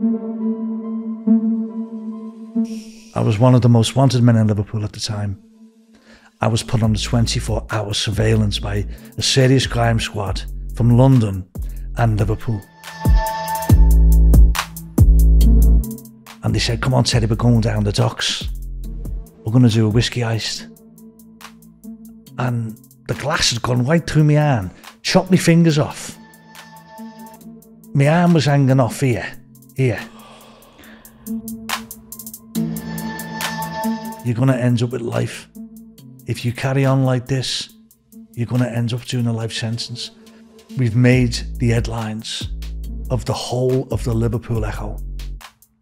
I was one of the most wanted men in Liverpool at the time. I was put under 24 hour surveillance by a serious crime squad from London and Liverpool. And they said, Come on, Teddy, we're going down the docks. We're going to do a whiskey heist. And the glass had gone right through my arm, chopped my fingers off. My arm was hanging off here, here. You're going to end up with life. If you carry on like this, you're going to end up doing a life sentence. We've made the headlines of the whole of the Liverpool Echo.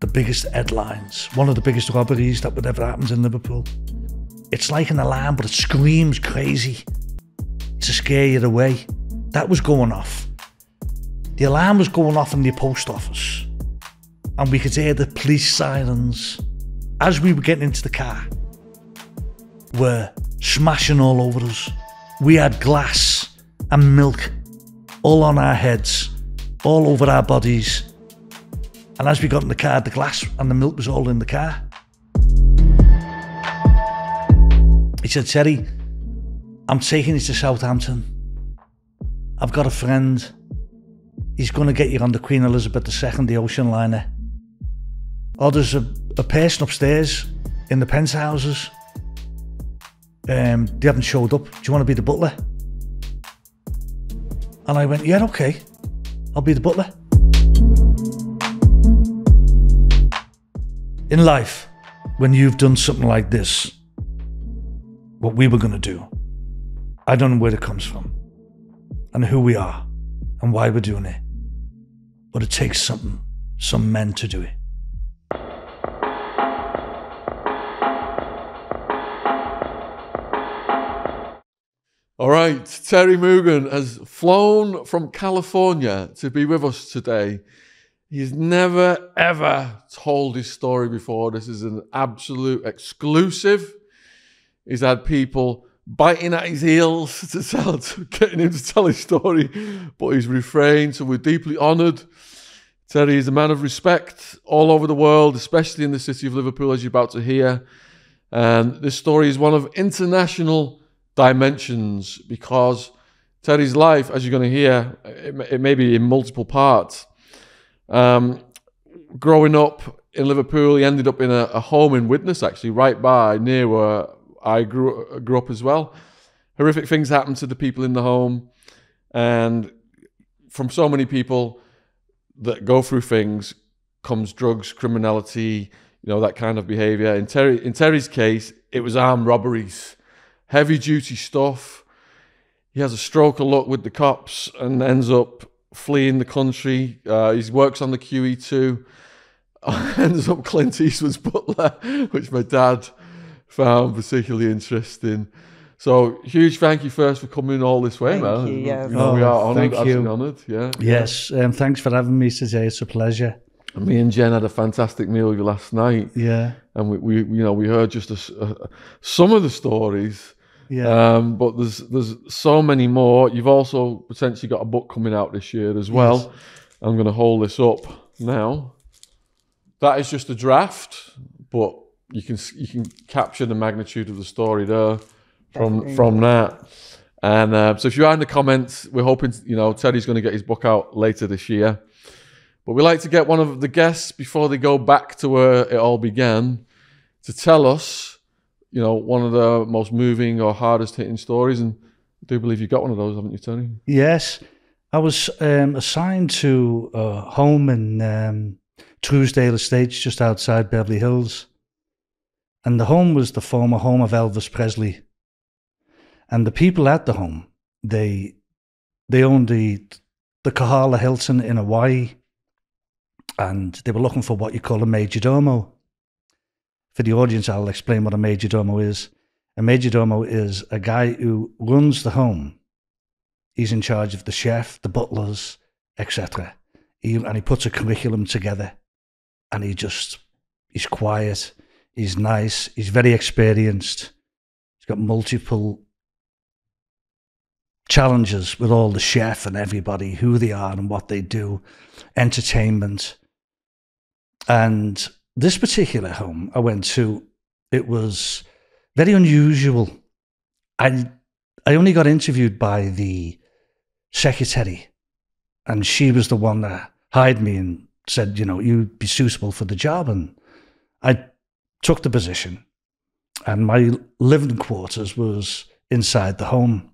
The biggest headlines, one of the biggest robberies that would ever happen in Liverpool. It's like an alarm, but it screams crazy to scare you away. That was going off. The alarm was going off in the post office, and we could hear the police sirens as we were getting into the car. Were smashing all over us. We had glass and milk all on our heads, all over our bodies. And as we got in the car, the glass and the milk was all in the car. He said, Terry, I'm taking you to Southampton. I've got a friend. He's going to get you on the Queen Elizabeth II, the ocean liner. Oh, there's a, a person upstairs in the penthouses. Um, they haven't showed up. Do you want to be the butler? And I went, yeah, okay. I'll be the butler. In life, when you've done something like this, what we were going to do, I don't know where it comes from and who we are and why we're doing it. But it takes something, some men to do it. All right, Terry Moogan has flown from California to be with us today. He's never ever told his story before. This is an absolute exclusive. He's had people biting at his heels to tell, to getting him to tell his story, but he's refrained. So we're deeply honoured. Terry is a man of respect all over the world, especially in the city of Liverpool, as you're about to hear. And this story is one of international dimensions because Terry's life, as you're going to hear, it, it may be in multiple parts. Um, growing up in Liverpool, he ended up in a, a, home in Widnes, actually, right by near where I grew, grew up as well. Horrific things happened to the people in the home, and from so many people that go through things comes drugs, criminality, you know, that kind of behavior. In, Terry, in Terry's case, it was armed robberies heavy duty stuff. He has a stroke of luck with the cops and ends up fleeing the country. Uh, he works on the QE2, ends up Clint Eastwood's butler, which my dad found particularly interesting. So huge thank you first for coming all this way, thank man. You, yes. you know, we are honoured, thank absolutely you. honoured. Yeah. Yes, um, thanks for having me today. It's a pleasure. And me and Jen had a fantastic meal with you last night, Yeah, and we, we you know, we heard just a s a some of the stories. Yeah. Um, but there's there's so many more. You've also potentially got a book coming out this year as well. Yes. I'm going to hold this up now. That is just a draft, but you can you can capture the magnitude of the story there from from that. And uh, so if you are in the comments, we're hoping you know Teddy's going to get his book out later this year. But we like to get one of the guests before they go back to where it all began to tell us you know, one of the most moving or hardest hitting stories. And I do believe you got one of those, haven't you, Tony? Yes, I was um, assigned to a home in um, Trousdale Estates, just outside Beverly Hills, and the home was the former home of Elvis Presley. And the people at the home, they they owned the the Kahala Hilton in Hawaii, and they were looking for what you call a major domo. For the audience, I'll explain what a major domo is. A major domo is a guy who runs the home he's in charge of the chef, the butlers, etc. He, and he puts a curriculum together, and he just he's quiet, he's nice, he's very experienced. He's got multiple challenges with all the chef and everybody, who they are and what they do, entertainment. And this particular home I went to, it was very unusual. I I only got interviewed by the secretary, and she was the one that hired me and said, you know, you'd be suitable for the job. And I took the position, and my living quarters was inside the home.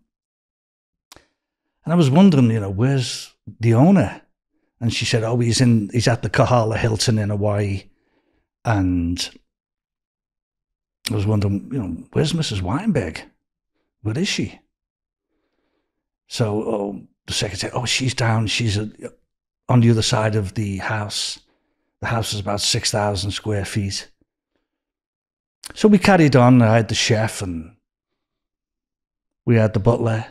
And I was wondering, you know, where's the owner? And she said, oh, he's in, he's at the Kahala Hilton in Hawaii. And I was wondering, you know, where's Mrs. Weinberg? Where is she? So oh, the secretary, oh, she's down. She's a, on the other side of the house. The house is about 6,000 square feet. So we carried on. I had the chef and we had the butler.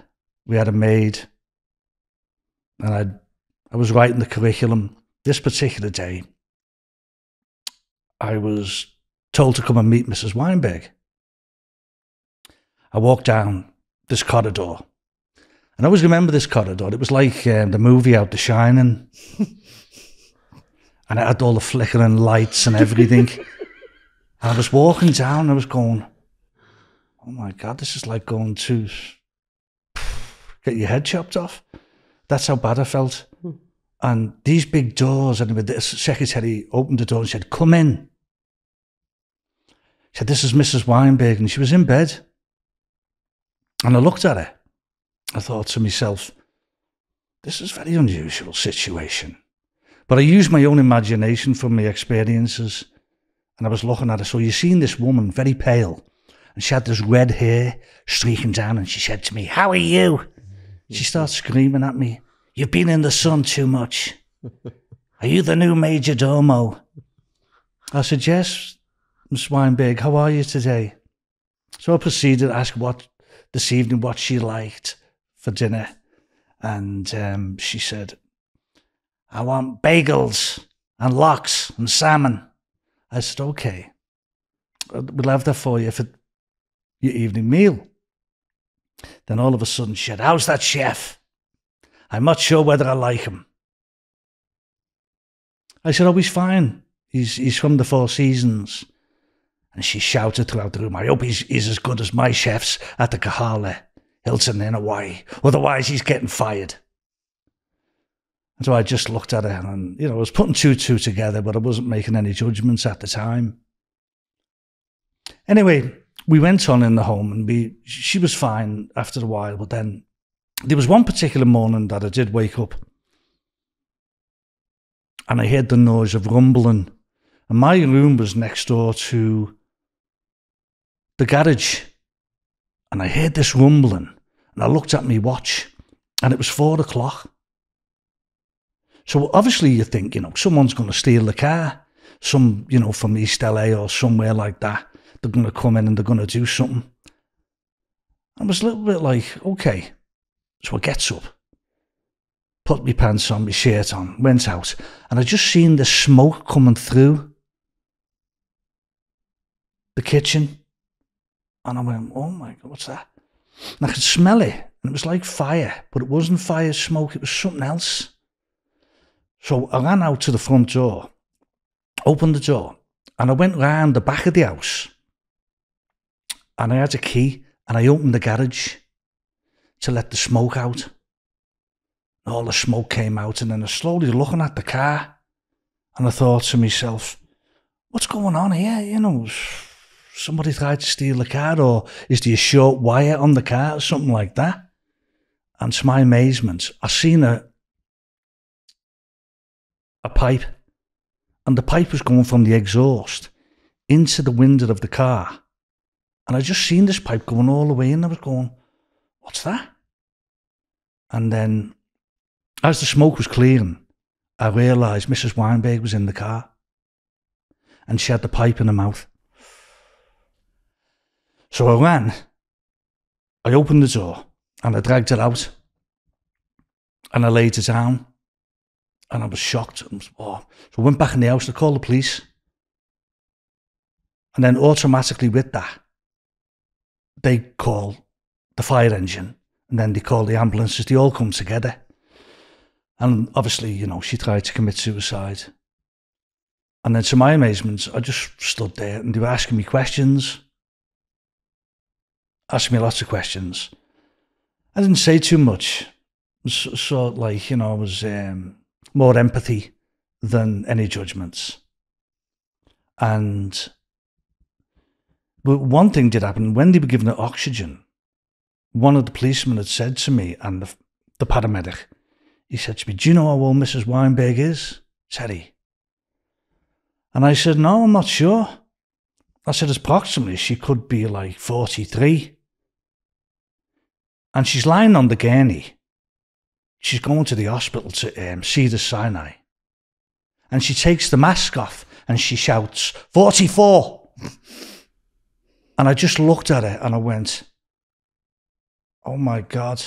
We had a maid. And I, I was writing the curriculum. This particular day, I was told to come and meet Mrs. Weinberg. I walked down this corridor. And I always remember this corridor. It was like um, the movie out The Shining. and it had all the flickering lights and everything. I was walking down, I was going, oh my God, this is like going to get your head chopped off. That's how bad I felt. And these big doors, and the secretary opened the door and said, come in. Said, this is Mrs. Weinberg. And she was in bed. And I looked at her. I thought to myself, this is a very unusual situation. But I used my own imagination from my experiences. And I was looking at her. So you seen this woman, very pale. And she had this red hair streaking down. And she said to me, how are you? She starts screaming at me, you've been in the sun too much. Are you the new Major Domo? I said, yes, Miss Weinberg, how are you today? So I proceeded to ask what this evening what she liked for dinner. And um, she said, I want bagels and lox and salmon. I said, okay, we'll have that for you for your evening meal. Then all of a sudden she said, How's that chef? I'm not sure whether I like him. I said, Oh, he's fine. He's, he's from the Four Seasons. And she shouted throughout the room, I hope he's, he's as good as my chefs at the Kahala eh? Hilton in Hawaii. Otherwise, he's getting fired. And so I just looked at her and, you know, I was putting two, two together, but I wasn't making any judgments at the time. Anyway, we went on in the home and we, she was fine after a while, but then there was one particular morning that I did wake up and I heard the noise of rumbling. And my room was next door to the garage. And I heard this rumbling and I looked at my watch and it was four o'clock. So obviously you think, you know, someone's going to steal the car, some, you know, from East LA or somewhere like that. They're going to come in and they're going to do something. I was a little bit like, okay. So I gets up, put my pants on, my shirt on, went out, and I just seen the smoke coming through the kitchen. And I went, oh my God, what's that? And I could smell it. And it was like fire, but it wasn't fire smoke, it was something else. So I ran out to the front door, opened the door, and I went round the back of the house. And I had a key, and I opened the garage to let the smoke out. All the smoke came out, and then I slowly looking at the car, and I thought to myself, what's going on here? You know, somebody tried to steal the car, or is there a short wire on the car, or something like that? And to my amazement, I seen a a pipe, and the pipe was going from the exhaust into the window of the car. And I just seen this pipe going all the way and I was going, what's that? And then, as the smoke was clearing, I realised Mrs. Weinberg was in the car. And she had the pipe in her mouth. So I ran. I opened the door and I dragged it out. And I laid her down. And I was shocked. Oh. So I went back in the house to call the police. And then automatically with that, they call the fire engine and then they call the ambulances. They all come together. And obviously, you know, she tried to commit suicide. And then to my amazement, I just stood there and they were asking me questions, asking me lots of questions. I didn't say too much. Sort of like, you know, it was um, more empathy than any judgments. And but one thing did happen when they were her oxygen. One of the policemen had said to me, and the, the paramedic, he said to me, Do you know how old Mrs. Weinberg is? Said he. And I said, No, I'm not sure. I said, approximately, she could be like 43. And she's lying on the gurney. She's going to the hospital to um, Cedars-Sinai. And she takes the mask off and she shouts, 44. and I just looked at her and I went, Oh my God.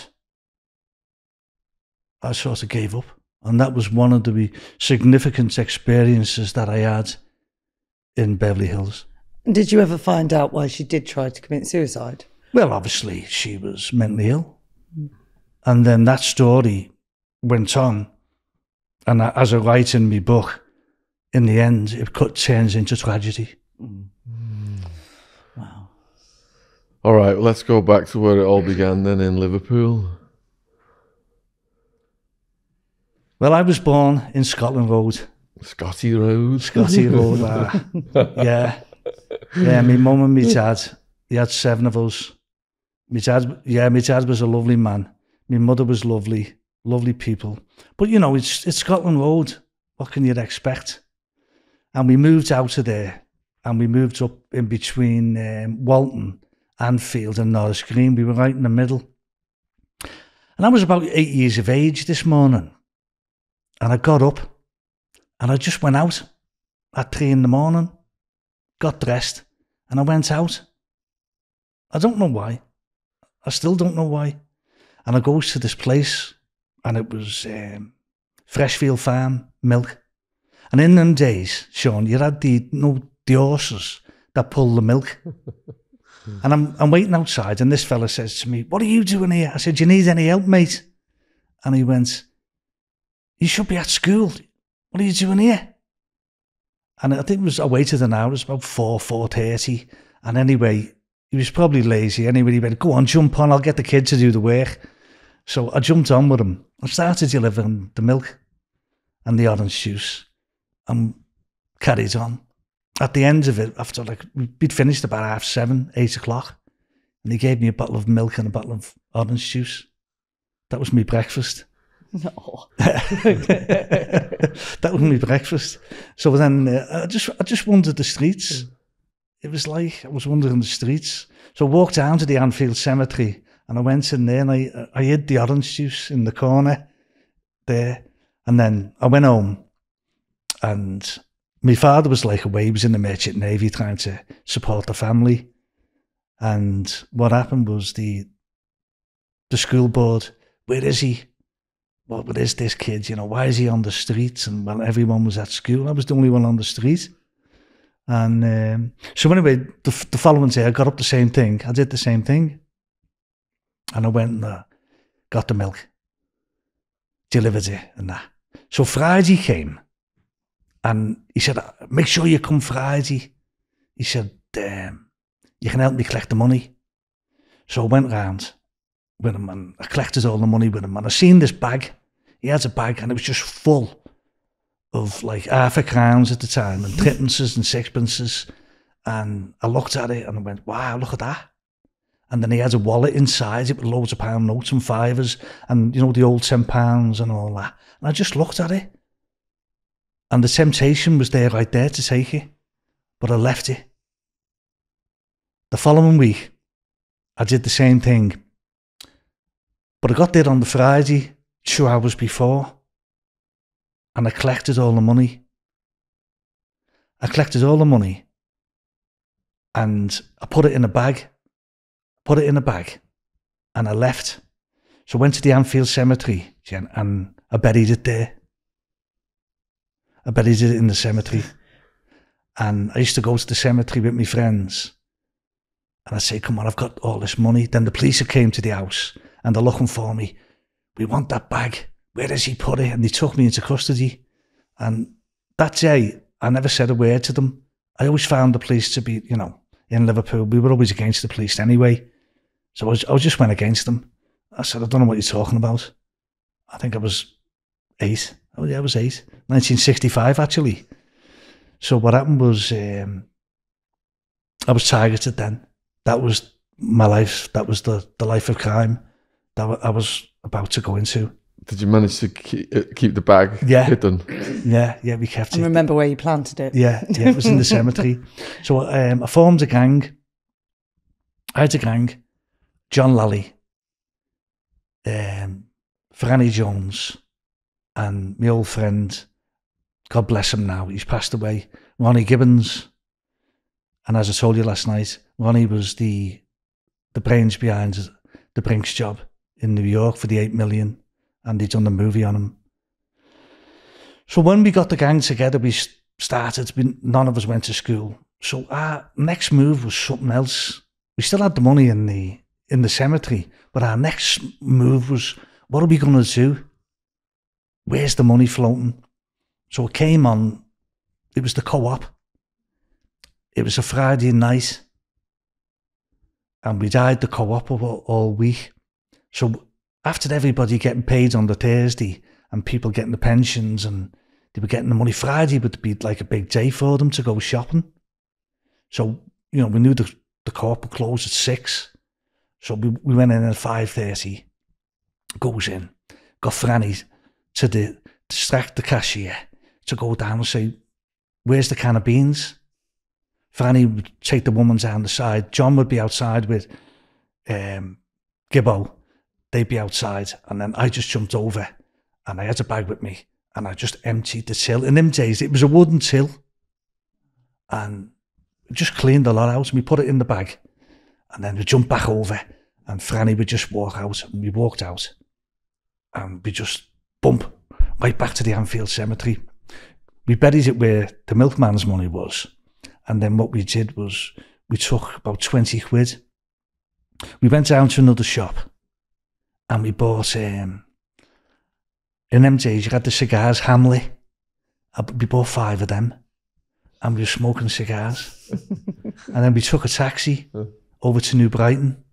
I sort of gave up. And that was one of the significant experiences that I had in Beverly Hills. Did you ever find out why she did try to commit suicide? Well, obviously, she was mentally ill. And then that story went on. And as I write in my book, in the end, it cut, turns into tragedy. Mm. Wow. All right, let's go back to where it all began then in Liverpool. Well, I was born in Scotland Road. Scotty Road. Scotty Road, uh, yeah. Yeah, my mum and my dad, they had seven of us. My dad, yeah, my dad was a lovely man. My mother was lovely, lovely people. But, you know, it's, it's Scotland Road. What can you expect? And we moved out of there and we moved up in between um, Walton, Anfield and Norris Green. We were right in the middle. And I was about eight years of age this morning. And I got up and I just went out at three in the morning, got dressed, and I went out. I don't know why. I still don't know why. And I goes to this place, and it was um, Freshfield Farm milk. And in them days, Shaun, you had the you know, the horses that pull the milk. and I'm I'm waiting outside, and this fella says to me, "What are you doing here?" I said, "Do "You need any help, mate?" And he went, "You should be at school. What are you doing here?" And I think it was I waited an hour. It was about four four thirty. And anyway, he was probably lazy. Anyway, he went, "Go on, jump on. I'll get the kid to do the work." So I jumped on with him. I started delivering the milk and the orange juice, and carried on. At the end of it, after like we'd finished about half seven, eight o'clock, and he gave me a bottle of milk and a bottle of orange juice. That was my breakfast. No. that was my breakfast. So then uh, I just I just wandered the streets. It was like I was wandering the streets. So I walked down to the Anfield Cemetery and I went in there and I I hid the orange juice in the corner there. And then I went home and my father was like away, he was in the merchant navy trying to support the family. And what happened was the the school board, where is he? What, what is this kid? You know, why is he on the streets? And well, everyone was at school. I was the only one on the street. And um, so anyway, the, the following day I got up the same thing. I did the same thing. And I went and uh, got the milk, delivered it and that. So Friday came and he said, make sure you come Friday. He said, um, you can help me collect the money. So I went round with him and I collected all the money with him. And I seen this bag. He has a bag and it was just full of like half a crowns at the time and threepences and sixpences. And I looked at it and I went, wow, look at that. And then he had a wallet inside it with loads of pound notes and fivers and, you know, the old 10 pounds and all that. And I just looked at it. And the temptation was there right there to take it. But I left it. The following week, I did the same thing. But I got there on the Friday, two hours before, and I collected all the money. I collected all the money and I put it in a bag, put it in a bag, and I left. So I went to the Anfield Cemetery and I buried it there. I buried it in the cemetery. And I used to go to the cemetery with my friends. And I'd say, come on, I've got all this money. Then the police came to the house and they're looking for me. We want that bag. Where has he put it? And they took me into custody. And that day, I never said a word to them. I always found the police to be, you know, in Liverpool. We were always against the police anyway. So I, was, I just went against them. I said, I don't know what you're talking about. I think I was eight. Oh, yeah, I was eight. 1965, actually. So what happened was um, I was targeted then. That was my life. That was the, the life of crime that I was about to go into. Did you manage to keep, uh, keep the bag Yeah. hidden? Yeah, yeah, we kept I it. remember where you planted it. Yeah, yeah, it was in the cemetery. So um, I formed a gang. I had a gang. John Lally, um, Franny Jones, and my old friend, God bless him now, he's passed away, Ronnie Gibbons. And as I told you last night, Ronnie was the the brains behind the Brinks job in New York for the eight million, and he'd done the movie on him. So when we got the gang together, we started. We, none of us went to school. So our next move was something else. We still had the money in the in the cemetery, but our next move was, what are we going to do? Where's the money floating? So it came on. It was the co-op. It was a Friday night, and we died the co-op all week. So after everybody getting paid on the Thursday and people getting the pensions and they were getting the money, Friday would be like a big day for them to go shopping. So you know we knew the the co-op would close at six, so we, we went in at five thirty. Goes in, got Franny to the distract the cashier to go down and say, "Where's the can of beans?" Franny would take the woman down the side. John would be outside with um, Gibbo. They'd be outside, and then I just jumped over, and I had a bag with me, and I just emptied the till. In them days, it was a wooden till, and just cleaned a lot out, and we put it in the bag, and then we jumped back over, and Franny would just walk out, and we walked out, and we just bump right back to the Anfield Cemetery. We buried it where the milkman's money was, and then what we did was we took about twenty quid. We went down to another shop, and we bought um, in them days you had the cigars Hamlet. Uh, We bought five of them, and we were smoking cigars. and then we took a taxi over to New Brighton,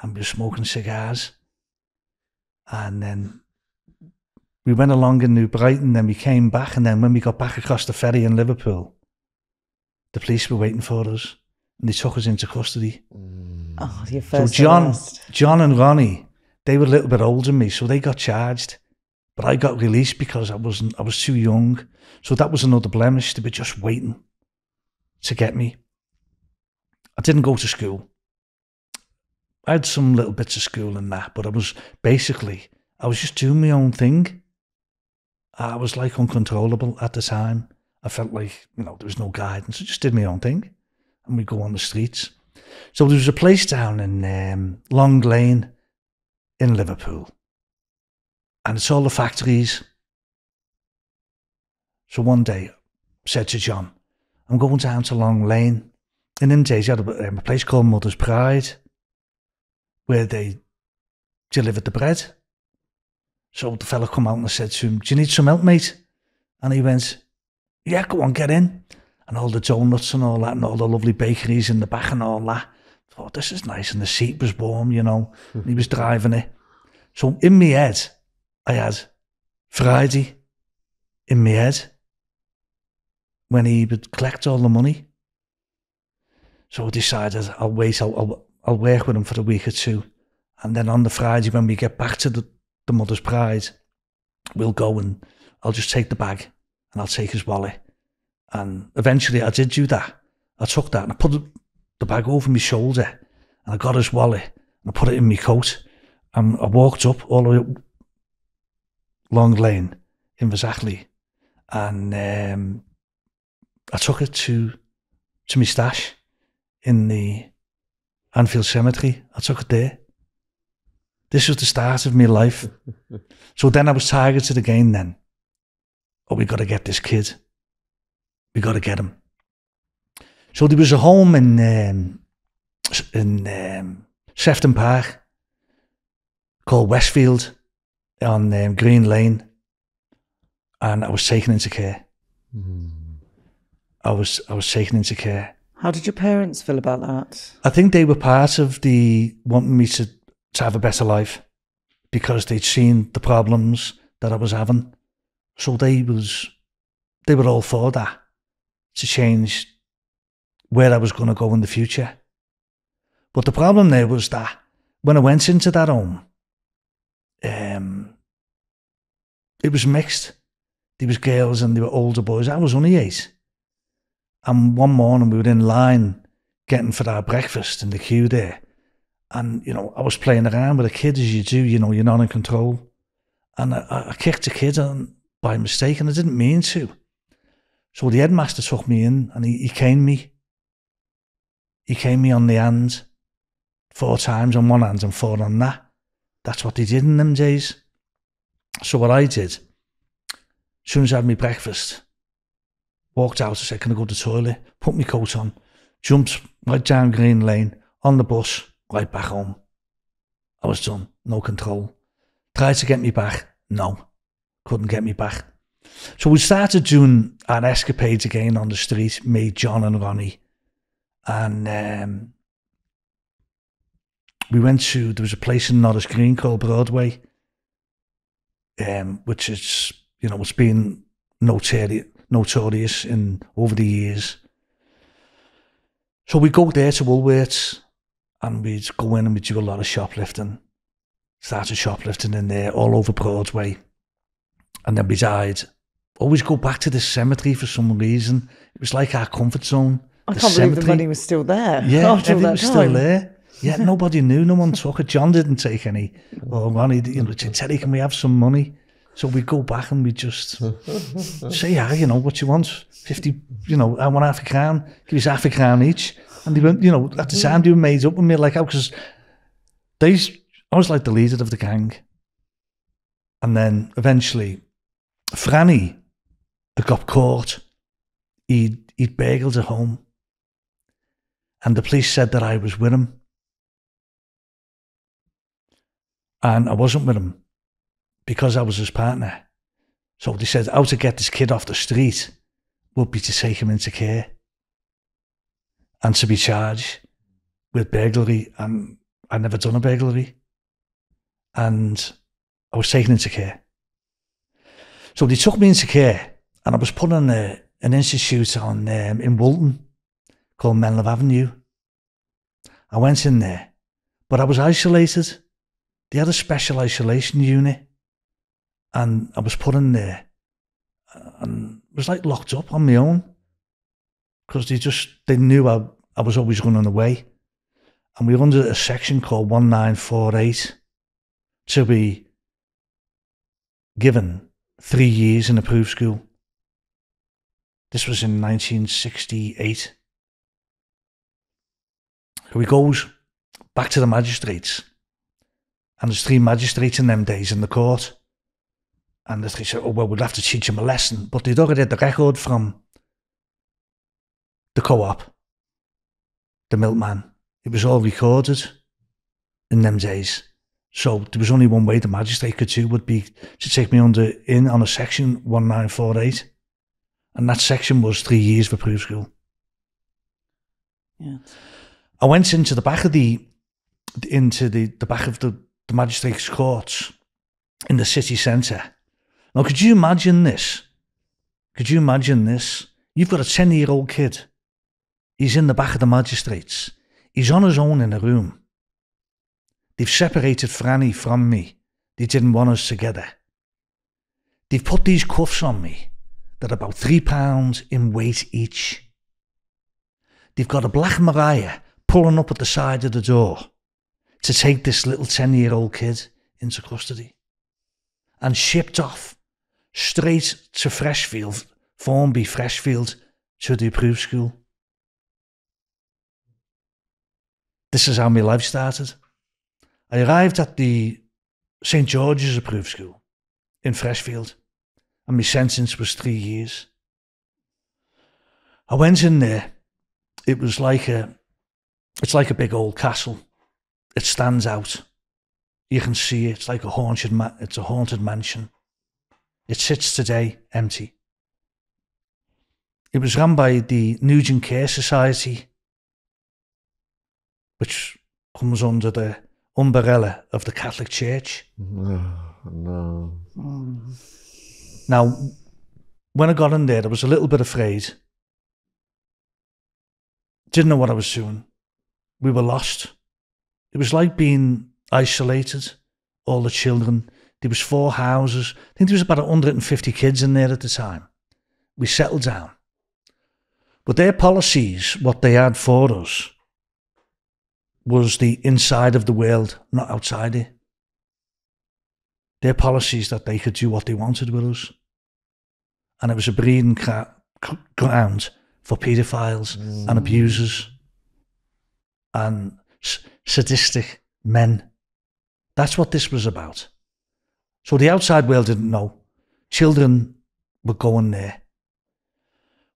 and we were smoking cigars. And then we went along in New Brighton, then we came back, and then when we got back across the ferry in Liverpool, the police were waiting for us, and they took us into custody. Oh, your So first John, arrest. John and Ronnie, they were a little bit older than me, so they got charged. But I got released because I wasn't. I was too young. So that was another blemish. They were just waiting to get me. I didn't go to school. I had some little bits of school and that, but I was basically I was just doing my own thing. I was like uncontrollable at the time. I felt like you know there was no guidance. I just did my own thing, and we go on the streets. So there was a place down in um, Long Lane in Liverpool, and it's all the factories. So one day, I said to John, "I'm going down to Long Lane." And in days, you had um, a place called Mother's Pride, where they delivered the bread. So the fella come out and I said to him, "Do you need some help, mate?" And he went, "Yeah, go on, get in." And all the donuts and all that, and all the lovely bakeries in the back and all that. Thought this is nice, and the seat was warm, you know. And he was driving it. So in my head, I had Friday in my head when he would collect all the money. So I decided I'll wait, I'll, I'll, I'll work with him for a week or two. And then on the Friday, when we get back to the, the Mother's Pride, we'll go and I'll just take the bag and I'll take his wallet. And eventually I did do that. I took that and I put the- bag over my shoulder and I got his wallet and I put it in my coat. And I walked up all the way up Long Lane in Fazakerley and um, I took it to to my stash in the Anfield Cemetery. I took it there. This was the start of my life. so then I was targeted again then. Oh, we got to get this kid. We got to get him. So there was a home in um, in um, Sefton Park called Westfield on um, Green Lane, and I was taken into care. I was I was taken into care. How did your parents feel about that? I think they were part of the wanting me to, to have a better life because they'd seen the problems that I was having. So they was they were all for that to change where I was going to go in the future. But the problem there was that when I went into that home, um, it was mixed. There was girls and there were older boys. I was only eight. And one morning we were in line getting for our breakfast in the queue there. And, you know, I was playing around with a kid as you do, you know, you're not in control. And I, I kicked a kid on by mistake and I didn't mean to. So the headmaster took me in and he, he caned me. He came me on the hand four times on one hand and four on that. That's what they did in them days. So what I did, as soon as I had my breakfast, walked out, I said, can I go to the toilet? Put my coat on, jumped right down Green Lane, on the bus, right back home. I was done, no control. Tried to get me back, no, couldn't get me back. So we started doing our escapades again on the street, me, John and Ronnie. And um, we went to, there was a place in Norris Green called Broadway, um, which is, you know, it's been notorious, notorious in over the years. So we go there to Woolworths and we'd go in and we'd do a lot of shoplifting. Started shoplifting in there all over Broadway. And then died. Always go back to the cemetery for some reason. It was like our comfort zone. I the can't believe the money was still there. Yeah, after all everything that was still there. Yeah, nobody knew. No one took it. John didn't take any. Oh, or Ronnie, you know, said, can we have some money? So we go back and we just say, yeah, you know, what you want? 50, you know, I want half a crown. Give us half a crown each. And they went, you know, at the mm. time they were made up with me like, because they, I was like the leader of the gang. And then eventually, Franny got caught. He'd, he'd burgled a home. And the police said that I was with him. And I wasn't with him because I was his partner. So they said how to get this kid off the street would be to take him into care and to be charged with burglary. And I'd never done a burglary. And I was taken into care. So they took me into care and I was put on a, an institute on um, in Woolton called Menlove Avenue. I went in there, but I was isolated. They had a special isolation unit, and I was put in there, and was like locked up on my own because they just they knew I, I was always running away, and we were under a section called one nine four eight to be given three years in approved school. This was in 1968. So he goes back to the magistrates. And there's three magistrates in them days in the court. And they said, oh, well, we'll have to teach him a lesson. But they'd already had the record from the co-op, the milkman. It was all recorded in them days. So there was only one way the magistrate could do would be to take me under in on a section 1948. And that section was three years for approved school. Yeah. I went into the back of the into the, the back of the, the magistrate's courts in the city centre. Now, could you imagine this? Could you imagine this? You've got a 10 year old kid. He's in the back of the magistrates. He's on his own in a room. They've separated Franny from me. They didn't want us together. They've put these cuffs on me that are about three pounds in weight each. They've got a black Mariah pulling up at the side of the door to take this little 10 year old kid into custody and shipped off straight to Freshfield, Formby Freshfield, to the approved school. This is how my life started. I arrived at the St. George's approved school in Freshfield, and my sentence was three years. I went in there. It was like a, it's like a big old castle. It stands out. You can see it. It's like a haunted, ma- it's a haunted mansion. It sits today empty. it was run by the Nugent Care Society, which comes under the umbrella of the Catholic Church. No, no. Now, when I got in there, I was a little bit afraid. Didn't know what I was doing. We were lost. It was like being isolated. All the children. There was four houses. I think there was about 150 kids in there at the time. We settled down. But their policies, what they had for us, was the inside of the world, not outside it. Their policies that they could do what they wanted with us. And it was a breeding ground for paedophiles and mm. abusers and sadistic men. That's what this was about. So the outside world didn't know. Children were going there.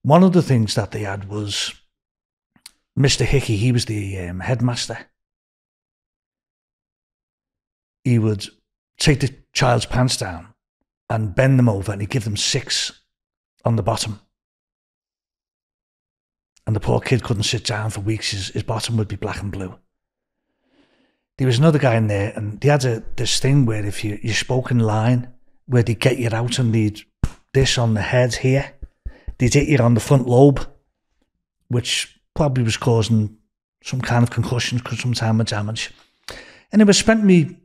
One of the things that they had was Mr. Hickey, he was the um, headmaster. He would take the child's pants down and bend them over and he'd give them six on the bottom. And the poor kid couldn't sit down for weeks. His, his bottom would be black and blue. There was another guy in there, and they had a, this thing where if you, you spoke in line, where they'd get you out and they'd this on the head here, they'd hit you on the front lobe, which probably was causing some kind of concussion, some time of damage. And it was spent me,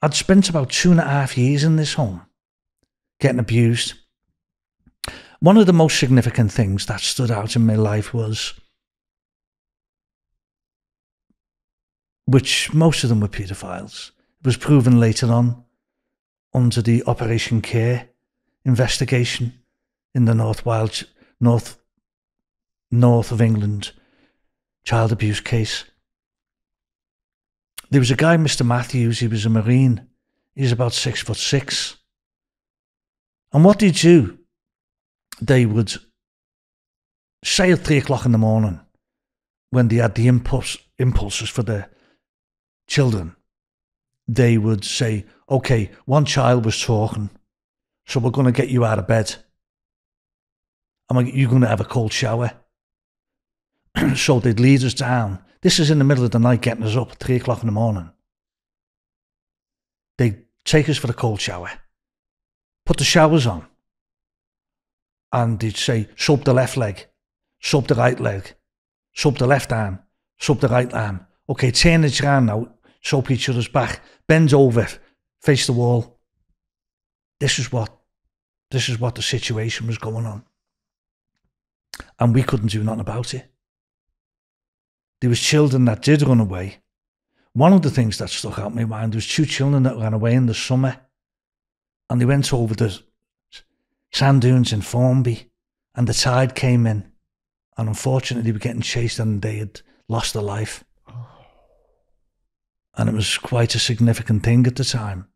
I'd spent about two and a half years in this home, getting abused. One of the most significant things that stood out in my life was, which most of them were paedophiles. It was proven later on under the Operation Care investigation in the North Wild, North, North of England child abuse case. There was a guy, Mr. Matthews, he was a Marine. He was about six foot six. And what did do? They would say at three o'clock in the morning when they had the impulse, impulses for the children, they would say, okay, one child was talking, so we're to get you out of bed. And you're going to have a cold shower. so they'd lead us down. This is in the middle of the night, getting us up at three o'clock in the morning. They'd take us for a cold shower, put the showers on, and they'd say, soap the left leg, soap the right leg, soap the left arm, soap the right arm. Okay, turn it around now, soap each other's back, bend over, face the wall. This is what, this is what the situation was going on. And we couldn't do nothing about it. There was children that did run away. One of the things that stuck out in my mind was two children that ran away in the summer, and they went over the sand dunes in Formby, and the tide came in, and unfortunately they were getting chased and they had lost their life. Oh. And it was quite a significant thing at the time.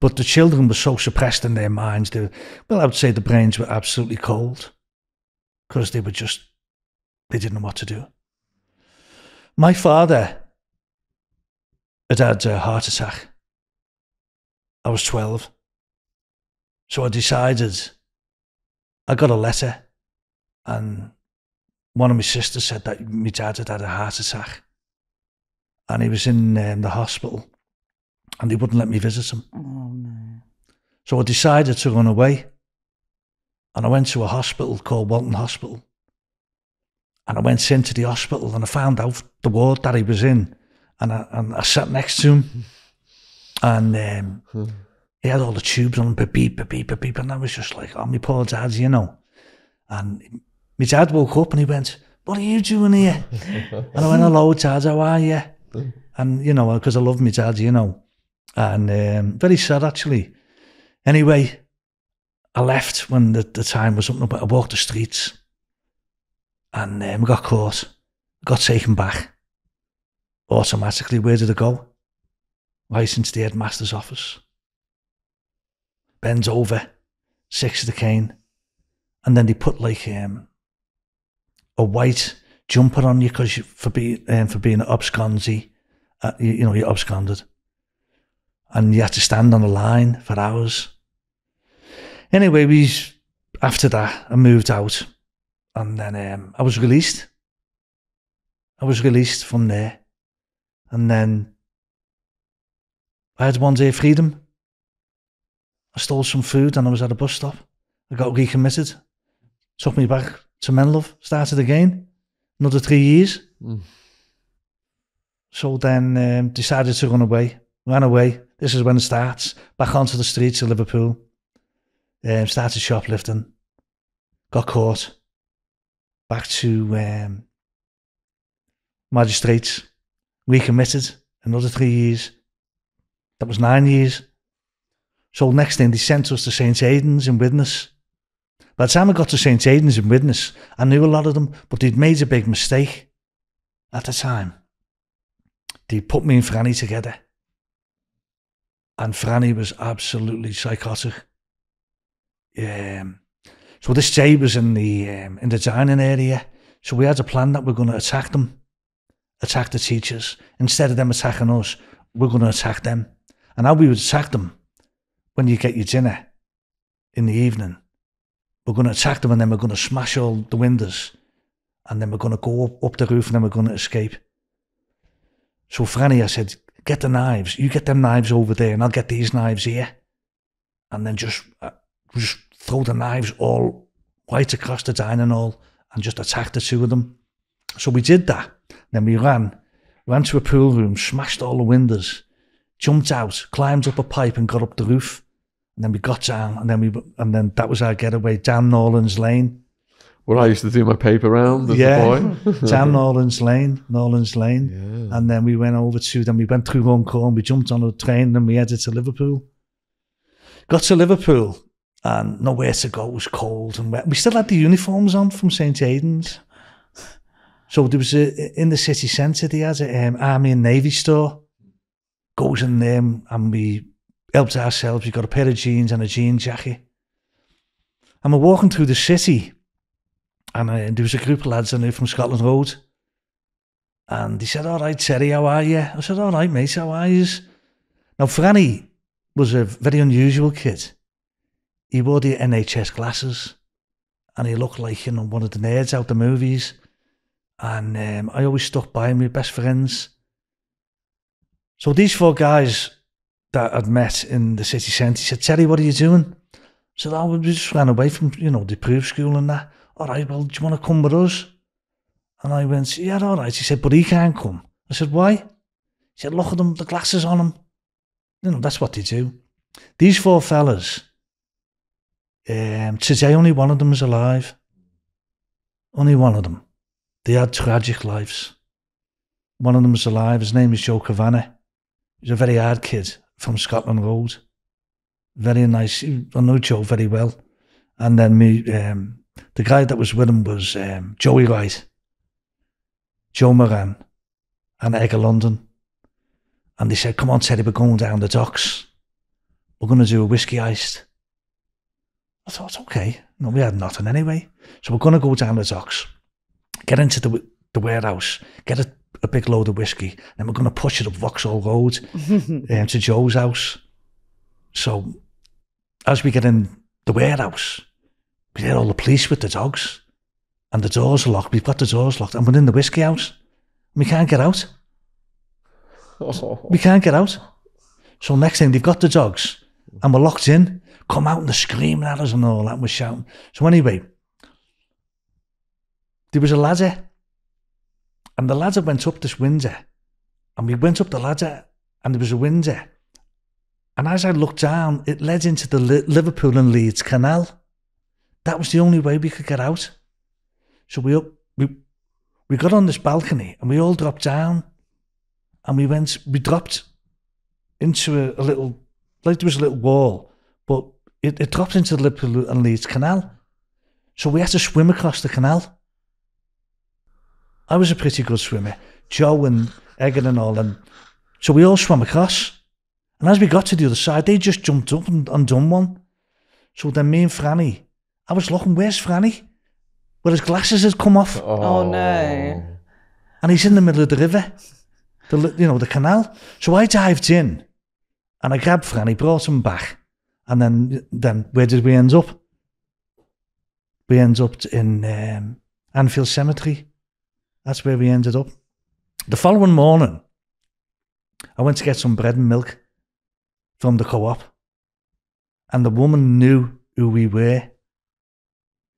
But the children were so suppressed in their minds. They, well, I would say the brains were absolutely cold because they were just, they didn't know what to do. My father had had a heart attack. I was 12. So I decided, I got a letter, and one of my sisters said that my dad had had a heart attack. And he was in um, the hospital, and they wouldn't let me visit him. Oh, no. So I decided to run away. And I went to a hospital called Walton Hospital. And I went into the hospital and I found out the ward that he was in. And I, and I sat next to him. And um, he had all the tubes on, beep, beep, beep, beep. And I was just like, oh, my poor dad, you know. And my dad woke up and he went, what are you doing here? and I went, hello, dad, how are you? And, you know, because I love my dad, you know. And um, very sad, actually. Anyway, I left when the, the time was up. But I walked the streets and um, we got caught. Got taken back automatically. Where did I go? Into the headmaster's office. Bends over, of the cane, and then they put like um, a white jumper on you because for being um, for being abscondee, uh, you, you know you're absconded, and you had to stand on the line for hours. Anyway, we after that I moved out and then um, I was released. I was released from there, and then I had one day freedom. I stole some food and I was at a bus stop. I got recommitted. Took me back to Menlove. Started again. Another three years. Mm. So then um, decided to run away. Ran away. This is when it starts. Back onto the streets of Liverpool. Um, started shoplifting. Got caught. Back to um, magistrates. Recommitted. Another three years. That was nine years. So next thing they sent us to St. Aidan's in Widnes. By the time I got to St. Aidan's in Widnes, I knew a lot of them, but they'd made a big mistake at the time. They put me and Franny together. And Franny was absolutely psychotic. Um, so this day was in the um, in the dining area. So we had a plan that we're going to attack them, attack the teachers. Instead of them attacking us, we're going to attack them. And how we would attack them when you get your dinner in the evening, we're going to attack them and then we're going to smash all the windows and then we're going to go up, up the roof and then we're going to escape. So Franny, I said, get the knives. You get them knives over there and I'll get these knives here. And then just, uh, just throw the knives all right across the dining hall and just attack the two of them. So we did that. Then we ran, ran to a pool room, smashed all the windows, jumped out, climbed up a pipe and got up the roof. And then we got down and then we, and then that was our getaway down Norlands Lane. Well, I used to do my paper round as Yeah. a boy. down Norlands Lane, Norlands Lane. Yeah. And then we went over to, then we went through Runcorn, we jumped on a train, and we headed to Liverpool. Got to Liverpool, and nowhere to go, it was cold and wet. We still had the uniforms on from St. Aidan's. So there was a, in the city centre, they had an um, Army and Navy store. Goes in there, and we helped ourselves. We got a pair of jeans and a jean jacket. And we're walking through the city, and uh, there was a group of lads I knew from Scotland Road. And he said, All right, Terry, how are you? I said, All right, mate, how are you? Now, Franny was a very unusual kid. He wore the NHS glasses and he looked like, you know, one of the nerds out the movies. And um, I always stuck by him, we best friends. So these four guys that I'd met in the city centre, said, Terry, what are you doing? So I said, Oh, we just ran away from, you know, the proof school and that. All right, well, do you want to come with us? And I went, yeah, all right. He said, but he can't come. I said, why? He said, look at them, the glasses on them. You know, that's what they do. These four fellas, um, today only one of them is alive. Only one of them. They had tragic lives. One of them is alive. His name is Joe Cavanagh. He's a very hard kid from Scotland Road. Very nice. I know Joe very well. And then me, um, the guy that was with him was um, Joey Wright. Joe Moran and Egger London. And they said, Come on, Teddy, we're going down the docks. We're going to do a whiskey heist. I thought, okay. No, we had nothing anyway. So we're going to go down the docks, get into the, the warehouse, get a, a big load of whiskey, and we're going to push it up Vauxhall Road um, to Joe's house. So as we get in the warehouse, we hear all the police with the dogs and the doors are locked. We've got the doors locked, and we're in the whiskey house. We can't get out. Oh. We can't get out. So next thing, they've got the dogs, and we're locked in. Come out and they're screaming at us and all that. And we're shouting. So anyway, there was a ladder, and the ladder went up this window, and we went up the ladder, and there was a window. And as I looked down, it led into the Liverpool and Leeds Canal. That was the only way we could get out. So we up, we we got on this balcony and we all dropped down, and we went. We dropped into a, a little, like there was a little wall, but it, it dropped into the Liverpool and Leeds Canal. So we had to swim across the canal. I was a pretty good swimmer. Joe and Egan and all. And so we all swam across. And as we got to the other side, they just jumped up and, and done one. So then me and Franny, I was looking, where's Franny? Well, his glasses had come off. Oh, oh no. And he's in the middle of the river, the, you know, the canal. So I dived in and I grabbed Franny, brought him back. And then, then where did we end up? We end up in um, Anfield Cemetery. That's where we ended up. The following morning, I went to get some bread and milk from the co op, and the woman knew who we were.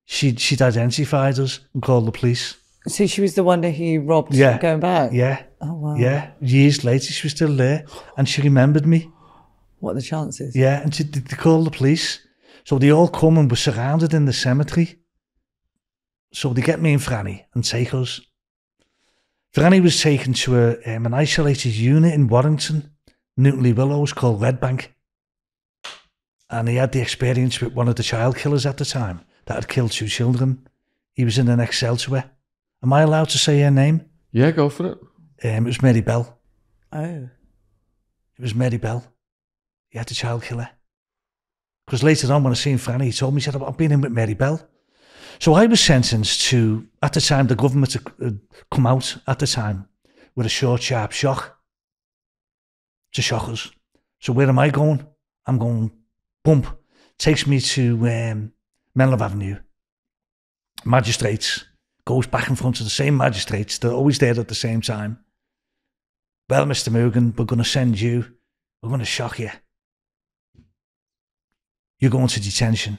She'd, she'd identified us and called the police. So she was the one that he robbed Yeah. going back? Yeah, Oh, wow. yeah. Years later, she was still there, and she remembered me. What are the chances? Yeah, and she, they called the police. So they all come and were surrounded in the cemetery. So they get me and Franny and take us. Franny was taken to a, um, an isolated unit in Warrington, Newton-le-Willows, called Red Bank. And he had the experience with one of the child killers at the time that had killed two children. He was in the next cell to her. Am I allowed to say her name? Yeah, go for it. Um, it was Mary Bell. Oh. It was Mary Bell. He had the child killer. Because later on, when I seen Franny, he told me, he said, I've been in with Mary Bell. So I was sentenced to, at the time, the government had come out at the time with a short, sharp shock to shock us. So where am I going? I'm going, bump. Takes me to um, Menlove Avenue. Magistrates. Goes back in front of the same magistrates. They're always there at the same time. Well, Mr. Moogan, we're going to send you, we're going to shock you. You're going to detention.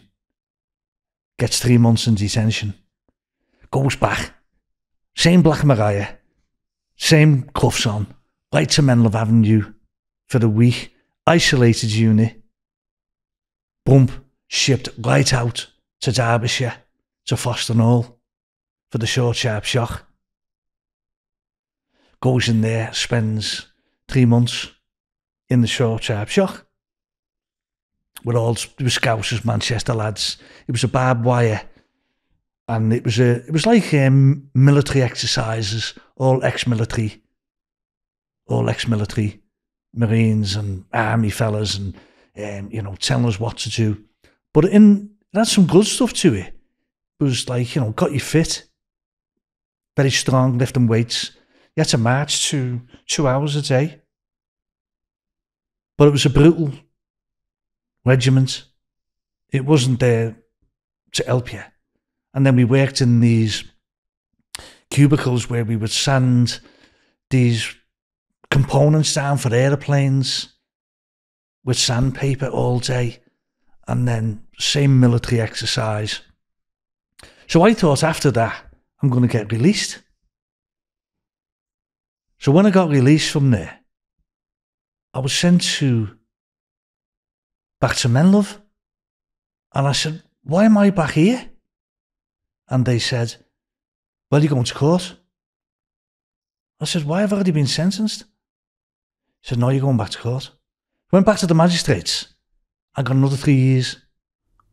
Gets three months in detention. Goes back. Same Black Mariah. Same cuffs on. Right to Menlove Avenue for the week. Isolated unit. Bump. Shipped right out to Derbyshire, to Foston Hall for the short, sharp shock goes in there, spends three months in the short sharp shock. With all it was Scousers, Manchester lads. It was a barbed wire, and it was a it was like um, military exercises, all ex-military, all ex-military, Marines and army fellas, and um, you know telling us what to do. But in it had some good stuff to it. It was like you know got you fit, very strong, lifting weights. You had to march two two hours a day. But it was a brutal regiment. It wasn't there to help you. And then we worked in these cubicles where we would sand these components down for aeroplanes with sandpaper all day and then same military exercise. So I thought after that, I'm going to get released. So when I got released from there, I was sent to back to Menlove. And I said, Why am I back here? And they said, Well, you're going to court. I said, Why have I already been sentenced? He said, No, you're going back to court. Went back to the magistrates. I got another three years.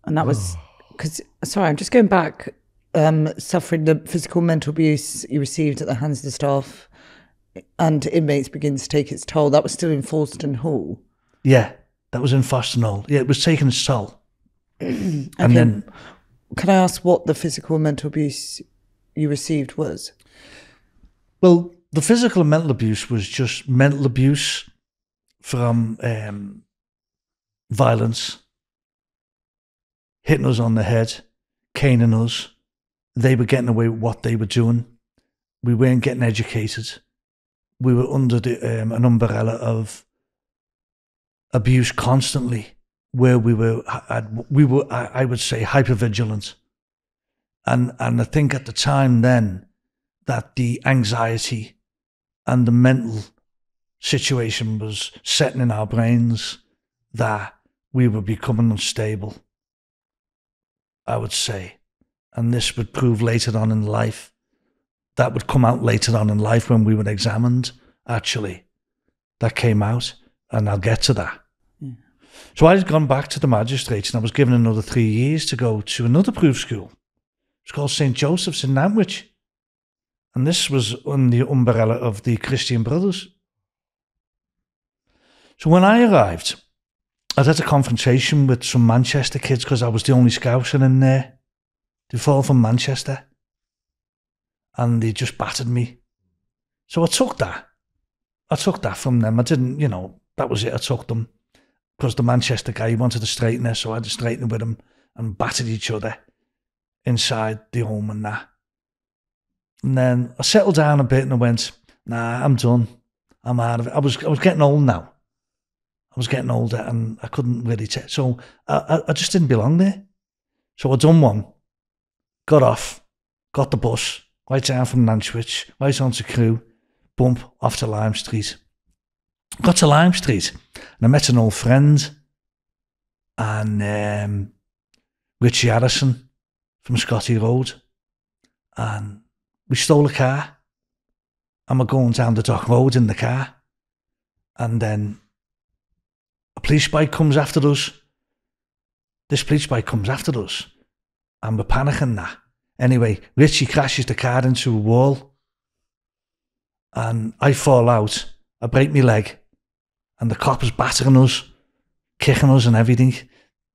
And that was because, sorry, I'm just going back, um, suffering the physical mental abuse you received at the hands of the staff and inmates begins to take its toll. That was still in Foston Hall. Yeah, that was in Foston Hall. Yeah, it was taking its toll. and Okay. then Can I ask what the physical and mental abuse you received was? Well, the physical and mental abuse was just mental abuse from um, violence, hitting us on the head, caning us. They were getting away with what they were doing. We weren't getting educated. We were under the, um, an umbrella of abuse constantly, where we were, we were, I I would say, hypervigilant. And and I think at the time then, that the anxiety and the mental situation was setting in our brains that we were becoming unstable, I would say. And this would prove later on in life. That would come out later on in life when we were examined, actually. That came out, and I'll get to that. So I had gone back to the magistrates and I was given another three years to go to another proof school. It's called St. Joseph's in Nantwich. And this was under the umbrella of the Christian Brothers. So when I arrived, I had a confrontation with some Manchester kids because I was the only scouser in there. They fall from Manchester. And they just battered me. So I took that. I took that from them. I didn't, you know, that was it. I took them. Because the Manchester guy wanted to straighten us, so I had to straighten with him and battered each other inside the home and that. And then I settled down a bit and I went, nah, I'm done. I'm out of it. I was, I was getting old now. I was getting older and I couldn't really take, so I, I, I just didn't belong there. So I done one, got off, got the bus, right down from Nantwich, right onto Crewe, bump off to Lime Street. Got to Lime Street and I met an old friend and um, Richie Harrison from Scotty Road. And we stole a car and we're going down the dock road in the car. And then a police bike comes after us. This police bike comes after us. And we're panicking that. Anyway, Richie crashes the car into a wall. And I fall out. I break my leg. And the cop is battering us, kicking us and everything.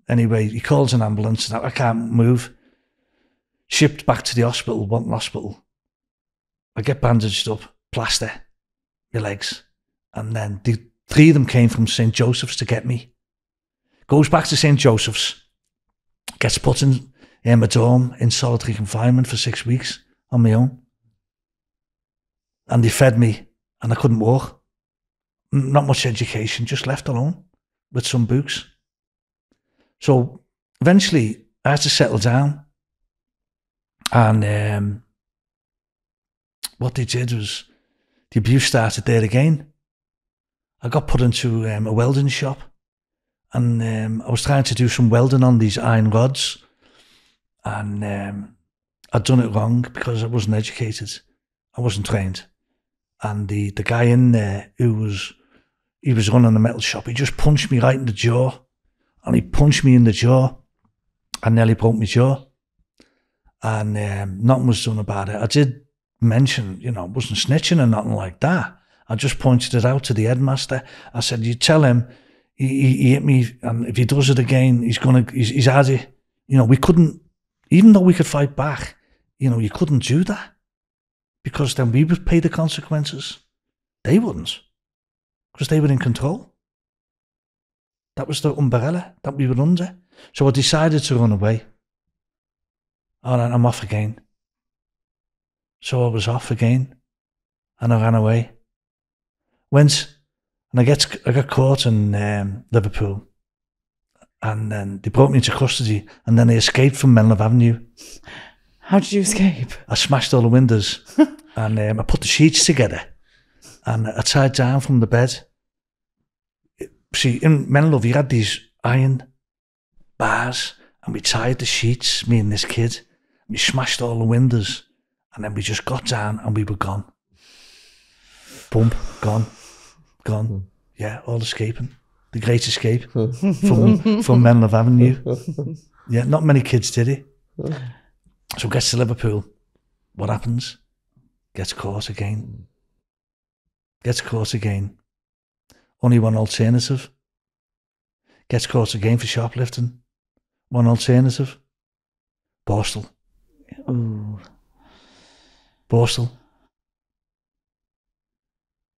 Anyway, he calls an ambulance. I can't move. Shipped back to the hospital, Walton Hospital. I get bandaged up, plaster, my legs. And then the three of them came from St. Joseph's to get me. Goes back to St. Joseph's, gets put in, in a dorm in solitary confinement for six weeks on my own. And they fed me, and I couldn't walk. Not much education, just left alone with some books. So eventually, I had to settle down. And um, what they did was the abuse started there again. I got put into um, a welding shop and um, I was trying to do some welding on these iron rods. And um, I'd done it wrong because I wasn't educated. I wasn't trained. And the, the guy in there who was, he was running the metal shop, he just punched me right in the jaw. And he punched me in the jaw and nearly broke my jaw and um, nothing was done about it. I did mention, you know, I wasn't snitching or nothing like that. I just pointed it out to the headmaster. I said, "You tell him he, he, he hit me, and if he does it again, he's gonna, he's, he's had it." You know, we couldn't, even though we could fight back, you know, you couldn't do that because then we would pay the consequences. They wouldn't, because they were in control. That was the umbrella that we were under. So I decided to run away. All right, I'm off again. So I was off again, and I ran away. Went, and I get I got caught in um, Liverpool, and then they brought me into custody, and then I escaped from Menlove Avenue. How did you escape? I smashed all the windows, and um, I put the sheets together, and I tied down from the bed. See, in Menlove, you had these iron bars, and we tied the sheets, me and this kid. We smashed all the windows, and then we just got down, and we were gone. Boom, gone, gone. Yeah, all escaping. The Great Escape from from Menlove Avenue. Yeah, not many kids did it. So gets to Liverpool. What happens? Gets caught again. Gets caught again. Only one alternative. Gets caught again for shoplifting. One alternative. Borstal. Ooh. Borstal.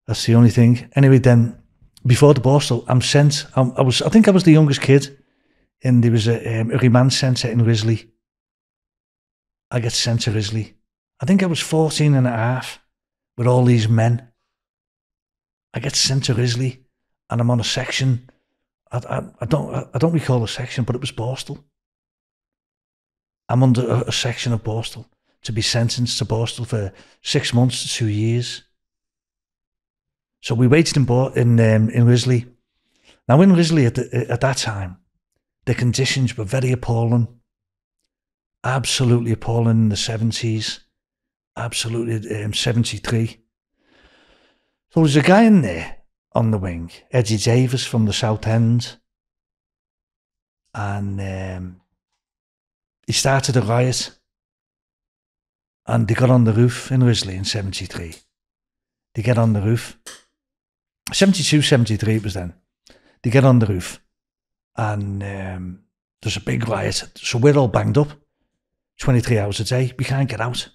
That's the only thing. Anyway, then before the Borstal, I'm sent. I'm, I was. I think I was the youngest kid, and there was a, um, a remand centre in Risley. I get sent to Risley. I think I was 14 and a half with all these men. I get sent to Risley, and I'm on a section. I, I, I don't. I, don't recall a section, but it was Borstal. I'm under a, a section of Borstal to be sentenced to Borstal for six months to two years. So we waited in in um, in Risley. Now in Risley at the, at that time, the conditions were very appalling. Absolutely appalling in the seventies. Absolutely um, seventy three. So there's a guy in there on the wing, Eddie Davis from the South End, and um, he started a riot. And they got on the roof in Risley in 73. They get on the roof. 72, 73 it was then. They get on the roof. And um, there's a big riot. So we're all banged up. 23 hours a day. We can't get out.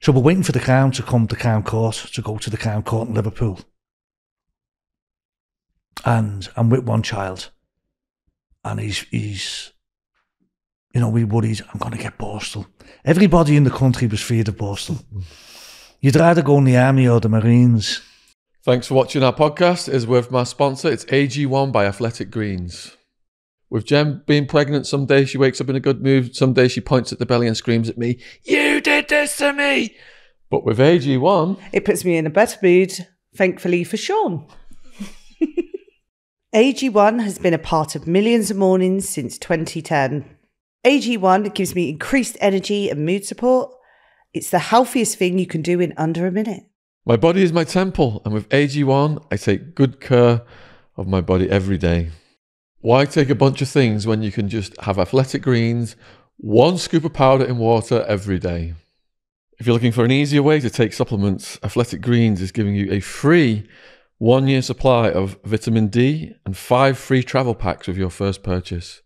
So we're waiting for the Crown to come to Crown Court, to go to the Crown Court in Liverpool. And I'm with one child. And he's he's you know, we worried, I'm going to get Borstal. Everybody in the country was feared of Borstal. You'd rather go in the army or the Marines. Thanks for watching our podcast. Is with my sponsor. It's AG1 by Athletic Greens. With Jen being pregnant, some days she wakes up in a good mood. Some days she points at the belly and screams at me, "You did this to me!" But with AG1, It puts me in a better mood, thankfully for Shaun. AG1 has been a part of millions of mornings since 2010. AG1 gives me increased energy and mood support. It's the healthiest thing you can do in under a minute. my body is my temple, and with AG1, I take good care of my body every day. Why take a bunch of things when you can just have Athletic Greens, one scoop of powder in water every day? If you're looking for an easier way to take supplements, Athletic Greens is giving you a free one year supply of vitamin D and five free travel packs with your first purchase.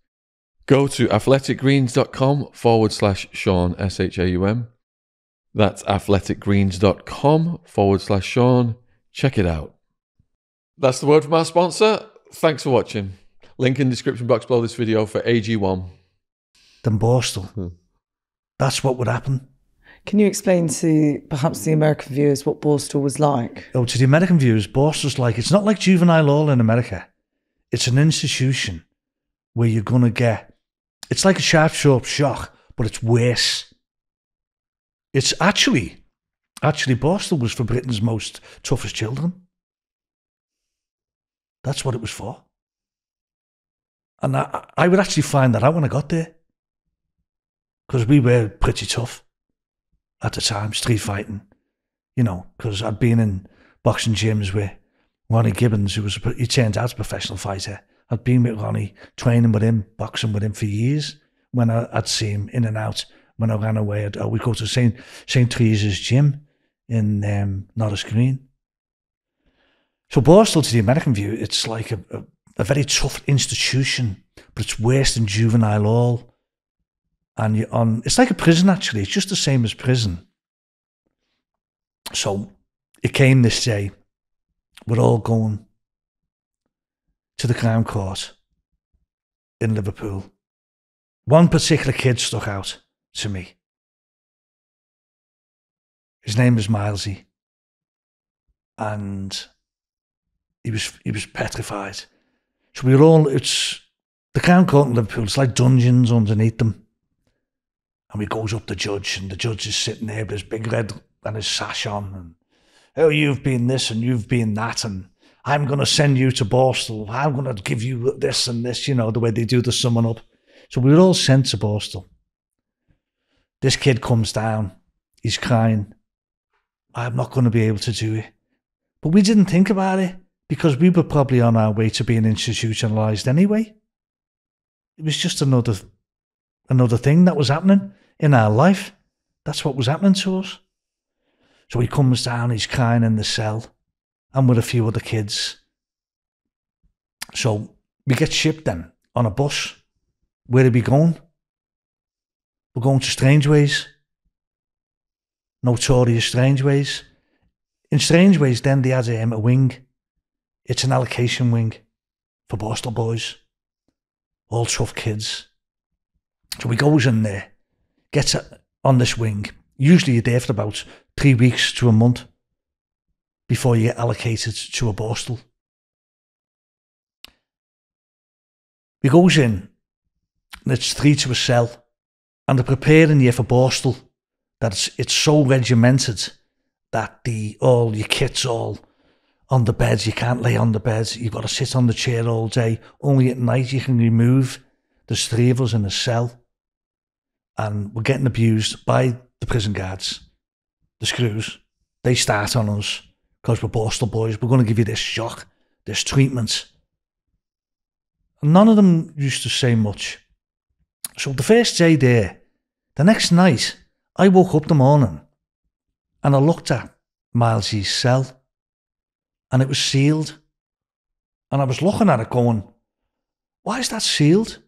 Go to athleticgreens.com forward slash Shaun, S H A U M. That's athleticgreens.com forward slash Shaun. Check it out. That's the word from our sponsor. Thanks for watching. Link in description box below this video for AG1. Than Borstal. Hmm. That's what would happen. Can you explain to perhaps the American viewers what Borstal was like? Oh, to the American viewers, Borstal's like, it's not like juvenile hall in America. It's an institution where you're going to get, it's like a sharp, sharp shock, but it's worse. It's actually, actually, Borstal was for Britain's most toughest children. That's what it was for. And I, I would actually find that out when I got there. Because we were pretty tough at the time, street fighting, you know, because I'd been in boxing gyms with Ronnie Gibbons, who was, a, he turned out a professional fighter. I'd been with Ronnie, training with him, boxing with him for years. When I, I'd see him in and out, when I ran away, I'd, we'd go to St. St. Teresa's gym in um, Norris Green. So Borstal, to the American view, it's like a, a, a very tough institution, but it's worse than juvenile hall. And you're on, it's like a prison actually. It's just the same as prison. So it came this day. We're all going to the Crown Court in Liverpool. One particular kid stuck out to me. His name was Milesy. And he was he was petrified. So we were all it's the Crown Court in Liverpool, it's like dungeons underneath them. And we goes up the judge, and the judge is sitting there with his big red and his sash on, and oh, you've been this and you've been that, and I'm going to send you to Borstal. I'm going to give you this and this, you know, the way they do the summon up. So we were all sent to Borstal. This kid comes down, he's crying. I'm not going to be able to do it. But we didn't think about it because we were probably on our way to being institutionalized anyway. It was just another another thing that was happening in our life. That's what was happening to us. So he comes down, he's crying in the cell, and with a few other kids. So we get shipped then on a bus. Where are we going? We're going to Strangeways. Notorious Strangeways. In Strangeways, then they had um, a wing. It's an allocation wing for Borstal boys. All tough kids. So he goes in there, gets on this wing. Usually you're there for about three weeks to a month before you get allocated to a Borstal. He goes in, and it's three to a cell, and they're preparing you for Borstal. That it's, it's so regimented that the all your kit's all on the beds. You can't lay on the beds. You've got to sit on the chair all day. Only at night you can remove. There's three of us in a cell, and we're getting abused by the prison guards, the screws. They start on us because we're Borstal boys. We're going to give you this shock, this treatment. And none of them used to say much. So the first day there, the next night, I woke up the morning and I looked at Milesy's cell and it was sealed. And I was looking at it going, why is that sealed?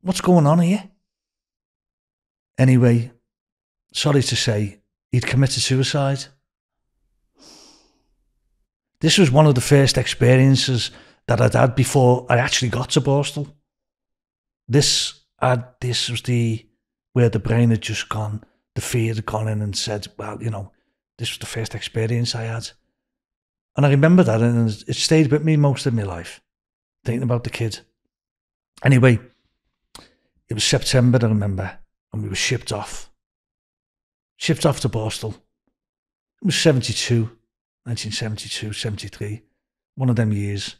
What's going on here? Anyway, sorry to say, he'd committed suicide. This was one of the first experiences that I'd had before I actually got to Borstal. This I, this was the where the brain had just gone, the fear had gone in and said, well, you know, this was the first experience I had. And I remember that and it stayed with me most of my life, thinking about the kid. Anyway, it was September, I remember, and we were shipped off. Shipped off to Borstal. It was 72, 1972, 73, one of them years.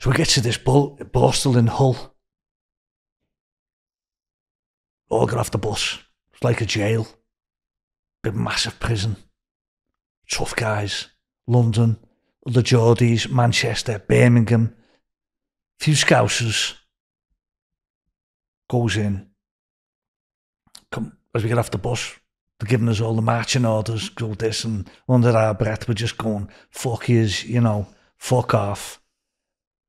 So we get to this bull, Borstal in Hull. All got off the bus. It's like a jail. Big massive prison. Tough guys. London, the Geordies, Manchester, Birmingham. A Few scousers. Goes in. Come as we get off the bus, they're giving us all the marching orders, go this and under our breath we're just going, fuck yous, you know, fuck off.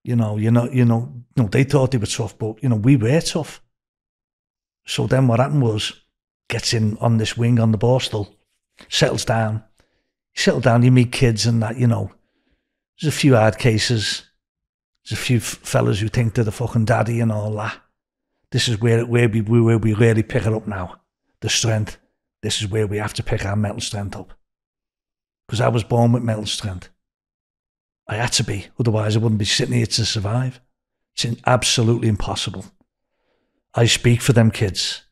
You know, you know, you know, you know, they thought they were tough, but you know, we were tough. So then what happened was, gets in on this wing on the Borstal, settles down. Settle down, you meet kids and that, you know. There's a few hard cases. There's a few fellas who think they're the fucking daddy and all that. This is where, where, we, where we really pick it up now. The strength. This is where we have to pick our mental strength up. Because I was born with mental strength. I had to be, otherwise I wouldn't be sitting here to survive. It's absolutely impossible. I speak for them kids.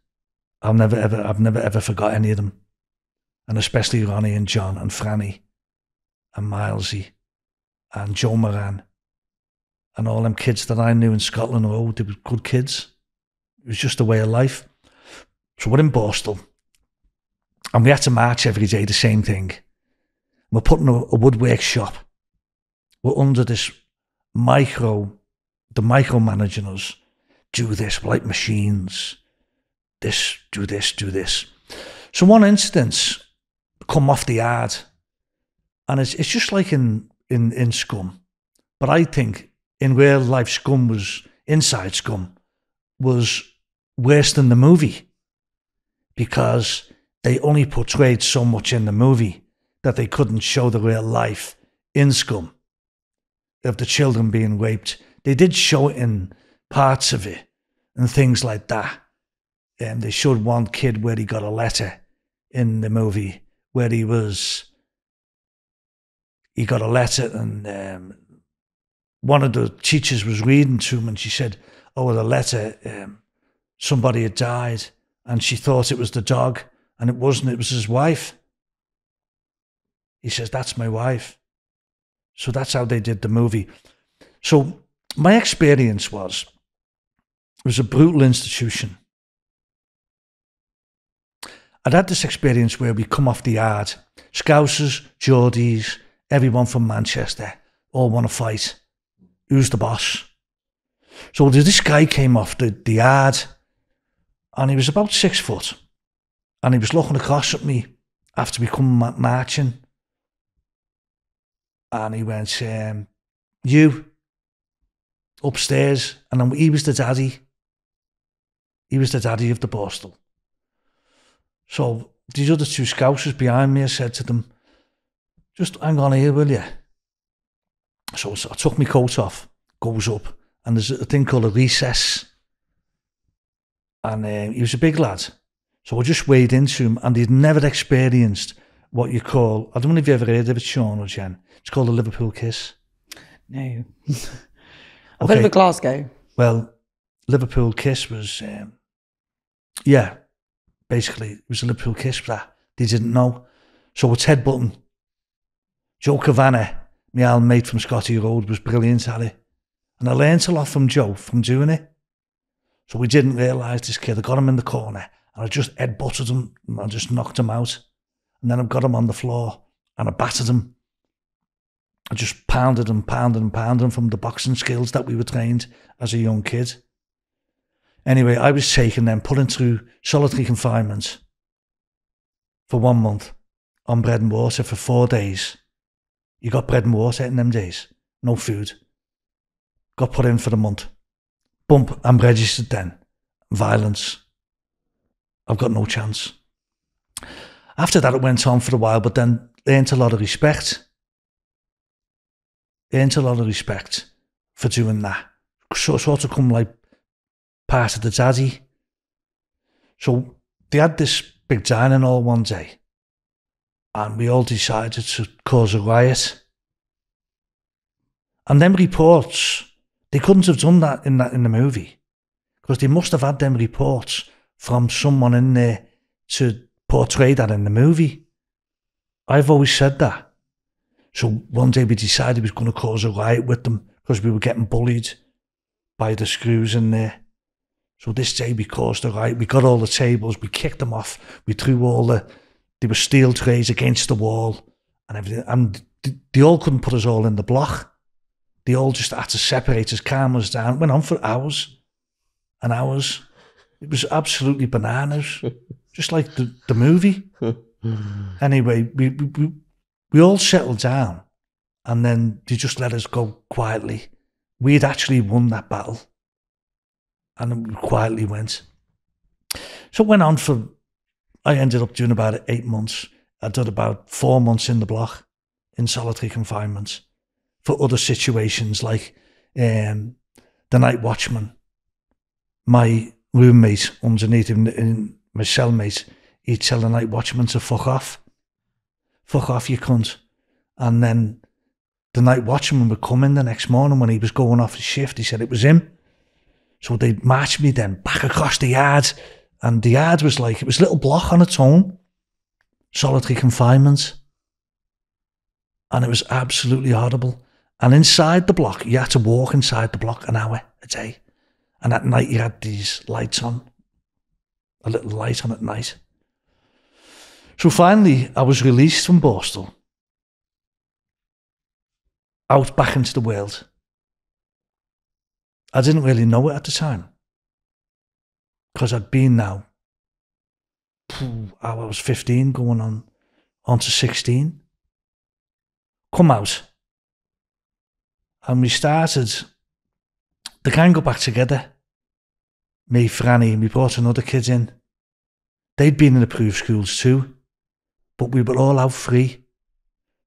I've never ever, I've never ever forgot any of them, and especially Ronnie and John and Franny, and Milesy, and Joe Moran, and all them kids that I knew in Scotland. Oh, they were good kids. It was just a way of life. So we're in Borstal, and we had to march every day the same thing. We're putting a, a woodwork shop. We're under this micro, the micromanaging us do this like machines. This, do this, do this. So one instance come off the yard, and it's it's just like in in in Scum, but I think in real life Scum was inside Scum was worse than the movie because they only portrayed so much in the movie that they couldn't show the real life in Scum of the children being raped. They did show it in parts of it and things like that. And they showed one kid where he got a letter in the movie where he was, he got a letter and um, one of the teachers was reading to him and she said, oh, the letter, um, somebody had died and she thought it was the dog and it wasn't, it was his wife. He says, that's my wife. So that's how they did the movie. So my experience was it was a brutal institution. I'd had this experience where we come off the yard, Scousers, Geordies, everyone from Manchester, all want to fight. Who's the boss? So this guy came off the, the yard and he was about six foot and he was looking across at me after we come marching and he went, um, you, upstairs, and he was the daddy. He was the daddy of the Borstal. So these other two scousers behind me, I said to them, just hang on here, will you? So, I took my coat off, goes up, and there's a thing called a recess. And uh, he was a big lad. So I just weighed into him, and he'd never experienced what you call, I don't know if you ever heard of it, Shaun or Jen. It's called a Liverpool kiss. No. I've heard of a Glasgow. Well, Liverpool kiss was um, yeah, basically, it was a Liverpool kiss that they didn't know. So it's headbutting. Joe Cavanagh, my old mate from Scotty Road, was brilliant at it. And I learned a lot from Joe from doing it. So we didn't realise this kid. I got him in the corner and I just headbutted him and I just knocked him out. And then I got him on the floor and I battered him. I just pounded and pounded and pounded him from the boxing skills that we were trained as a young kid. Anyway, I was taken then, put into solitary confinement for one month on bread and water for four days. You got bread and water in them days, no food. Got put in for a month. Bump, I'm registered then. Violence. I've got no chance. After that, it went on for a while, but then earned a lot of respect. Earned a lot of respect for doing that. So, sort of come like part of the daddy. So they had this big dining hall one day, and we all decided to cause a riot. And them reports, they couldn't have done that in that in the movie, because they must have had them reports from someone in there to portray that in the movie. I've always said that. So one day we decided we was going to cause a riot with them because we were getting bullied by the screws in there. So this day we caused a riot. We got all the tables, we kicked them off, we threw all the, there were steel trays against the wall and everything. And they all couldn't put us all in the block. They all just had to separate us, calm us down. It went on for hours and hours. It was absolutely bananas, just like the, the movie. anyway, we, we, we all settled down and then they just let us go quietly. We had actually won that battle and quietly went. So it went on for, I ended up doing about eight months. I did about four months in the block in solitary confinement for other situations like um, the night watchman. My roommate underneath him, in my cellmate, he'd tell the night watchman to fuck off. Fuck off, you cunt. And then the night watchman would come in the next morning when he was going off his shift. He said it was him. So they marched me then back across the yard. And the yard was like, it was a little block on its own. Solitary confinement. And it was absolutely horrible. And inside the block, you had to walk inside the block an hour a day. And at night, you had these lights on, a little light on at night. So finally, I was released from Borstal, out back into the world. I didn't really know it at the time because I'd been now, I was 15 going on, on to 16. Come out. And we started the gang got back together. Me, Franny, and we brought another kid in. They'd been in approved schools too, but we were all out free.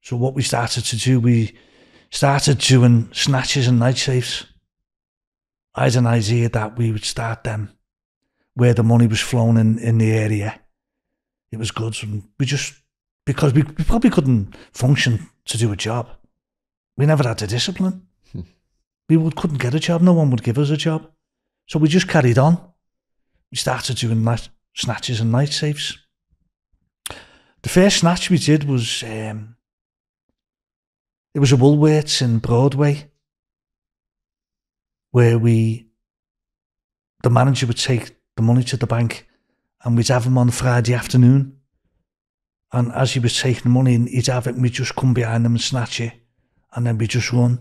So what we started to do, we started doing snatches and night safes. I had an idea that we would start them where the money was flowing in, in the area. It was good. And we just, because we, we probably couldn't function to do a job. We never had the discipline we would, couldn't get a job. No one would give us a job. So we just carried on. We started doing night, snatches and night safes. The first snatch we did was um, it was a Woolworths in Broadway where we the manager would take the money to the bank and we'd have him on Friday afternoon. And as he was taking the money, he'd have it and we'd just come behind him and snatch it. And then we'd just run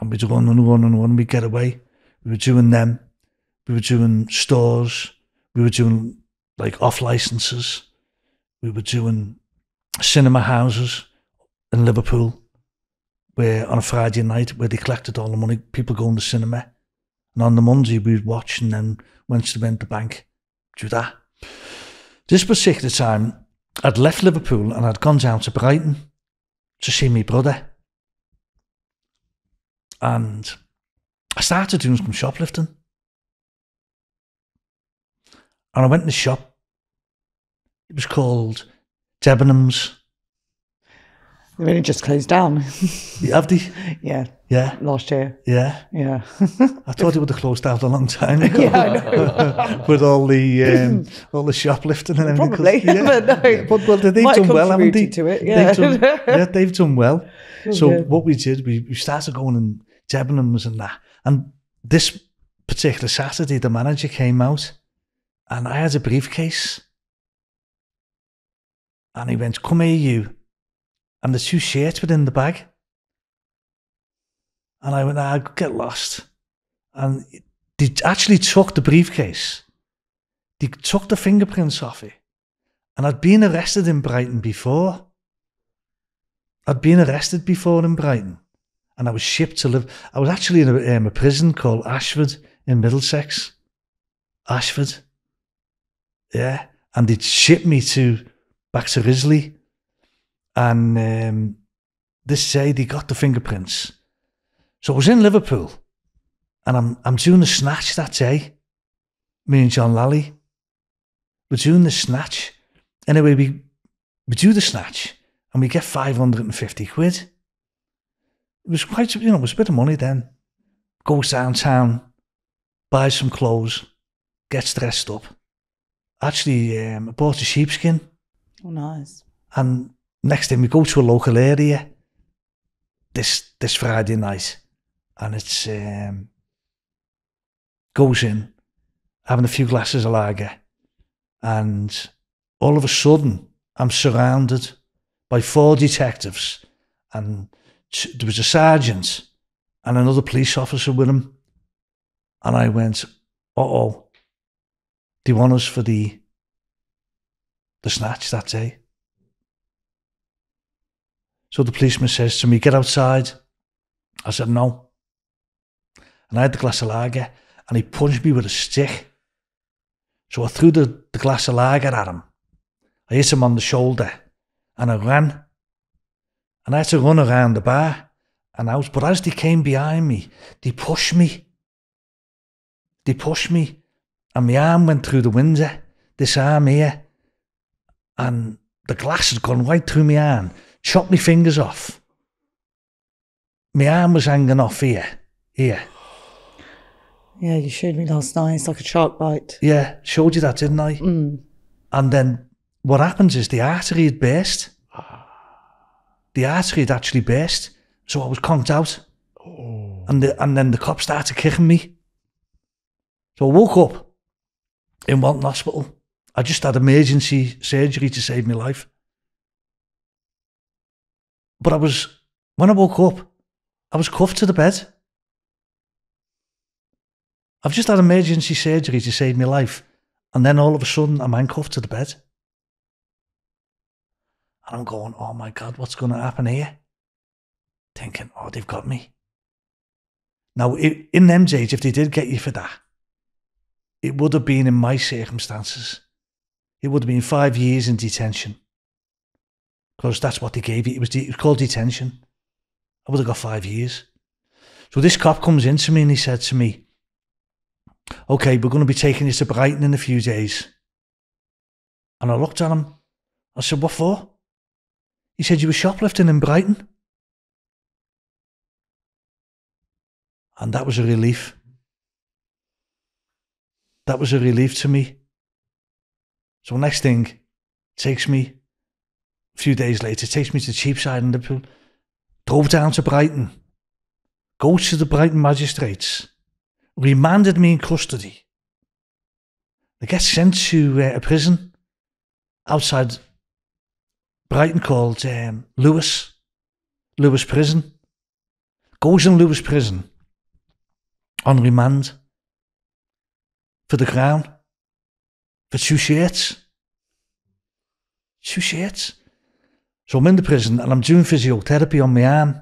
and we'd run and run and run. We'd get away. We were doing them. We were doing stores. We were doing like off licenses. We were doing cinema houses in Liverpool, where on a Friday night where they collected all the money, people going to cinema, and on the Monday we'd watch and then went to the bank, do that. This particular time, I'd left Liverpool and I'd gone down to Brighton to see my brother and I started doing some shoplifting. And I went in the shop. It was called Debenhams. They really just closed down. Have they? Yeah. Yeah. Last year. Yeah. Yeah. I thought it would have closed down a long time ago. yeah. With all the um, all the shoplifting and everything. Probably, Yeah. but no. Yeah, but, but they've Might done well, haven't they? To it. Yeah. They've done, yeah, they've done well. So good. what we did, we, we started going in Debenhams and that. And this particular Saturday, the manager came out and I had a briefcase. And he went, come here, you. And the two shirts were in the bag. And I went, I could get lost. And they actually took the briefcase. They took the fingerprints off it. And I'd been arrested in Brighton before. I'd been arrested before in Brighton. And I was shipped to live. I was actually in a, um, a prison called Ashford in Middlesex. Ashford. Yeah. And they'd shipped me to back to Risley. And um, this day they got the fingerprints. So I was in Liverpool And I'm I'm doing the snatch that day. Me and John Lally. We're doing the snatch. Anyway, we we do the snatch and we get 550 quid. It was quite, you know, it was a bit of money then. Goes downtown, buys some clothes, gets dressed up. Actually, um, I bought a sheepskin. Oh, nice. And next thing we go to a local area this this Friday night, and it's um, goes in, having a few glasses of lager, and all of a sudden I'm surrounded by four detectives, and t- there was a sergeant and another police officer with him, and I went, "Uh oh, they want us for the the snatch that day." So the policeman says to me, Get outside. I said, No. And I had the glass of lager and he punched me with a stick. So I threw the, the glass of lager at him. I hit him on the shoulder and I ran. And I had to run around the bar and out. But as they came behind me, they pushed me. They pushed me and my arm went through the window, this arm here. And the glass had gone right through my arm chopped my fingers off. My arm was hanging off here, here. Yeah, you showed me last night. It's like a shark bite. Yeah, showed you that, didn't I? Mm. And then what happens is the artery had burst. The artery had actually burst, so I was conked out. And the, and then the cop started kicking me. So I woke up in Walton Hospital. I just had emergency surgery to save my life. But I was, when I woke up, I was cuffed to the bed. I've just had emergency surgery to save my life. And then all of a sudden, I'm handcuffed to the bed. And I'm going, oh my God, what's going to happen here? Thinking, oh, they've got me. Now, in them days, if they did get you for that, it would have been in my circumstances. It would have been five years in detention. Because that's what they gave you. It was, de- it was called detention. I would have got five years. So this cop comes in to me and he said to me, Okay, we're going to be taking you to Brighton in a few days. And I looked at him. I said, What for? He said, You were shoplifting in Brighton. And that was a relief. That was a relief to me. So next thing takes me a few days later, takes me to Cheapside in Liverpool, drove down to Brighton, goes to the Brighton magistrates, remanded me in custody. I get sent to uh, a prison outside Brighton called um, Lewes, Lewes Prison. Goes in Lewes Prison on remand for the Crown for two shirts. Two shirts. So I'm in the prison and I'm doing physiotherapy on my arm.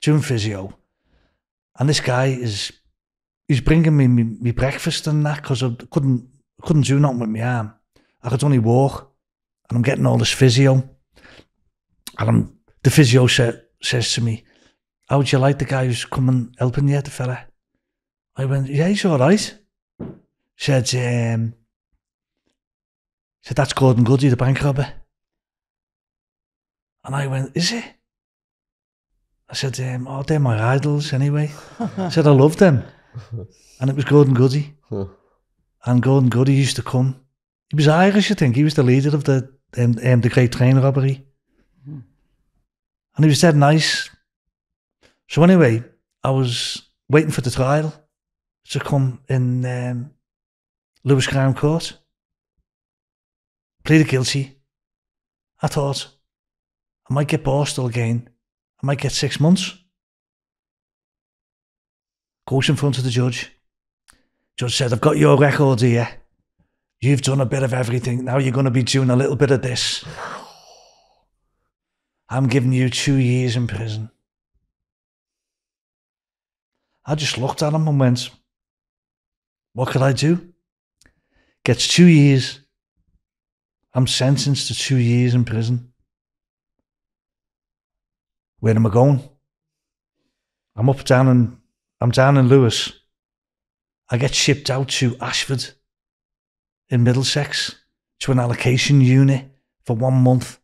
Doing physio. And this guy is, he's bringing me me breakfast and that because I couldn't, couldn't do nothing with my arm. I could only walk. And I'm getting all this physio. And I'm, the physio sa- says to me, how would you like the guy who's coming helping you, the fella? I went, yeah, he's all right. Said, um, said, that's Gordon Goody, the bank robber. And I went, is it? I said, um, oh, they're my idols anyway. I said, I love them. And it was Gordon Goody. And Gordon Goody used to come. He was Irish, I think. He was the leader of the um, um, the Great Train Robbery. And he was dead nice. So anyway, I was waiting for the trial to come in um, Lewes Crown Court. Pleaded guilty. I thought, I might get Borstal again. I might get six months. Goes in front of the judge. Judge said, I've got your record here. You've done a bit of everything. Now you're going to be doing a little bit of this. I'm giving you two years in prison. I just looked at him and went, What could I do? Gets two years. I'm sentenced to two years in prison. Where am I going? I'm up, down, and I'm down in Lewes. I get shipped out to Ashford in Middlesex to an allocation unit for one month.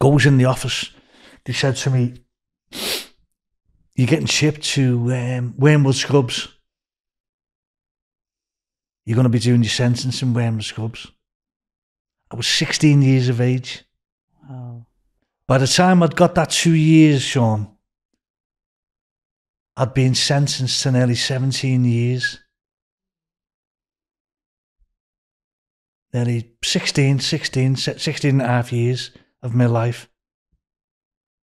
Goes in the office. They said to me, You're getting shipped to um, Wormwood Scrubs. You're going to be doing your sentence in Wormwood Scrubs. I was 16 years of age. By the time I'd got that two years, Shaun, I'd been sentenced to nearly 17 years. Nearly 16, 16, 16 and a half years of my life.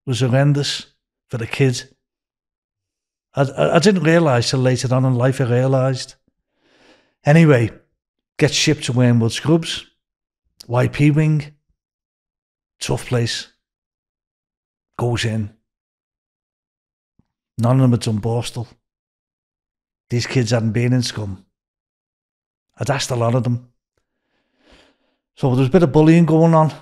It was horrendous for the kid. I, I, I didn't realise till later on in life I realised. Anyway, get shipped to Wormwood Scrubs, YP wing, tough place. Goes in. None of them had done Borstal. These kids hadn't been in scum. I'd asked a lot of them. So there was a bit of bullying going on.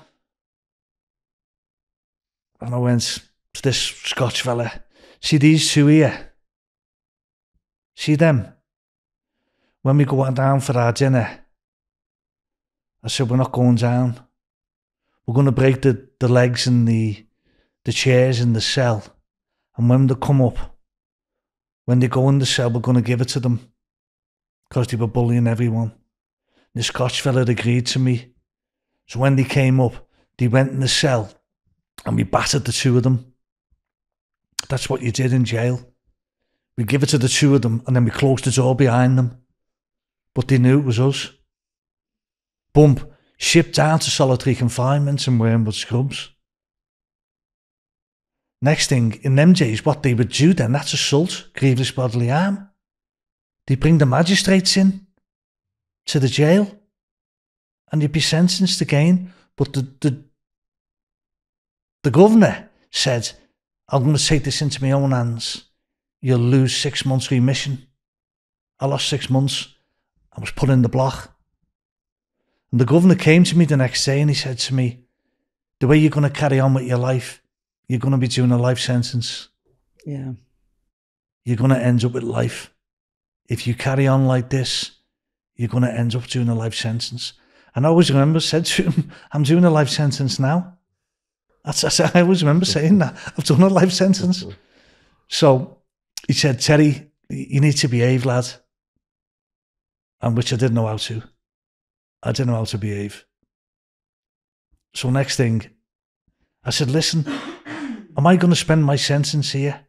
And I went to this Scotch fella. See these two here? See them? When we go down for our dinner, I said, we're not going down. We're going to break the, the legs and the, the chairs in the cell. And when they come up, when they go in the cell, we're going to give it to them. Because they were bullying everyone. The Scotch fella agreed to me. So when they came up, they went in the cell and we battered the two of them. That's what you did in jail. We give it to the two of them and then we closed the door behind them. But they knew it was us. Bump, shipped down to solitary confinement in Wormwood Scrubs. Next thing, in them days, what they would do then, that's assault, grievous bodily harm. They bring the magistrates in to the jail and you'd be sentenced again. But the, the, the governor said, I'm going to take this into my own hands. You'll lose six months remission. I lost six months. I was put in the block. And the governor came to me the next day and he said to me, The way you're going to carry on with your life, you're going to be doing a life sentence. Yeah. You're going to end up with life. If you carry on like this, you're going to end up doing a life sentence. And I always remember said to him, I'm doing a life sentence now. That's, that's I always remember saying that. I've done a life sentence. So he said, Terry, you need to behave, lad. And which I didn't know how to. I didn't know how to behave. So next thing, I said, listen, am I going to spend my sentence here?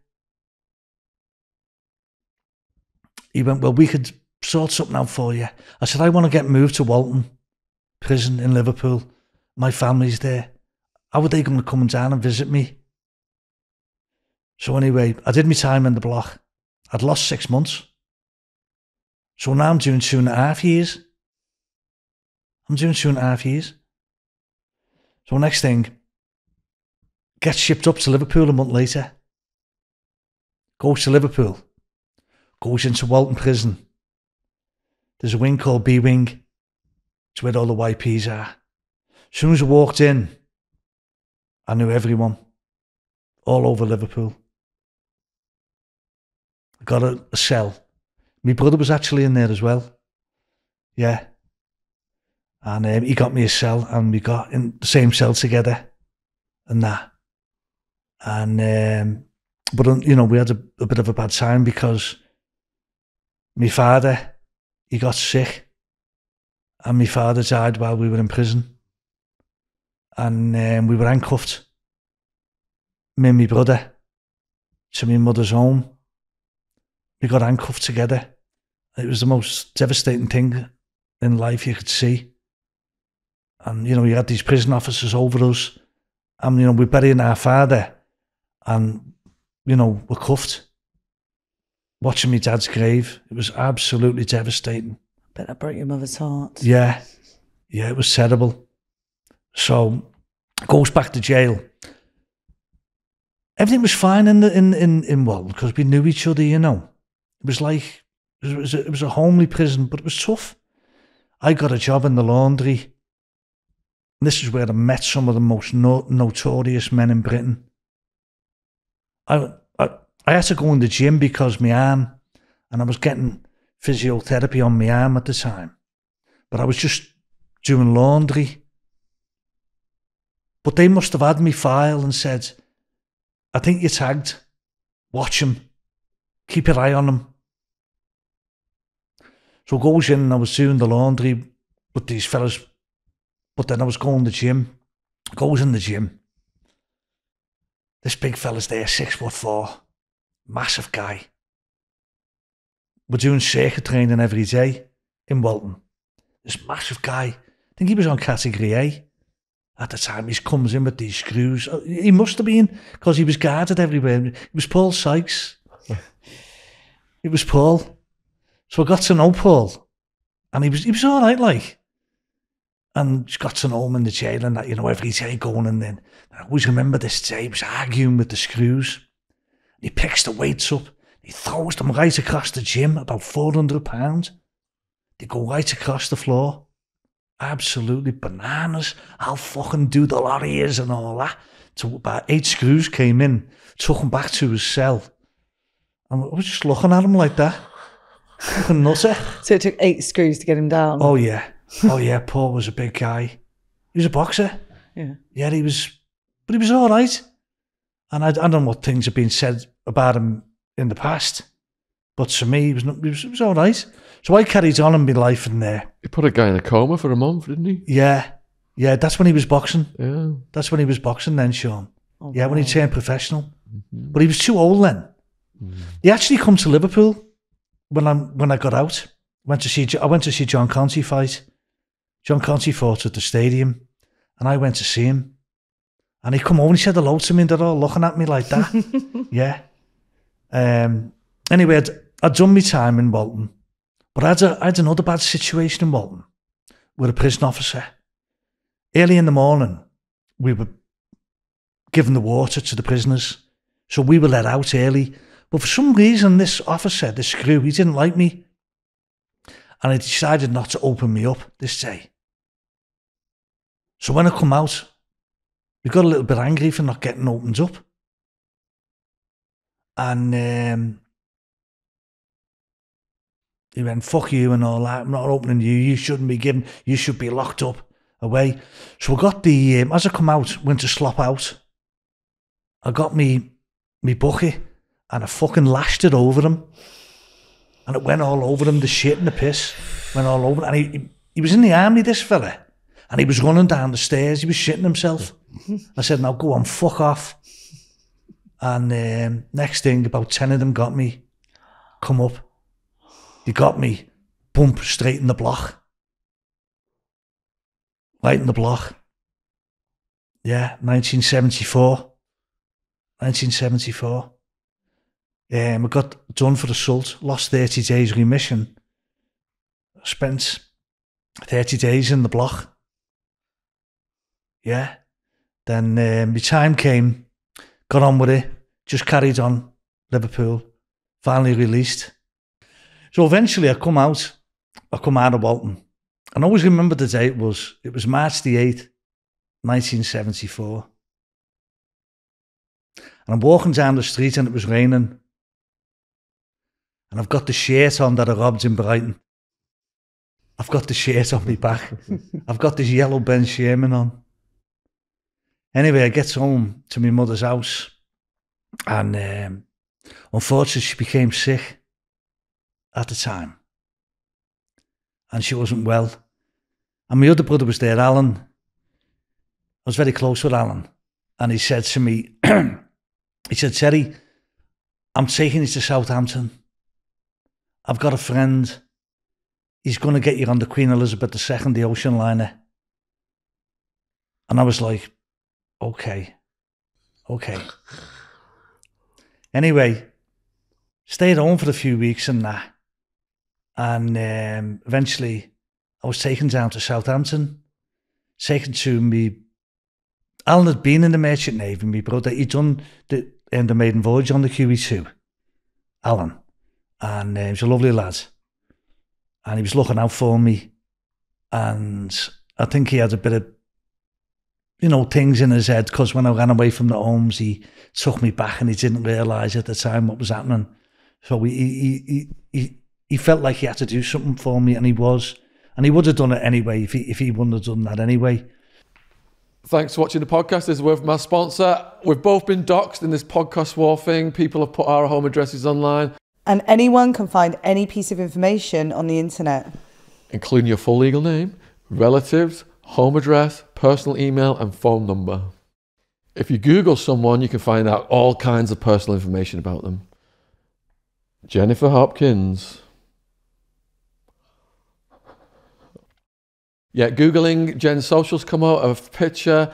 He went, well, we could sort something out for you. I said, I want to get moved to Walton prison in Liverpool. My family's there. How are they going to come down and visit me? So anyway, I did my time in the block. I'd lost six months. So now I'm doing two and a half years. I'm doing two and a half years. So next thing, get shipped up to Liverpool a month later. Goes to Liverpool. Goes into Walton Prison. There's a wing called B Wing. It's where all the YPs are. As soon as I walked in, I knew everyone. All over Liverpool. I got a, a cell. My brother was actually in there as well. Yeah. And um, he got me a cell and we got in the same cell together and that. And, um, but, you know, we had a, a bit of a bad time because my father, he got sick and my father died while we were in prison. And um, we were handcuffed, me and my brother, to my mother's home. We got handcuffed together. It was the most devastating thing in life you could see. And, you know, you had these prison officers over us. And, you know, we're burying our father. And, you know, we're cuffed. Watching my dad's grave. It was absolutely devastating. Bet that broke your mother's heart. Yeah. Yeah, it was terrible. So, goes back to jail. Everything was fine in the in in in well because we knew each other. You know, it was like it was a, it was a homely prison, but it was tough. I got a job in the laundry. And this is where I met some of the most no, notorious men in Britain. I, I I had to go in the gym because my arm, and I was getting physiotherapy on my arm at the time. But I was just doing laundry. But they must have had me file and said, I think you're tagged. Watch him. Keep your eye on him. So I goes in and I was doing the laundry with these fellas. But then I was going to the gym. Goes in the gym. This big fella's there, six foot four, massive guy. We're doing circuit training every day in Walton. This massive guy, I think he was on category A at the time. He comes in with these screws. Oh, he must have been, because he was guarded everywhere. It was Paul Sykes. it was Paul. So I got to know Paul. And he was, he was all right, like. And got to know him in the jail and that, you know, every day going and then I always remember this day, he was arguing with the screws. He picks the weights up, he throws them right across the gym, about 400 pounds. They go right across the floor. Absolutely bananas. I'll fucking do the lorries and all that. So about eight screws came in, took him back to his cell. And I was just looking at him like that. Fucking nutter. So it took eight screws to get him down. Oh yeah. Oh yeah, Paul was a big guy. He was a boxer. yeah. Yeah, he was, but he was all right. And I, I don't know what things have been said about him in the past, but to me, he was, not, he was, he was all right. So I carried on in my life in there. He put a guy in a coma for a month, didn't he? Yeah, yeah, that's when he was boxing. Yeah. That's when he was boxing then, Shaun. Oh, Yeah, when he turned professional. Mm-hmm. But he was too old then. Mm. He actually come to Liverpool when I when I got out. Went to see I went to see John Conteh fight. John Conteh fought at the stadium, and I went to see him. And he come over and he said hello to me, and they're all looking at me like that. yeah. Um. Anyway, I'd, I'd done my time in Walton, but I had, a, I had another bad situation in Walton with a prison officer. Early in the morning, we were given the water to the prisoners. So we were let out early. But for some reason, this officer, this screw, he didn't like me. And he decided not to open me up this day. So when I come out, we got a little bit angry for not getting opened up. And um, he went, fuck you and all that. I'm not opening you. You shouldn't be given, you should be locked up away. So I got the, um, as I come out, went to slop out. I got me me bucket and I fucking lashed it over him. And it went all over him, the shit and the piss went all over. And he, he, was in the army, this fella. And he was running down the stairs, he was shitting himself. I said, now go on, fuck off. And um, next thing, about 10 of them got me, come up. They got me, bump straight in the block. Right in the block. Yeah, 1974. 1974. Um, I got done for assault, lost 30 days remission. Spent 30 days in the block. Yeah. Then um, time came, got on with it, just carried on, Liverpool, finally released. So eventually I come out, I come out of Walton. And I always remember the day it was. It was March the 8th, 1974. And I'm walking down the street and it was raining. And I've got the shirt on that I robbed in Brighton. I've got the shirt on my back. I've got this yellow Ben Sherman on. Anyway, I get home to my mother's house. And um, unfortunately, she became sick at the time. And she wasn't well. And my other brother was there, Alan. I was very close with Alan. And he said to me, he said, Terry, I'm taking you to Southampton. I've got a friend. He's going to get you on the Queen Elizabeth II, the ocean liner. And I was like, okay, okay. Anyway, stayed home for a few weeks and that. And um, eventually I was taken down to Southampton, taken to me. Alan had been in the Merchant Navy, my brother. He'd done the, um, the maiden voyage on the QE2, Alan. And uh, he was a lovely lad. And he was looking out for me. And I think he had a bit of you know, things in his head because when I ran away from the homes, he took me back and he didn't realise at the time what was happening. So he, he, he, he, he felt like he had to do something for me and he was. And he would have done it anyway if he, if he wouldn't have done that anyway. Thanks for watching the podcast. This is with my sponsor. We've both been doxxed in this podcast war thing. People have put our home addresses online, And anyone can find any piece of information on the internet. including your full legal name, relatives, home address, personal email, and phone number. If you Google someone, you can find out all kinds of personal information about them. Jennifer Hopkins. Yeah, Googling Jen's socials come out, a picture,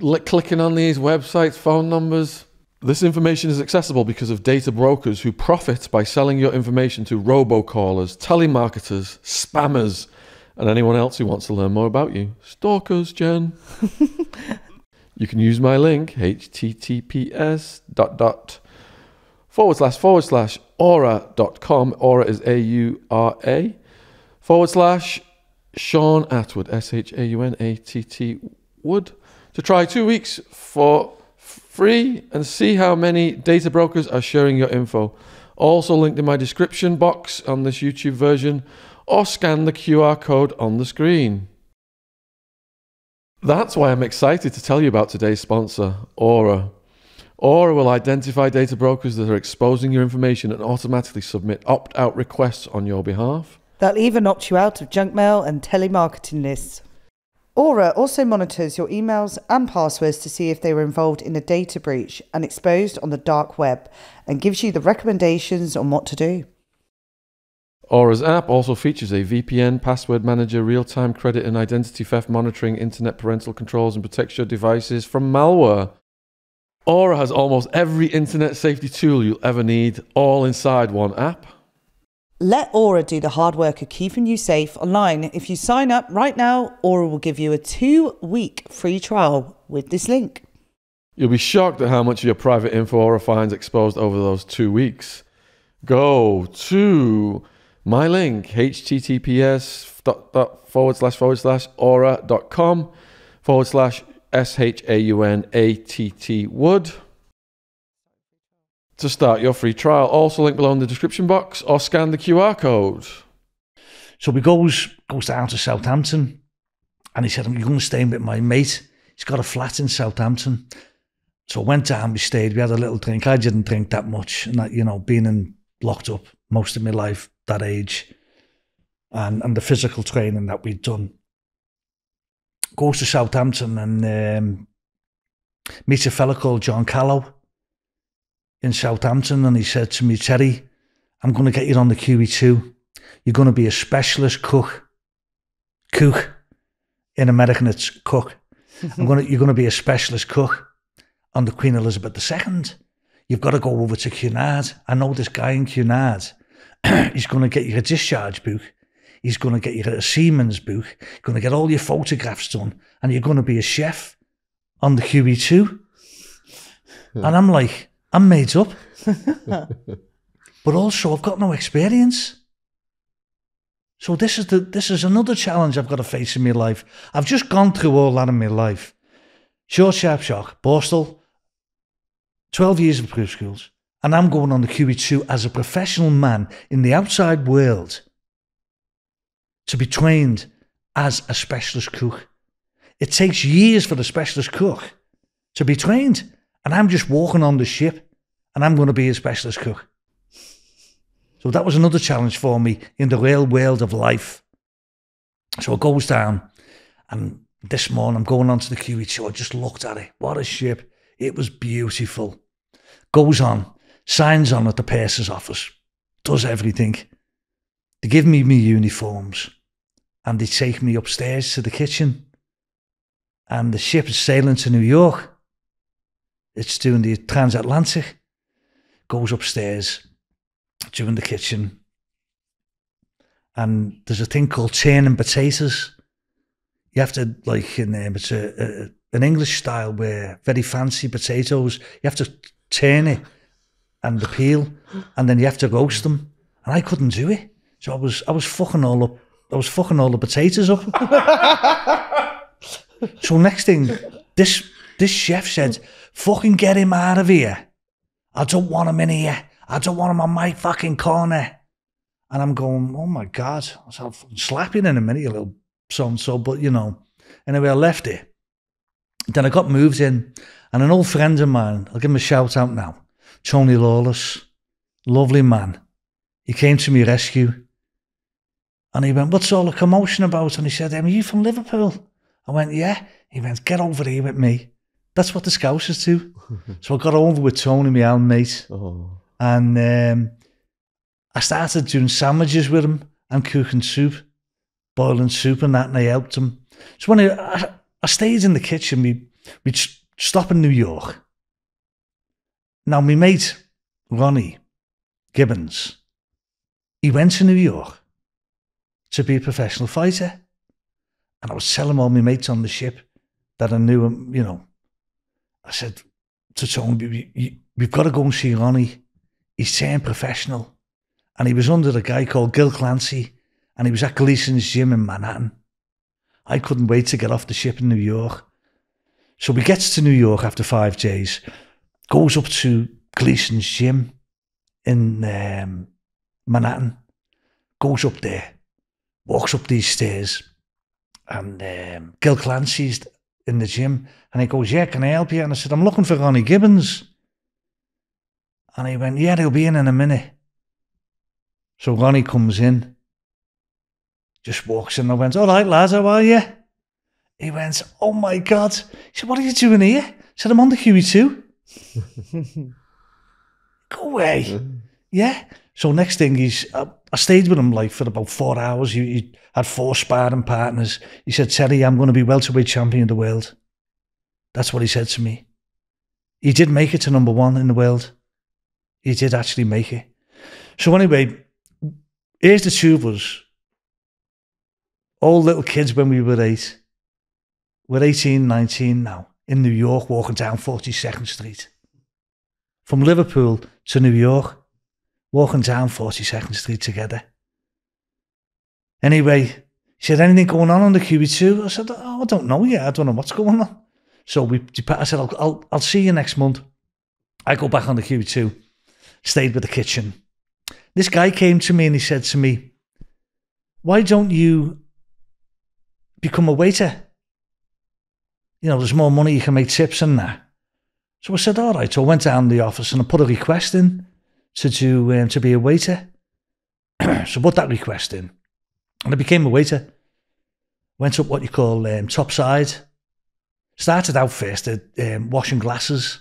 li- clicking on these websites, phone numbers. This information is accessible because of data brokers who profit by selling your information to robocallers, telemarketers, spammers, and anyone else who wants to learn more about you. Stalkers, Jen. you can use my link, https dot dot forward slash forward slash aura.com. Aura is A U R A forward slash Shaun Attwood, S H A U N A T T Wood, to try two weeks for free and see how many data brokers are sharing your info. Also linked in my description box on this YouTube version, or scan the QR code on the screen. That's why I'm excited to tell you about today's sponsor, Aura. Aura will identify data brokers that are exposing your information and automatically submit opt out requests on your behalf. They'll even opt you out of junk mail and telemarketing lists. Aura also monitors your emails and passwords to see if they were involved in a data breach and exposed on the dark web and gives you the recommendations on what to do. Aura's app also features a VPN, password manager, real time credit and identity theft monitoring, internet parental controls, and protects your devices from malware. Aura has almost every internet safety tool you'll ever need, all inside one app. Let Aura do the hard work of keeping you safe online. If you sign up right now, Aura will give you a two week free trial with this link. You'll be shocked at how much of your private info Aura finds exposed over those two weeks. Go to my link, https dot, dot forward slash forward slash forward slash S H A U N A T T Wood to start your free trial. Also, link below in the description box or scan the QR code. So we goes goes down to Southampton, and he said, "I'm going to stay with my mate. He's got a flat in Southampton." So went down, we stayed, we had a little drink. I didn't drink that much, and that, you know, being in locked up most of my life, that age, and and the physical training that we'd done. Goes to Southampton and um, meets a fella called John Callow in Southampton, and he said to me, Terry, I'm going to get you on the QE2 you're going to be a specialist cook. Cook. In American, it's cook. I'm going to, you're going to be a specialist cook on the Queen Elizabeth II. You've got to go over to Cunard. I know this guy in Cunard. He's going to get you a discharge book. He's going to get you a seaman's book. He's going to get all your photographs done. And you're going to be a chef on the QE2. And I'm like, I'm made up. but also, I've got no experience. So this is the this is another challenge I've got to face in my life. I've just gone through all that in my life. Short sharp shock, Borstal, 12 years of proof schools, and I'm going on the QE2 as a professional man in the outside world to be trained as a specialist cook. It takes years for the specialist cook to be trained, and I'm just walking on the ship, and I'm going to be a specialist cook. So that was another challenge for me in the real world of life. So it goes down, and this morning I'm going onto the QE2. I just looked at it. What a ship! It was beautiful. Goes on, signs on at the purser's office, does everything. They give me my uniforms, and they take me upstairs to the kitchen. And the ship is sailing to New York. It's doing the transatlantic. Goes upstairs during the kitchen. And there's a thing called turning potatoes. You have to like in um, it's a, a an English style where very fancy potatoes. You have to turn it and the peel, and then you have to roast them. And I couldn't do it, so I was I was fucking all up. I was fucking all the potatoes up. so next thing, this this chef said, "Fucking get him out of here. I don't want him in here. I don't want him on my fucking corner." And I'm going, "Oh my god!" I was I'll slap you in a minute, you little so and so. But you know, anyway, I left it. Then I got moved in, and an old friend of mine, I'll give him a shout out now, Tony Lawless, lovely man. He came to my rescue. And he went, What's all the commotion about? And he said, Are you from Liverpool? I went, Yeah. He went, Get over here with me. That's what the Scousers do. so I got over with Tony, my old mate. Oh. And um, I started doing sandwiches with him and cooking soup, boiling soup and that, and I helped him. So when I, I, I stayed in the kitchen, we, we'd stop in New York. Now, my mate, Ronnie Gibbons, he went to New York to be a professional fighter. And I was telling all my mates on the ship that I knew him, you know. I said to Tony, "We- we've got to go and see Ronnie. He's turned professional. And he was under a guy called Gil Clancy, and he was at Gleason's gym in Manhattan. I couldn't wait to get off the ship in New York. So we gets to New York after five days, goes up to Gleason's gym in um, Manhattan, goes up there, walks up these stairs, and um, Gil Clancy's in the gym, and he goes, "Yeah, can I help you?" And I said, "I'm looking for Ronnie Gibbons." And he went, "Yeah, he'll be in in a minute." So Ronnie comes in, just walks in. and I went, "All right, lads, how are you?" He went, "Oh my god!" He said, "What are you doing here?" I said, "I'm on the QE2." Go away. Yeah. So next thing he's, I, I stayed with him like for about four hours. He, he had four sparring partners. He said, Terry, I'm going to be welterweight champion of the world. That's what he said to me. He did make it to number one in the world. He did actually make it. So anyway, here's the two of us. All little kids when we were eight. We're 18, 19 now in New York, walking down 42nd Street. From Liverpool to New York walking down 42nd Street together. Anyway, he said, anything going on on the QE2? I said, oh, I don't know yet. I don't know what's going on. So we, I said, I'll, I'll, I'll see you next month. I go back on the QE2, stayed with the kitchen. This guy came to me and he said to me, why don't you become a waiter? You know, there's more money, you can make tips and that. So I said, all right. So I went down to the office and I put a request in to do um, to be a waiter. so I put that request in, and I became a waiter. Went up what you call um, top side. Started out first at um, washing glasses,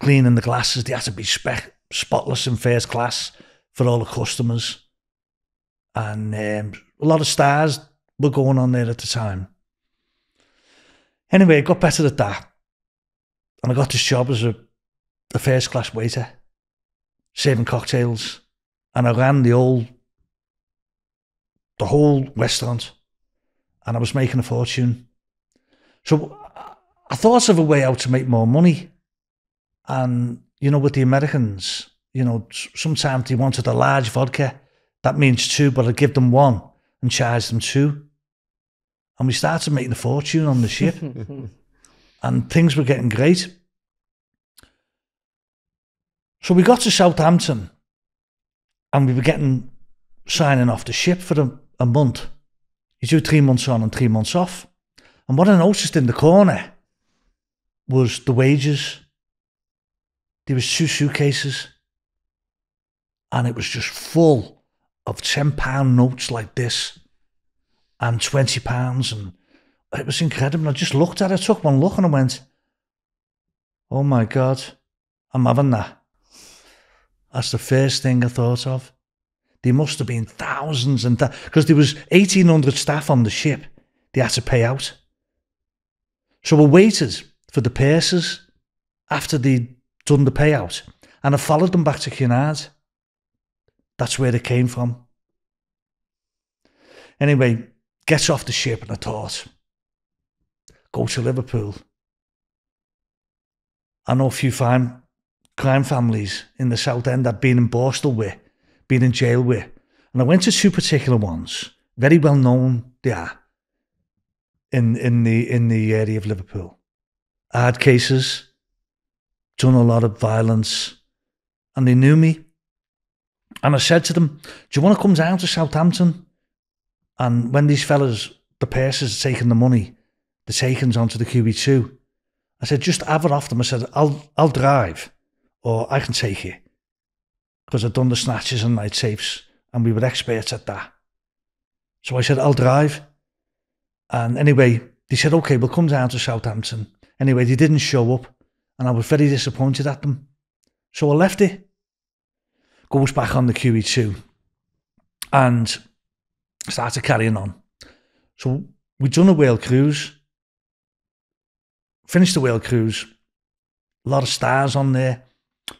cleaning the glasses. They had to be spec- spotless and first class for all the customers, and um, a lot of stars were going on there at the time. Anyway, I got better at that, and I got this job as a, a first class waiter serving cocktails, and I ran the whole the whole restaurant, and I was making a fortune. So I thought of a way out to make more money, and you know, with the Americans, you know, sometimes they wanted a large vodka. That means two, but I'd give them one and charge them two. And we started making a fortune on the ship, and things were getting great. So we got to Southampton and we were getting signing off the ship for a, a month. You do three months on and three months off. And what I noticed in the corner was the wages. There was two suitcases and it was just full of £10 notes like this and £20 and it was incredible. I just looked at it, took one look and I went, oh my God, I'm having that. That's the first thing I thought of. There must have been thousands and because there was 1,800 staff on the ship. They had to pay out. So I waited for the pursers after they'd done the payout and I followed them back to Cunard. That's where they came from. Anyway, gets off the ship and I thought, go to Liverpool. I know a few fine crime families in the South End I've been in Borstal with, been in jail with. And I went to two particular ones, very well known they are, in, in, the, in the area of Liverpool. hard cases, done a lot of violence, and they knew me. And I said to them, Do you want to come down to Southampton? And when these fellas, the pursers, taking the money, the takings onto the QE2, I said, Just have it off them. I said, I'll, I'll drive, or I can take it. Because I'd done the snatches and night safes, and we were experts at that. So I said, I'll drive. And anyway, they said, okay, we'll come down to Southampton. Anyway, they didn't show up, and I was very disappointed at them. So I left it. Goes back on the QE2 and started carrying on. So we'd done a whale cruise, finished the whale cruise, a lot of stars on there.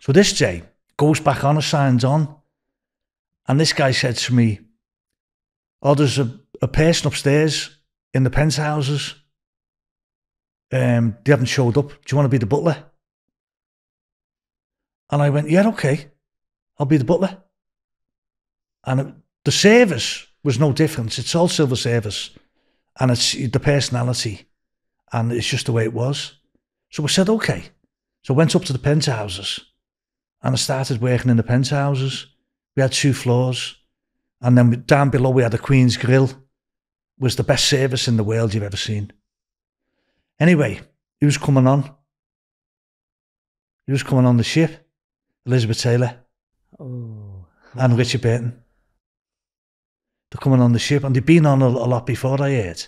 So this day goes back on, a signs on, and this guy said to me, Oh, there's a, a person upstairs in the penthouses. Um, they haven't showed up. Do you want to be the butler? And I went, yeah, okay. I'll be the butler. And the service was no difference. It's all silver service. And it's the personality. And it's just the way it was. So I said, okay. So I went up to the penthouses and I started working in the penthouses. We had two floors. And then down below we had the Queen's Grill. Was the best service in the world you've ever seen. Anyway, he was coming on. He was coming on the ship. Elizabeth Taylor. Oh. And Richard Burton. They're coming on the ship and they've been on a, a lot before, I heard.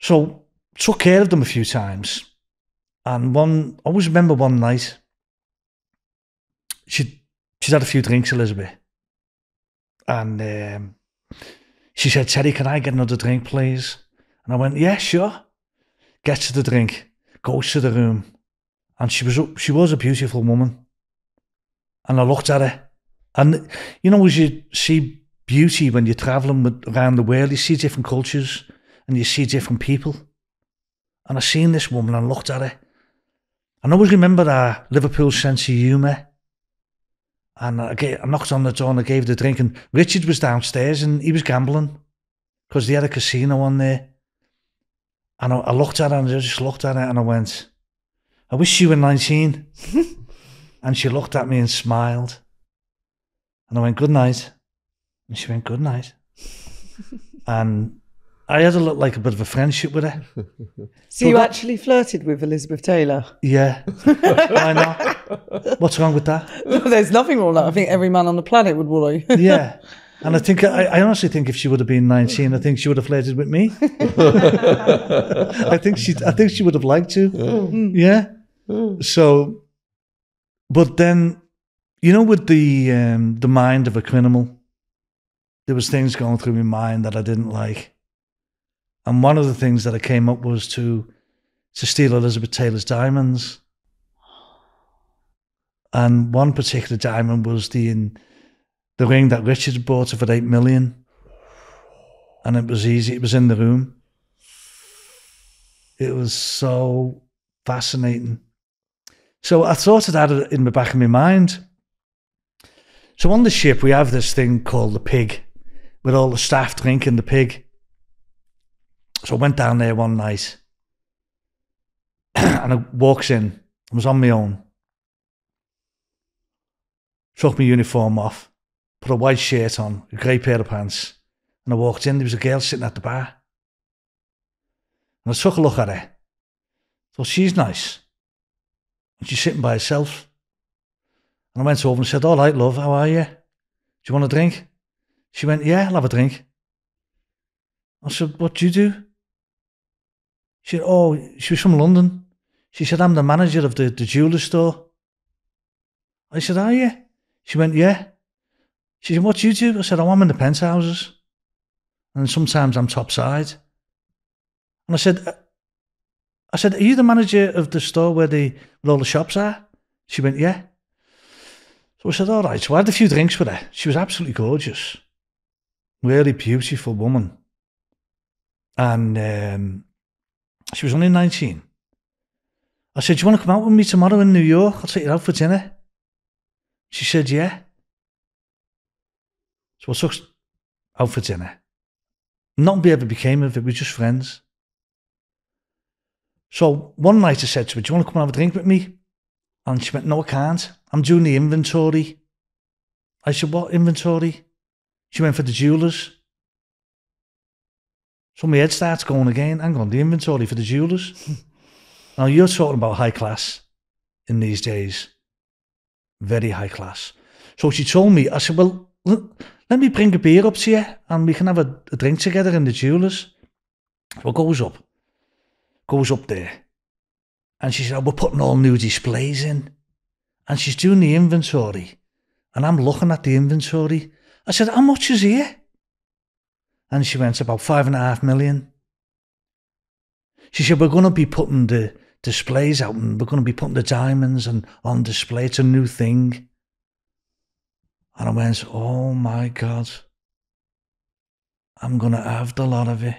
So, took care of them a few times. And one, I always remember one night, she she'd had a few drinks, Elizabeth. And um, she said, Teddy, can I get another drink, please? And I went, yeah, sure. Gets the drink, goes to the room. And she was she was a beautiful woman. And I looked at her. And, you know, as you see beauty when you're traveling with, around the world, you see different cultures and you see different people. And I seen this woman and looked at her. And I always remember that Liverpool sense of humour. And I, gave, I knocked on the door and I gave the drink. And Richard was downstairs and he was gambling because they had a casino on there. And I, I looked at her and I just looked at her and I went, I wish you were 19. and she looked at me and smiled. And I went, good night. And she went, good night. and I had a look like a bit of a friendship with her. So you actually flirted with Elizabeth Taylor? Yeah. Why not? What's wrong with that? There's nothing wrong with that. I think every man on the planet would worry. Yeah. And I think I, I honestly think if she would have been nineteen, I think she would have flirted with me. I think she I think she would have liked to. Yeah. So but then you know with the um, the mind of a criminal, there was things going through my mind that I didn't like. And one of the things that I came up was to to steal Elizabeth Taylor's diamonds. And one particular diamond was the in, the ring that Richard bought her for eight million. And it was easy, it was in the room. It was so fascinating. So I thought of that in the back of my mind. So on the ship, we have this thing called the pig, with all the staff drinking the pig. So I went down there one night and I walks in. I was on my own. Took my uniform off, put a white shirt on, a grey pair of pants, and I walked in. There was a girl sitting at the bar. And I took a look at her. Thought she's nice. And she's sitting by herself. And I went over and said, All right, love, how are you? Do you want a drink? She went, Yeah, I'll have a drink. I said, What do you do? She said, Oh, she was from London. She said, I'm the manager of the, the jeweller store. I said, Are you? She went, Yeah. She said, What do you do? I said, Oh, I'm in the penthouses. And sometimes I'm topside. And I said, "Uh," I said, Are you the manager of the store where the where all the shops are? She went, Yeah. So I said, All right. So I had a few drinks with her. She was absolutely gorgeous. Really beautiful woman. And um, she was only 19. I said, Do you want to come out with me tomorrow in New York? I'll take you out for dinner. She said, Yeah. So I took out for dinner. Nothing ever became of it. We were just friends. So one night I said to her, Do you want to come and have a drink with me? And she went, No, I can't. I'm doing the inventory. I said, What inventory? She went for the jewellers. So my head starts going again. Hang on, the inventory for the jewellers. now you're talking about high class in these days. Very high class. So she told me, I said, Well, let me bring a beer up to you and we can have a, a drink together in the jewellers. Well, goes up. Goes up there. And she said, oh, We're putting all new displays in. And she's doing the inventory. And I'm looking at the inventory. I said, How much is here? And she went, About five and a half million. She said, We're going to be putting the displays out and we're going to be putting the diamonds and on display. It's a new thing. And I went, Oh my God. I'm going to have the lot of it.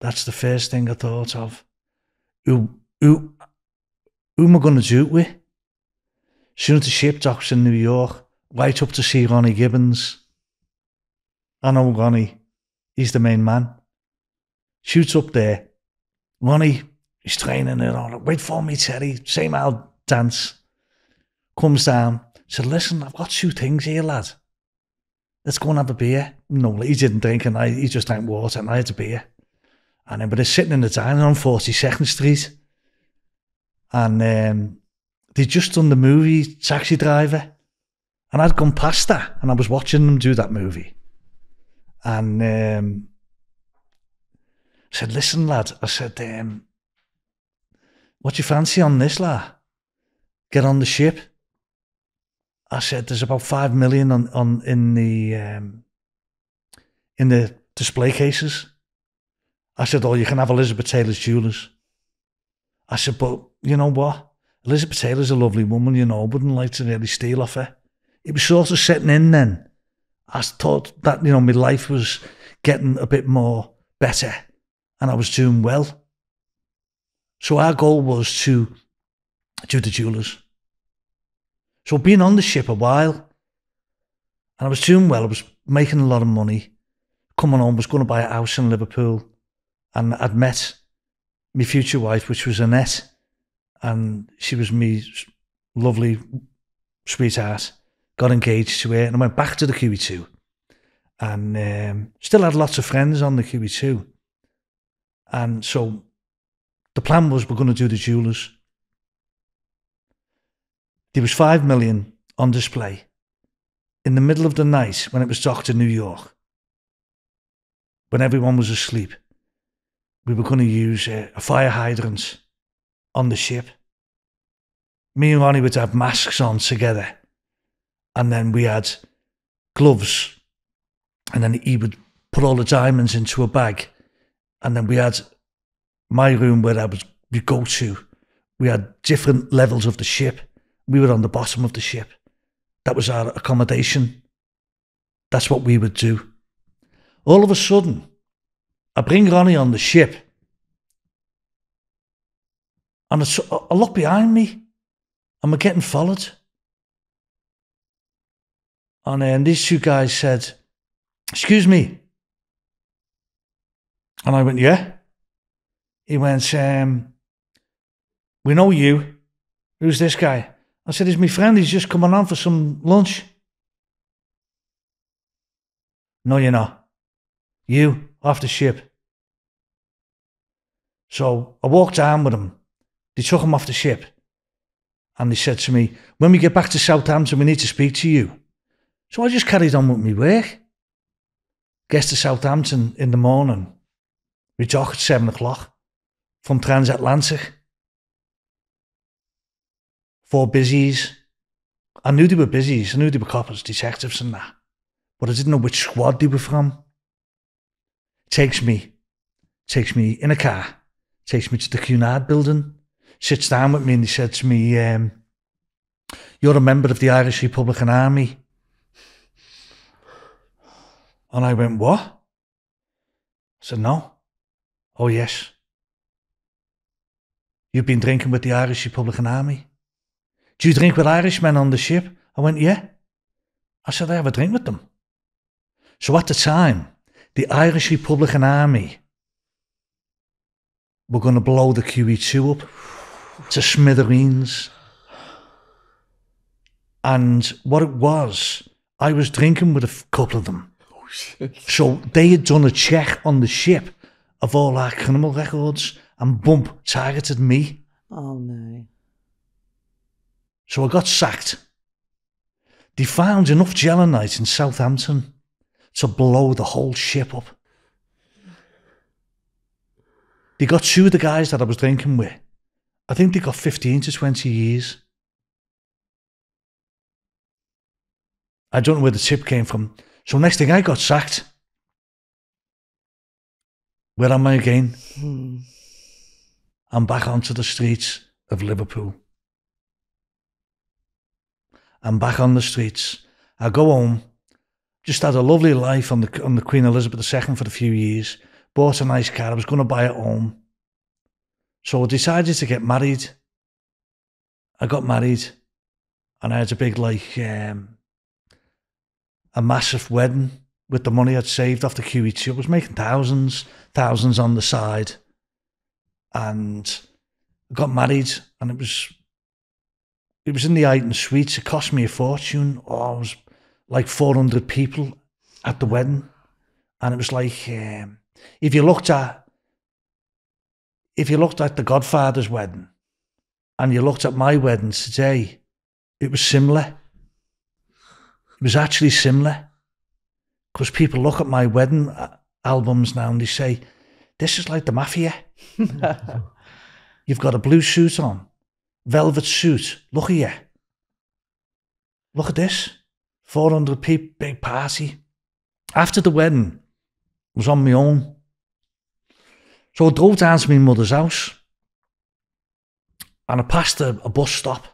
That's the first thing I thought of. Who, who, who am I going to do it with? Soon as the ship docks in New York, right up to see Ronnie Gibbons. I know Ronnie. He's the main man. Shoots up there. Ronnie, he's training it on. Wait for me, Terry. Same old dance. Comes down. Said, listen, I've got two things here, lad. Let's go and have a beer. No, he didn't drink, and I, he just drank water, and I had a beer. And then, but they're sitting in the diner on 42nd Street. And um, they'd just done the movie Taxi Driver. And I'd gone past that, and I was watching them do that movie. And um, I said, listen, lad, I said, um, what do you fancy on this, lad? Get on the ship. I said, there's about five million on, on in the um, in the display cases. I said, oh, you can have Elizabeth Taylor's jewelers. I said, but you know what? Elizabeth Taylor's a lovely woman, you know, wouldn't like to really steal off her. It was sort of setting in then. I thought that, you know, my life was getting a bit more better and I was doing well. So our goal was to do the jewelers. So being on the ship a while, and I was doing well, I was making a lot of money, coming home, was going to buy a house in Liverpool, and I'd met my future wife, which was Annette, and she was me lovely sweetheart. Got engaged to her, and I went back to the QE2, and um, still had lots of friends on the QE2. And so the plan was we're going to do the jewelers. There was five million on display in the middle of the night when it was docked in New York, when everyone was asleep. We were going to use a, a fire hydrant on the ship. Me and Ronnie would have masks on together, and then we had gloves, and then he would put all the diamonds into a bag, and then we had my room where I was we go to. We had different levels of the ship. We were on the bottom of the ship. That was our accommodation. That's what we would do. All of a sudden, I bring Ronnie on the ship. And I look behind me and we're getting followed. And then these two guys said, Excuse me. And I went, Yeah. He went, um, We know you. Who's this guy? I said, He's my friend. He's just coming on for some lunch. No, you're not. You, off the ship. So I walked down with him. They took him off the ship. And they said to me, When we get back to Southampton, we need to speak to you. So I just carried on with my work. Gets to Southampton in the morning. We dock at seven o'clock from Transatlantic. Four busies. I knew they were busies. I knew they were coppers, detectives, and that. But I didn't know which squad they were from. Takes me, takes me in a car, takes me to the Cunard building, sits down with me, and he said to me, um, You're a member of the Irish Republican Army. And I went, What? I said, No. Oh, yes. You've been drinking with the Irish Republican Army? Do you drink with Irishmen on the ship? I went, Yeah. I said, I have a drink with them. So at the time, the Irish Republican Army were going to blow the QE2 up to smithereens. And what it was, I was drinking with a couple of them. So they had done a check on the ship of all our criminal records and bump targeted me. Oh no. So I got sacked. They found enough gelignite in Southampton to blow the whole ship up. They got two of the guys that I was drinking with. I think they got 15 to 20 years. I don't know where the tip came from. So next thing I got sacked. Where am I again? Hmm. I'm back onto the streets of Liverpool. I'm back on the streets. I go home. Just had a lovely life on the on the Queen Elizabeth II for a few years. Bought a nice car. I was going to buy it home. So I decided to get married. I got married, and I had a big like um, a massive wedding with the money I'd saved the QE2. I was making thousands, thousands on the side and I got married and it was it was in the Huyton Suites. It cost me a fortune. Oh, it was like 400 people at the wedding. And it was like, um, if you looked at, if you looked at the Godfather's wedding and you looked at my wedding today, it was similar. Was actually similar. Because people look at my wedding uh, albums now and they say, this is like the mafia. You've got a blue suit on, velvet suit. Look at you. Look at this. 400 people, big party. After the wedding, I was on my own. So I drove down to my mother's house and I passed a, a bus stop.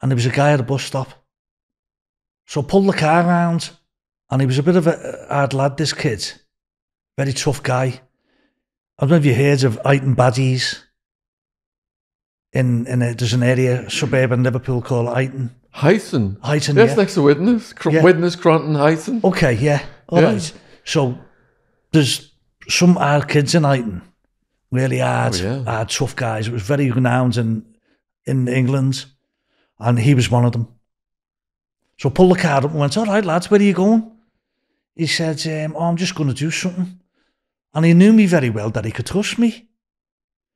And there was a guy at a bus stop. So pulled the car round and he was a bit of a hard lad, this kid. Very tough guy. I don't know if you heard of Huyton Baddies. In in a, there's an area suburban Liverpool called Huyton. Huyton. Huyton, That's yeah. next to Widnes. Cr- Yeah. Widnes, Cronton, Huyton. Okay, yeah, all right. Yeah. So there's some hard kids in Huyton, really hard, Oh, hard, tough guys. It was very renowned in in England, and he was one of them. So I pulled the car up and went, "All right, lads, where are you going?" He said, um, "Oh, I'm just going to do something," and he knew me very well that he could trust me.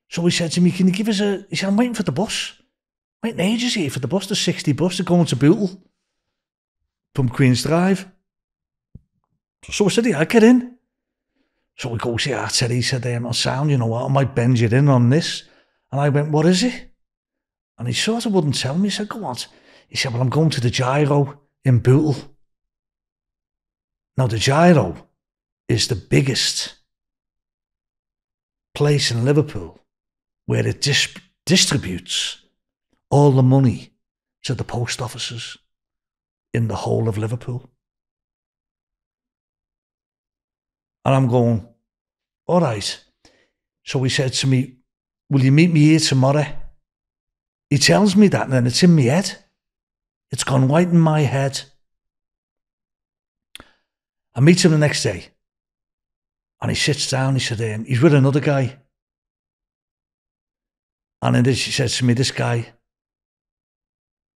So he said to me, "Can you give us a?" He said, "I'm waiting for the bus. i Waiting ages here for the bus, the 60 bus to go into Bootle from Queen's Drive." So I said, yeah, get in. So we go see Arteta. He said, um, I'll sound, you know what, I might bend you in on this. And I went, what is it? And he sort of wouldn't tell me. He said, go on. He said, well, I'm going to the Giro in Bootle. Now, the Giro is the biggest place in Liverpool where it dis- distributes all the money to the post offices in the whole of Liverpool. And I'm going, all right. So he said to me, Will you meet me here tomorrow? He tells me that, and then it's in my head. It's gone white in my head. I meet him the next day. And he sits down. He said, um, He's with another guy. And then this, he says to me, This guy,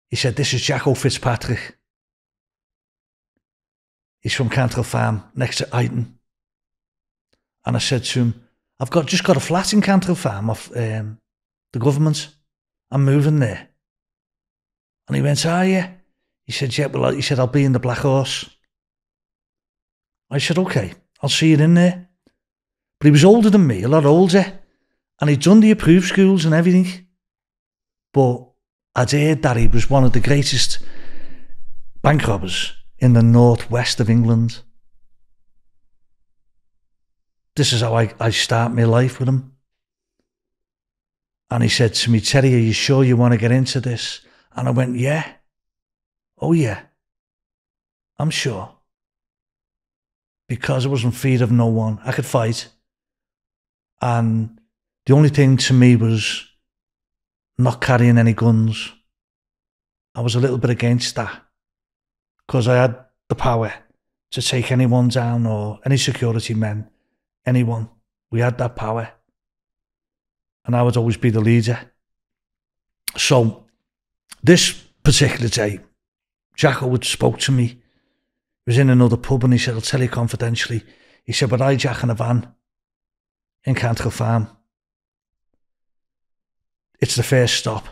he said, This is Jacko Fitzpatrick. He's from Cantril Farm next to Huyton. And I said to him, I've got just got a flat in Cantril Farm off um, the government. I'm moving there. And he went, Are you? He said, Yeah, well, he said, I'll be in the Black Horse. I said, Okay, I'll see you in there. But he was older than me, a lot older. And he'd done the approved schools and everything. But I'd heard that he was one of the greatest bank robbers in the northwest of England. This is how I, I start my life with him. And he said to me, Terry, are you sure you want to get into this? And I went, Yeah. Oh, yeah. I'm sure. Because I wasn't feared of no one. I could fight. And the only thing to me was not carrying any guns. I was a little bit against that. Because I had the power to take anyone down or any security men, anyone. We had that power. and I would always be the leader. So this particular day, Jacko would spoke to me. He was in another pub and he said, I'll tell you confidentially. He said, but I Jack in a van in Cantril Farm. It's the first stop.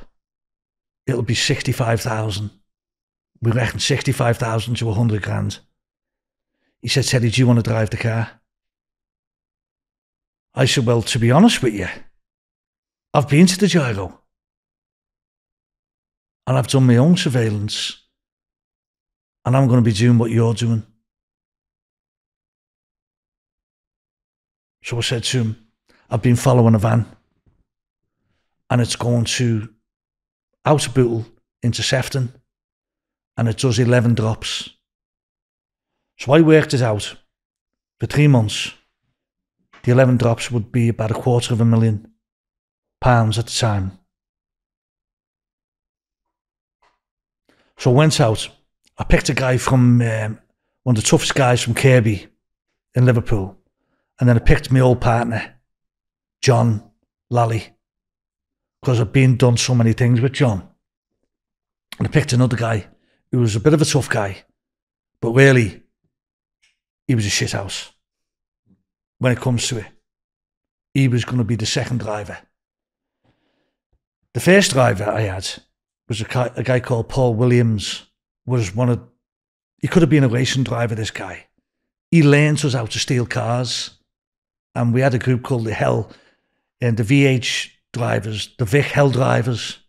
It'll be 65,000. We reckon 65,000 to 100 grand. He said, Teddy, do you want to drive the car? I said, well, to be honest with you, I've been to the giro and I've done my own surveillance and I'm going to be doing what you're doing. So I said to him, I've been following a van and it's going to Outer Bootle into Sefton and it does 11 drops. So I worked it out for three months. The 11 drops would be about a quarter of a million pounds at the time. So I went out. I picked a guy from um, one of the toughest guys from Kirkby in Liverpool. And then I picked my old partner, John Lally, because I've been done so many things with John. And I picked another guy who was a bit of a tough guy, but really, he was a shithouse when it comes to it. He was going to be the second driver. The first driver I had was a guy, a guy called Paul Williams. Was one of he could have been a racing driver. This guy, he learned us how to steal cars, and we had a group called the Hell, and the VH drivers, the Vic Hell drivers,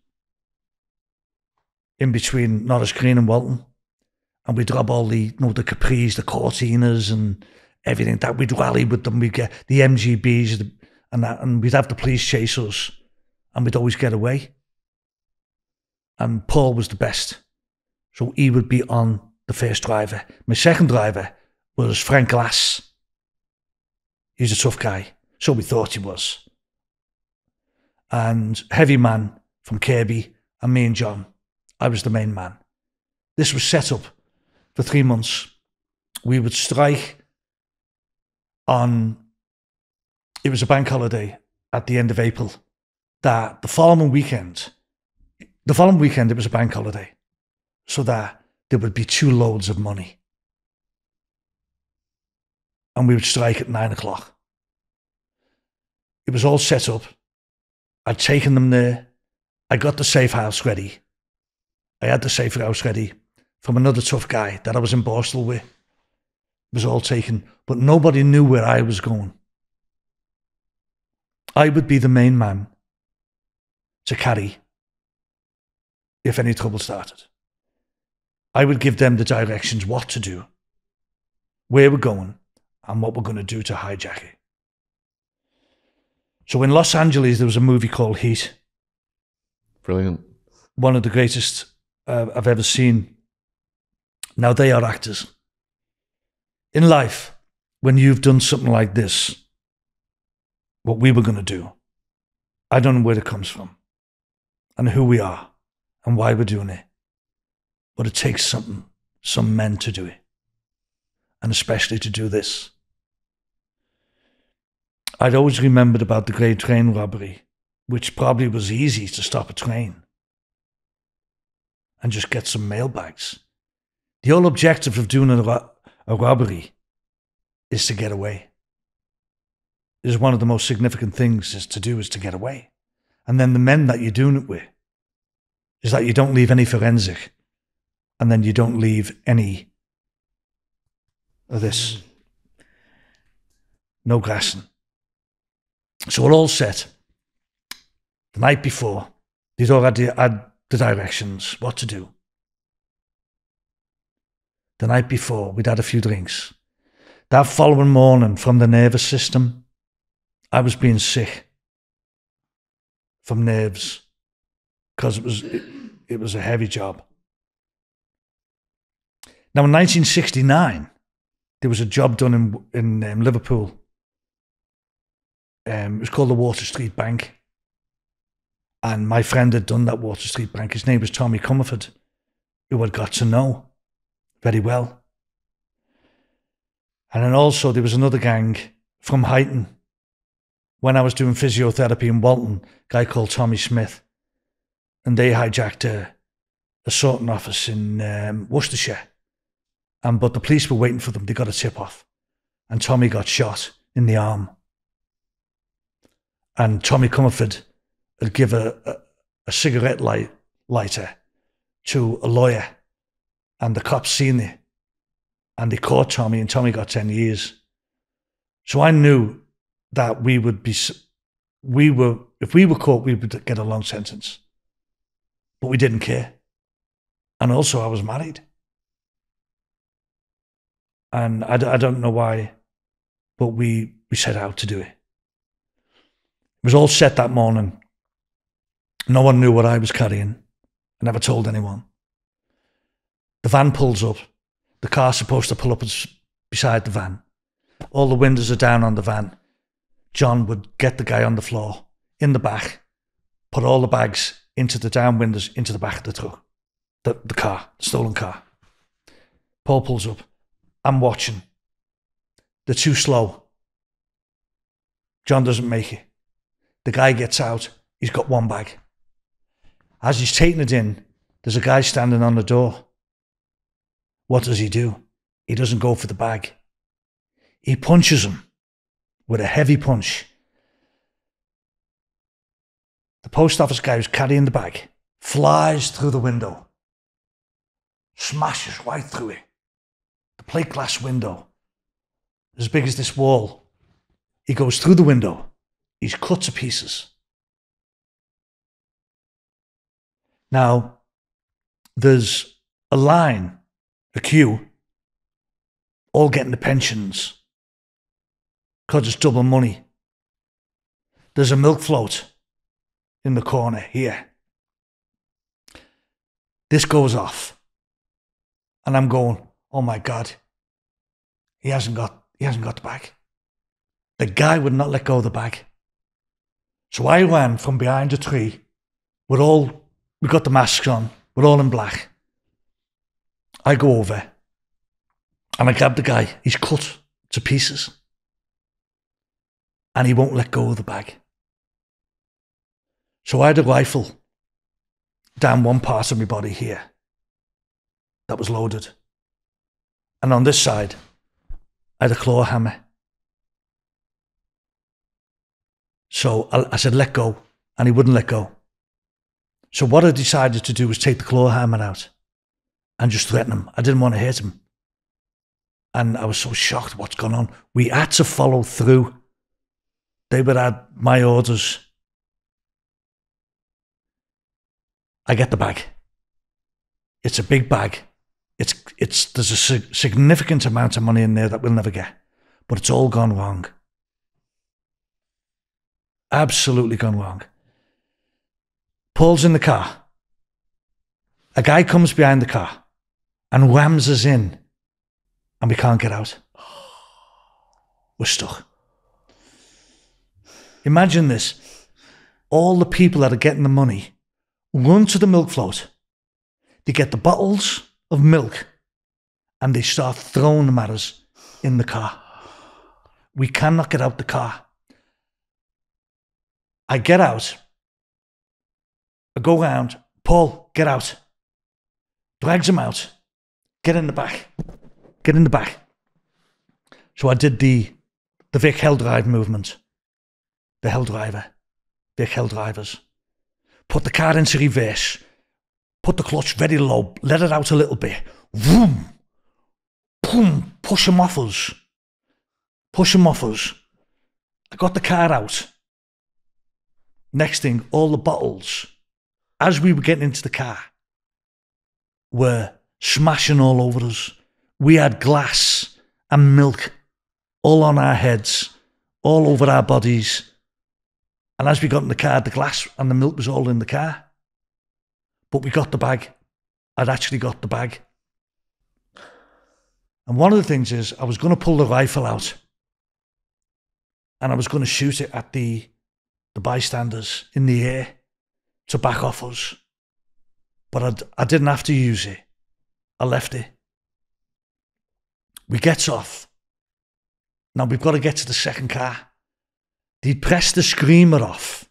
in between Norris Green and Walton, and we'd rob all the you know the Capris, the Cortinas, and everything that we'd rally with them. We'd get the MGBs, and that, and we'd have the police chase us, and we'd always get away and Paul was the best. So he would be on the first driver. My second driver was Frank Glass. He's a tough guy. So we thought he was. And Heavy Man from Kirkby and me and John. I was the main man. This was set up for three months. We would strike on, it was a bank holiday at the end of April, that the following weekend, the following weekend, it was a bank holiday, so that there would be two loads of money. And we would strike at nine o'clock. It was all set up. I'd taken them there. I got the safe house ready. I had the safe house ready from another tough guy that I was in Borstal with. It was all taken, but nobody knew where I was going. I would be the main man to carry if any trouble started. I would give them the directions what to do, where we're going, and what we're going to do to hijack it. So in Los Angeles, there was a movie called Heat. Brilliant. One of the greatest uh, I've ever seen. Now, they are actors. In life, when you've done something like this, what we were going to do, I don't know where it comes from and who we are and why we're doing it. But it takes something, some men to do it. And especially to do this. I'd always remembered about the great train robbery, which probably was easy to stop a train and just get some mailbags. The whole objective of doing a, ro- a robbery is to get away. Is one of the most significant things is to do is to get away. And then the men that you're doing it with is that you don't leave any forensic and then you don't leave any of this. No grassing. So we're all set. The night before, they'd already had the directions, what to do. The night before, we'd had a few drinks. That following morning, from the nervous system, I was being sick from nerves because it was it, it was a heavy job. Now, in 1969, there was a job done in in um, Liverpool. Um, it was called the Water Street Bank, and my friend had done that Water Street Bank. His name was Tommy Comerford, who I'd got to know very well. And then also there was another gang from Huyton, when I was doing physiotherapy in Walton, guy called Tommy Smith, and they hijacked a, a sorting office in um, Worcestershire. And but the police were waiting for them. They got a tip off, and Tommy got shot in the arm. And Tommy Comerford had give a, a, a cigarette light, lighter to a lawyer, and the cops seen it, and they caught Tommy, and Tommy got ten years. So I knew that we would be, we were, if we were caught, we would get a long sentence. But we didn't care. And also, I was married. And I, d- I don't know why, but we, we set out to do it. It was all set that morning. No one knew what I was carrying. I never told anyone. The van pulls up. The car's supposed to pull up beside the van. All the windows are down on the van. John would get the guy on the floor in the back, put all the bags into the down windows into the back of the truck, the, the car, the stolen car. Paul pulls up. I'm watching. They're too slow. John doesn't make it. The guy gets out. He's got one bag. As he's taking it in, there's a guy standing on the door. What does he do? He doesn't go for the bag. He punches him with a heavy punch. The post office guy who's carrying the bag flies through the window, smashes right through it. The plate glass window, as big as this wall, he goes through the window. He's cut to pieces. Now, there's a line, a queue, all getting the pensions because it's double money. There's a milk float in the corner here. This goes off. And I'm going, oh my God, he hasn't got he hasn't got the bag. The guy would not let go of the bag. So I ran from behind a tree. We're all we got the masks on, we're all in black. I go over and I grab the guy. He's cut to pieces. And he won't let go of the bag. So I had a rifle down one part of my body here that was loaded. And on this side, I had a claw hammer. So I, I said, let go. And he wouldn't let go. So what I decided to do was take the claw hammer out and just threaten him. I didn't want to hit him. And I was so shocked what's gone on. We had to follow through. They would had my orders. I get the bag. It's a big bag. It's it's there's a sig- significant amount of money in there that we'll never get, but it's all gone wrong. Absolutely gone wrong. Paul's in the car. A guy comes behind the car and whams us in, and we can't get out. We're stuck. Imagine this. All the people that are getting the money run to the milk float. They get the bottles of milk and they start throwing them at us in the car. We cannot get out the car. I get out. I go round. Paul, get out. Drags him out. Get in the back. Get in the back. So I did the the Vic Hell Drive movement. The Hell Driver. Vic Hell Drivers. Put the car into reverse. Put the clutch very low. Let it out a little bit. Vroom. Boom. Push him off us. Push him off us. I got the car out. Next thing, all the bottles, as we were getting into the car, were smashing all over us. We had glass and milk all on our heads, all over our bodies. And as we got in the car, the glass and the milk was all in the car. But we got the bag. I'd actually got the bag. And one of the things is, I was going to pull the rifle out and I was going to shoot it at the, the bystanders in the air to back off us. But I'd, I didn't have to use it. I left it. We get off. Now we've got to get to the second car. They press the screamer off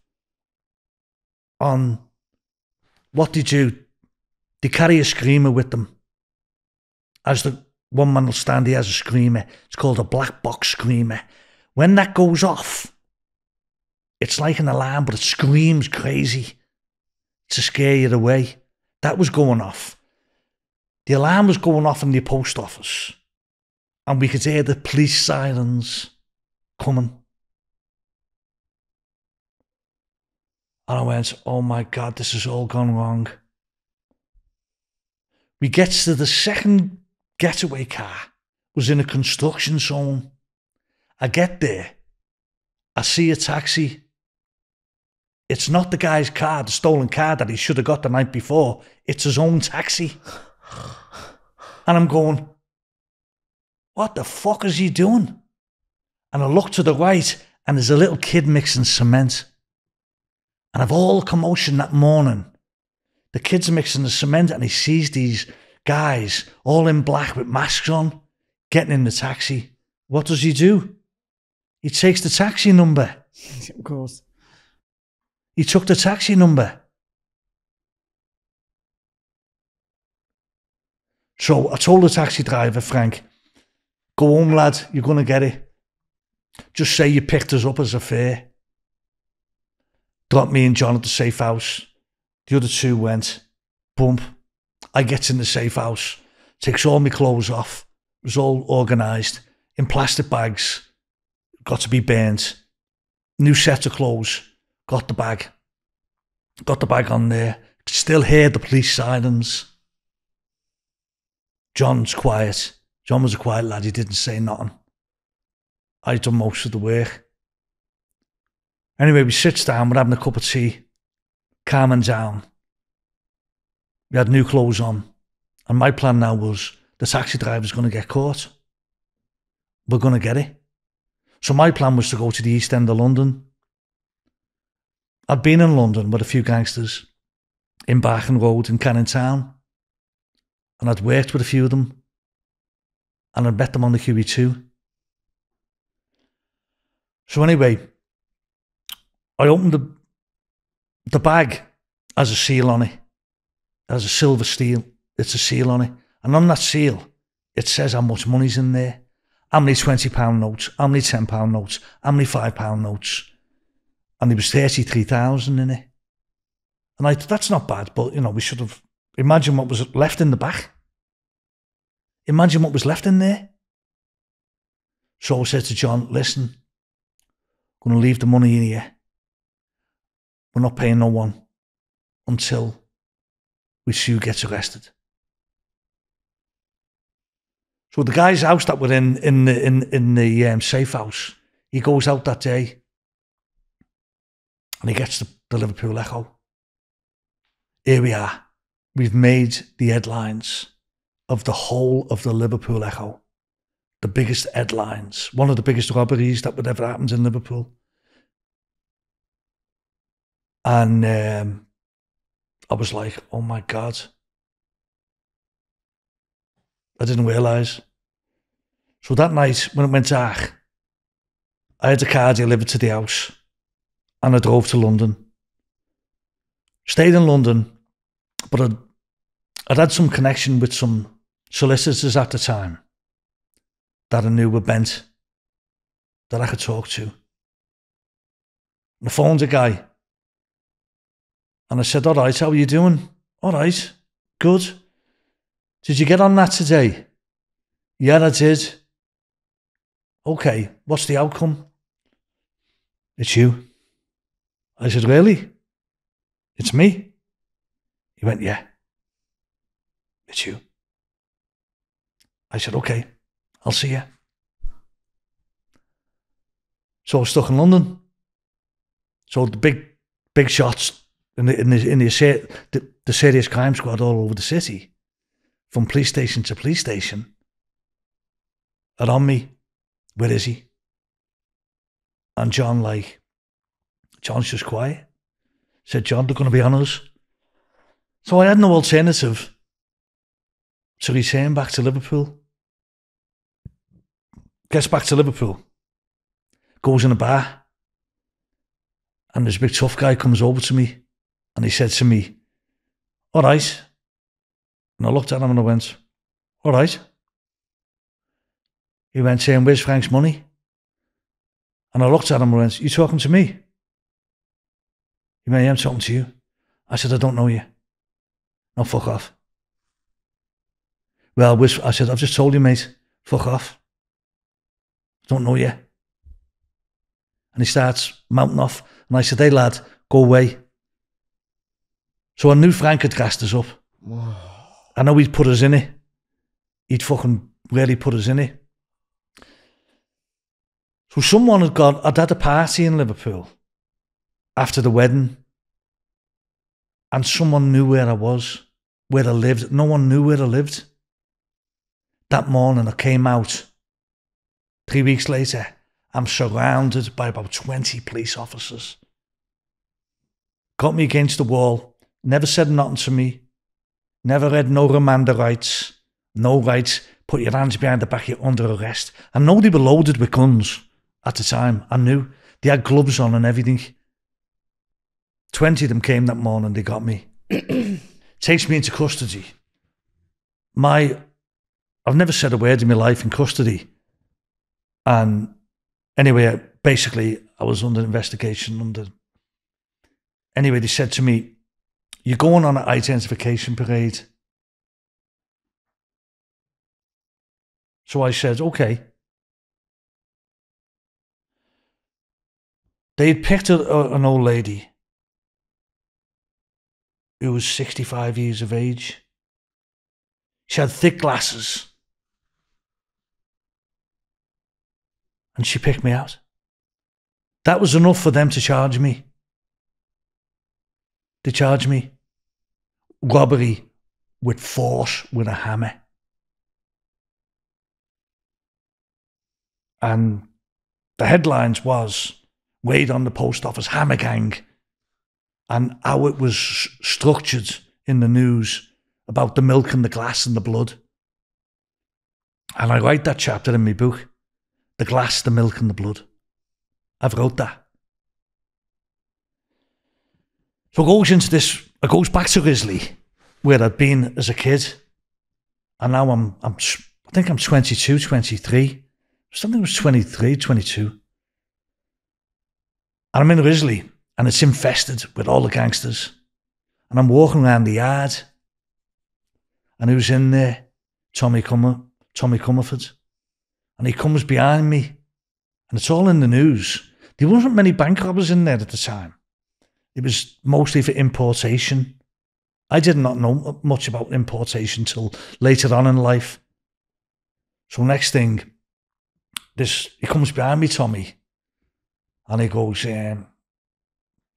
on what they do. They carry a screamer with them. As the one man will stand, he has a screamer. It's called a black box screamer. When that goes off, it's like an alarm, but it screams crazy to scare you away. That was going off. The alarm was going off in the post office, and we could hear the police sirens coming. And I went, oh my God, this has all gone wrong. We get to the second getaway car, was in a construction zone. I get there, I see a taxi. It's not the guy's car, the stolen car that he should have got the night before. It's his own taxi. And I'm going, what the fuck is he doing? And I look to the right, and there's a little kid mixing cement. And of all the commotion that morning, the kid's mixing the cement, and he sees these guys all in black with masks on getting in the taxi. What does he do? He takes the taxi number. Of course. He took the taxi number. So I told the taxi driver, Frank, go home, lad, you're going to get it. Just say you picked us up as a fare. Dropped me and John at the safe house. The other two went. Bump. I gets in the safe house, takes all my clothes off. It was all organised in plastic bags. Got to be burnt. New set of clothes. Got the bag. Got the bag on there. Still hear the police sirens. John's quiet. John was a quiet lad. He didn't say nothing. I done most of the work. Anyway, we sits down. We're having a cup of tea, calming down. We had new clothes on, and my plan now was the taxi driver's going to get caught. We're going to get it. So my plan was to go to the East End of London. I'd been in London with a few gangsters in Barking Road in Canning Town, and I'd worked with a few of them, and I'd met them on the QE2. So anyway, I opened the the bag has a seal on it. It has a silver seal. It's a seal on it. And on that seal, it says how much money's in there. How many £20 notes, how many £10 notes, how many £5 notes. And there was 33,000 in it. And I thought, that's not bad, but, you know, we should have... Imagine what was left in the back. Imagine what was left in there. So I said to John, listen, I'm going to leave the money in here. We're not paying no one until we Sue gets arrested. So the guy's house that we're in in the in in the um, safe house, he goes out that day, and he gets the, the Liverpool Echo. Here we are. We've made the headlines of the whole of the Liverpool Echo. The biggest headlines, one of the biggest robberies that would ever happen in Liverpool. And um, I was like, oh my God. I didn't realise. So that night, when it went dark, I had the car delivered to the house and I drove to London. Stayed in London, but I'd, I'd had some connection with some solicitors at the time that I knew were bent that I could talk to. And I phoned a guy and I said, All right, how are you doing? All right, good. Did you get on that today? Yeah, I did. Okay, what's the outcome? It's you. I said, Really? It's me? He went, Yeah, it's you. I said, Okay, I'll see you. So I was stuck in London. So the big, big shots in the in the in the, the, serious crime squad all over the city, from police station to police station, are on me. Where is he? And John, like, John's just quiet. Said, John, they're going to be on us. So I had no alternative to return back to Liverpool. Gets back to Liverpool, goes in a bar, And this big tough guy comes over to me and he said to me, All right. And I looked at him and I went, All right. He went saying, Where's Frank's money? And I looked at him and went, You talking to me? He went, Yeah, I'm talking to you. I said, I don't know you. No, fuck off. Well, I said, I've just told you, mate, fuck off. Don't know you. And he starts mounting off. And I said, Hey, lad, go away. So I knew Frank had gassed us up. I know he'd put us in it. He'd fucking really put us in it. So someone had got, I'd had a party in Liverpool after the wedding, and someone knew where I was, where I lived. No one knew where I lived. That morning, I came out. Three weeks later, I'm surrounded by about 20 police officers. Got me against the wall, never said nothing to me, never read no Remander rights, no rights, put your hands behind the back, you're under arrest. I know they were loaded with guns at the time. I knew. They had gloves on and everything. 20 of them came that morning, they got me. Takes me into custody. My, I've never said a word in my life in custody. And anyway, basically, I was under investigation. Under anyway, they said to me, "You're going on an identification parade." So I said, "Okay." They had picked a, a, an old lady who was 65 years of age. She had thick glasses. And she picked me out. That was enough for them to charge me. They charged me robbery with force with a hammer. And the headlines was Raid on the Post Office, Hammer Gang, and how it was structured in the news about the milk and the glass and the blood. And I write that chapter in my book The Glass, the Milk and the Blood. I've wrote that. So it goes into this, it goes back to Risley, where I'd been as a kid. And now I'm, I'm I think I'm 22, 23. Something was 23, 22. And I'm in Risley and it's infested with all the gangsters. And I'm walking around the yard and who's in there? Tommy Comer, Tommy Comerford. And he comes behind me and it's all in the news. There wasn't many bank robbers in there at the time. It was mostly for importation. I did not know much about importation till later on in life. So next thing, this he comes behind me, Tommy, and he goes, um,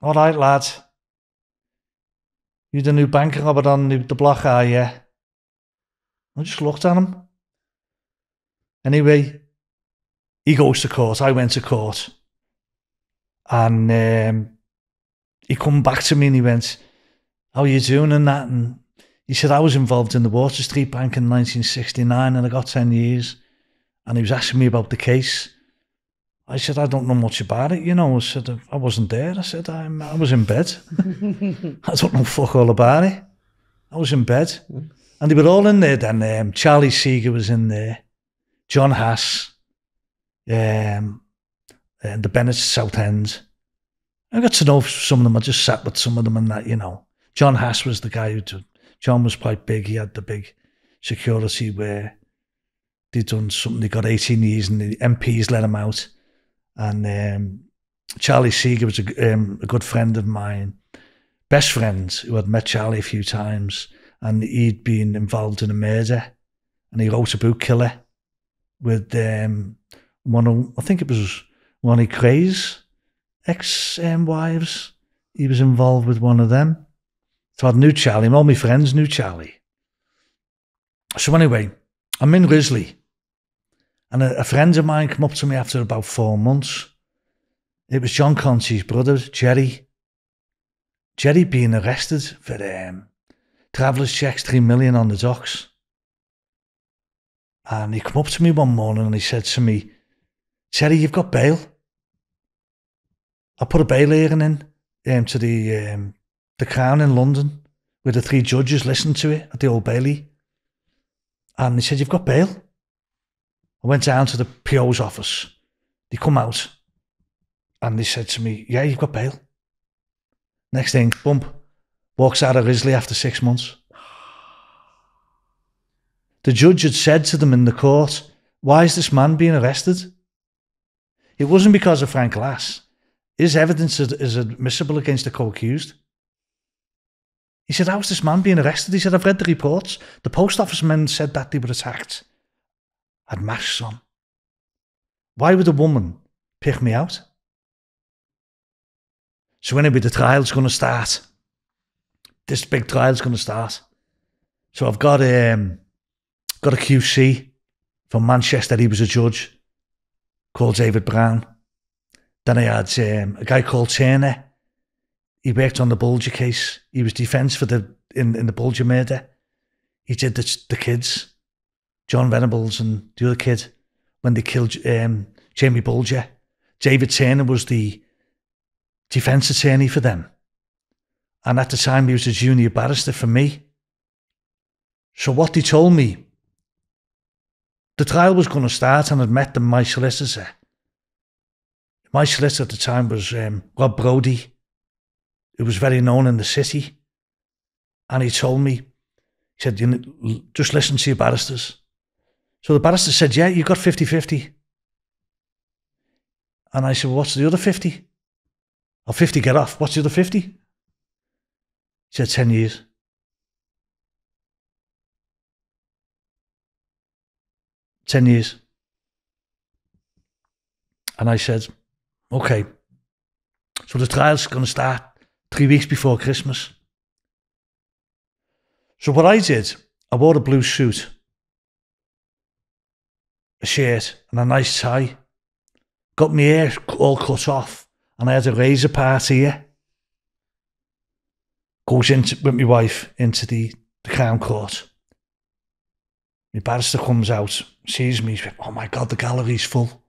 "All right, lad, you the new bank robber on the block, are you?" I just looked at him. Anyway, he goes to court. I went to court, and um, he come back to me and he went, "How are you doing?" and that, and he said I was involved in the Water Street Bank in 1969, and I got ten years. And he was asking me about the case. I said, I don't know much about it, you know. I said, I wasn't there. I said, I'm, I was in bed. I don't know fuck all about it. I was in bed. And they were all in there then. Um, Charlie Seiga was in there, John Haase, um, and the Bennett South End. I got to know some of them. I just sat with some of them and that, you know. John Haase was the guy who did, John was quite big. He had the big security where they'd done something, they got 18 years and the MPs let him out. And um, Charlie Seiga was a, um, a good friend of mine, best friend who had met Charlie a few times and he'd been involved in a murder, and he wrote a book, Killer, with um, one of I think it was Ronnie Kray's ex um, wives. He was involved with one of them. So I knew Charlie, all my friends knew Charlie. So anyway, I'm in Risley, and a, a friend of mine came up to me after about four months. It was John Conteh's brother, Jerry. Jerry being arrested for um, Travellers checks three million on the docks. And he come up to me one morning and he said to me, Terry, you've got bail. I put a bail hearing in um, to the um, the Crown in London, where the three judges listened to it at the Old Bailey, and they said, "You've got bail." I went down to the PO's office. They come out, and they said to me, "Yeah, you've got bail." Next thing, bump, walks out of Risley after six months. The judge had said to them in the court, Why is this man being arrested? It wasn't because of Frank Glass. His evidence is- is admissible against the co accused. He said, How's this man being arrested? He said, I've read the reports. The post office men said that they were attacked. Had masks on. Why would a woman pick me out? So anyway, the trial's going to start. This big trial's going to start. So I've got um, got a QC from Manchester. He was a judge called David Brown. Then I had um, a guy called Turner. He worked on the Bulger case. He was defence for the in, in the Bulger murder. He did the, the kids, John Venables and the other kid, when they killed um, Jamie Bulger. David Turner was the defence attorney for them. And at the time, he was a junior barrister for me. So what they told me, the trial was going to start and I'd met them, my solicitor. My solicitor at the time was um, Rob Brody, who was very known in the city. And he told me, he said, you just listen to your barristers. So the barrister said, yeah, you've got 50-50. And I said, well, what's the other 50? I'll 50 get off. What's the other 50? He said, 10 years. Ten years. And I said, okay. So the trial's going to start three weeks before Christmas. So what I did, I wore a blue suit, a shirt, and a nice tie. Got my hair all cut off, and I had a razor part here. Goes into with my wife into the, the Crown Court. My barrister comes out, sees me, Oh my God, the gallery's full.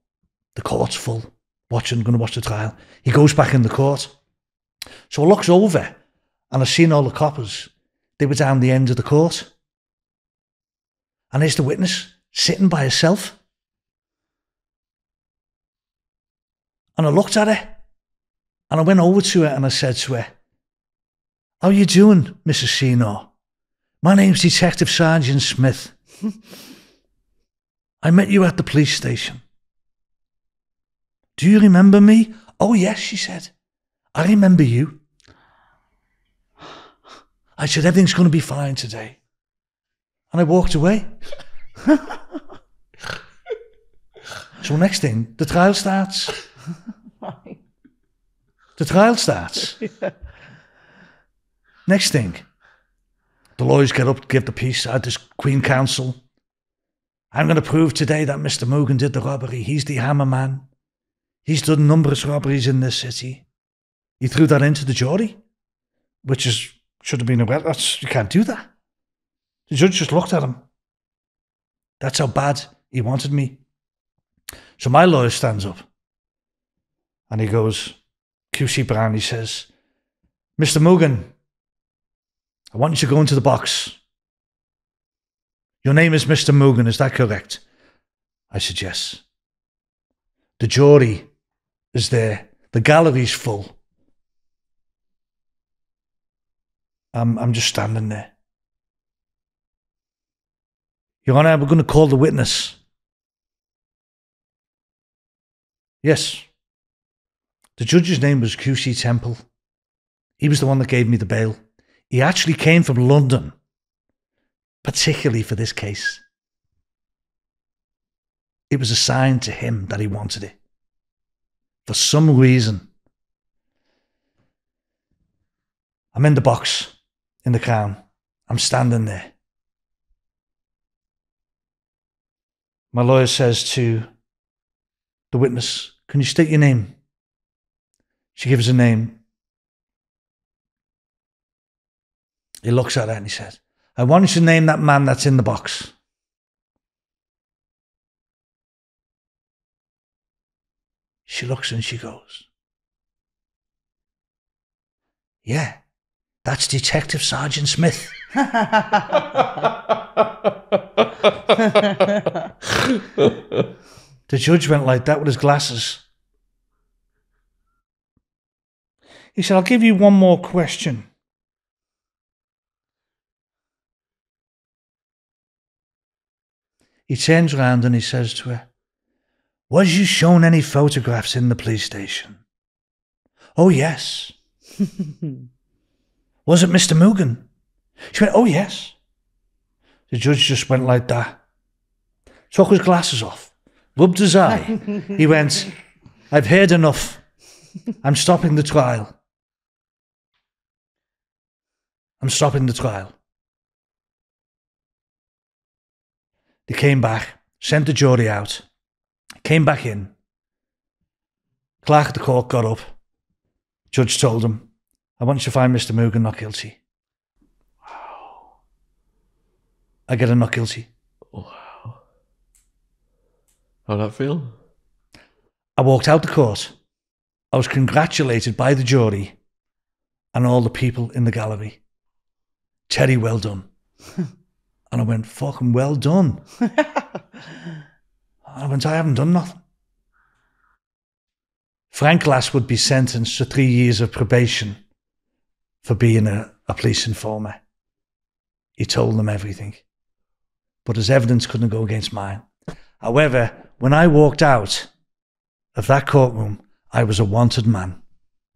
The court's full. Watching, going to watch the trial. He goes back in the court. So I looks over and I've seen all the coppers. They were down the end of the court. And there's the witness sitting by herself. And I looked at her and I went over to her and I said to her, How you doing, Mrs. Seymour? My name's Detective Sergeant Smith. I met you at the police station. Do you remember me? Oh, yes, she said. I remember you. I said, everything's going to be fine today. And I walked away. so, next thing, the trial starts. The trial starts. Next thing, the lawyers get up, give the piece out, this Queen Counsel. I'm going to prove today that Mr. Moogan did the robbery. He's the hammer man. He's done numerous robberies in this city. He threw that into the jury, which is should have been a well. That's you can't do that. The judge just looked at him. That's how bad he wanted me. So my lawyer stands up and he goes, QC Brown, he says, Mr. Moogan, I want you to go into the box. Your name is Mr. Moogan, is that correct? I said, yes. The jury is there. The gallery's full. I'm, I'm just standing there. Your Honour, we're going to call the witness. Yes. The judge's name was QC Temple. He was the one that gave me the bail. He actually came from London, particularly for this case. It was a sign to him that he wanted it. For some reason. I'm in the box, in the crown. I'm standing there. My lawyer says to the witness, Can you state your name? She gives a name. He looks at her and he says, I want you to name that man that's in the box. She looks and she goes, Yeah, that's Detective Sergeant Smith. the judge went like that with his glasses. He said, I'll give you one more question. He turns round and he says to her, Was you shown any photographs in the police station? Oh, yes. Was it Mr. Moogan? She went, Oh, yes. The judge just went like that, took his glasses off, rubbed his eye. he went, I've heard enough. I'm stopping the trial. I'm stopping the trial. They came back, sent the jury out, came back in. Clerk of the court got up. Judge told him, I want you to find Mr. Moogan not guilty. Wow. I get a not guilty. Wow. How'd that feel? I walked out the court. I was congratulated by the jury and all the people in the gallery. Terry, well done. and I went, fucking well done. Ah, I went, I haven't done nothing. Frank Glass would be sentenced to three years of probation for being a, a police informer. He told them everything. But his evidence couldn't go against mine. However, when I walked out of that courtroom, I was a wanted man.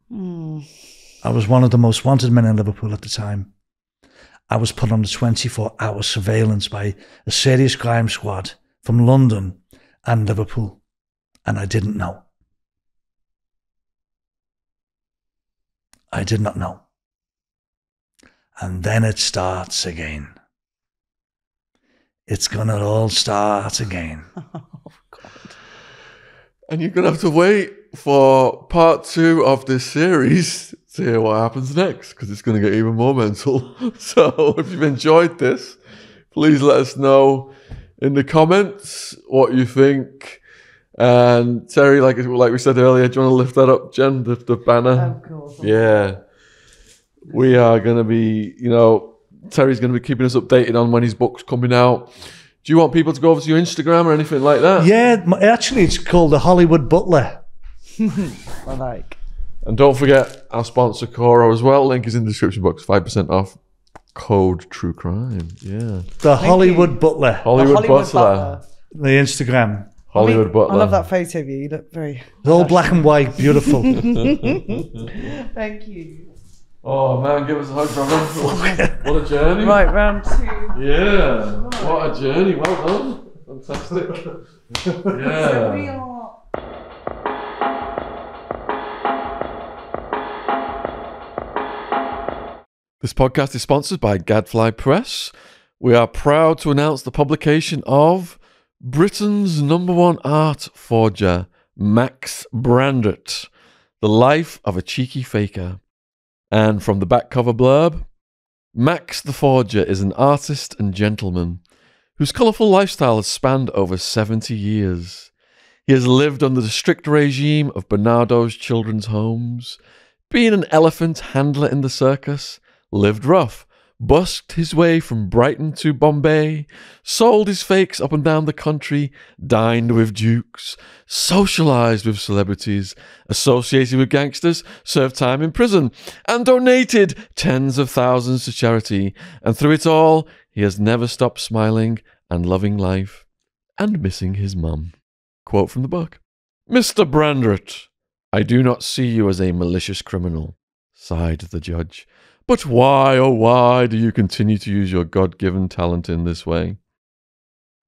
Hmm. I was one of the most wanted men in Liverpool at the time. I was put on a 24 hour surveillance by a serious crime squad from London and Liverpool, and I didn't know. I did not know. And then it starts again. It's gonna all start again. Oh, God. And you're going to have to wait for part two of this series to hear what happens next because it's going to get even more mental. So if you've enjoyed this, please let us know in the comments what you think. And Terry, like like we said earlier, do you want to lift that up, Jen, the, the banner? Of course. Yeah. We are going to be, you know, Terry's going to be keeping us updated on when his book's coming out. Do you want people to go over to your Instagram or anything like that? Yeah, actually, it's called the Hollywood Butler. I like. And don't forget our sponsor, KORO, as well. Link is in the description box. 5% off. Code True Crime. Yeah. The Hollywood Butler. Hollywood, Butler. The Instagram. Hollywood I Butler. I love that photo of you. You look very. It's all black and white, beautiful. Thank you. Oh, man, give us a hug, brother. what a journey. Right, round two. Yeah. What a journey. Well done. Fantastic. yeah. are. This podcast is sponsored by Gadfly Press. We are proud to announce the publication of Britain's number one art forger, Max Brandrett, The Life of a Cheeky Faker. And from the back cover blurb, Max the Forger is an artist and gentleman whose colourful lifestyle has spanned over 70 years. He has lived under the strict regime of Barnardo's children's homes, been an elephant handler in the circus, lived rough, busked his way from Brighton to Bombay, sold his fakes up and down the country, dined with dukes, socialized with celebrities, associated with gangsters, served time in prison, and donated tens of thousands to charity. And through it all, he has never stopped smiling and loving life and missing his mum. Quote from the book Mr. Brandrett, I do not see you as a malicious criminal, sighed the judge. But why, oh, why do you continue to use your God given talent in this way?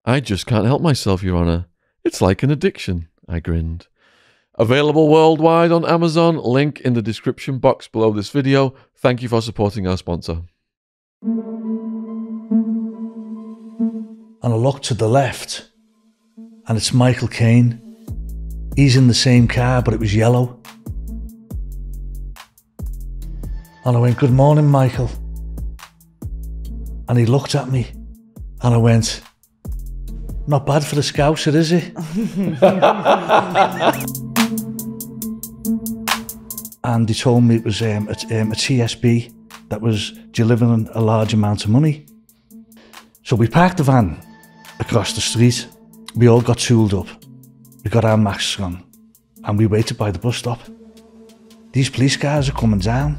I just can't help myself, Your Honour. It's like an addiction, I grinned. Available worldwide on Amazon, link in the description box below this video. Thank you for supporting our sponsor. and I look to the left, and it's Michael Caine. He's in the same car, but it was yellow. And I went, Good morning, Michael. And he looked at me, and I went, Not bad for the Scouser, is he? and he told me it was um, a, um, a TSB that was delivering a large amount of money. So we parked the van across the street. We all got tooled up. We got our masks on, and we waited by the bus stop. These police cars are coming down.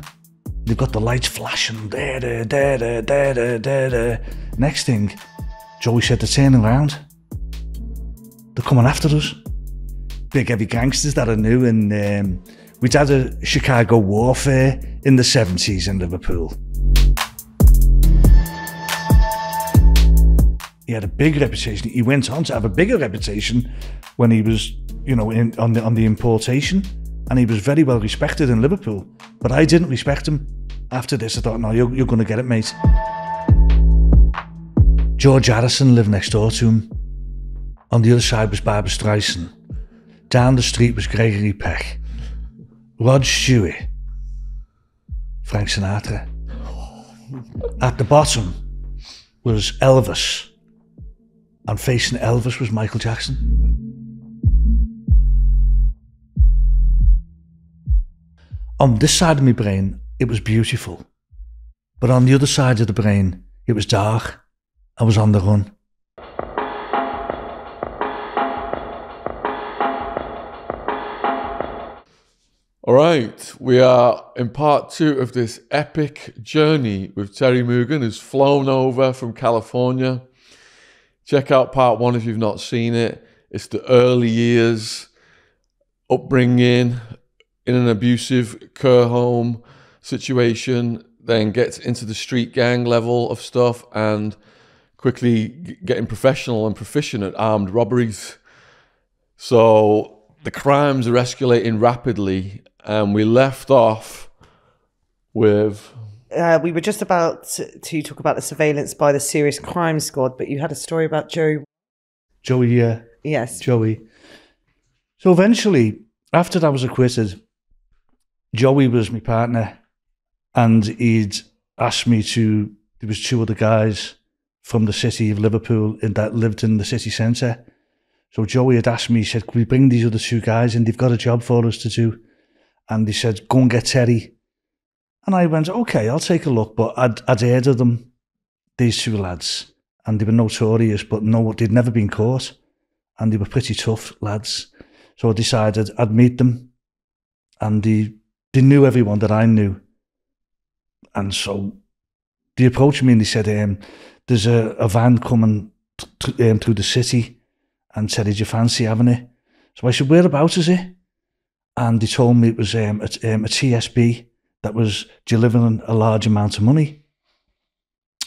They've got the lights flashing. There, there, there, there, there, there, there. Next thing, Joey said they're turning around. They're coming after us. Big heavy gangsters that I knew, and um, we'd had a Chicago warfare in the 70s in Liverpool. He had a big reputation. He went on to have a bigger reputation when he was, you know, in, on the on the importation, and he was very well respected in Liverpool. But I didn't respect him. After this, I thought, no, you're, you're going to get it, mate. George Harrison lived next door to him. On the other side was Barbra Streisand. Down the street was Gregory Peck. Rod Stewart. Frank Sinatra. At the bottom was Elvis. And facing Elvis was Michael Jackson. On this side of my brain, it was beautiful. But on the other side of the brain, it was dark. I was on the run. All right, we are in part two of this epic journey with Terry Moogan, who's flown over from California. Check out part one if you've not seen it. It's the early years, upbringing in an abusive care home situation, then gets into the street gang level of stuff and quickly getting professional and proficient at armed robberies. So the crimes are escalating rapidly, and we left off with Uh, we were just about to, to talk about the surveillance by the Serious Crime Squad, but you had a story about Joey. Joey, yeah, Yes. Joey. So eventually, after I was acquitted, Joey was my partner, and he'd asked me to. There was two other guys from the city of Liverpool in, that lived in the city centre. So Joey had asked me, he said, "Could we bring these other two guys in? They've got a job for us to do." And he said, "Go and get Terry." And I went, "Okay, I'll take a look." But I'd I'd heard of them, these two lads, and they were notorious, but no, they'd never been caught, and they were pretty tough lads. So I decided I'd meet them, and they they knew everyone that I knew, and so they approached me and they said, um, "There's a, a van coming um, through the city," and said, "Did you fancy having it?" So I said, "Whereabouts is it?" And they told me it was um, a, um, a TSB that was delivering a large amount of money.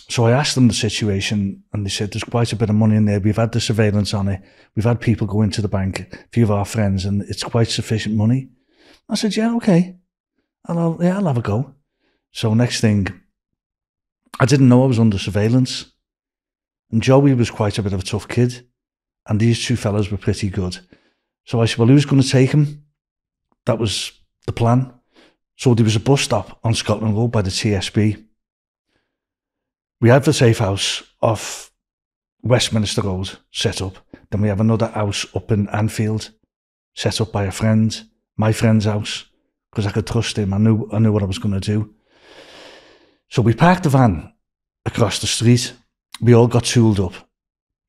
So I asked them the situation, and they said there's quite a bit of money in there. We've had the surveillance on it. We've had people go into the bank, a few of our friends, and it's quite sufficient money. I said, yeah, okay, and I'll yeah, I'll have a go. So next thing, I didn't know I was under surveillance, and Joey was quite a bit of a tough kid, and these two fellas were pretty good. So I said, well, who's going to take him? That was the plan. So there was a bus stop on Scotland Road by the TSB. We had the safe house off Westminster Road set up. Then we have another house up in Anfield set up by a friend, my friend's house, because I could trust him. I knew I knew what I was going to do. So we parked the van across the street. We all got tooled up.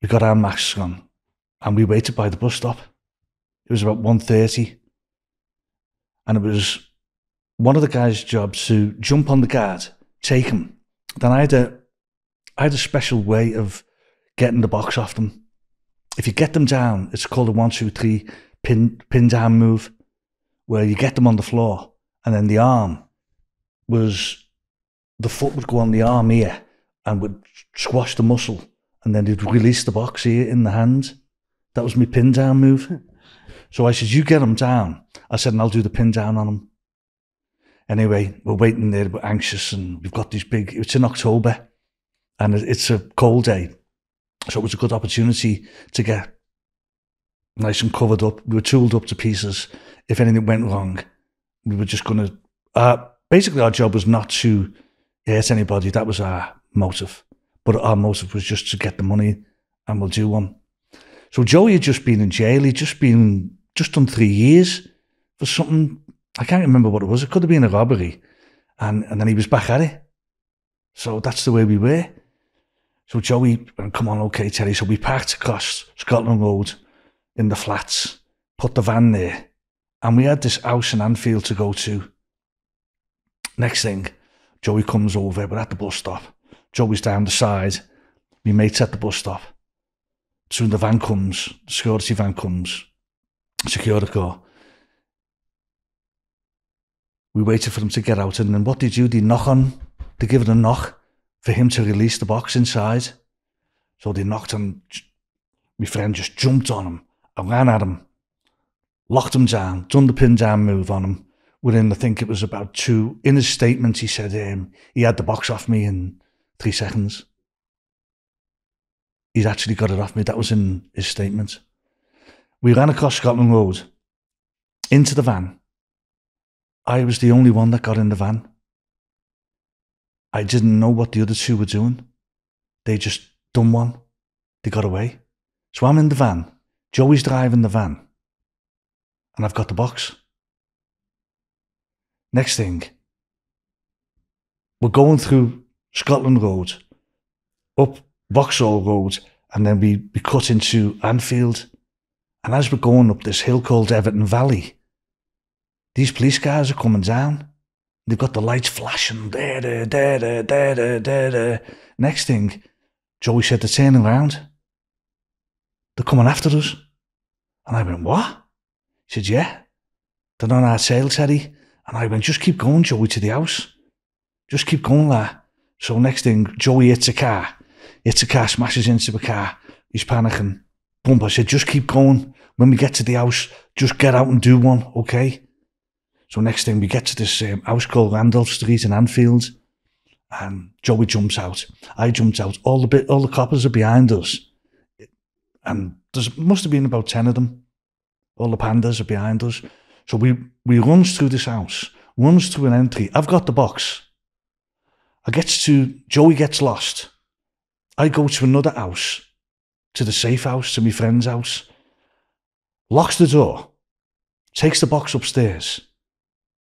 We got our masks on, and we waited by the bus stop. It was about 1.30 and it was one of the guys' jobs to jump on the guard, take him. Then I had a, I had a special way of getting the box off them. If you get them down, it's called a one, two, three pin pin down move, where you get them on the floor, and then the arm was, the foot would go on the arm here and would squash the muscle, and then they'd release the box here in the hand. That was my pin down move. So I said, "You get them down." I said, "And I'll do the pin down on them." Anyway, we're waiting there, we're anxious, and we've got these big. It's in October, and it's a cold day, so it was a good opportunity to get nice and covered up. We were tooled up to pieces. If anything went wrong, we were just going to. Uh, basically, our job was not to hurt anybody. That was our motive, but our motive was just to get the money, and we'll do one. So Joey had just been in jail. He'd just been just done three years for something I can't remember what it was. It could have been a robbery. And, and then he was back at it. So that's the way we were. So Joey come on, okay, Terry. So we parked across Scotland Road in the flats, put the van there, and we had this house in Anfield to go to. Next thing, Joey comes over, we're at the bus stop. Joey's down the side, my mate's at the bus stop. Soon the van comes, the security van comes, security car. We waited for them to get out, and then what did you do? They knock on, they give it a knock for him to release the box inside. So they knocked on, my friend just jumped on him, I ran at him, locked him down, done the pin down move on him. Within, I think it was about two, in his statement, he said um, he had the box off me in three seconds. He's actually got it off me. That was in his statement. We ran across Scotland Road into the van. I was the only one that got in the van. I didn't know what the other two were doing. They just done one. They got away. So I'm in the van. Joey's driving the van. And I've got the box. Next thing, we're going through Scotland Road, up Vauxhall Road, and then we, we cut into Anfield. And as we're going up this hill called Everton Valley, these police cars are coming down. They've got the lights flashing. There, there, there, there, there, there, there. Next thing, Joey said they're turning around. They're coming after us. And I went, what? Said, yeah. They're on our tail, Teddy. And I went, just keep going, Joey, to the house. Just keep going, lad. So next thing, Joey hits a car. Hits a car, smashes into the car. He's panicking. Bump, I said, just keep going. When we get to the house, just get out and do one, okay? So next thing, we get to this um, house called Randolph Street in Anfield. And Joey jumps out. I jumped out. All the bit, all the coppers are behind us. And there must have been about 10 of them. All the pandas are behind us. So we, we runs through this house, runs through an entry. I've got the box. I gets to, Joey gets lost. I go to another house, to the safe house, to my friend's house, locks the door, takes the box upstairs,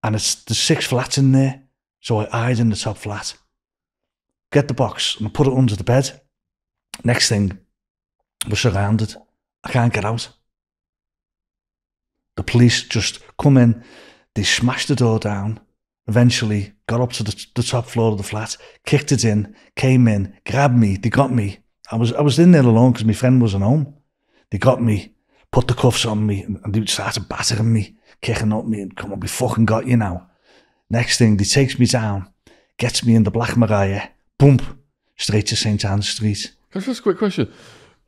and it's the six flats in there. So I hide in the top flat, get the box, and I put it under the bed. Next thing, we're surrounded. I can't get out. The police just come in, they smashed the door down, eventually got up to the, the top floor of the flat, kicked it in, came in, grabbed me, they got me. I was I was in there alone because my friend wasn't home. They got me, put the cuffs on me, and they started battering me, kicking up me, and come on, we fucking got you now. Next thing, they takes me down, gets me in the Black Maria, boom, straight to St. Anne's Street. Can I ask a quick question?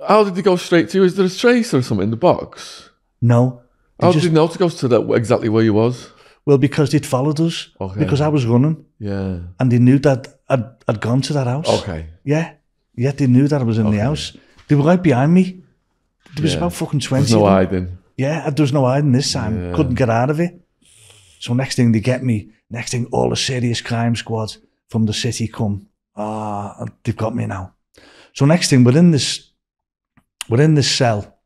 How did they go straight to you? Is there a trace or something in the box? No. How just- did they know to go to that exactly where you was? well, because they'd followed us, Okay. because I was running, Yeah. and they knew that I'd, I'd gone to that house. Okay. Yeah, yeah, they knew that I was in the house. They were right behind me. There was Yeah. about fucking 20 There's no hiding. Yeah, there was no hiding this time. Yeah. Couldn't get out of it. So next thing they get me, next thing all the serious crime squad from the city come. Ah, and they've got me now. So next thing we're in this, we're in this cell,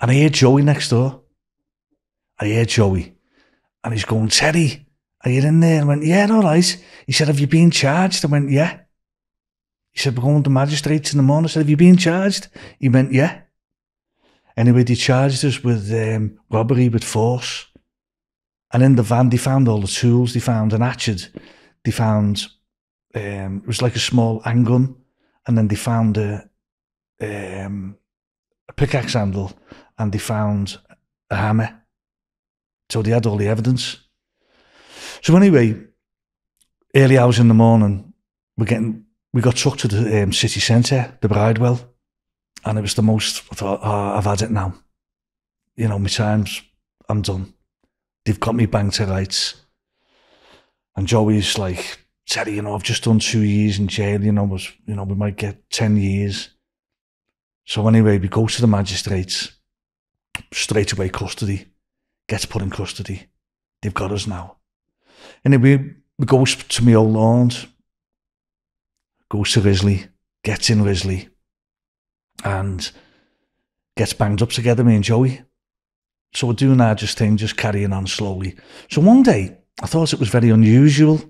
and I hear Joey next door. I hear Joey, and he's going, Teddy, are you in there? I went, yeah, all right. He said, have you been charged? I went, yeah. He said, we're going to magistrates in the morning. I said, have you been charged? He went, yeah. Anyway, they charged us with um, robbery with force. And in the van, they found all the tools. They found an hatchet. They found, um, it was like a small handgun. And then they found a, um, a pickaxe handle and they found a hammer. So they had all the evidence. So anyway, early hours in the morning, we're getting, we got took to the um, city centre, the Bridewell and it was the most I thought, oh, I've had it now. You know, my time's I'm done. They've got me banged to rights. And Joey's like, Teddy, you know, I've just done two years in jail, you know, was you know, we might get ten years. So anyway, we go to the magistrates, straight away custody, gets put in custody. They've got us now. Anyway, we goes to my old aunt, goes to Risley, gets in Risley, and gets banged up together, me and Joey. So we're doing our just thing, just carrying on slowly. So one day, I thought it was very unusual.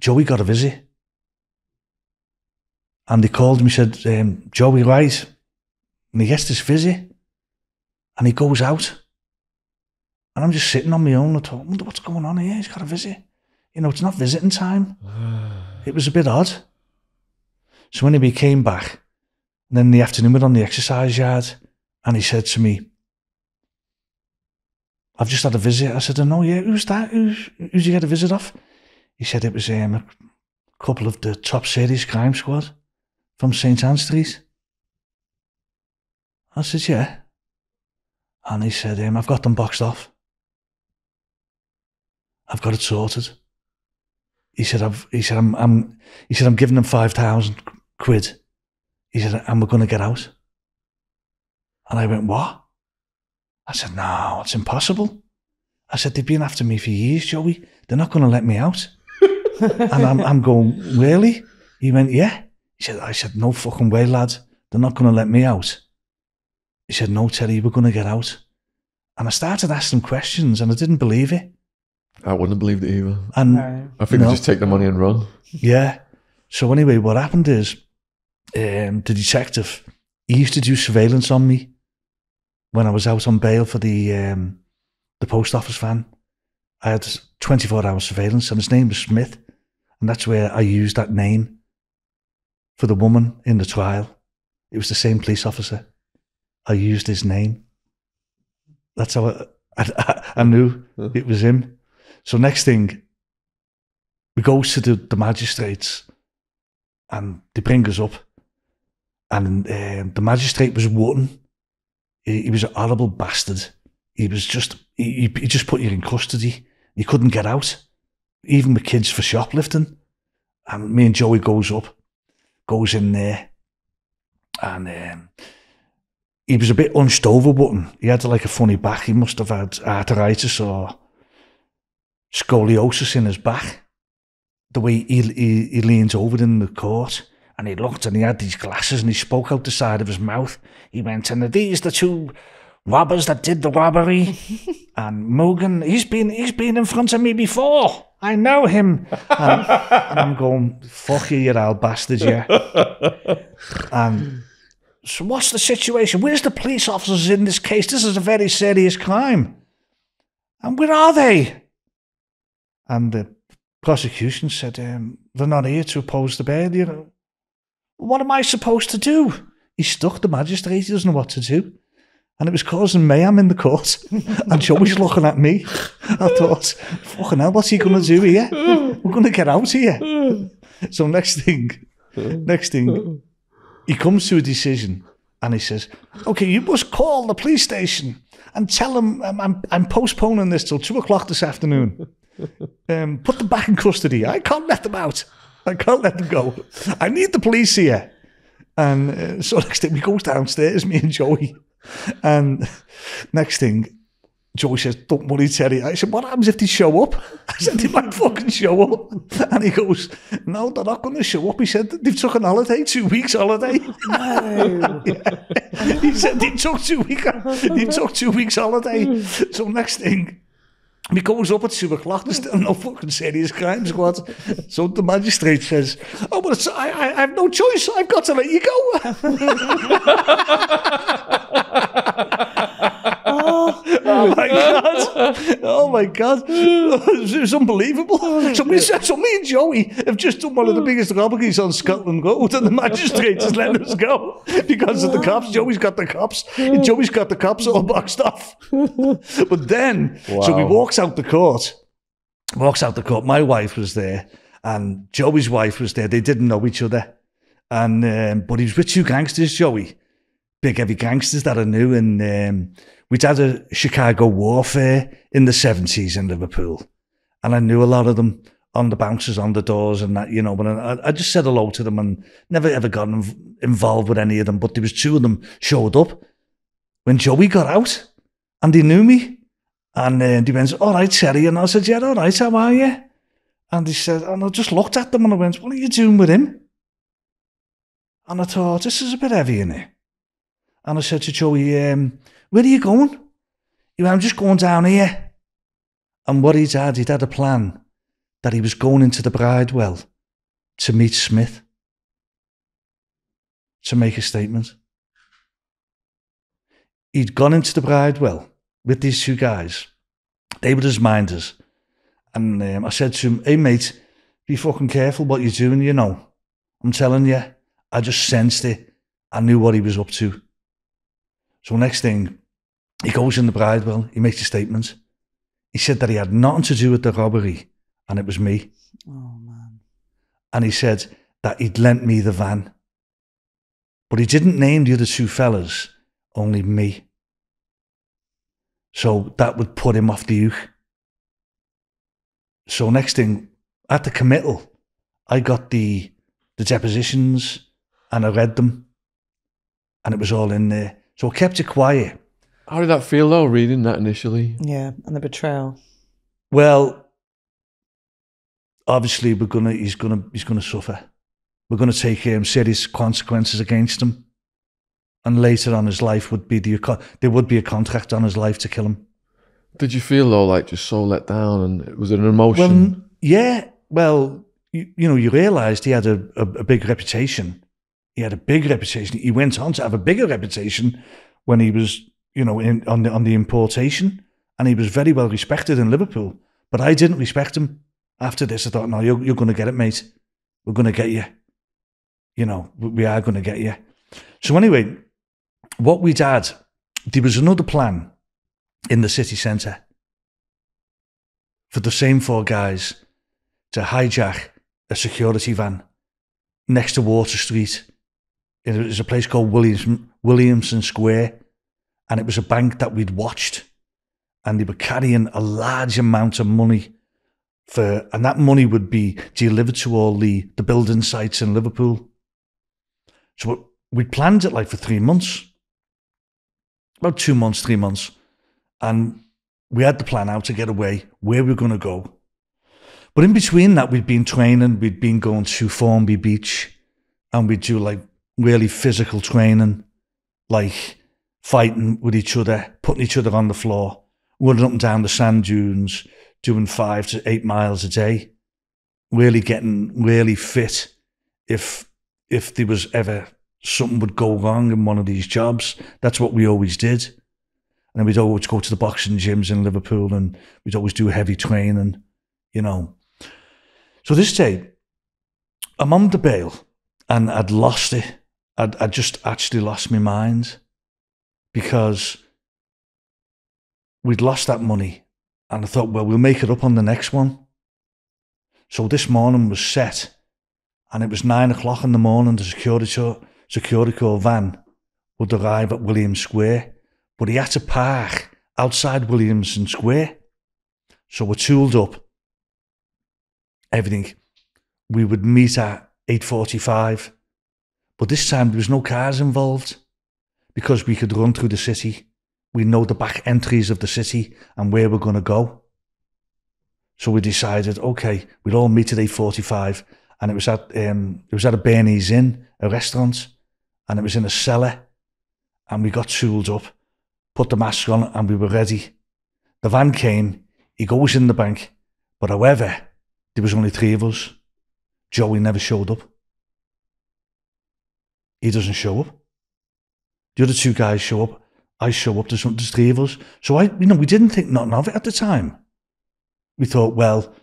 Joey got a visit. And they called him, said, um, Joey, right? And he gets this visit. And he goes out. And I'm just sitting on my own. I thought, wonder what's going on here. He's got a visit. You know, it's not visiting time. it was a bit odd. So when he came back, and then in the afternoon we're on the exercise yard, and he said to me, I've just had a visit. I said, I know, yeah, who's that? Who's, who's you get a visit off? He said it was um, a couple of the top serious crime squad from St. Anne Street. I said, yeah. And he said, um, I've got them boxed off. I've got it sorted. He said, I've, he said, I'm, I'm, he said, I'm giving them 5,000 quid. He said, and we're going to get out. And I went, what? I said, no, it's impossible. I said, they've been after me for years, Joey. They're not going to let me out. and I'm, I'm going, really? He went, yeah. He said, I said, no fucking way, lad. They're not going to let me out. He said, no, Terry, we're going to get out. And I started asking questions and I didn't believe it. I wouldn't believe it either. And I think No. they just take the money and run. yeah. So anyway, what happened is um, the detective, he used to do surveillance on me when I was out on bail for the um, the post office van. I had 24 hour surveillance and his name was Smith. And that's where I used that name for the woman in the trial. It was the same police officer. I used his name. That's how I, I, I knew it was him. So next thing, we go to the, the magistrates and they bring us up. And um, the magistrate was wooden. He, he was a horrible bastard. He was just, he, he just put you in custody. You couldn't get out, even with kids for shoplifting. And me and Joey goes up, goes in there, and um, he was a bit hunched over button. He had like a funny back. He must have had arthritis or scoliosis in his back. The way he, he, he leans over in the court and he looked and he had these glasses and he spoke out the side of his mouth. He went, and are these the two robbers that did the robbery? and Morgan, he's been he's been in front of me before. I know him. And, and I'm going, fuck you, you old bastard, yeah. and so what's the situation? Where's the police officers in this case? This is a very serious crime. And where are they? And the prosecution said, um, they're not here to oppose the bail. You know. What am I supposed to do? He stuck the magistrate. He doesn't know what to do. And it was causing mayhem in the court. and Joey's looking at me. I thought, fucking hell, what's he going to do here? We're going to get out here. So next thing, next thing, he comes to a decision and he says, okay, you must call the police station and tell them um, I'm, I'm postponing this till two o'clock this afternoon. Um, put them back in custody. I can't let them out. I can't let them go. I need the police here. And uh, so next thing, we goes downstairs, me and Joey. And next thing, Joey says, don't worry, Terry. I said, what happens if they show up? I said, they might fucking show up. And he goes, no, they're not going to show up. He said, they've took an holiday, two weeks holiday. No. he said, they took two, week, they took two weeks holiday. So next thing, he goes up at two o'clock, there's still no fucking serious crime squad. So the magistrate says, oh, but it's, I, I, I have no choice. I've got to let you go. Oh my god! Oh my god! It was unbelievable. So me, so me and Joey have just done one of the biggest robberies on Scotland Road, and the magistrate has let us go because of the cops. Joey's got the cops. Joey's got the cops all boxed off. But then, so he walks out the court. Walks out the court. My wife was there, and Joey's wife was there. They didn't know each other, and um, but he was with two gangsters, Joey big heavy gangsters that I knew. And um, we'd had a Chicago warfare in the 70s in Liverpool. And I knew a lot of them on the bouncers, on the doors and that, you know. But I, I just said hello to them and never ever got inv- involved with any of them. But there was two of them showed up when Joey got out and they knew me. And uh, they went, all right, Terry. And I said, yeah, all right, how are you? And he said, and I just looked at them and I went, what are you doing with him? And I thought, this is a bit heavy, in it? And I said to Joey, um, where are you going? He went, I'm just going down here. And what he'd had, he'd had a plan that he was going into the Bridewell to meet Smith to make a statement. He'd gone into the Bridewell with these two guys. They were his minders. And um, I said to him, hey, mate, be fucking careful what you're doing, you know. I'm telling you, I just sensed it. I knew what he was up to. So next thing, he goes in the Bridewell, he makes a statement. He said that he had nothing to do with the robbery, and it was me. Oh man. And he said that he'd lent me the van. But he didn't name the other two fellas, only me. So that would put him off the hook. So next thing, at the committal, I got the the depositions and I read them, and it was all in there. So I kept it quiet. How did that feel though, reading that initially? Yeah, and the betrayal. Well, obviously we're gonna he's gonna he's gonna suffer. We're gonna take um, serious consequences against him, and later on his life would be the there would be a contract on his life to kill him. Did you feel though, like just so let down, and it was an emotion? Well, yeah. Well, you, you know, you realised he had a, a, a big reputation. He had a big reputation. He went on to have a bigger reputation when he was, you know, in, on the on the importation, and he was very well respected in Liverpool. But I didn't respect him after this. I thought, no, you're you're going to get it, mate. We're going to get you. You know, we- are going to get you. So anyway, what we'd had, there was another plan in the city centre for the same four guys to hijack a security van next to Water Street. It was a place called Williams, Williamson Square, and it was a bank that we'd watched, and they were carrying a large amount of money for, and that money would be delivered to all the the building sites in Liverpool. So we planned it like for three months, about two months, three months, and we had the plan out to get away, where we were going to go. But in between that, we'd been training, we'd been going to Formby Beach, and we'd do like really physical training, like fighting with each other, putting each other on the floor, running up and down the sand dunes, doing five to eight miles a day, really getting really fit if if there was ever something would go wrong in one of these jobs. That's what we always did. And we'd always go to the boxing gyms in Liverpool and we'd always do heavy training, you know. So this day, I'm on the bail and I'd lost it. I'd, I'd just actually lost my mind because we'd lost that money. And I thought, well, we'll make it up on the next one. So this morning was set and it was nine o'clock in the morning. The security, security van would arrive at William Square but he had to park outside Williamson Square. So we're tooled up. Everything. We would meet at 8.45. But this time there was no cars involved because we could run through the city. We know the back entries of the city and where we're going to go. So we decided, okay, we'd all meet at 8.45 and it was at, um, it was at a Berni's Inn, a restaurant, and it was in a cellar and we got tooled up put the mask on, and we were ready. The van came, he goes in the bank, but however, there was only three of us. Joey never showed up. He doesn't show up. The other two guys show up. I show up. There's, there's three of us. So I, you know, we didn't think nothing of it at the time. We thought, well,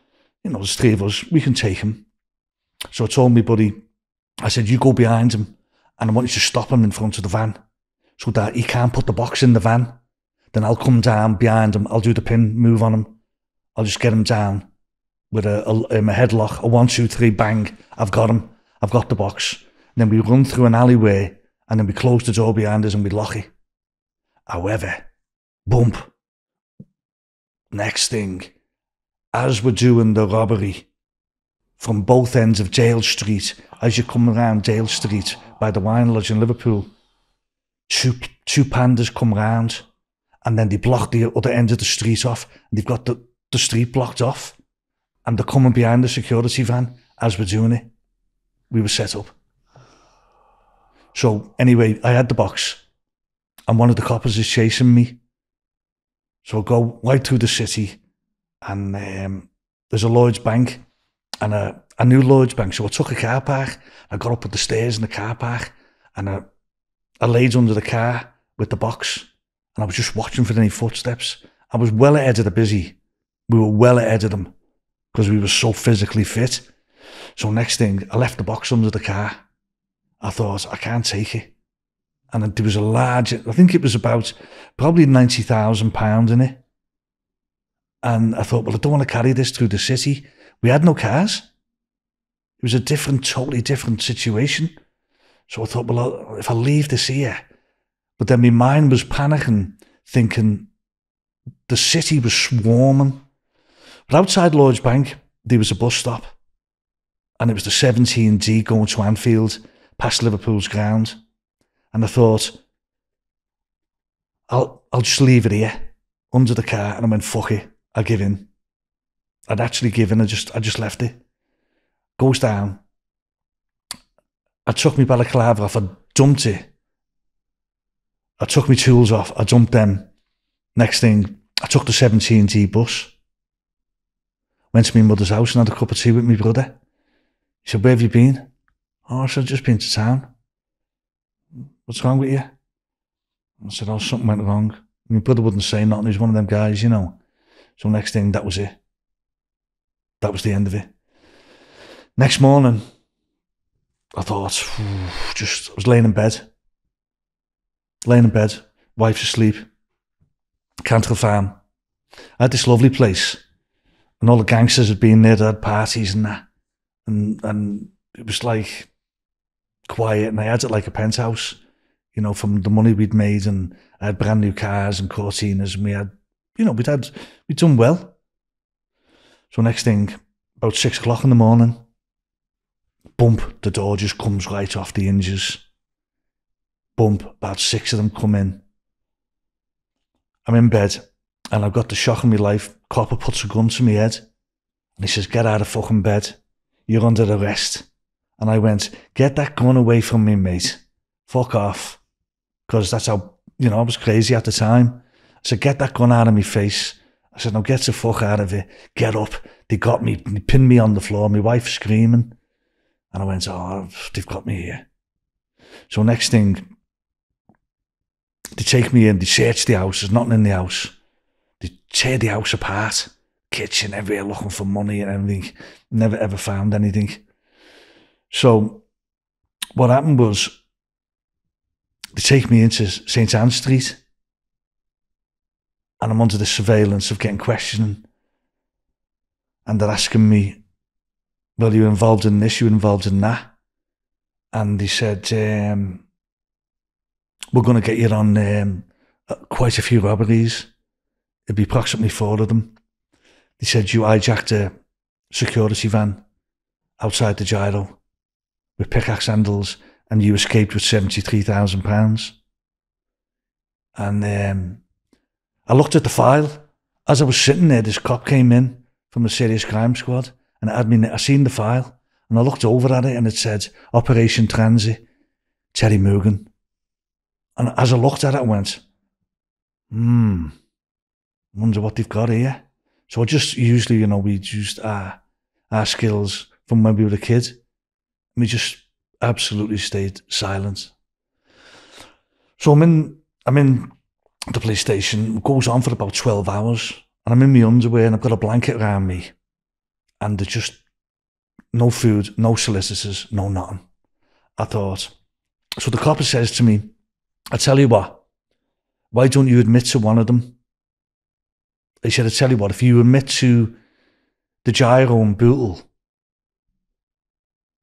you know, there's three of us. We can take him. So I told my buddy, I said, you go behind him, and I want you to stop him in front of the van so that he can't put the box in the van. Then I'll come down behind him. I'll do the pin move on him. I'll just get him down with a, a, um, a headlock, a one, two, three, bang. I've got him. I've got the box. Then we run through an alleyway and then we close the door behind us and we lock it. However, bump. Next thing, as we're doing the robbery from both ends of Jail Street, as you come around Jail Street by the wine lodge in Liverpool, two two pandas come round and then they block the other end of the street off and they've got the, the street blocked off and they're coming behind the security van as we're doing it. We were set up. So anyway, I had the box and one of the coppers is chasing me. So I go right through the city, and um, there's a Lloyd's Bank, and a, a new Lloyd's Bank. So I took a car park. I got up at the stairs in the car park, and I, I laid under the car with the box, and I was just watching for any footsteps. I was well ahead of the busy. We were well ahead of them because we were so physically fit. So next thing, I left the box under the car. I thought, I can't take it. And there was a large, I think it was about probably £90,000 in it. And I thought, well, I don't want to carry this through the city. We had no cars. It was a different, totally different situation. So I thought, well, if I leave this here, but then my mind was panicking, thinking the city was swarming. But outside Lloyd's Bank, there was a bus stop, and it was the 17D going to Anfield, past Liverpool's ground. And I thought, I'll I'll just leave it here under the car, and I went, fuck it, I'll give in. I'd actually given, I just I just left it. Goes down. I took my balaclava off, I dumped it. I took my tools off, I dumped them. Next thing, I took the 17T bus. Went to my mother's house and had a cup of tea with my brother. He said, Where have you been? Oh, I said, just been to town. What's wrong with you? I said, Oh, something went wrong. My brother wouldn't say nothing. He's one of them guys, you know. So next thing, that was it. That was the end of it. Next morning, I thought, just, I was laying in bed. Laying in bed, wife's asleep. Cantril Farm. I had this lovely place. And all the gangsters had been there, they had parties and that. And, and it was like quiet. And I had it like a penthouse, you know, from the money we'd made. And I had brand new cars and Cortinas. And we had, you know, we'd had, we'd done well. So next thing, about six o'clock in the morning, bump, the door just comes right off the hinges. Bump, about six of them come in. I'm in bed and I've got the shock of my life. Copper puts a gun to my head and he says, Get out of fucking bed. You're under arrest. And I went, Get that gun away from me, mate. Fuck off. Because that's how, you know, I was crazy at the time. I said, Get that gun out of my face. I said, No, get the fuck out of it. Get up. They got me, they pinned me on the floor, my wife screaming. And I went, Oh, they've got me here. So next thing, they take me in, they search the house, there's nothing in the house. They tear the house apart, kitchen everywhere looking for money and everything. Never ever found anything. So what happened was they take me into St. Anne Street and I'm under the surveillance of getting questioned. And they're asking me, well, you're involved in this, you're involved in that. And they said, um, we're going to get you on um, quite a few robberies. It'd be approximately four of them. They said you hijacked a security van outside the Giro with pickaxe handles and you escaped with £73,000. And um, I looked at the file. As I was sitting there, this cop came in from the serious crime squad and had me, I seen the file and I looked over at it and it said Operation Transit, Terry Moogan. And as I looked at it, I went, hmm, wonder what they've got here. So I just usually, you know, we used our, our skills from when we were a kid. We just absolutely stayed silent. So I'm in, I'm in the police station. It goes on for about 12 hours. And I'm in my underwear and I've got a blanket around me. And there's just no food, no solicitors, no nothing. I thought. So the copper says to me, I tell you what, why don't you admit to one of them? He said, I tell you what, if you admit to the Giro and Bootle,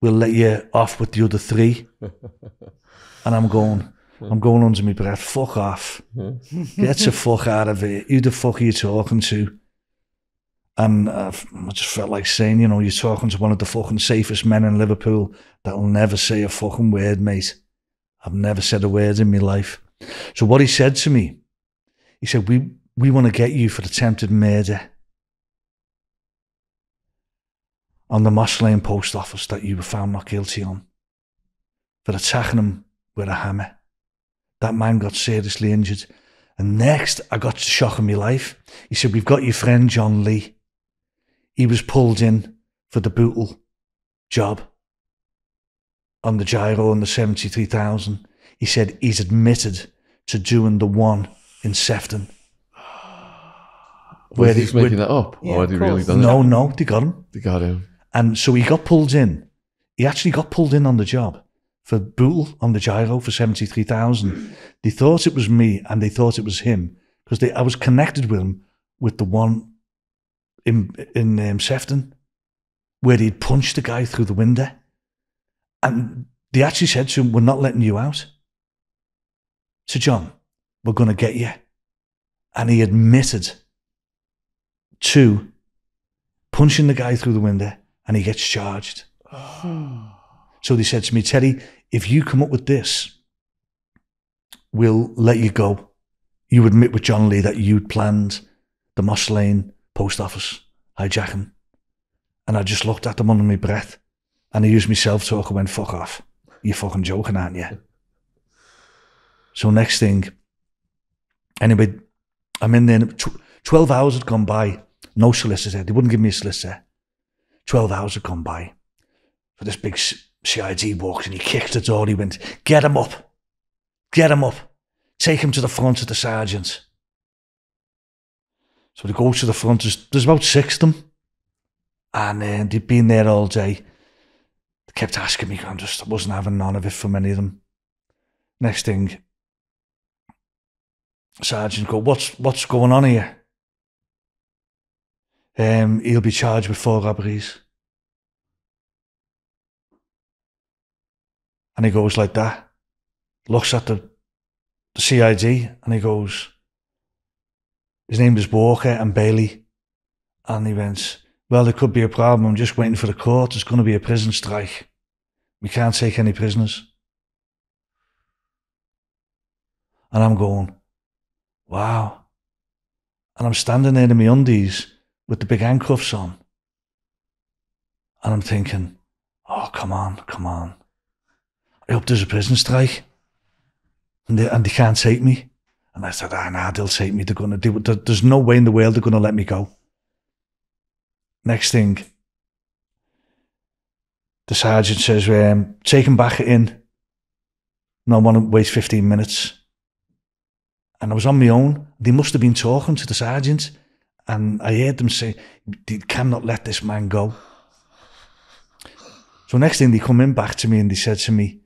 we'll let you off with the other three. and I'm going, I'm going under my breath, fuck off. Get the fuck out of it. Who the fuck are you talking to? And uh, I just felt like saying, you know, you're talking to one of the fucking safest men in Liverpool that'll never say a fucking word, mate. I've never said a word in my life. So what he said to me, he said, we, we want to get you for attempted murder on the Moss Lane post office that you were found not guilty on for attacking him with a hammer. That man got seriously injured And next, I got the shock of my life. He said, We've got your friend John Lee. He was pulled in for the Bootle job on the Giro and the 73,000. He said he's admitted to doing the one in Sefton. Was he- he making that up? Yeah, or had he really done No, it? no, they got him. They got him. And so he got pulled in. He actually got pulled in on the job for Bootle on the Giro for 73,000. They thought it was me and they thought it was him because I was connected with him with the one in, in um, Sefton where he'd punched the guy through the window. And they actually said to him, We're not letting you out. So, John, we're going to get you. And he admitted to punching the guy through the window and he gets charged. So they said to me, Teddy, if you come up with this, we'll let you go. You admit with John Lee that you'd planned the Moss Lane post office hijacking. And I just looked at them under my breath and I used my self talk and went, fuck off. You're fucking joking, aren't you? So next thing, anyway, I'm in there. tw- 12 hours had gone by. No solicitor. They wouldn't give me a solicitor. 12 hours had gone by. So this big CID walks and he kicked the door. He went, Get him up. Get him up. Take him to the front of the sergeant. So they go to the front. There's, there's about six of them. And uh, they'd been there all day. They kept asking me. I just I wasn't having none of it from any of them. Next thing, sergeant go, what's, what's going on here? Um, he'll be charged with four robberies. And he goes like that, looks at the, the CID, and he goes, his name is Walker and Bailey. And he went, well, there could be a problem. I'm just waiting for the court. There's going to be a prison strike. We can't take any prisoners. And I'm going, wow. And I'm standing there in my undies with the big handcuffs on. And I'm thinking, oh, come on, come on. I hope there's a prison strike. And they, and they can't take me. And I said, ah, nah, they'll take me. They're going to do it. There's no way in the world they're going to let me go. Next thing, the sergeant says, um, take him back in. No, want to wait 15 minutes. And I was on my own. They must have been talking to the sergeant. And I heard them say, they cannot let this man go. So next thing, they come in back to me and they said to me,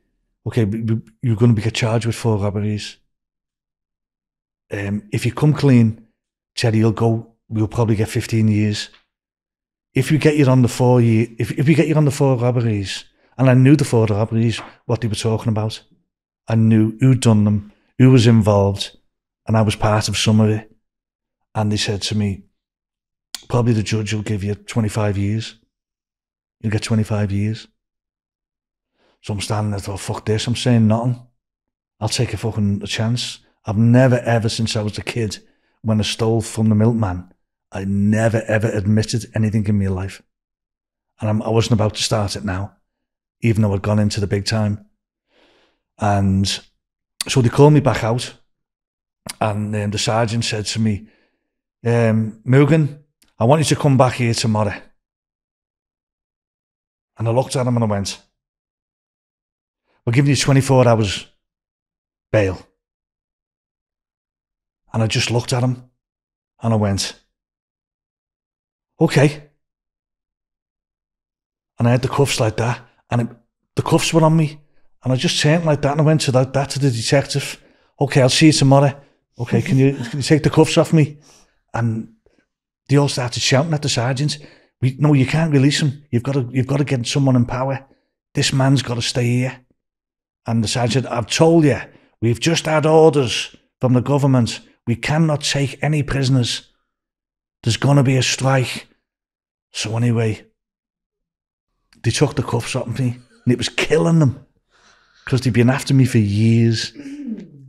okay, you're going to be charged with four robberies. Um, if you come clean, Teddy, you'll go, you'll probably get 15 years. If you get you on the four year, if, if you get you on the four robberies, and I knew the four robberies, what they were talking about. I knew who'd done them, who was involved, and I was part of some of it. And they said to me, probably the judge will give you 25 years. You'll get 25 years. So I'm standing there, thought, fuck this, I'm saying nothing. I'll take a fucking chance. I've never ever, since I was a kid, when I stole from the milkman, I never ever admitted anything in my life. And I'm, I wasn't about to start it now, even though I'd gone into the big time. And so they called me back out, and um, the sergeant said to me, um, Moogan, I want you to come back here tomorrow. And I looked at him and I went, We're giving you 24 hours bail. And I just looked at him and I went, Okay. And I had the cuffs like that, and it, the cuffs were on me, and I just turned like that, and I went to that, that to the detective. Okay, I'll see you tomorrow. Okay, can you can you take the cuffs off me? And they all started shouting at the sergeant. We no, you can't release him. You've got to you've got to get someone in power. This man's got to stay here. And the sergeant, I've told you, we've just had orders from the government. We cannot take any prisoners. There's going to be a strike. So anyway, they took the cuffs off me and it was killing them because they'd been after me for years.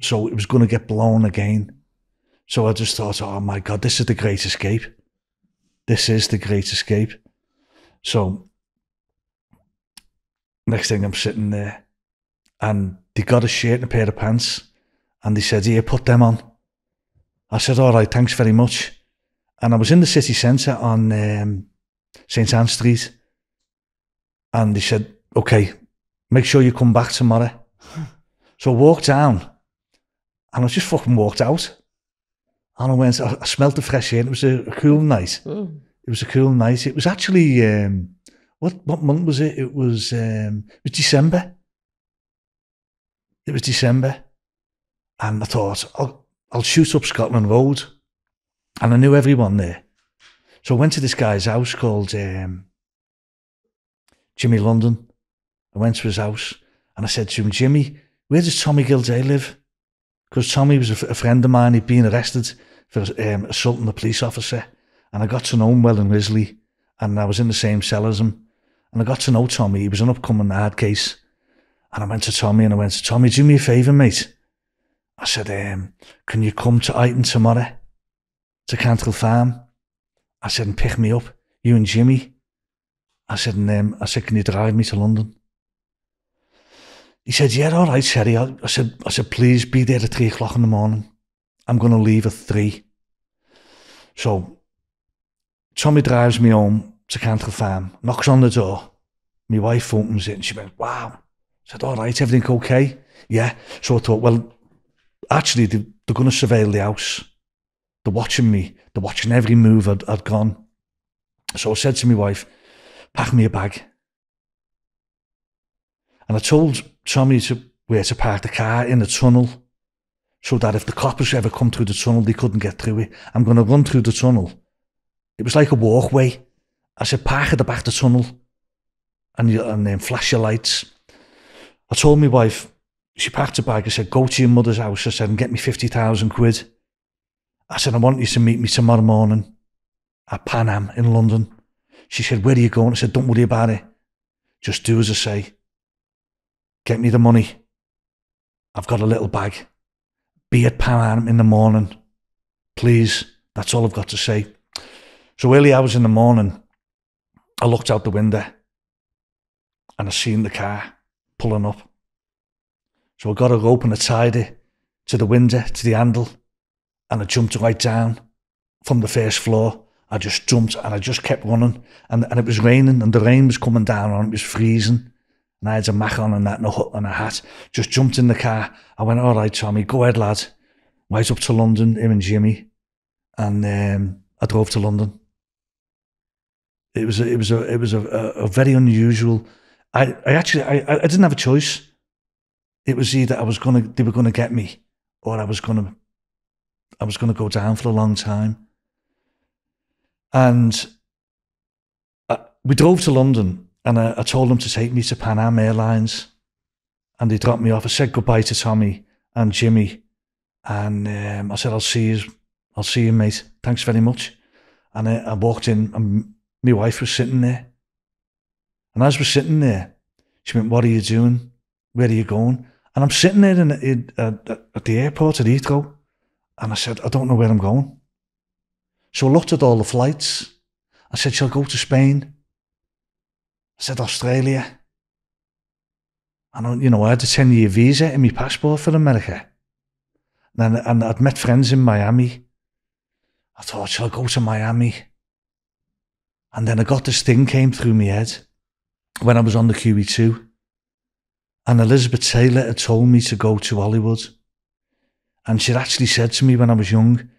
So it was going to get blown again. So I just thought, oh my God, this is the great escape. This is the great escape. So next thing I'm sitting there and they got a shirt and a pair of pants and they said, here, put them on. I said, all right, thanks very much. And I was in the city centre on um, St. Anne Street. And they said, okay, make sure you come back tomorrow. so I walked down and I just fucking walked out. And I went, I, I smelled the fresh air. It was a, cool night. Oh. It was a cool night. It was actually, um, what, what month was it? It was, um, it was December. It was December. And I thought, I'll, I'll shoot up Scotland Road. And I knew everyone there. So I went to this guy's house called um, Jimmy London. I went to his house and I said to him, Jimmy, where does Tommy Gilday live? Because Tommy was a friend of mine. He'd been arrested for um, assaulting a police officer. And I got to know him well in Risley, and I was in the same cell as him. And I got to know Tommy. He was an upcoming hard case. And I went to Tommy and I went to Tommy, do me a favour, mate. I said, um, can you come to Iton tomorrow to Cantrell Farm? I said, and pick me up, you and Jimmy. I said, and, um, I said, can you drive me to London? He said, yeah, all right, Sherry. I, I said, I said, please be there at three o'clock in the morning. I'm going to leave at three. So Tommy drives me home to Cantril Farm, knocks on the door. My wife opens it and she went, wow. I said, all right, everything okay? Yeah. So I thought, well, actually, they, they're going to surveil the house. They're watching me. They're watching every move I'd, I'd gone. So I said to my wife, pack me a bag. And I told Tommy to where to park the car in the tunnel so that if the coppers ever come through the tunnel, they couldn't get through it. I'm going to run through the tunnel. It was like a walkway. I said, park at the back of the tunnel and, you, and then flash your lights. I told my wife, she packed a bag. I said, go to your mother's house. I said, and get me 50,000 quid. I said, I want you to meet me tomorrow morning at Pan Am in London. She said, where are you going? I said, don't worry about it. Just do as I say. Get me the money. I've got a little bag. Be at Pan Am in the morning. Please. That's all I've got to say. So early hours in the morning, I looked out the window and I seen the car pulling up. So I got a rope and it to the window, to the handle, and I jumped right down from the first floor. I just jumped and I just kept running. And, and it was raining and the rain was coming down and it was freezing. And I had a mac on and that and a, and a hat. Just jumped in the car. I went, all right, Tommy, go ahead, lad. Right up to London, him and Jimmy. And um, I drove to London. It was a, it was a, it was a, a, very unusual. I, I actually, I, I didn't have a choice. It was either I was gonna, they were gonna get me, or I was gonna, I was gonna go down for a long time. And I, we drove to London, and I, I told them to take me to Pan Am Airlines, and they dropped me off. I said goodbye to Tommy and Jimmy, and um, I said, "I'll see you, I'll see you, mate. Thanks very much." And I, I walked in, and my wife was sitting there. And as we're sitting there, she went, What are you doing? Where are you going? And I'm sitting there in, in, uh, at the airport at Heathrow. And I said, I don't know where I'm going. So I looked at all the flights. I said, Shall I go to Spain? I said, Australia. And, you know, I had a 10 year visa in my passport for America. And, and I'd met friends in Miami. I thought, oh, Shall I go to Miami? And then I got this thing came through my head when I was on the QE2. And Elizabeth Taylor had told me to go to Hollywood. And she'd actually said to me when I was young,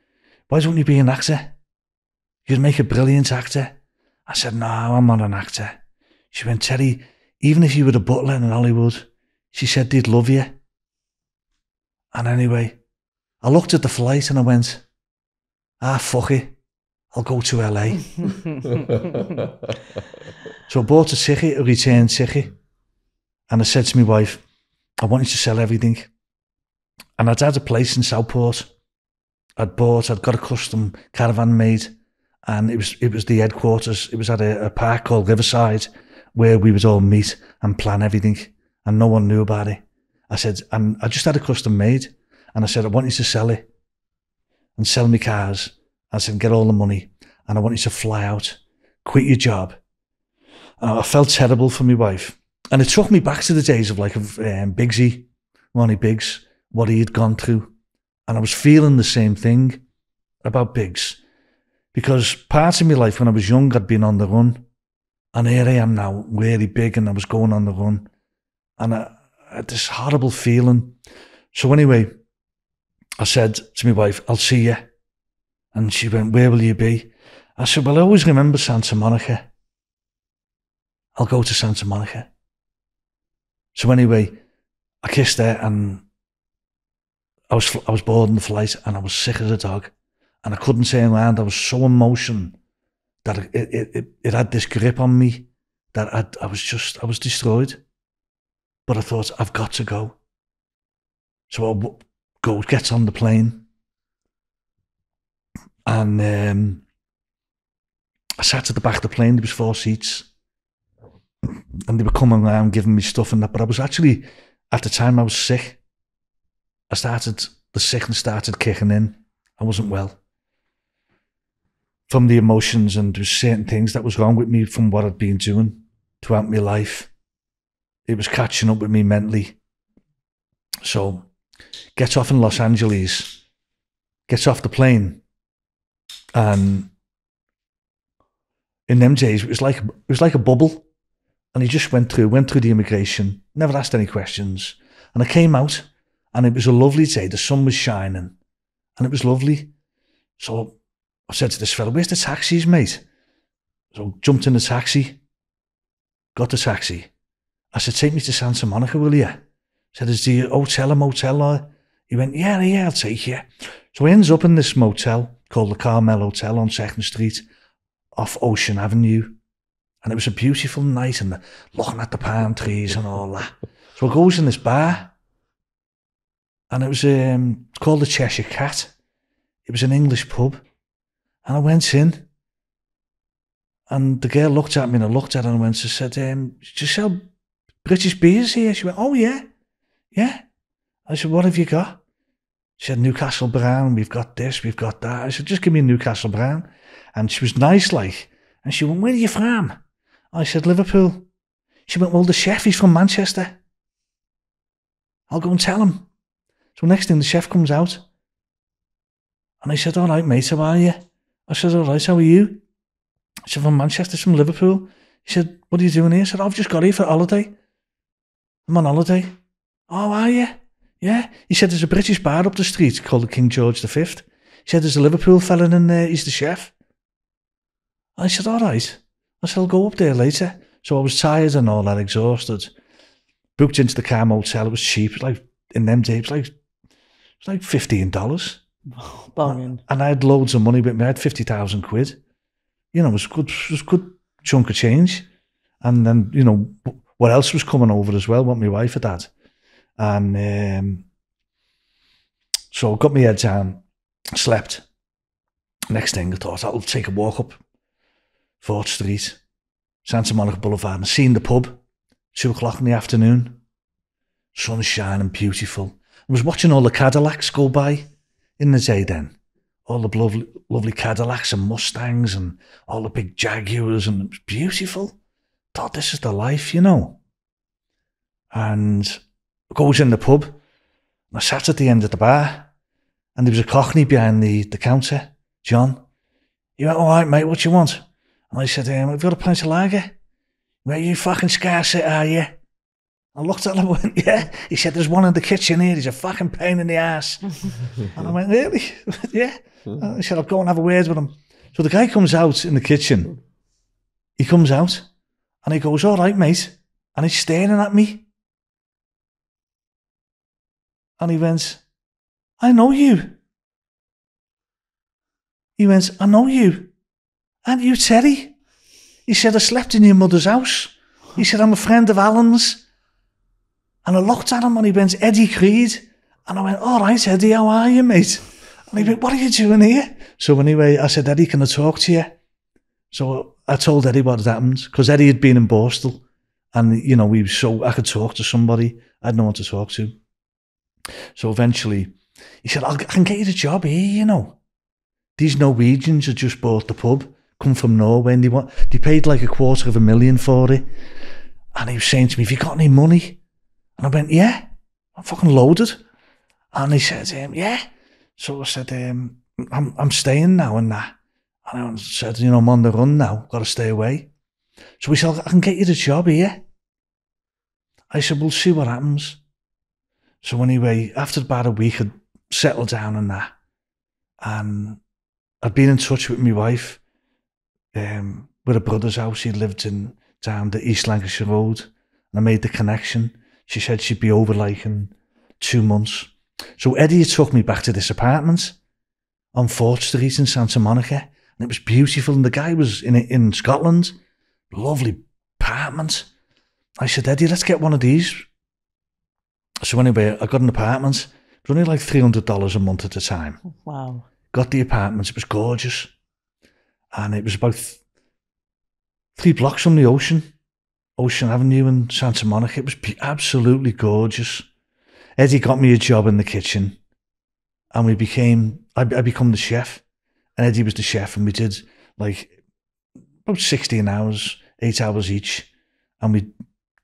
Why don't you be an actor? You'd make a brilliant actor. I said, No, I'm not an actor. She went, Terry, even if you were a butler in Hollywood, she said they'd love you. And anyway, I looked at the flight and I went, Ah, fuck it. I'll go to LA. So I bought a ticket, a return ticket, and I said to my wife, I want you to sell everything. And I'd had a place in Southport. I'd bought, I'd got a custom caravan made, and it was it was the headquarters. It was at a, a park called Riverside, where we would all meet and plan everything, and no one knew about it. I said, and I just had a custom made, and I said, I want you to sell it, and sell me cars. I said, get all the money, and I want you to fly out, quit your job, uh, I felt terrible for my wife. And it took me back to the days of like of um, Bigsy, Ronnie Biggs, what he had gone through. And I was feeling the same thing. about Biggs because parts of my life when I was young, I'd been on the run. And here I am now, really big, and I was going on the run. And I, had this horrible feeling. So, anyway, I said to my wife, I'll see you. And she went, Where will you be? I said, Well, I always remember Santa Monica. I'll go to Santa Monica. So, anyway, I kissed her and I was I was bored the flight and I was sick as a dog and I couldn't turn around. I was so emotion that it, it, it, it had this grip on me that I, I was just, I was destroyed. But I thought, I've got to go. So I go, gets on the plane. And um, I sat at the back of the plane. There was four seats. And they were coming around giving me stuff and that. But I was actually, at the time I was sick. I started, the sickness started kicking in. I wasn't well from the emotions and there was certain things that was wrong with me from what I'd been doing throughout my life. It was catching up with me mentally. So gets off in Los Angeles, gets off the plane, and in them days it was like it was like a bubble. And he just went through, went through the immigration, never asked any questions. And I came out and it was a lovely day. The sun was shining and it was lovely. So I said to this fellow, where's the taxis, mate? So I jumped in the taxi, got the taxi. I said, take me to Santa Monica, will you? I said, is the hotel a motel? Or? He went, yeah, yeah, I'll take you. So he ends up in this motel called the Carmel Hotel on 2nd Street off Ocean Avenue. And it was a beautiful night and the, looking at the palm trees and all that. So I goes in this bar and it was um, called the Cheshire Cat. It was an English pub. And I went in, and the girl looked at me and I looked at her and went, she said, um, do you sell British beers here? She went, oh, yeah, yeah. I said, what have you got? She said, Newcastle Brown, we've got this, we've got that. I said, just give me a Newcastle Brown. And she was nice like. And she went, where are you from? I said, Liverpool. She went, well, the chef, he's from Manchester. I'll go and tell him. So next thing, the chef comes out. And I said, all right, mate, how are you? I said, all right, how are you? I said, from Manchester, from Liverpool. He said, what are you doing here? I said, I've just got here for holiday. I'm on holiday. Oh, are you? Yeah. He said, there's a British bar up the street called the King George V. He said, there's a Liverpool fella in there, he's the chef. I said, all right. I said, I'll go up there later. So I was tired and all that, exhausted. Booked into the Carm Hotel, it was cheap, It was like in them days, like, it was like $15. Banging. And I had loads of money with me. I had 50,000 quid. You know, it was good, it was good chunk of change. And then, you know, what else was coming over as well, what my wife had had. And um, so got my head down, slept. Next thing I thought, I'll take a walk up Fort Street, Santa Monica Boulevard, and seen the pub, two o'clock in the afternoon. Sunshine and beautiful. I was watching all the Cadillacs go by in the day then. All the lovely, lovely Cadillacs and Mustangs and all the big Jaguars, and it was beautiful. Thought this is the life, you know. And I goes in the pub. And I sat at the end of the bar, and there was a cockney behind the, the counter, John. He went, all right, mate, what you want? And I said, um, I've got a pint of lager. Where you fucking scarce it, are you? I looked at him and went, yeah. He said, there's one in the kitchen here. He's a fucking pain in the ass. and I went, really? yeah. And he said, I'll go and have a word with him. So the guy comes out in the kitchen. He comes out and he goes, all right, mate. And he's staring at me. And he went, I know you. He went, I know you. And you, Terry? He said, I slept in your mother's house. He said, I'm a friend of Alan's. And I looked at him and he went, Eddie Creed. And I went, all right, Eddie, how are you, mate? And he went, what are you doing here? So anyway, I said, Eddie, can I talk to you? So I told Eddie what had happened because Eddie had been in Borstal and, you know, we so I could talk to somebody. I had no one to talk to. So eventually he said, I can get you the job here, you know. These Norwegians had just bought the pub, come from Norway, and they, want, they paid like a quarter of a million for it. And he was saying to me, have you got any money? And I went, yeah, I'm fucking loaded. And he said, um, yeah. So I said, um, I'm, I'm staying now and that. And I said, you know, I'm on the run now, got to stay away. So he said, I can get you the job here. I said, we'll see what happens. So anyway, after about a week, I'd settled down and that. And I'd been in touch with my wife, um, with a brother's house. He lived in down the East Lancashire Road. And I made the connection. She said she'd be over like in two months. So Eddie took me back to this apartment on Fort Street in Santa Monica. And it was beautiful. And the guy was in in Scotland. Lovely apartment. I said, Eddie, let's get one of these. So anyway, I got an apartment. It was only like $300 a month at the time. Wow. Got the apartment. It was gorgeous. And it was about th- three blocks from the ocean. Ocean Avenue in Santa Monica. It was absolutely gorgeous. Eddie got me a job in the kitchen. And we became, I, I become the chef. And Eddie was the chef. And we did like about 16 hours, eight hours each. And we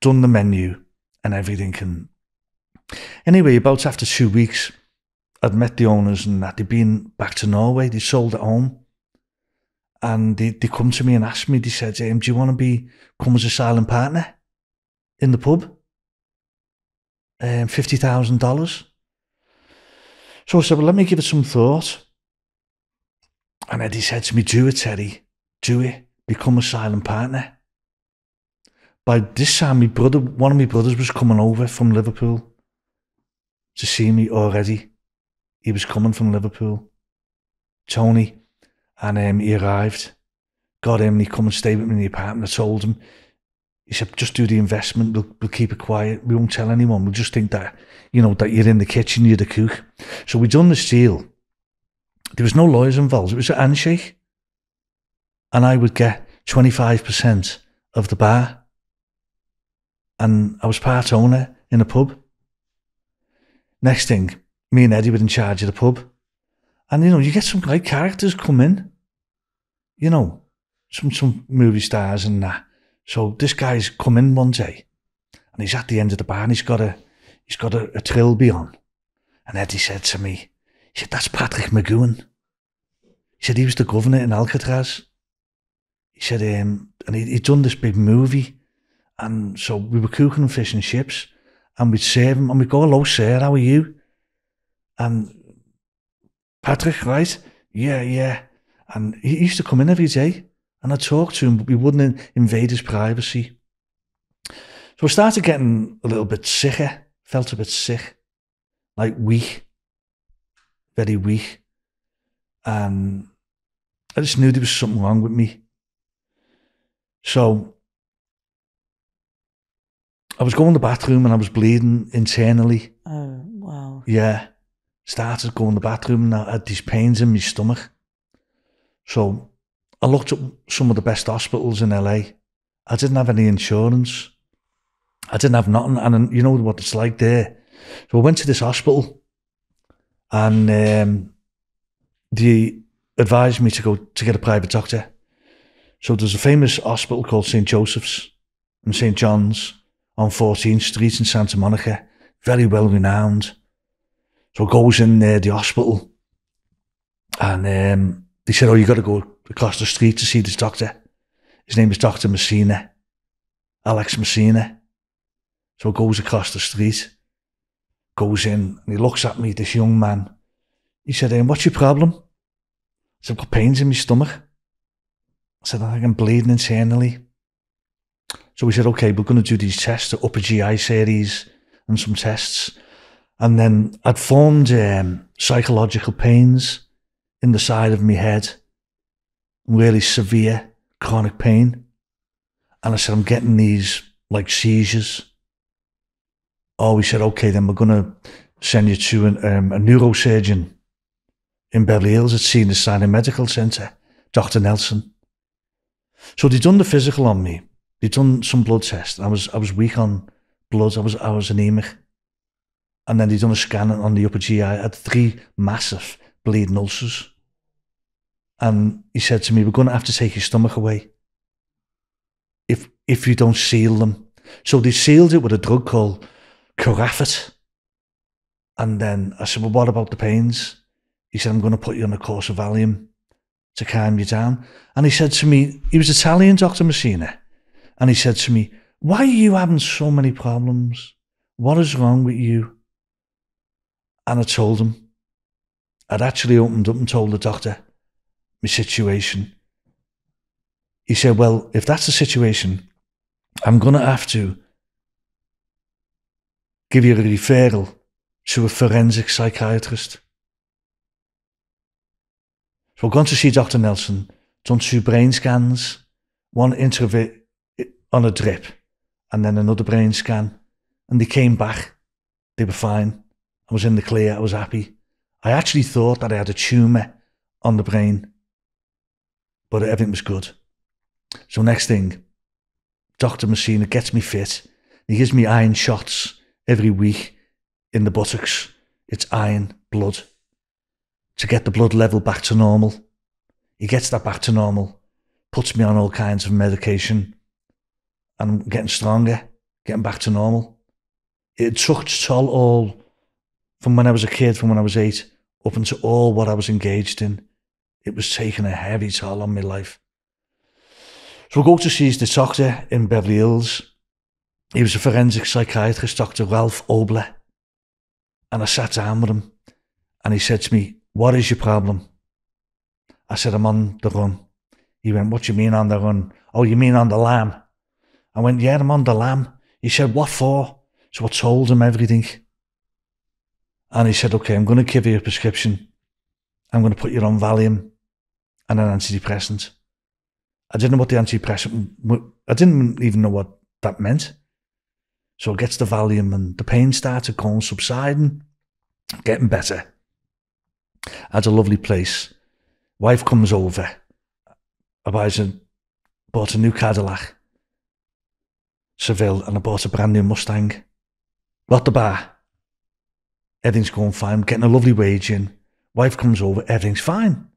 done the menu and everything. And anyway, about after two weeks, I'd met the owners and that they'd been back to Norway. They sold it home. And they, they come to me and asked me, they said, um, do you want to be come as a silent partner in the pub? Um, $50,000. So I said, well, let me give it some thought. And Eddie said to me, do it, Teddy. Do it. Become a silent partner by this time, my brother, one of my brothers was coming over from Liverpool to see me already. He was coming from Liverpool, Tony, and um, he arrived. Got him, and he come and stay with me in the apartment. I told him, he said, just do the investment. We'll, we'll keep it quiet. We won't tell anyone. We'll just think that, you know, that you're in the kitchen, you're the cook. So we done this deal. There was no lawyers involved. It was a handshake. And I would get 25% of the bar and I was part owner in a pub. Next thing, me and Eddie were in charge of the pub. And you know, you get some great characters come in. you know, some, some movie stars and that. So this guy's come in one day and he's at the end of the bar and he's got a, he's got a, a trilby on. And Eddie said to me, he said, that's Patrick McGowan. He said he was the governor in Alcatraz. He said, um, and he, he'd done this big movie. And so we were cooking fish and chips and we'd serve him and we'd go, hello, sir, how are you? And Patrick, right? Yeah, yeah. And he used to come in every day and I'd talk to him, but we wouldn't invade his privacy. So I started getting a little bit sicker, felt a bit sick, like weak, very weak. And I just knew there was something wrong with me. So I was going to the bathroom and I was bleeding internally. Oh, wow. Yeah. Started going to the bathroom and I had these pains in my stomach. So I looked at some of the best hospitals in LA. I didn't have any insurance. I didn't have nothing. And you know what it's like there. So I went to this hospital and um, they advised me to go to get a private doctor. So there's a famous hospital called St. Joseph's and St. John's on 14th Street in Santa Monica, very well renowned. So I goes in there, the hospital, and um, they said, "Oh, you got to go across the street to see this doctor." His name is Doctor Messina, Alex Messina. So goes across the street, goes in, and he looks at me, this young man. He said, um, "What's your problem?" I said, "I've got pains in my stomach." I said, "I think I'm bleeding internally." So we said, okay, we're going to do these tests, the upper GI series and some tests. And then I'd formed um, psychological pains in the side of my head, really severe chronic pain. And I said, I'm getting these like seizures. Oh, we said, okay, then we're going to send you to an, um, a neurosurgeon in Beverly Hills at Cedars-Sinai Medical Center, Dr. Nelson. So they done the physical on me They'd done some blood tests. I was I was weak on blood. I was I was anemic. And then they'd done a scan on the upper GI. I had three massive bleeding ulcers. And he said to me, We're gonna have to take your stomach away. If if you don't seal them. So they sealed it with a drug called Carafate. And then I said, Well, what about the pains? He said, I'm going to put you on a course of Valium to calm you down. And he said to me, he was Italian, Dr. Messina. And he said to me, Why are you having so many problems? What is wrong with you? And I told him, I'd actually opened up and told the doctor my situation. He said, Well, if that's the situation, I'm going to have to give you a referral to a forensic psychiatrist. So I've gone to see Dr. Nelson, done two brain scans, one interview on a drip, and then another brain scan. And they came back. They were fine. I was in the clear. I was happy. I actually thought that I had a tumour on the brain, but everything was good. So next thing, Dr. Messina gets me fit. He gives me iron shots every week in the buttocks. It's iron, blood, to get the blood level back to normal. He gets that back to normal, puts me on all kinds of medication, and I'm getting stronger, getting back to normal. It took its toll all from when I was a kid, from when I was eight, up into all what I was engaged in. It was taking a heavy toll on my life. So I go to see the doctor in Beverly Hills. He was a forensic psychiatrist, Dr. Ralph Obler. And I sat down with him and he said to me, What is your problem? I said, I'm on the run. He went, What do you mean on the run? Oh, you mean on the lam? I went, Yeah, I'm on the lam. He said, What for? So I told him everything. And he said, Okay, I'm going to give you a prescription. I'm going to put you on Valium and an antidepressant. I didn't know what the antidepressant, I didn't even know what that meant. So it gets the Valium and the pain started going subsiding, getting better. I had a lovely place. Wife comes over. I buys a, bought a new Cadillac, Seville, and I bought a brand new Mustang. Got the bar. Everything's going fine. I'm getting a lovely wage in. Wife comes over. Everything's fine.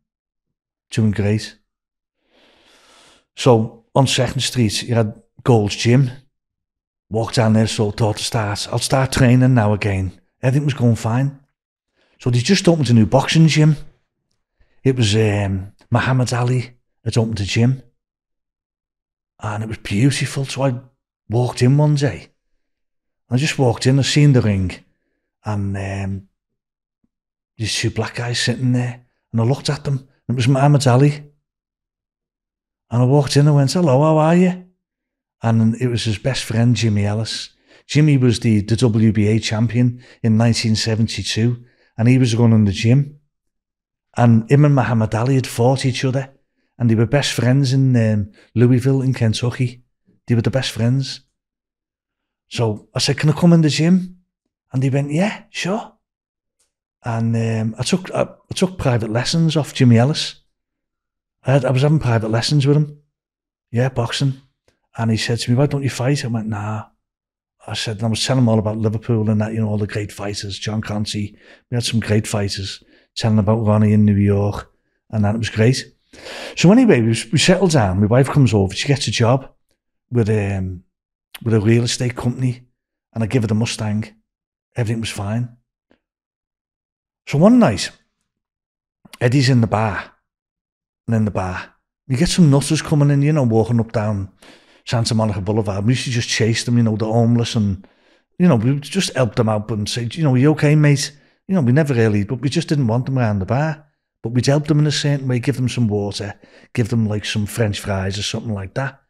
Doing great. So on Second Street, you had Gold's Gym. Walked down there, so thought to start. I'll start training now again. Everything was going fine. So they just opened a new boxing gym. It was um, Muhammad Ali had opened a gym. And it was beautiful. So I walked in one day. I just walked in, I seen the ring. And um, these two black guys sitting there. And I looked at them. It was Muhammad Ali. And I walked in and went, hello, how are you? And it was his best friend, Jimmy Ellis. Jimmy was the, the WBA champion in 1972, and he was running the gym. And him and Muhammad Ali had fought each other, and they were best friends in um, Louisville in Kentucky. They were the best friends. So I said, can I come in the gym? And he went, yeah, sure. and um, I took I, I, took private lessons off Jimmy Ellis. I, had, I, was having private lessons with him. Yeah, boxing. And he said to me, why don't you fight? I went, nah. I said, and I was telling him all about Liverpool and that, you know, all the great fighters, John Conti. We had some great fighters, telling about Ronnie in New York. And that it was great. So anyway, we, we settled down. My wife comes over. She gets a job with, um, with a real estate company. And I give her the Mustang. Everything was fine. So one night, Eddie's in the bar, and in the bar, you get some nutters coming in, you know, walking up down Santa Monica Boulevard. We used to just chase them, you know, the homeless, and you know, we would just help them out and say, you know, you okay, mate? You know, we never really, but we just didn't want them around the bar. But we'd help them in a certain way, give them some water, give them like some French fries or something like that.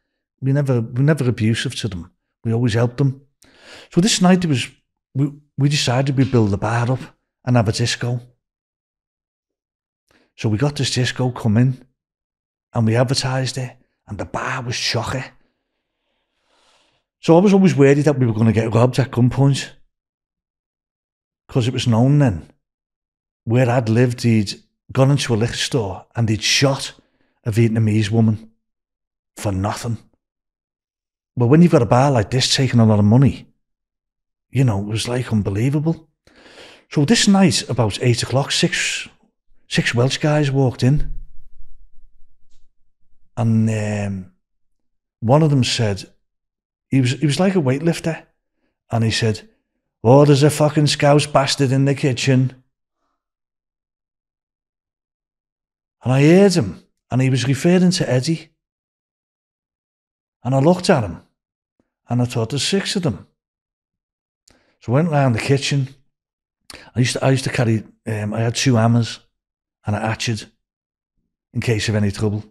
We never, we never abusive to them. We always helped them. So this night it was, we, we decided we'd build the bar up and have a disco. So we got this disco coming and we advertised it and the bar was shocking. So I was always worried that we were going to get robbed at gunpoint. Because it was known then. Where I'd lived, he'd gone into a liquor store and he'd shot a Vietnamese woman for nothing. But when you've got a bar like this taking a lot of money, you know, it was like unbelievable. So this night, about eight o'clock, six six Welsh guys walked in. And um, one of them said, he was, he was like a weightlifter. And he said, Oh, there's a fucking scouse bastard in the kitchen. And I heard him, and he was referring to Eddie. And I looked at him, and I thought there's six of them. So I went round the kitchen. I used to, I used to carry, um, I had two hammers and a hatchet in case of any trouble.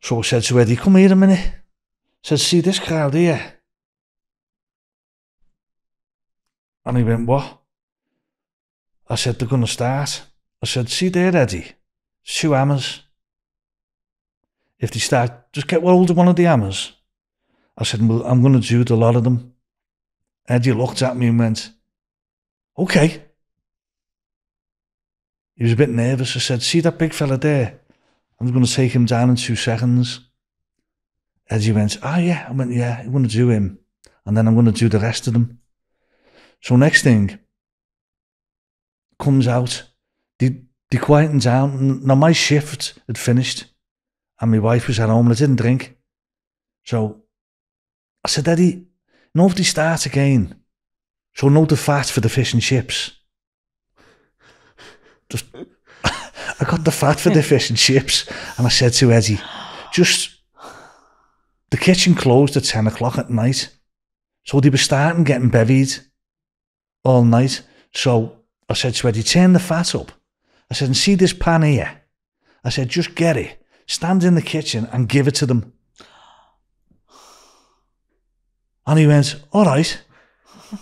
So I said to Eddie, come here a minute. I said, see this crowd here? And he went, what? I said, they're going to start. I said, see there, Eddie, two hammers. If they start, just get hold of one of the hammers. I said, well, I'm going to do the lot of them. Eddie looked at me and went, okay. He was a bit nervous. I said, see that big fella there? I'm going to take him down in two seconds. Eddie went, ah, oh, yeah. I went, yeah, I'm going to do him. And then I'm going to do the rest of them. So next thing comes out, they, they quietened down. Now my shift had finished and my wife was at home and I didn't drink. So I said, Eddie, no, if they start again, so no the fat for the fish and chips. Just, I got the fat for the fish and chips and I said to Eddie, just, the kitchen closed at 10 o'clock at night. So they were starting getting bevied all night. So I said to Eddie, turn the fat up. I said, and see this pan here? I said, just get it, stand in the kitchen and give it to them. And he went, all right,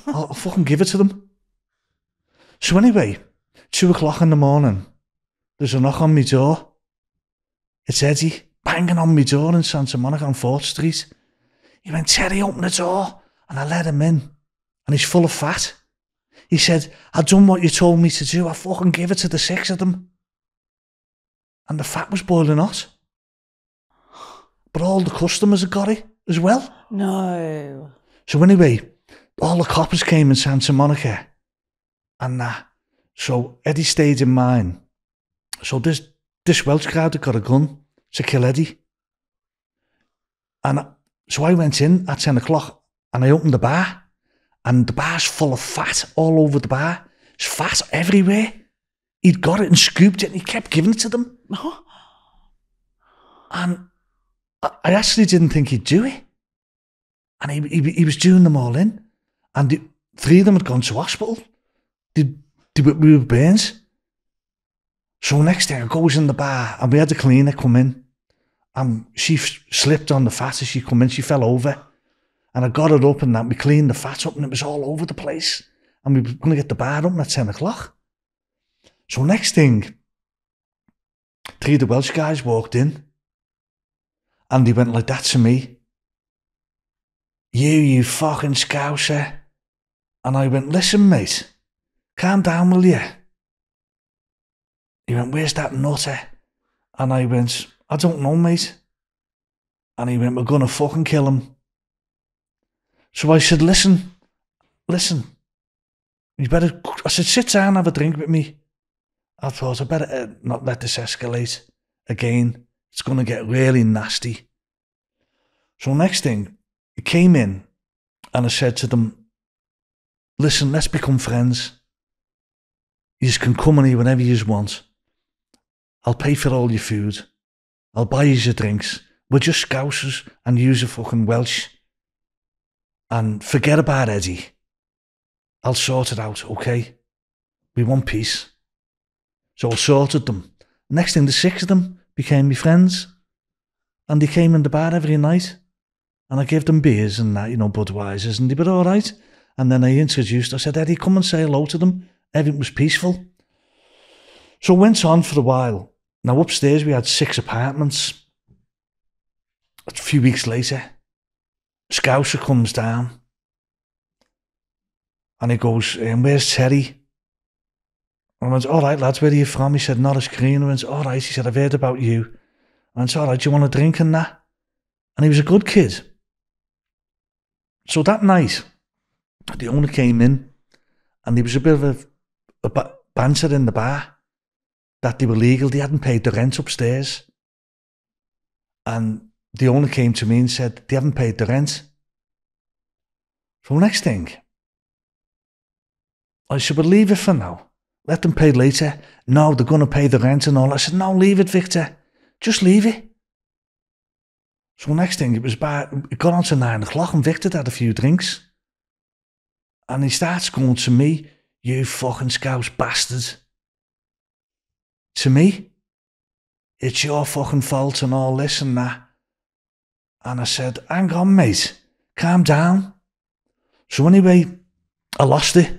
I'll, I'll fucking give it to them. So anyway, two o'clock in the morning, there's a knock on my door. It's Eddie banging on my door in Santa Monica on 4th Street. He went, Terry, open the door. And I let him in. And he's full of fat. He said, I've done what you told me to do. I fucking gave it to the six of them. And the fat was boiling hot. But all the customers had got it as well. No. So anyway, all the coppers came in Santa Monica. And that. Uh, so Eddie stayed in mine. So this, this Welsh crowd had got a gun to kill Eddie. And uh, so I went in at 10 o'clock and I opened the bar and the bar's full of fat all over the bar. It's fat everywhere. He'd got it and scooped it and he kept giving it to them. Uh-huh. and uh, I actually didn't think he'd do it. And he, he, he was doing them all in. And the, three of them had gone to hospital. They, they were burns. So next day I goes in the bar and we had the cleaner come in. And she slipped on the fat as she come in. She fell over. And I got it up and that we cleaned the fat up and it was all over the place. And we were going to get the bar open at 10 o'clock. So next thing, three of the Welsh guys walked in and they went like that to me. You, you fucking scouser. And I went, listen, mate, calm down, will you? He went, where's that nutter? And I went, I don't know, mate. And he went, we're going to fucking kill him. So I said, listen, listen, you better, I said, sit down, have a drink with me. I thought, I better uh, not let this escalate again. It's going to get really nasty. So next thing, he came in and I said to them, listen, let's become friends. You can come in here whenever you want. I'll pay for all your food. I'll buy you your drinks. We're just scousers and use a fucking Welsh and forget about Eddie. I'll sort it out, okay? We want peace. So I sorted them. Next thing, the six of them became my friends. And they came in the bar every night. And I gave them beers and that, you know, Budweisers, and they were all right. And then I introduced, I said, Eddie, come and say hello to them. Everything was peaceful. So it went on for a while. Now upstairs we had six apartments. A few weeks later, Scouser comes down and he goes, um, Where's Terry? And I went, All right, lads, where are you from? He said, Norris Green. I went, All right. He said, I've heard about you. I went, All right, do you want a drink and that? And he was a good kid. So that night, the owner came in and there was a bit of a, banter in the bar that they were legal. They hadn't paid the rent upstairs. And the owner came to me and said, they haven't paid the rent. So next thing, I said, er er well, leave it for now. let them pay later. No, they're going to pay the rent and all. I said, no, leave it, Victor. Just leave it. So next thing, it was about, it got on to nine o'clock and Victor had a few drinks. And he starts going to me, you fucking scouse bastard. To me, it's your fucking fault and all this and that. And I said, hang on, mate, calm down. So anyway, I lost it.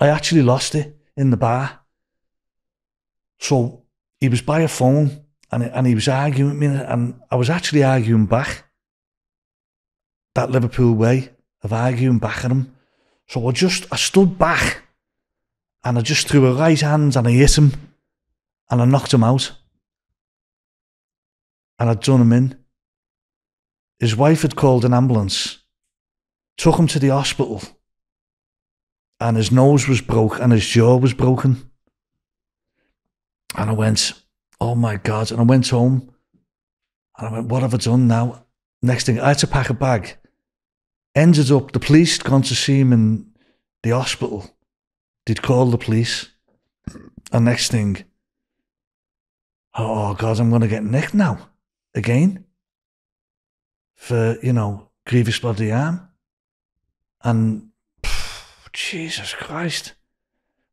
I actually lost it in the bar. So he was by a phone and, and he was arguing with me, and I was actually arguing back. That Liverpool way of arguing back at him. So I just, I stood back and I just threw a right hand and I hit him and I knocked him out. And I'd done him in. His wife had called an ambulance, took him to the hospital, and his nose was broke and his jaw was broken. And I went, oh my God. And I went home and I went, what have I done now? Next thing, I had to pack a bag. Ended up, the police gone to see him in the hospital. They'd the police. And next thing, oh God, I'm going to get nicked now. Again. For, you know, grievous bloody arm. And Jesus Christ.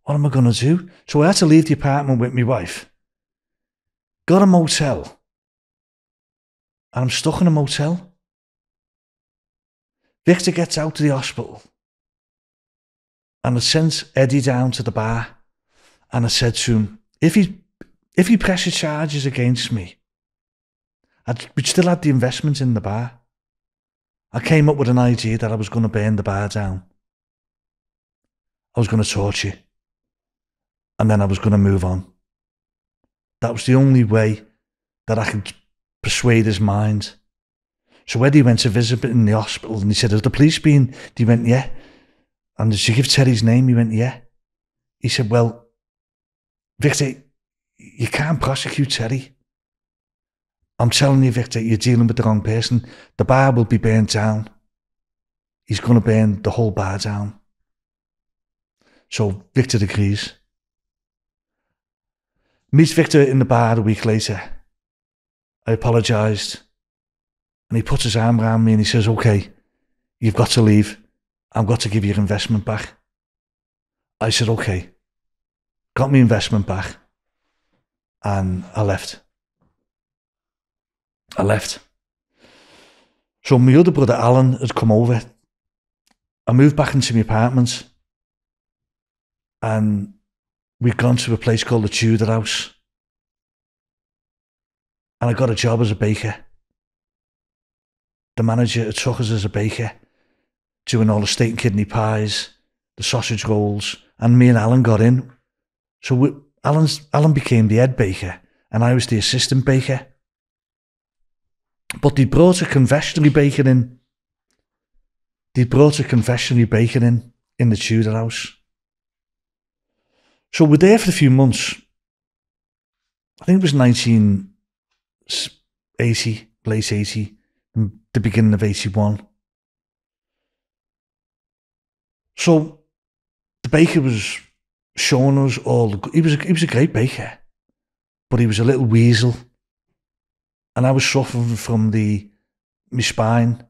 What am I going to do? So I had to leave the apartment with my wife got a motel, and I'm stuck in a motel. Victor gets out to the hospital, and I sent Eddie down to the bar, and I said to him, if he if he presses charges against me, I'd, we'd still had the investment in the bar. I came up with an idea that I was going to burn the bar down. I was going to torture, and then I was going to move on. That was the only way that I could persuade his mind. So Eddie went to visit in the hospital and he said, Has the police been? He went, Yeah. And she give Terry's name? He went, Yeah. He said, Well, Victor, you can't prosecute Terry. I'm telling you, Victor, you're dealing with the wrong person. The bar will be burned down. He's going to burn the whole bar down. So Victor agrees. Meets Victor in the bar a week later. I apologised. And he puts his arm around me and he says, Okay, you've got to leave. I've got to give your investment back. I said, Okay. Got my investment back. And I left. I left. So my other brother Alan had come over. I moved back into my apartment. And we'd gone to a place called the Tudor House. And I got a job as a baker. The manager took us as a baker, doing all the steak and kidney pies, the sausage rolls, and me and Alan got in. So we, Alan's, Alan became the head baker, and I was the assistant baker. But they brought a confectionery baker in. They brought a confectionery baker in, in the Tudor house. So we're there for a few months. I think it was 1980, late 80, the beginning of 81. So the baker was showing us all. The, he was a, he was a great baker, but he was a little weasel, and I was suffering from the my spine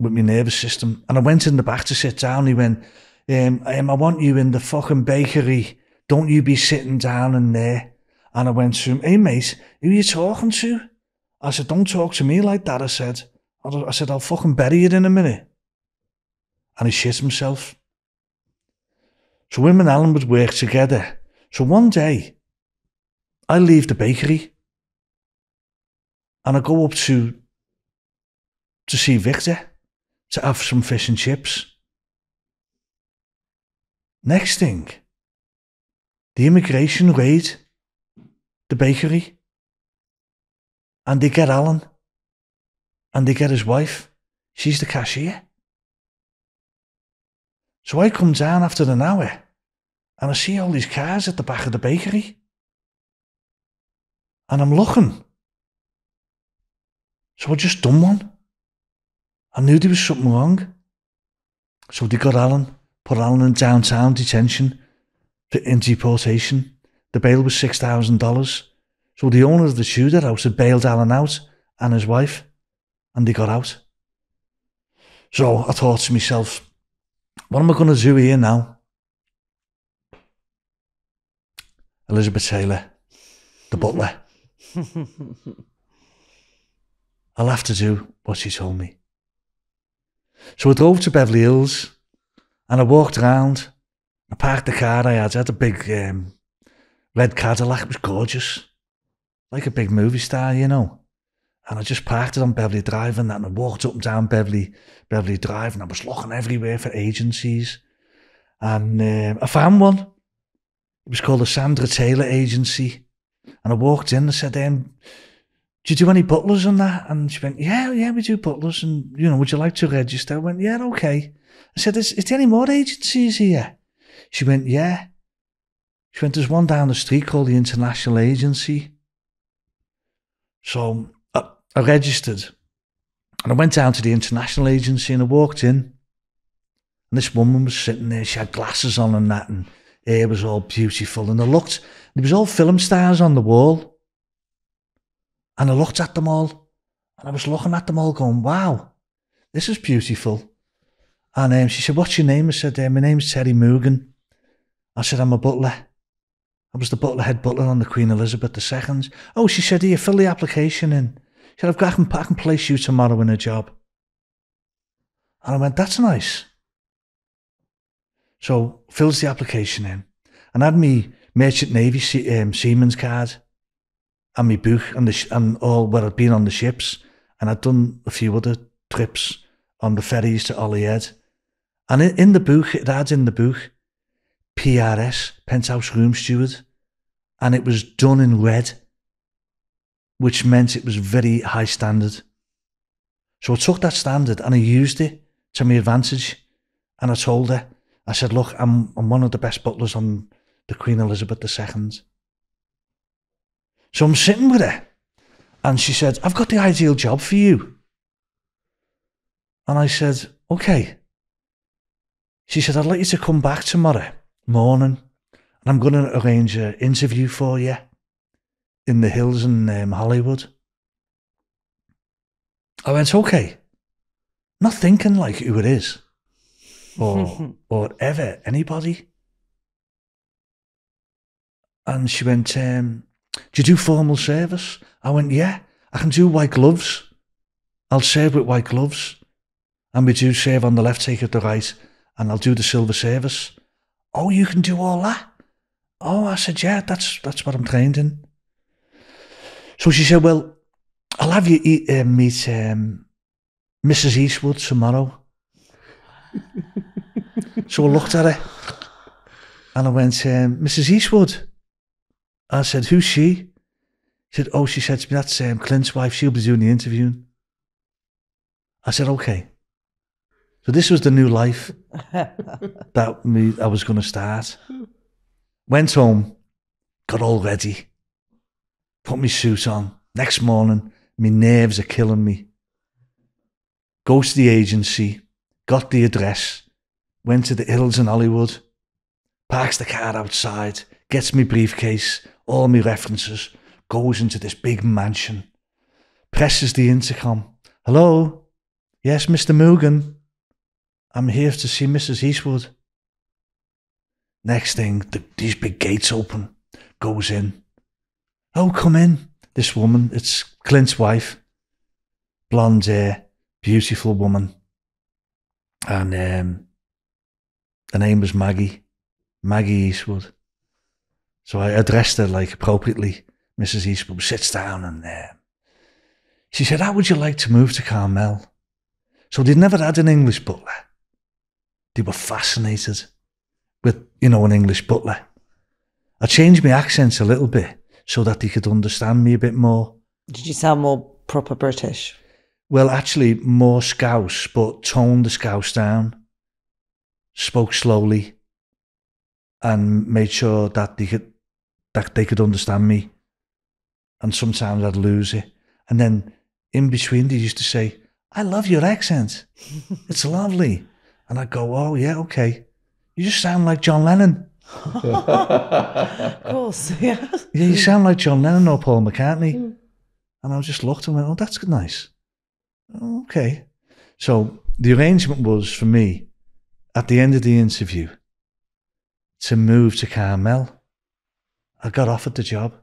with my nervous system. And I went in the back to sit down. He went, um, um, I want you in the fucking bakery. Don't you be sitting down in there. And I went to him, hey mate, who are you talking to? I said, don't talk to me like that, I said. I said, I'll fucking bury you in a minute. And he shit himself. So him and Alan would work together. So one day, I leave the bakery and I go up to to see Victor to have some fish and chips. Next thing, the immigration raid the bakery and they get Alan and they get his wife. She's the cashier. So I come down after an hour and I see all these cars at the back of the bakery. And I'm looking. So I just done one. I knew there was something wrong. So they got Alan put Alan in downtown detention for- in deportation. The bail was $6,000. So the owner of the Tudor house had bailed Alan out and his wife, and they got out. So I thought to myself, what am I going to do here now? Elizabeth Taylor, the butler. I'll have to do what she told me. So I drove to Beverly Hills and I walked around. I parked the car I had. I had a big um, red Cadillac. It was gorgeous. Like a big movie star, you know. And I just parked it on Beverly Drive and that, and I walked up and down Beverly, Beverly Drive and I was looking everywhere for agencies. And um, I found one. It was called the Sandra Taylor Agency. And I walked in and said, um, do you do any butlers on that? And she went, yeah, yeah, we do butlers. And, you know, would you like to register? I went, yeah, okay. I said, is, is there any more agencies here? She went, yeah. She went, there's one down the street called the International Agency. So I, registered and I went down to the International Agency and I walked in. And this woman was sitting there. She had glasses on and that, and hair was all beautiful. And I looked, there was all film stars on the wall. And I looked at them all, and I was looking at them all, going, "Wow, this is beautiful." And um, she said, "What's your name?" I said, uh, "My name's Terry Moogan." I said, "I'm a butler." I was the butler, head butler on the Queen Elizabeth II. Oh, she said, "Here, fill the application in." Said, "I've got, I can, I can place you tomorrow in a job." And I went, "That's nice." So fills the application in, and had me Merchant Navy um, Seaman's card and my book and the and all where I'd been on the ships, and I'd done a few other trips on the ferries to Holyhead. And in, in the book, it had in the book PRS, Penthouse Room Steward, and it was done in red, which meant it was very high standard. So I took that standard and I used it to my advantage, and I told her, I said, "Look, I'm I'm one of the best butlers on the Queen Elizabeth II." So I'm sitting with her, and she said, I've got the ideal job for you. And I said, Okay. She said, I'd like you to come back tomorrow morning, and I'm going to arrange an interview for you in the hills in um, Hollywood. I went, Okay. Not thinking like who it is or, or ever anybody. And she went, um, do you do formal service? I went, yeah, I can do white gloves. I'll serve with white gloves. And we do serve on the left, take at the right, and I'll do the silver service. Oh, you can do all that? Oh, I said, yeah, that's that's what I'm trained in. So she said, well, I'll have you eat, uh, meet um, Mrs. Eastwood tomorrow. so I looked at her and I went, um, Mrs. Eastwood. I said, who's she? She said, oh, she said to me, that's um, Clint's wife. She'll be doing the interviewing. I said, okay. So this was the new life that me, I was going to start. Went home, got all ready, put my suit on. Next morning, my nerves are killing me. Go to the agency, got the address, went to the Hills in Hollywood, parks the car outside, gets me briefcase, all my references, goes into this big mansion, presses the intercom. Hello? Yes, Mr. Moogan. I'm here to see Mrs. Eastwood. Next thing, the, these big gates open, goes in. Oh, come in. This woman, it's Clint's wife, blonde hair, beautiful woman. And um, her name was Maggie, Maggie Eastwood. So I addressed her like appropriately. Mrs. Eastwood sits down and uh, she said, How would you like to move to Carmel? So they'd never had an English butler. They were fascinated with, you know, an English butler. I changed my accent a little bit so that they could understand me a bit more. Did you sound more proper British? Well, actually, more Scouse, but toned the Scouse down, spoke slowly, and made sure that they could that they could understand me. And sometimes I'd lose it. And then in between, they used to say, I love your accent. It's lovely. And I'd go, Oh, yeah, okay. You just sound like John Lennon. Of course, yeah. Yeah, you sound like John Lennon or Paul McCartney. Hmm. And I just looked and went, oh, that's nice. Okay. So the arrangement was for me at the end of the interview to move to Carmel. I got offered the job.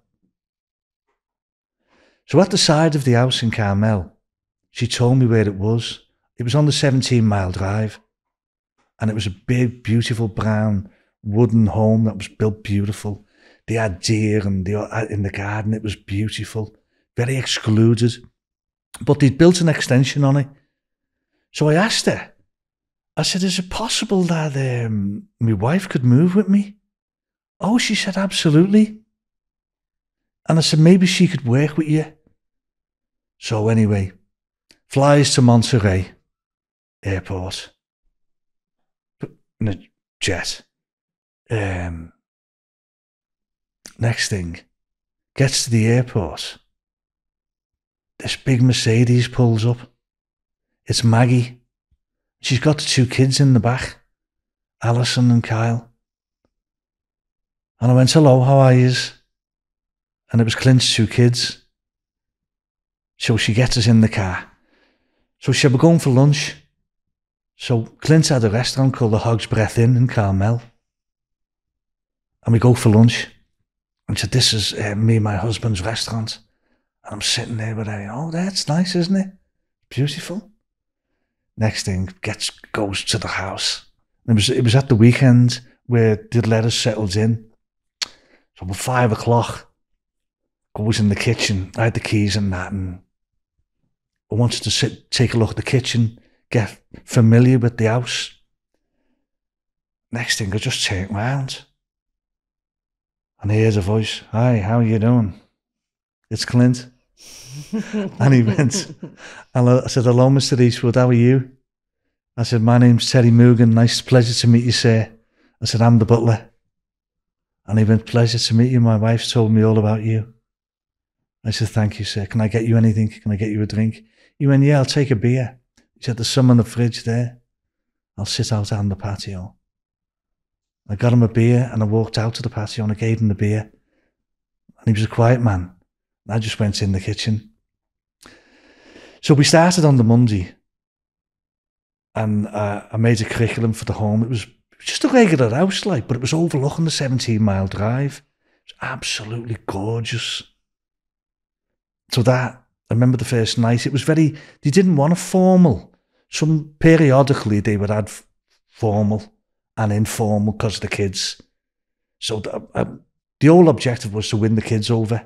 So at the side of the house in Carmel, she told me where it was. It was on the 17 mile drive. And it was a big, beautiful brown wooden home that was built beautiful. They had deer and they uh, in the garden. It was beautiful, very excluded. But they'd built an extension on it. So I asked her, I said, Is it possible that um, my wife could move with me? Oh, she said, Absolutely. And I said, Maybe she could work with you. So, anyway, flies to Monterey Airport in a jet. Um, next thing, gets to the airport. This big Mercedes pulls up. It's Maggie. She's got the two kids in the back, Alison and Kyle. And I went, hello, how are yous? And it was Clint's two kids. So she gets us in the car. So she said, we're going for lunch. So Clint had a restaurant called the Hog's Breath Inn in Carmel. And we go for lunch. And said, this is uh, me and my husband's restaurant. And I'm sitting there with her, oh, that's nice, isn't it? Beautiful. Next thing, gets goes to the house. It was it was at the weekend where the letters settled in. So about five o'clock, goes in the kitchen. I had the keys and that, and I wanted to sit, take a look at the kitchen, get familiar with the house. Next thing, I just turn round, and he hears a voice. Hi, how are you doing? It's Clint. and he went, hello. I said, hello, Mr. Eastwood, how are you? I said, my name's Terry Moogan. Nice pleasure to meet you, sir. I said, I'm the butler. And he went, pleasure to meet you. My wife told me all about you. I said, thank you, sir. Can I get you anything? Can I get you a drink? He went, yeah, I'll take a beer. He said, there's some in the fridge there. I'll sit out on the patio. I got him a beer and I walked out to the patio and I gave him the beer. And he was a quiet man. I just went in the kitchen. So we started on the Monday, and uh, I made a curriculum for the home. It was just a regular house, like, but it was overlooking the 17 mile drive. It was absolutely gorgeous. So that, I remember the first night, it was very, they didn't want a formal. Some periodically they would add formal and informal because the kids. So the, uh, the whole objective was to win the kids over.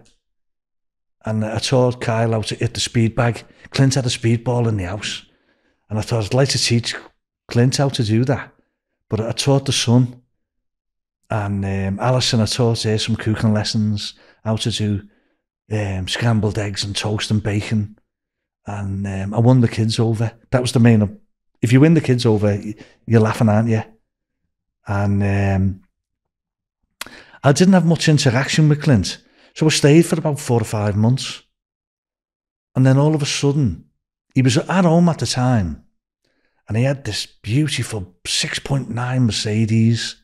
And I taught Kyle how to hit the speed bag. Clint had a speed ball in the house. And I thought I'd like to teach Clint how to do that. But I taught the son. And um, Alison, I taught her some cooking lessons, how to do um, scrambled eggs and toast and bacon. And um, I won the kids over. That was the main. If you win the kids over, you're laughing, aren't you? And um, I didn't have much interaction with Clint. So I stayed for about four or five months. And then all of a sudden, he was at home at the time. And he had this beautiful 6.9 Mercedes.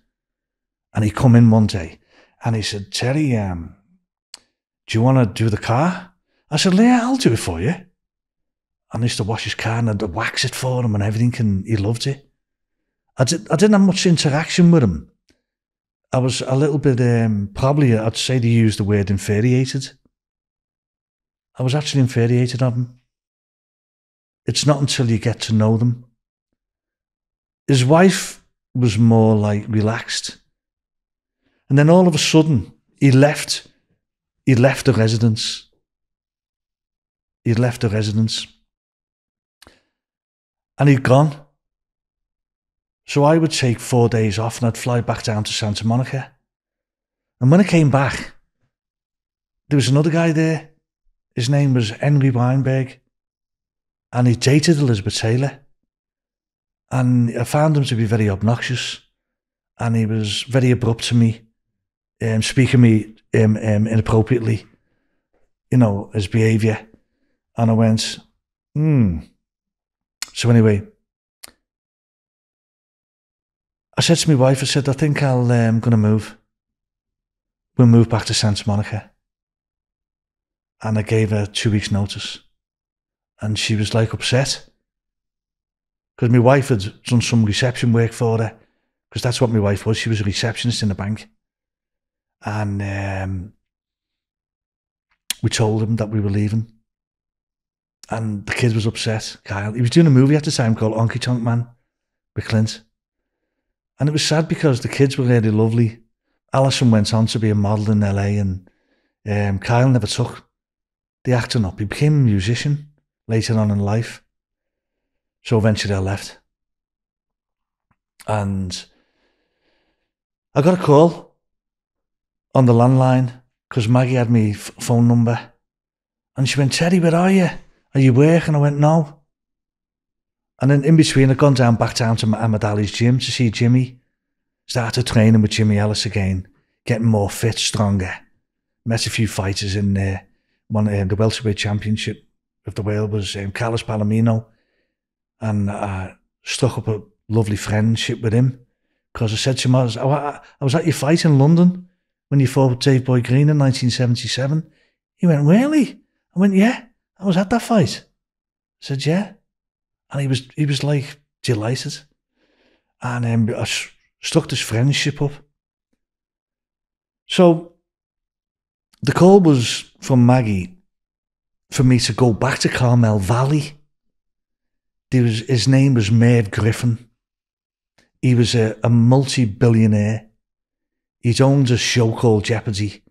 And he come in one day and he said, Terry, um, do you want to do the car? I said, yeah, I'll do it for you. And I used to wash his car and I'd wax it for him and everything, and he loved it. I, did, I didn't have much interaction with him. I was a little bit, um, probably, I'd say they used the word infuriated. I was actually infuriated of him. It's not until you get to know them. His wife was more like relaxed. And then all of a sudden, he left. He left the residence. He left the residence. And he'd gone. So I would take four days off and I'd fly back down to Santa Monica. And when I came back, there was another guy there. His name was Henry Wynberg. And he dated Elizabeth Taylor. And I found him to be very obnoxious. And he was very abrupt to me, um, speaking me um, um, inappropriately, you know, his behaviour. And I went, hmm. So anyway, I said to my wife, I said, I think I'll, um, going to move. We'll move back to Santa Monica. And I gave her two weeks' notice. And she was like upset. Because my wife had done some reception work for her. Because that's what my wife was. She was a receptionist in the bank. And um, we told him that we were leaving. And the kid was upset, Kyle. He was doing a movie at the time called Honky Tonk Man with Clint. And it was sad because the kids were really lovely. Alison went on to be a model in LA and um, Kyle never took the acting up. He became a musician later on in life. So eventually I left. And I got a call on the landline because Maggie had my phone number. And she went, Teddy, where are you? Are you working? I went, no. And then in between, I'd gone down back down to Muhammad Ali's gym to see Jimmy. Started training with Jimmy Ellis again, getting more fit, stronger. Met a few fighters in there. One um, the welterweight championship of the world was um, Carlos Palomino, and I struck up a lovely friendship with him because I said to him, I was, I, I was at your fight in London when you fought with Dave Boy Green in 1977. He went, really? I went, yeah, I was at that fight. I said, yeah. And he was he was like delighted. And um, I struck this friendship up. So the call was from Maggie for me to go back to Carmel Valley. There was, his name was Merv Griffin. He was a, a multi billionaire. He'd owned a show called Jeopardy.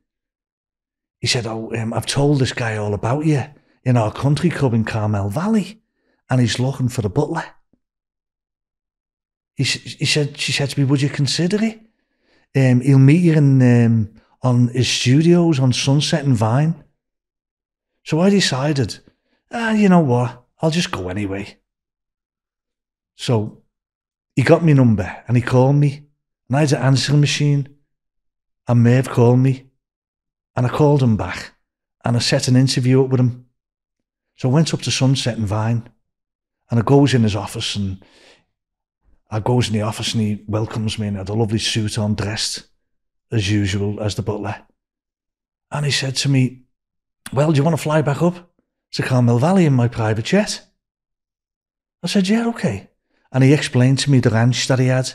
He said, Oh, um, I've told this guy all about you in our country club in Carmel Valley, and he's looking for the butler. He, he said, She said to me, Would you consider it? Um, he'll meet you in, um, on his studios on Sunset and Vine. So I decided, ah, you know what? I'll just go anyway. So he got me number and he called me, and I had an answering machine, and Merv called me, and I called him back, and I set an interview up with him. So I went up to Sunset and Vine, and I goes in his office, and I goes in the office, and he welcomes me, and had a lovely suit on, dressed as usual as the butler. And he said to me, Well, do you want to fly back up to Carmel Valley in my private jet? I said, Yeah, okay. And he explained to me the ranch that he had,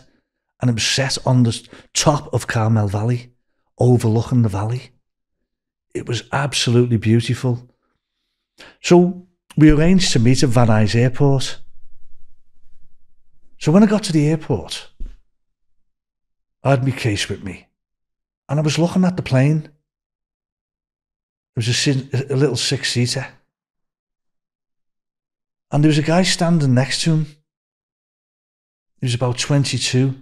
and it was set on the top of Carmel Valley, overlooking the valley. It was absolutely beautiful. So we arranged to meet at Van Nuys Airport. So when I got to the airport, I had my case with me, and I was looking at the plane. It was a, a little six seater. And there was a guy standing next to him. He was about 22,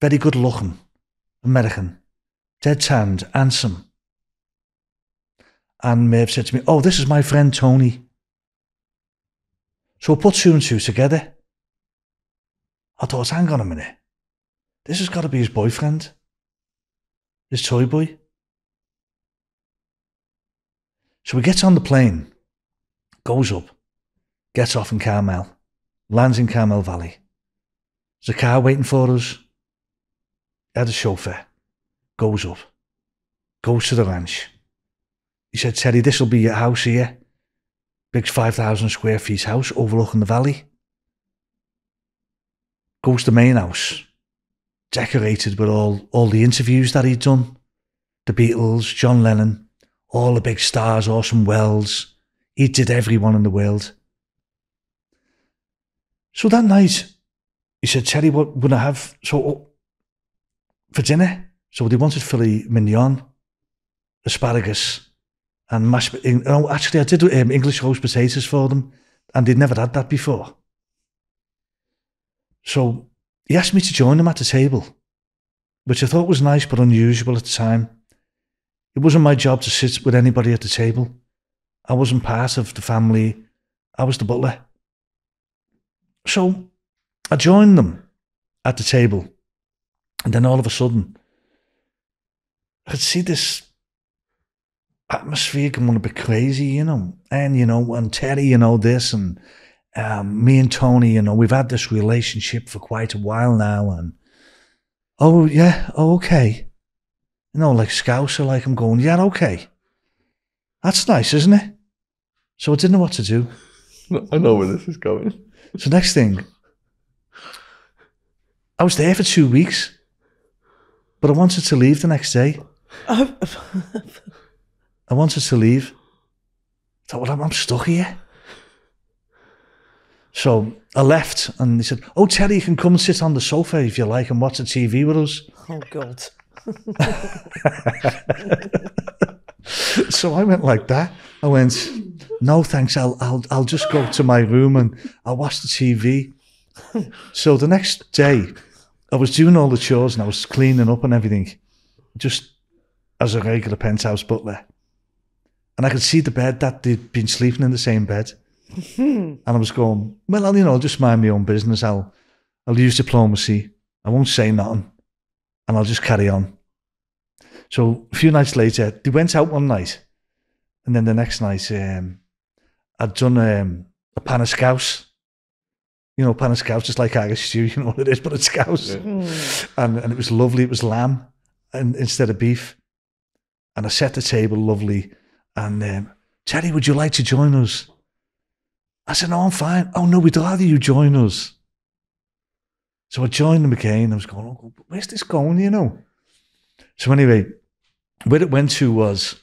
very good looking, American, dead tanned, handsome. And Merv said to me, Oh, this is my friend Tony. So I put two and two together. I thought, hang on a minute. This has got to be his boyfriend, his toy boy. So he gets on the plane, goes up, gets off in Carmel, lands in Carmel Valley. There's a car waiting for us. Had a chauffeur, goes up, goes to the ranch. He said, Teddy, this will be your house here. Big 5,000 square feet house overlooking the valley. Goes to the main house, decorated with all, all the interviews that he'd done. The Beatles, John Lennon, all the big stars, Orson Welles. He did everyone in the world. So that night, he said, Teddy, what would I have so oh, for dinner? So they wanted filet mignon, asparagus, and mashed. Oh, actually, I did um, English roast potatoes for them, and they'd never had that before. So he asked me to join them at the table, which I thought was nice but unusual at the time. It wasn't my job to sit with anybody at the table. I wasn't part of the family. I was the butler. So I joined them at the table. And then all of a sudden, I could see this atmosphere can going a bit crazy, you know. And, you know, and Terry, you know, this, and um, me and Tony, you know, we've had this relationship for quite a while now. And oh, yeah, oh, okay. You know, like scouser, like I'm going, yeah, okay. That's nice, isn't it? So I didn't know what to do. I know where this is going. So next thing, I was there for two weeks, but I wanted to leave the next day. I wanted to leave. I thought, well, I'm, I'm stuck here. So I left, and he said, "Oh, Terry, you can come and sit on the sofa if you like and watch the TV with us." Oh God. so I went like that. I went, no thanks. I'll I'll I'll just go to my room and I'll watch the TV. so the next day, I was doing all the chores and I was cleaning up and everything, just as a regular penthouse butler. And I could see the bed that they'd been sleeping in the same bed. and I was going, well, I'll, you know, I'll just mind my own business. I'll I'll use diplomacy. I won't say nothing, and I'll just carry on. So a few nights later, they went out one night, and then the next night, um, I'd done um, a pan of scouse. You know, pan of scouse, just like Irish stew, you know what it is, but it's scouse. And, and it was lovely. It was lamb and, instead of beef. And I set the table lovely. And um, Terry, would you like to join us? I said, no, I'm fine. Oh, no, we'd rather you join us. So I joined them again. I was going, oh, where's this going, you know? So anyway, where it went to was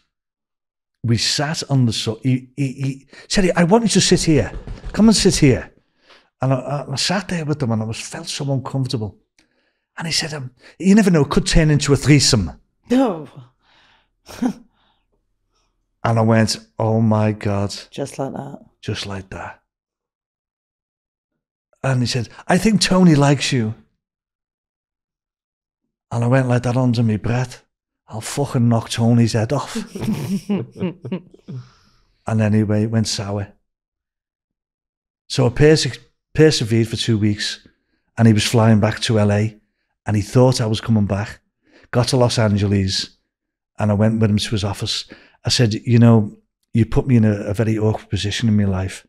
we sat on the so he, he, he said I want you to sit here come and sit here and I, I, sat there with them and I was felt so uncomfortable and he said um, you never know could turn into a threesome No. and I went oh my god Just like that. just like that and he said I think Tony likes you and I went like that under my breath I'll fucking knock Tony's head off. and anyway, it went sour. So I perse- persevered for two weeks and he was flying back to LA and he thought I was coming back. Got to Los Angeles and I went with him to his office. I said, You know, you put me in a, a very awkward position in my life.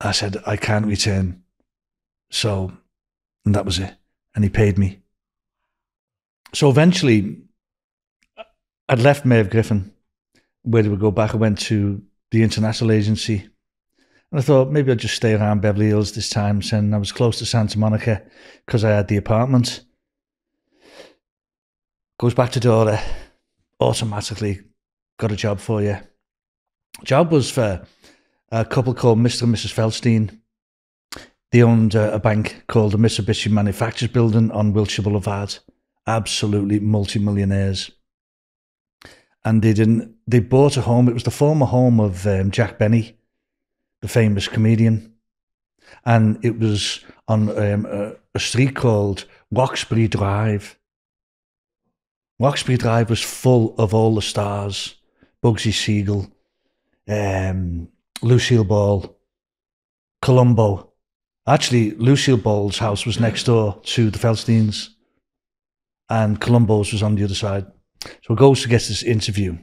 I said, I can't return. So, and that was it. And he paid me. So eventually, I'd left Merv Griffin. Where did we go back? I went to the international agency. And I thought maybe I'd just stay around Beverly Hills this time. And I was close to Santa Monica because I had the apartment. Goes back to Dora. Automatically got a job for you. Job was for a couple called Mr. and Mrs. Feldstein. They owned a, bank called the Mitsubishi Manufacturers Building on Wilshire Boulevard. Absolutely multi-millionaires and they didn't. They bought a home. It was the former home of um, Jack Benny, the famous comedian, and it was on um, a, a street called Roxbury Drive. Roxbury Drive was full of all the stars: Bugsy Siegel, um, Lucille Ball, Columbo. Actually, Lucille Ball's house was next door to the Feldsteins, and Columbo's was on the other side. So he goes to get this interview,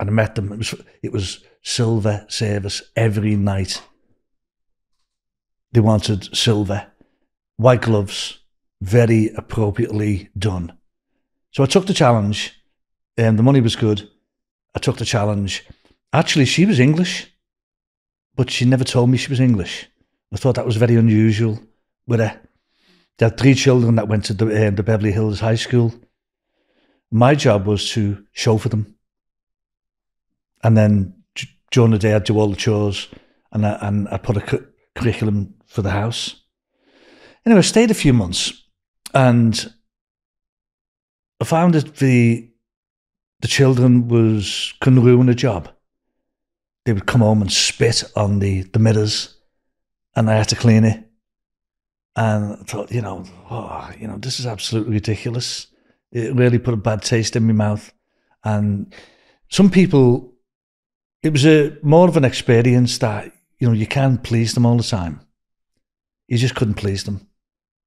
and I met them. It was it was silver service every night. They wanted silver, white gloves, very appropriately done. So I took the challenge, and the money was good. I took the challenge. Actually, she was English, but she never told me she was English. I thought that was very unusual with her. They had three children that went to the, uh, the Beverly Hills High School my job was to show for them. And then during the day, I'd do all the chores and I, and I put a cu- curriculum for the house. Anyway, I stayed a few months and I found that the the children was couldn't ruin a job. They would come home and spit on the, the mirrors and I had to clean it. And I thought, you know, oh, you know, this is absolutely ridiculous it really put a bad taste in my mouth. And some people, it was a more of an experience that you know you can't please them all the time. You just couldn't please them,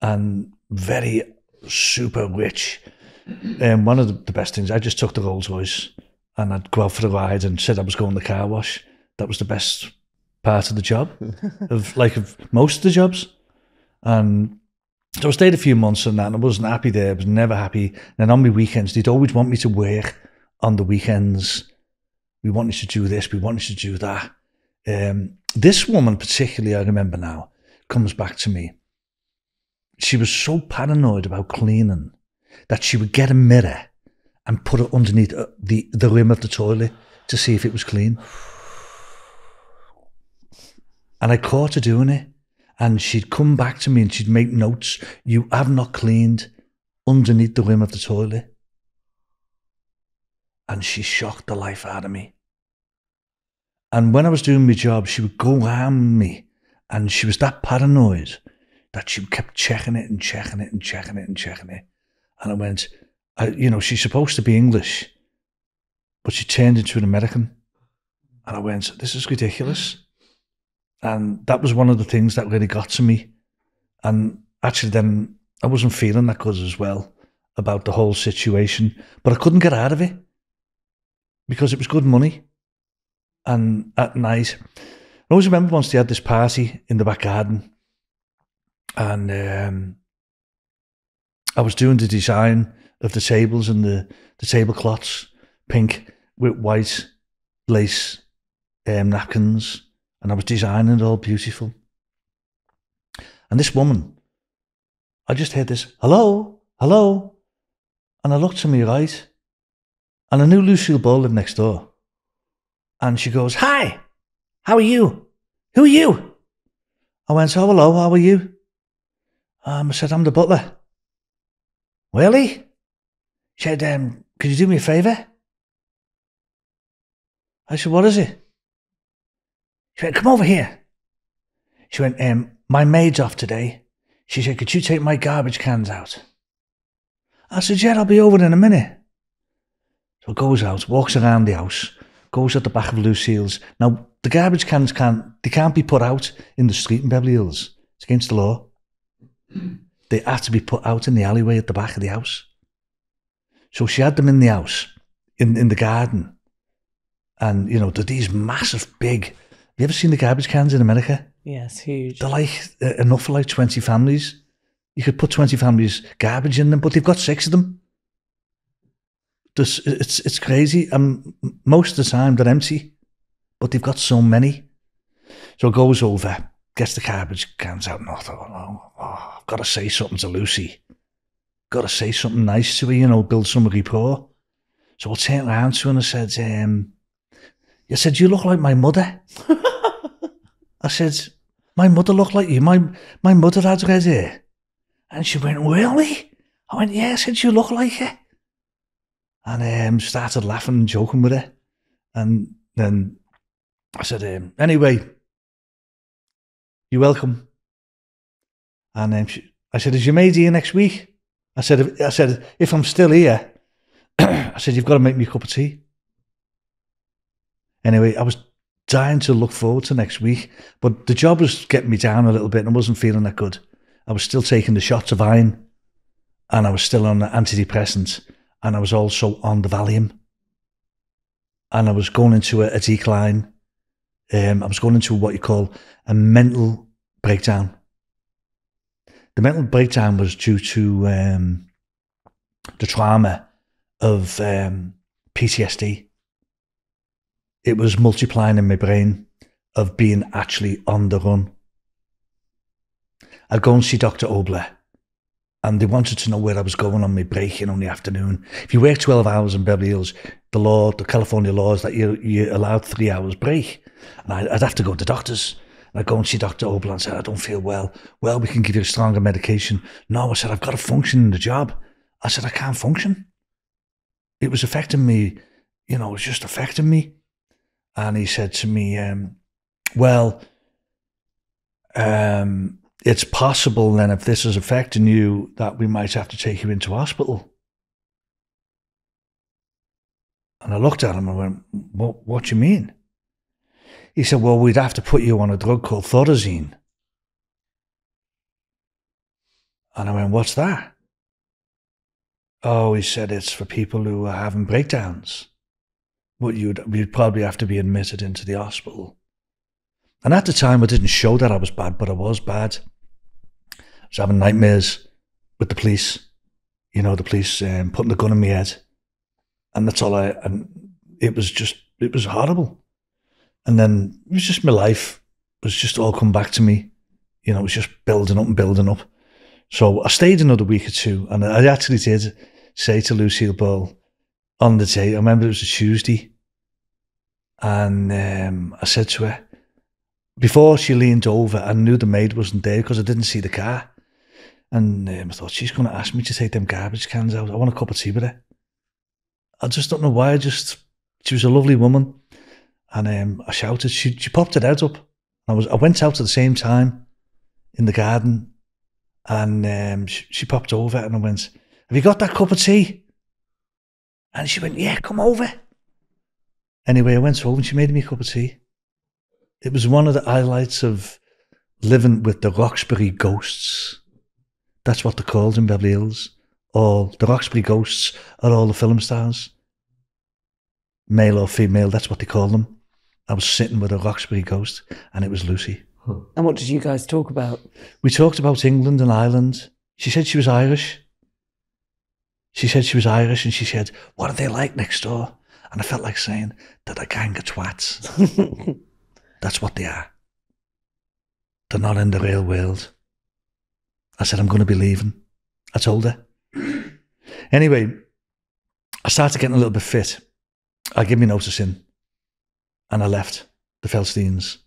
and very super rich. And um, one of the, the best things, I just took the Rolls Royce and I'd go out for the ride and said I was going to the car wash. That was the best part of the job, of like of most of the jobs. And So I stayed a few months and that, and I wasn't happy there. I was never happy. And then on my weekends, they'd always want me to work on the weekends. We wanted to do this, we wanted to do that. Um, this woman, particularly, I remember now, comes back to me. She was so paranoid about cleaning that she would get a mirror and put it underneath uh, the, the rim of the toilet to see if it was clean. And I caught her doing it. And she'd come back to me and she'd make notes. You have not cleaned underneath the rim of the toilet. And she shocked the life out of me. And when I was doing my job, she would go around me and she was that paranoid that she kept checking it and checking it and checking it and checking it. And I went, I, you know, she's supposed to be English, but she turned into an American. And I went, this is ridiculous. And that was one of the things that really got to me. And actually, then I wasn't feeling that good as well about the whole situation, but I couldn't get out of it because it was good money. And at night, I always remember once they had this party in the back garden, and um, I was doing the design of the tables and the, the tablecloths, pink with white lace um, napkins and I was designing it all beautiful. And this woman, I just heard this, hello, hello. And I looked to my right, and I knew Lucille Ball lived next door. And she goes, Hi, how are you? Who are you? I went, Oh, hello, how are you? Um, I said, I'm the butler. Really? She said, um, Could you do me a favour? I said, What is it? She went, come over here. She went, um, my maid's off today. She said, could you take my garbage cans out? I said, yeah, I'll be over in a minute. So goes out, walks around the house, goes at the back of Lucille's. Now, the garbage cans can't, they can't be put out in the street in Beverly Hills. It's against the law. They have to be put out in the alleyway at the back of the house. So she had them in the house, in, in the garden. And, you know, they're these massive, big Have you ever seen the garbage cans in America? Yes, huge. They're like uh, enough for like 20 families. You could put 20 families garbage in them, but they've got six of them. This, it's, it's crazy. Um, most of the time they're empty, but they've got so many. So it goes over, gets the garbage cans out, and I thought, oh, oh, I've got to say something to Lucy. Got to say something nice to her, you know, build some rapport. So I turned around to her and I said, um, you said, you look like my mother. I said, my mother looked like you. My, my mother had red hair. And she went, really? I went, yeah, I said, you look like her. And um, started laughing and joking with her. And then I said, um, anyway, you're welcome. And um, she, I said, is your maid here next week? I said, I said, if I'm still here, I said, you've got to make me a cup of tea. Anyway, I was dying to look forward to next week, but the job was getting me down a little bit and I wasn't feeling that good. I was still taking the shots of iron and I was still on the antidepressants and I was also on the Valium and I was going into a, a decline. Um, I was going into what you call a mental breakdown. The mental breakdown was due to um, the trauma of um, PTSD it was multiplying in my brain of being actually on the run. I'd go and see Dr. Obler, and they wanted to know where I was going on my break in on the afternoon. If you work 12 hours in Beverly Hills, the law, the California law is that you, you're allowed three hours break. And I'd, I'd have to go to doctors. And I'd go and see Dr. Obler and say, I don't feel well. Well, we can give you a stronger medication. No, I said, I've got to function in the job. I said, I can't function. It was affecting me, you know, it was just affecting me and he said to me, um, "Well, um, it's possible then if this is affecting you that we might have to take you into hospital." And I looked at him and went, "What? What do you mean?" He said, "Well, we'd have to put you on a drug called thorazine." And I went, "What's that?" Oh, he said it's for people who are having breakdowns But you'd you'd probably have to be admitted into the hospital. And at the time, I didn't show that I was bad, but I was bad. I was having nightmares with the police. You know, the police um, putting the gun in my head, and that's all I. And it was just, it was horrible. And then it was just my life was just all come back to me. You know, it was just building up and building up. So I stayed another week or two, and I actually did say to Lucille Ball on the day. I remember it was a Tuesday, and um, I said to her before she leaned over. I knew the maid wasn't there because I didn't see the car, and um, I thought she's going to ask me to take them garbage cans out. I want a cup of tea with her. I just don't know why. I just she was a lovely woman, and um, I shouted. She she popped her head up. I was I went out at the same time in the garden, and um, she, she popped over and I went, "Have you got that cup of tea?" And she went, "Yeah, come over." Anyway, I went over and she made me a cup of tea. It was one of the highlights of living with the Roxbury ghosts. That's what they're called in Beverly Hills. All the Roxbury ghosts are all the film stars, male or female. That's what they call them. I was sitting with a Roxbury ghost, and it was Lucy. Hmm. And what did you guys talk about? We talked about England and Ireland. She said she was Irish. She said she was Irish, and she said, "What are they like next door?" And I felt like saying, "They're a gang of twats." That's what they are. They're not in the real world. I said, I'm going to be leaving. I told her. Anyway, I started getting a little bit fit. I gave me notice in and I left the Feldsteins.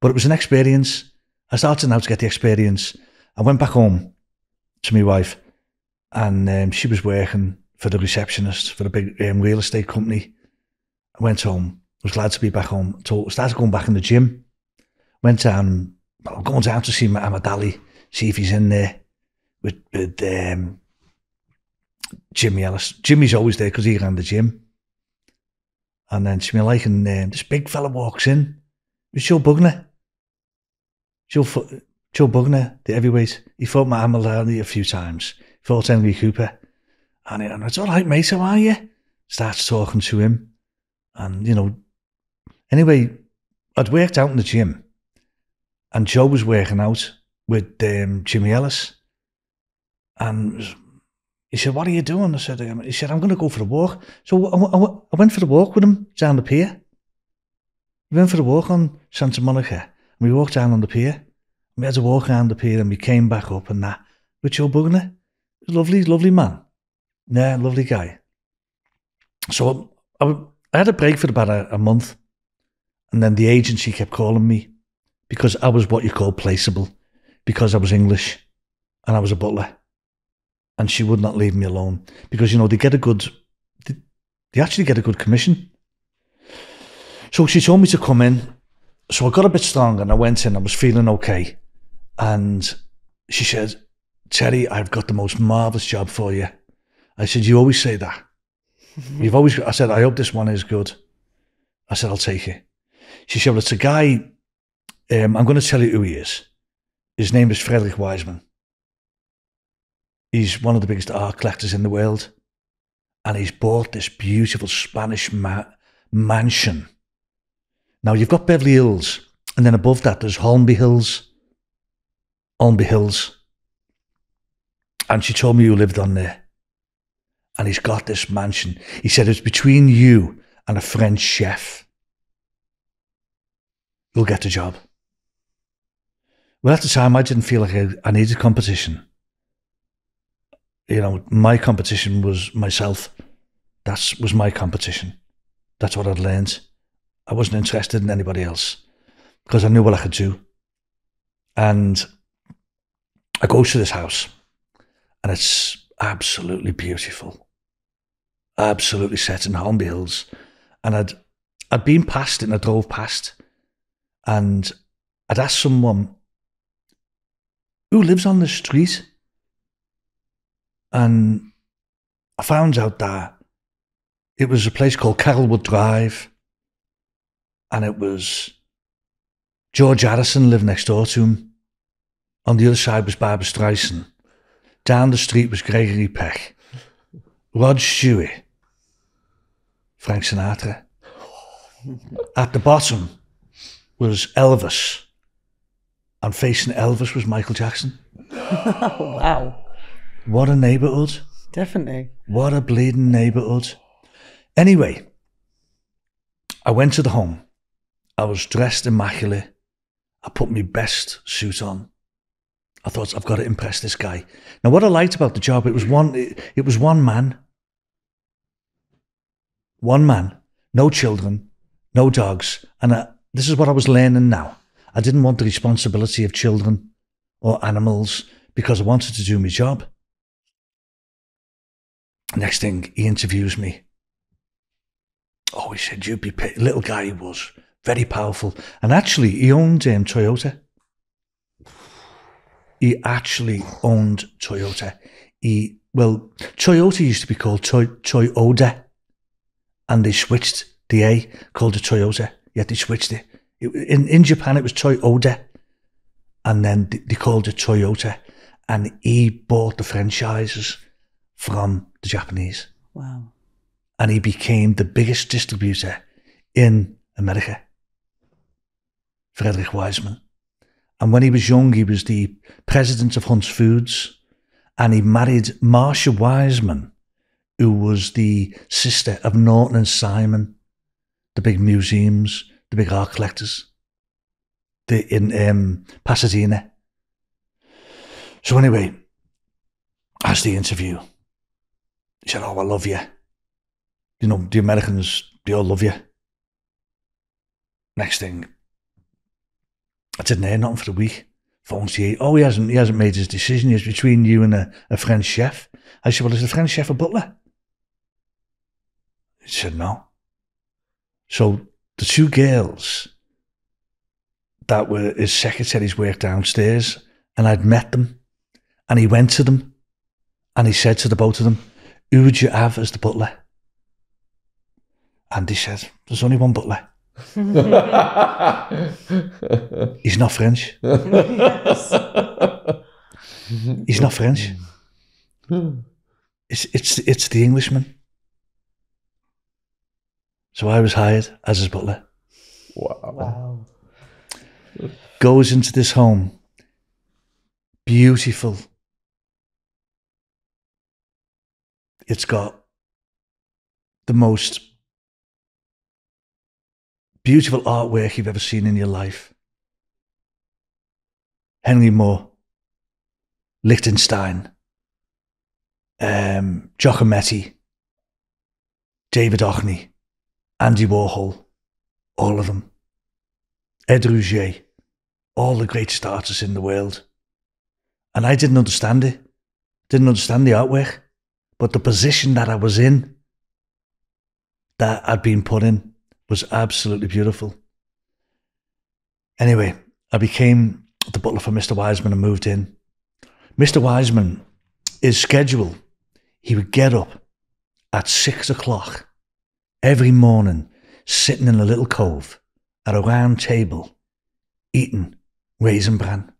But it was an experience. I started now to get the experience. I went back home to my wife and um, she was working for the receptionist for a big um, real estate company. I went home. Was glad to be back home. So started going back in the gym. Went down, well, going down to see Muhammad Ali, see if he's in there with, with um, Jimmy Ellis. Jimmy's always there because he ran the gym. And then to me like, and um, this big fella walks in. It was Joe Bugner. Joe, Joe Bugner, the heavyweight. He fought Muhammad Ali a few times. He fought Henry Cooper. And, and it's all right, mate, how are you? Starts talking to him. And, you know, anyway, I'd worked out in the gym. And Joe was working out with um, Jimmy Ellis. And he said, What are you doing? I said, um, He said, I'm going to go for a walk. So I, went for a walk with him down the pier. We went for a walk on Santa Monica. And we walked down on the pier. We had to walk around the pier and we came back up and that with Joe Bugner. Lovely, lovely man. Yeah, lovely guy. So I, I had a break for about a, a month. And then the agency kept calling me because I was what you call placeable, because I was English and I was a butler. And she would not leave me alone because you know they get a good they, they actually get a good commission. So she told me to come in. So i got a bit strong and i went in. I was feeling okay. And she said terry i've got the most marvelous job for you. I said you always say that. You've always i said i hope this one is good. I said i'll take it she said well it's a guy um, i'm going to tell you who he is his name is frederick weisman He's one of the biggest art collectors in the world. And he's bought this beautiful Spanish ma- mansion. Now, you've got Beverly Hills, and then above that, there's Holmby Hills. Holmby Hills. And she told me you lived on there. And he's got this mansion. He said it's between you and a French chef. You'll get the job. Well, at the time, I didn't feel like I, I needed competition you know, my competition was myself. That was my competition. That's what I'd learned. I wasn't interested in anybody else because I knew what I could do. And I go to this house and it's absolutely beautiful. Absolutely set in Holmby Hills. And I'd I'd been past it and I drove past and I'd ask someone who lives on the street and I found out that it was a place called Carolwood Drive. And it was George Harrison lived next door to him. On the other side was Barbra Streisand. Down the street was Gregory Peck. Rod Stewart. Frank Sinatra. At the bottom was Elvis. and facing Elvis was Michael Jackson. Wow. What a neighborhood. Definitely. What a bleeding neighborhood. Anyway, I went to the home. I was dressed immaculate. I put my best suit on. I thought I've got to impress this guy. Now, what I liked about the job, it was one. It, it was one man. One man, no children, no dogs, and I, this is what I was learning now. I didn't want the responsibility of children or animals because I wanted to do my job. Next thing, he interviews me. Oh, he said, you'd be pa-" little guy he was, very powerful. And actually, he owned um, Toyota. He actually owned Toyota. He, well, Toyota used to be called Toy, Toyota. And they switched the A, called it Toyota. Yet they switched it. it in, in Japan, it was Toyota. And then they, called it Toyota. And he bought the franchises from the Japanese Wow. and he became the biggest distributor in America. Frederick Weisman. And when he was young, he was the president of Hunt's Foods, and he married Marcia Weisman, who was the sister of Norton and Simon, the big museums, the big art collectors, the, in um, Pasadena. So anyway, as the interview, he said, "Oh, I love you." you know, the Americans, they all love you. Next thing, I didn't hear nothing for a week. Phone to oh, he hasn't, he hasn't made his decision. It's between you and a, a French chef. I said, well, is the French chef a butler? He said, no. So the two girls that were his secretaries worked downstairs and I'd met them and he went to them and he said to the both of them, who would you have as the butler? And he said, There's only one butler. He's not French. He's not French. It's, it's, it's the Englishman. So I was hired as his butler. wow. Wow. Goes into this home. Beautiful. It's got the most beautiful artwork you've ever seen in your life. Henry Moore, Lichtenstein, um, Giacometti, David Hockney, Andy Warhol, all of them. Ed Ruscha, all the greatest artists in the world. And I didn't understand it, didn't understand the artwork, but the position that I was in, that I'd been put in, was absolutely beautiful. Anyway, I became the butler for Mr. Weisman and moved in. Mr. Weisman, his schedule, he would get up at six o'clock every morning, sitting in a little cove at a round table, eating raisin bran.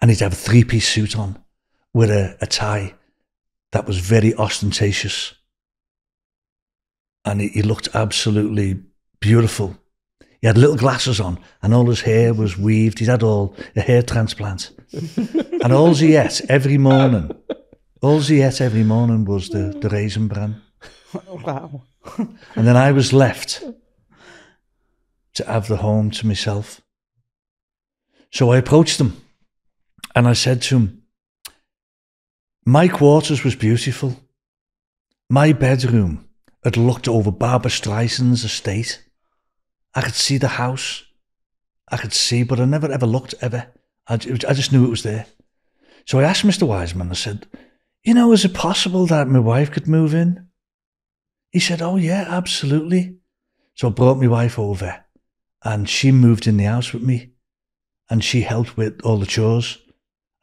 And he'd have a three piece suit on with a, a tie that was very ostentatious and he, he looked absolutely beautiful. He had little glasses on, and all his hair was weaved. He'd had all a hair transplant, and all he ate every morning, all he ate every morning was the the raisin bran. Wow. And then I was left to have the home to myself. So I approached them and I said to him, "My quarters was beautiful. My bedroom." had looked over Barbra Streisand's estate. I could see the house. I could see, but I never ever looked ever. I, I just knew it was there. So I asked Mr. Weisman, I said, you know, is it possible that my wife could move in? He said, oh yeah, absolutely. So I brought my wife over and she moved in the house with me and she helped with all the chores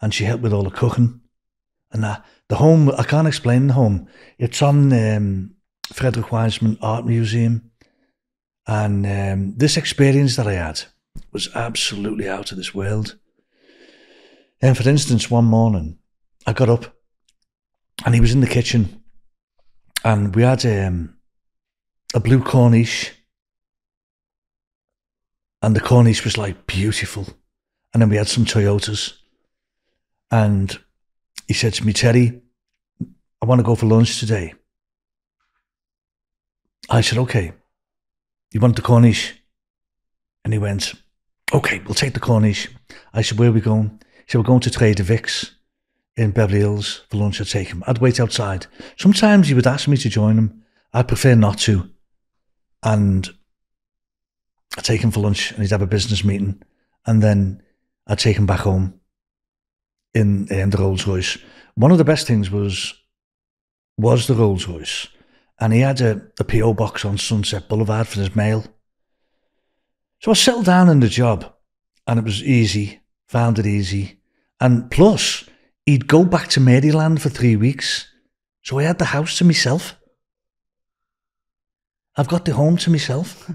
and she helped with all the cooking. And the home, I can't explain the home. It's on um, Frederick Weisman Art Museum. And um, this experience that I had was absolutely out of this world. And for instance, one morning I got up and he was in the kitchen and we had um, a blue Corniche. And the Corniche was like beautiful. and then we had some Toyotas. And he said to me, Terry, I want to go for lunch today. I said, okay. You want the Cornish? And he went, okay, we'll take the Cornish. I said, where are we going? He said, we're going to Trader Vic's in Beverly Hills for lunch. I'd take him. I'd wait outside. Sometimes he would ask me to join him. I'd prefer not to. And I'd take him for lunch and he'd have a business meeting. And then I'd take him back home in, in the Rolls Royce. One of the best things was was the Rolls Royce. And he had a, a P.O. box on Sunset Boulevard for his mail. So I settled down in the job and it was easy, found it easy. And plus, he'd go back to Maryland for three weeks. So I had the house to myself. I've got the home to myself.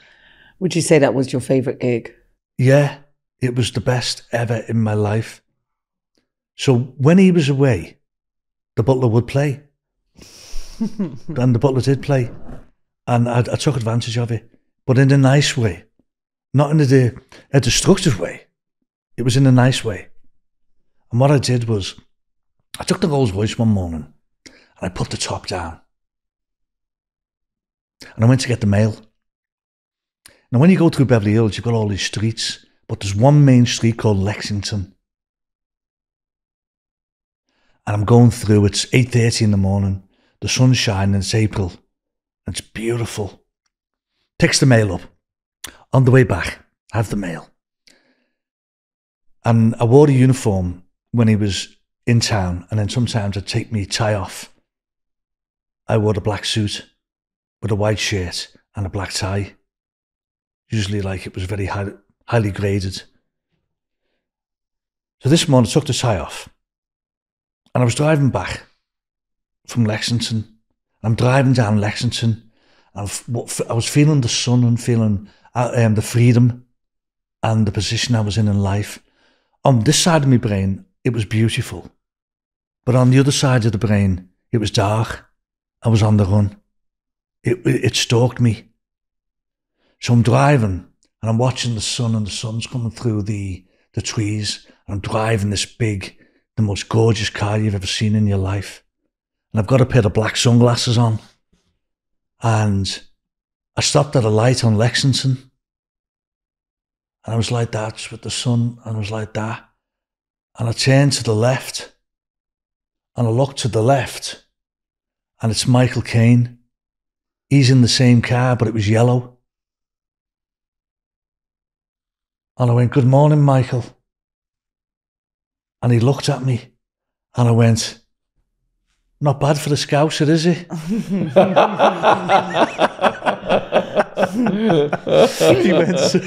Would you say that was your favourite gig? Yeah, it was the best ever in my life. So when he was away, the butler would play. and the butler did play. And I, I took advantage of it, but in a nice way, not in a, a destructive way. It was in a nice way. And what I did was, I took the Rolls Royce one morning and I put the top down. And I went to get the mail. Now, when you go through Beverly Hills, you've got all these streets, but there's one main street called Lexington. And I'm going through, it's 8.30 in the morning, the sun's shining, it's April, and it's beautiful. Takes the mail up. On the way back, I have the mail. And I wore the uniform when he was in town, and then sometimes I'd take me tie off. I wore the black suit with a white shirt and a black tie. Usually, like it was very high, highly graded. So this morning, I took the tie off, and I was driving back from Lexington. I'm driving down Lexington. And I was feeling the sun and feeling uh, um, the freedom and the position I was in in life. On this side of my brain, it was beautiful. But on the other side of the brain, it was dark. I was on the run. It, it, stalked me. So I'm driving and I'm watching the sun and the sun's coming through the, the trees. And I'm driving this big, the most gorgeous car you've ever seen in your life. And I've got a pair of black sunglasses on. And I stopped at a light on Lexington. And I was like that with the sun, and I was like that. And I turned to the left, and I looked to the left, and it's Michael Caine. He's in the same car, but it was yellow. And I went, Good morning, Michael. And he looked at me, and I went, Not bad for the Scouser, is it? he went, Do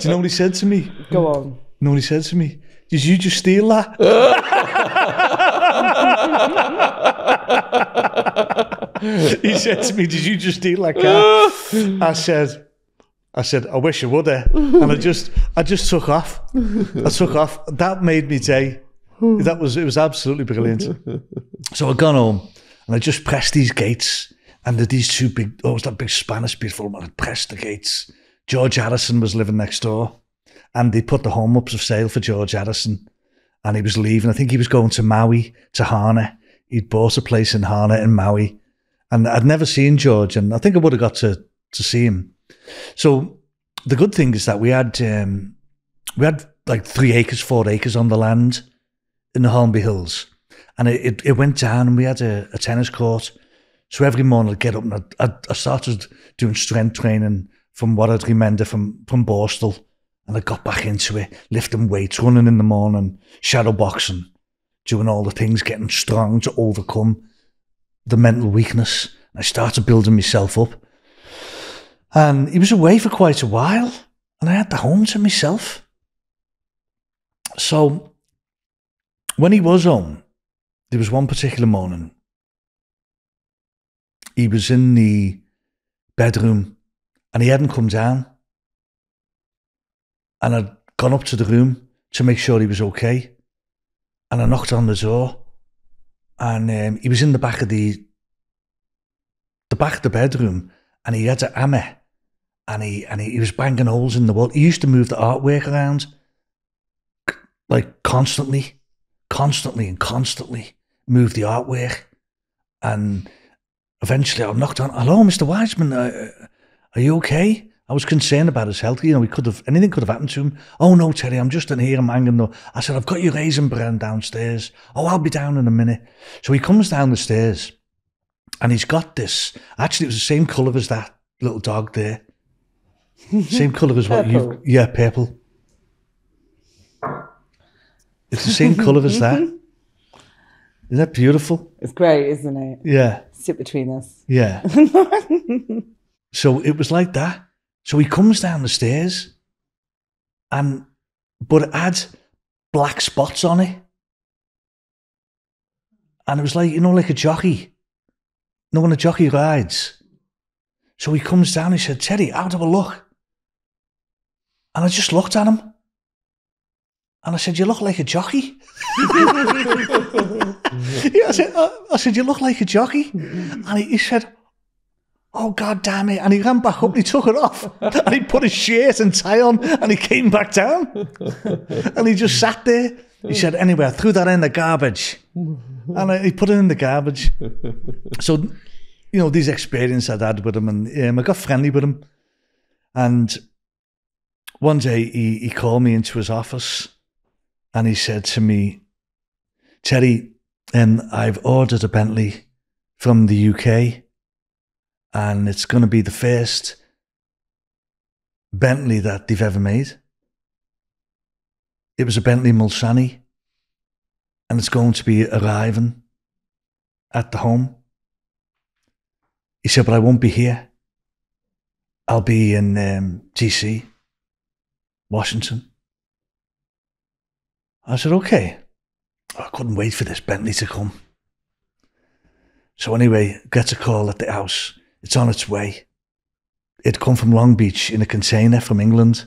you know what he said to me? Go on. You know what he said to me? Did you just steal that? he said to me, Did you just steal that car? I said, I said, I wish I would have. And I just I just took off. I took off. That made me day. That was it was absolutely brilliant. So I'd gone home and I just pressed these gates and there these two big oh it was that big Spanish beautiful man. I pressed the gates. George Harrison was living next door. And they put the home up for sale for George Harrison. And he was leaving. I think he was going to Maui, to Hana. He'd bought a place in Hana in Maui. And I'd never seen George, and I think I would have got to to see him. So the good thing is that we had um, we had like three acres, four acres on the land in the Holmby Hills, and it, it, it went down, and we had a, a, tennis court. So every morning I'd get up and I'd, I'd, i started doing strength training from what I'd remember from from Borstal, and I got back into it, lifting weights, running in the morning, shadow boxing, doing all the things, getting strong to overcome the mental weakness. And I started building myself up. And he was away for quite a while, and I had the home to myself. So when he was home, there was one particular morning. He was in the bedroom and he hadn't come down. And I'd gone up to the room to make sure he was okay. And I knocked on the door and um, he was in the back of the the back of the bedroom and he had a hammer and he and he, he was banging holes in the wall. He used to move the artwork around like constantly, constantly and constantly move the artwork. And eventually, I knocked on. Hello, Mr. Weisman. Uh, are you okay? I was concerned about his health. You know, he could have anything could have happened to him. Oh no, Terry, I'm just in here. I'm hanging. though. I said, I've got your raisin bran downstairs. Oh, I'll be down in a minute. So he comes down the stairs, and he's got this. Actually, it was the same colour as that little dog there. Same colour as what you. Yeah, purple. It's the same colour as that. Isn't that beautiful? It's great, isn't it? Yeah. Sit between us. Yeah. so it was like that. So he comes down the stairs and but it had black spots on it. And it was like, you know, like a jockey. No one a jockey rides. So he comes down, he said, Teddy, out of a look. And I just looked at him. And I said, You look like a jockey. yeah, I said, I said, You look like a jockey. And he, he said, Oh, God damn it. And he ran back up and he took it off. And he put his shirt and tie on and he came back down. And he just sat there. He said, Anyway, I threw that in the garbage. And I, he put it in the garbage. So, you know, these experiences I'd had with him, and um, I got friendly with him. And one day he, he called me into his office and he said to me, Terry, um, I've ordered a Bentley from the UK and it's going to be the first Bentley that they've ever made. It was a Bentley Mulsanne and it's going to be arriving at the home. He said, but I won't be here. I'll be in um, DC, Washington. I said, okay. I couldn't wait for this Bentley to come. So anyway, gets a call at the house. It's on its way. It'd come from Long Beach in a container from England.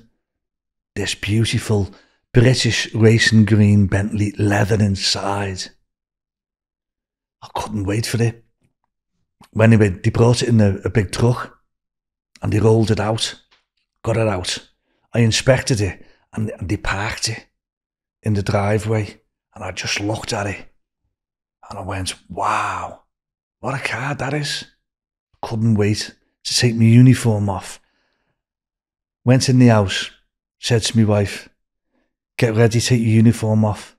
This beautiful British racing green Bentley leather inside. I couldn't wait for it. Anyway, they brought it in a, a big truck and they rolled it out, got it out. I inspected it and, and they parked it in the driveway and I just looked at it and I went, wow, what a car that is. Couldn't wait to take my uniform off. Went in the house, said to my wife, get ready, take your uniform off.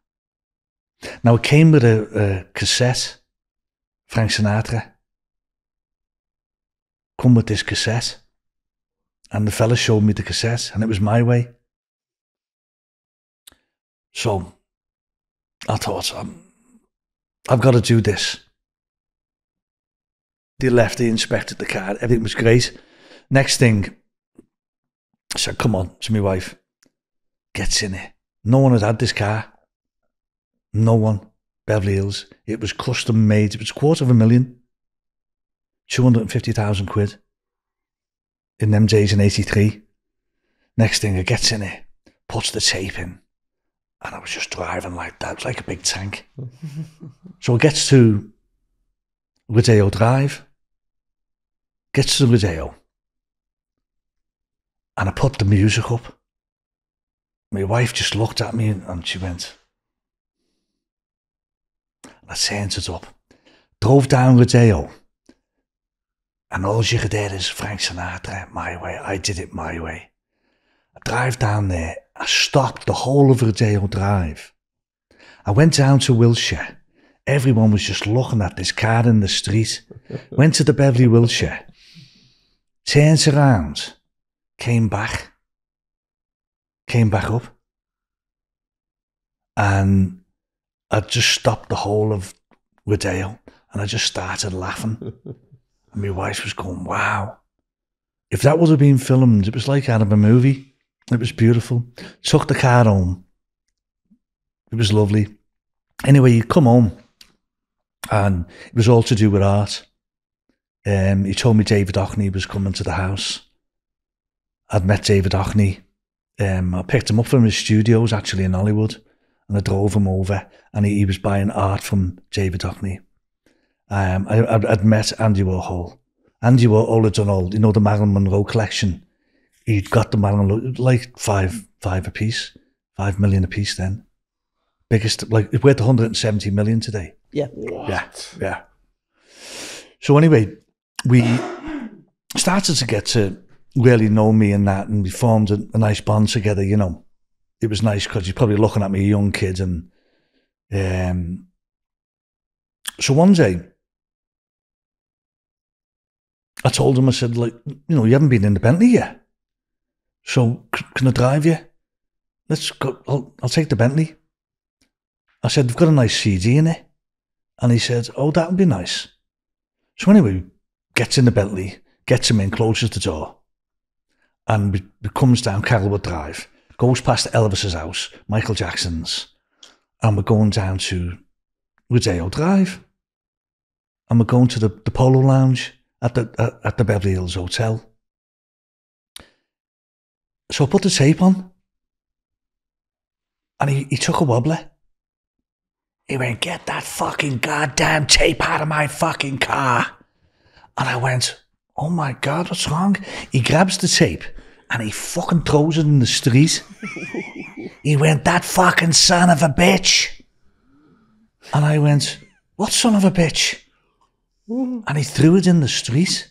Now it came with a, a cassette, Frank Sinatra. Come with this cassette. And the fella showed me the cassette and it was my way. So I thought, um, I've got to do this. They left, they inspected the car, everything was great. Next thing, I said, come on, to my wife, gets in it. No one had had this car. No one. Beverly Hills. It was custom made. It was a quarter of a million. 250,000 quid. In them days in 83. Next thing, it gets in it, puts the tape in, and I was just driving like that. It was like a big tank. so it gets to Rodeo Drive, gets to Rodeo, and I put the music up. My wife just looked at me and, she went, I turned it up, drove down Rodeo, and all you could hear is Frank Sinatra, my way. I did it my way. I drive down there. I stopped the whole of Rodeo Drive. I went down to Wilshire. Everyone was just looking at this car in the street. Went to the Beverly Wilshire. Turned around. Came back. Came back up. And I just stopped the whole of Rodeo. And I just started laughing. And my wife was going, wow. If that would have been filmed, it was like out of a movie. It was beautiful. Took the car home. It was lovely. Anyway, you come home, and it was all to do with art. Um, he told me David Hockney was coming to the house. I'd met David Hockney. Um, I picked him up from his studios actually in Hollywood, and I drove him over, and he, he was buying art from David Hockney. Um, I, I'd met Andy Warhol. Andy Warhol had done all, you know, the Marilyn Monroe collection. He'd got them on like five five a piece, five million a piece. Then biggest like it's worth 170 million today. Yeah. Yeah, yeah. So anyway, we started to get to really know me and that, and we formed a, a nice bond together. You know, it was nice because you're probably looking at me, a young kid, and um. So one day, I told him, I said, like, you know, you haven't been in the Bentley yet, so can I drive you? Let's go. I'll, I'll take the Bentley. I said, we've got a nice CD in it. And he said, Oh, that would be nice. So anyway, gets in the Bentley, gets him in, closes the door, and comes down Carolwood Drive, goes past Elvis's house, Michael Jackson's, and we're going down to Rodeo Drive. And we're going to the, the Polo Lounge at the at the Beverly Hills Hotel. So I put the tape on, and he, he took a wobbler. He went, get that fucking goddamn tape out of my fucking car. And I went, oh my God, what's wrong? He grabs the tape and he fucking throws it in the street. he went, that fucking son of a bitch. And I went, what son of a bitch? And he threw it in the street.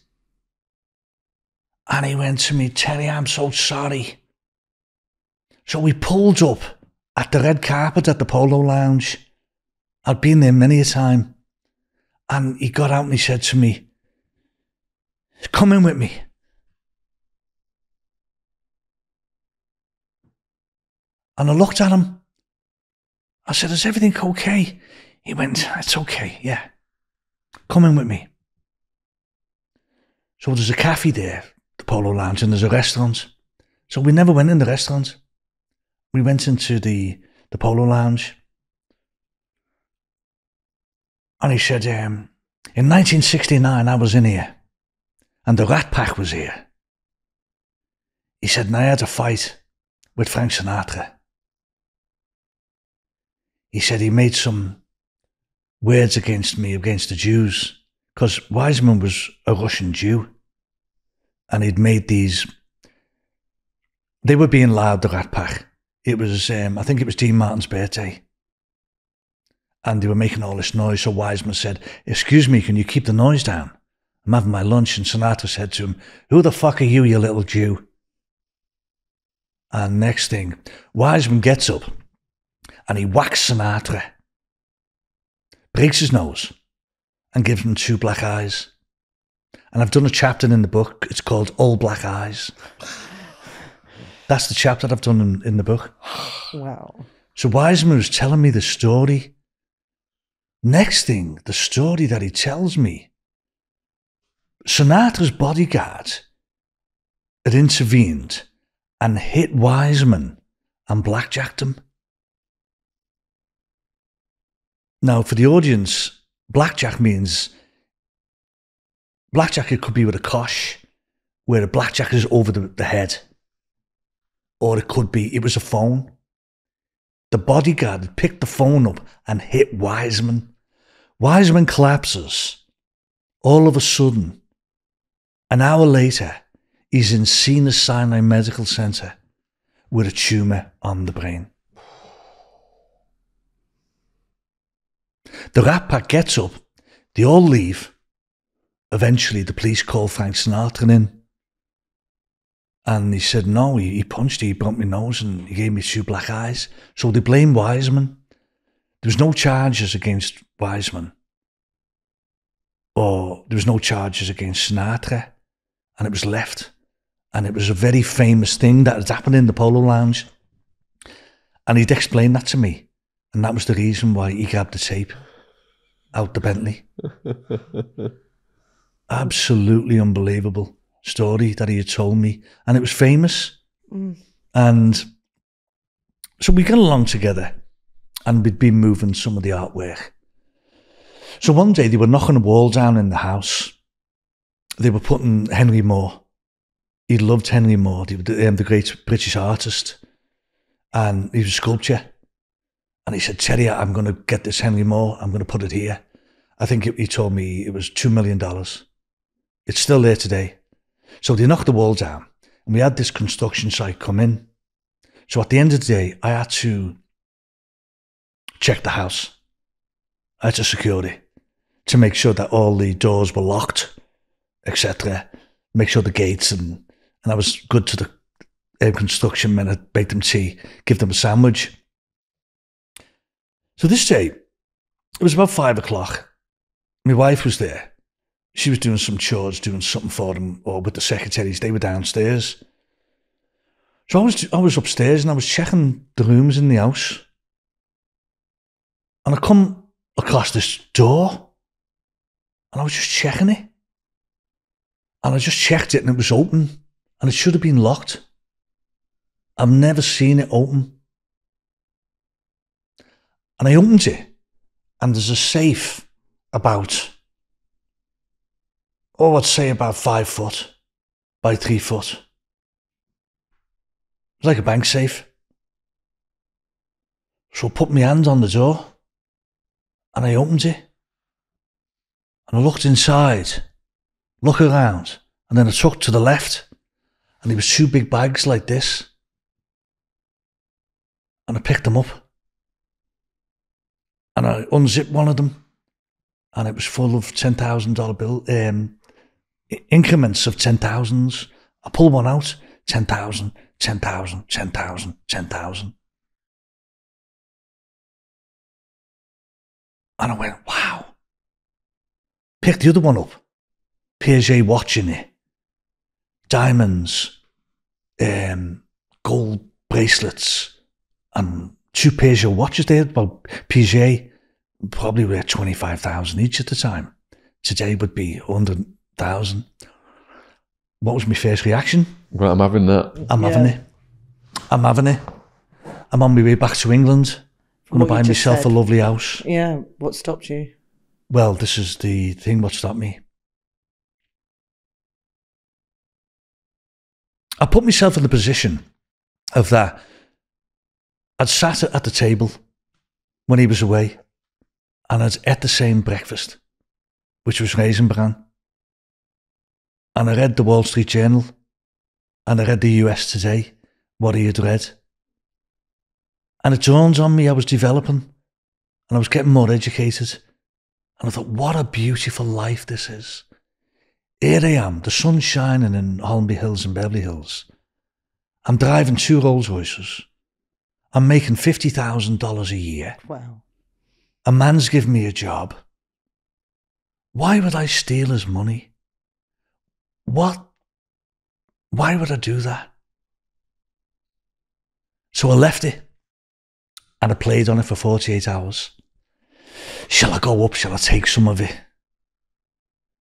And he went to me, Terry, I'm so sorry. So we pulled up at the red carpet at the Polo Lounge. I'd been there many a time. And he got out and he said to me, Come in with me. And I looked at him. I said, Is everything okay? He went, It's okay, yeah. Come in with me. So there's a cafe there, the Polo Lounge, and there's a restaurant. So we never went in the restaurant. We went into the, the Polo Lounge. And he said, um, in 1969, I was in here, and the Rat Pack was here. He said, and I had a fight with Frank Sinatra. He said he made some words against me, against the Jews, because Weisman was a Russian Jew, and he'd made these. They were being loud, the Rat Pack. It was, um, I think it was Dean Martin's birthday and they were making all this noise. So Weisman said, Excuse me, can you keep the noise down? I'm having my lunch. And Sinatra said to him, Who the fuck are you, you little Jew? And next thing, Weisman gets up and he whacks Sinatra, breaks his nose, and gives him two black eyes. And I've done a chapter in the book. It's called All Black Eyes. That's the chapter I've done in, in the book. Wow. So Weisman was telling me the story. Next thing, the story that he tells me, Sinatra's bodyguard had intervened and hit Weisman and blackjacked him. Now, for the audience, blackjack means blackjack it could be with a kosh, where the blackjack is over the, the head, or it could be it was a phone. The bodyguard picked the phone up and hit Weisman. Weisman collapses. All of a sudden, an hour later, he's in Cedars-Sinai Medical Center with a tumor on the brain. The Rat Pack gets up, they all leave. Eventually, the police called Frank Sinatra in. And he said, no, he, he punched, he bumped my nose and he gave me two black eyes. So they blamed Weisman. There was no charges against Weisman. Or there was no charges against Sinatra. And it was left. And it was a very famous thing that had happened in the Polo Lounge. And he'd explained that to me. And that was the reason why he grabbed the tape out the Bentley. Absolutely unbelievable story that he had told me. And it was famous. And so we got along together and we'd been moving some of the artwork. So one day they were knocking a wall down in the house. They were putting Henry Moore. He loved Henry Moore, the, the, um, the great British artist. And he was a sculptor. And he said, Terry, I'm going to get this Henry Moore. I'm going to put it here. I think it, he told me it was $2 million. It's still there today. So they knocked the wall down And we had this construction site come in. So at the end of the day, I had to check the house. I had to secure it to make sure that all the doors were locked, etc. Make sure the gates and and I was good to the construction men. I'd bake them tea, give them a sandwich. So this day, it was about five o'clock. My wife was there. She was doing some chores, doing something for them, or with the secretaries. They were downstairs. So I was I was upstairs and I was checking the rooms in the house. And I come across this door and I was just checking it. And I just checked it and it was open and it should have been locked. I've never seen it open. And I opened it and there's a safe about, oh, I'd say about five foot by three foot. It's like a bank safe. So I put my hand on the door and I opened it. And I looked inside, look around, and then I took to the left and there was two big bags like this. And I picked them up. And I unzipped one of them and it was full of $10,000 bill, um, increments of 10,000s. I pull one out, 10,000, 10,000, 10,000, 10,000. And I went, wow. Pick the other one up. Piaget watch in it. Diamonds, um, gold bracelets, and two Piaget watches there. Well, Piaget probably were 25,000 each at the time. Today would be 100,000. What was my first reaction? Right, I'm having that. I'm Yeah. having it. I'm having it. I'm on my way back to England. I'm going to buy myself said. a lovely house. Yeah. What stopped you? Well, this is the thing what stopped me. I put myself in the position of that. I'd sat at the table when he was away and I'd ate the same breakfast, which was raisin bran. And I read the Wall Street Journal and I read the US Today, what he had read. And it dawned on me I was developing and I was getting more educated. And I thought, what a beautiful life this is. Here I am, the sun's shining in Holmby Hills and Beverly Hills. I'm driving two Rolls Royces. I'm making $50,000 a year. Wow. A man's given me a job. Why would I steal his money? What? Why would I do that? So I left it and I played on it for 48 hours. Shall I go up? Shall I take some of it?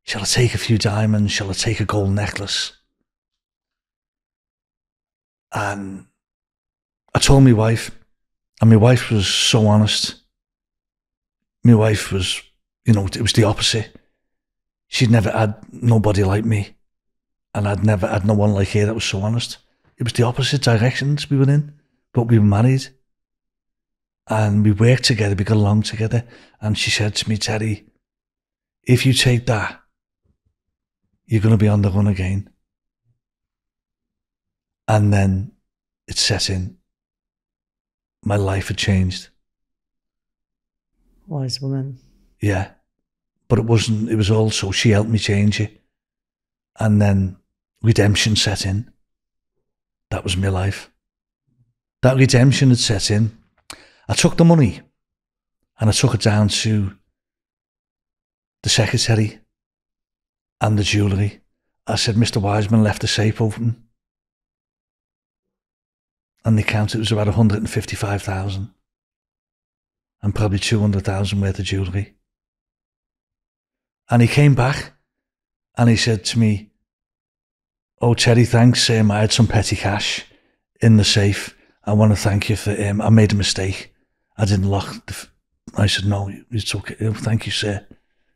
Shall I take a few diamonds? Shall I take a gold necklace? And I told my wife, and my wife was so honest. My wife was, you know, it was the opposite. She'd never had nobody like me, and I'd never had no one like her that was so honest. It was the opposite directions we were in, but we were married. And we worked together, we got along together. And she said to me, Terry, if you take that, you're going to be on the run again. And then it set in. My life had changed. Wise woman. Yeah. But it wasn't, it was also, she helped me change it. And then redemption set in. That was my life. That redemption had set in. I took the money and I took it down to the secretary and the jewellery. I said, Mr. Weisman left the safe open. And the count, it was about 155,000 and probably 200,000 worth of jewellery. And he came back and he said to me, Oh, Terry, thanks. Um, I had some petty cash in the safe. I want to thank you for, um, I made a mistake. I didn't lock the, f-" I said, no, it's okay. Oh, thank you, sir.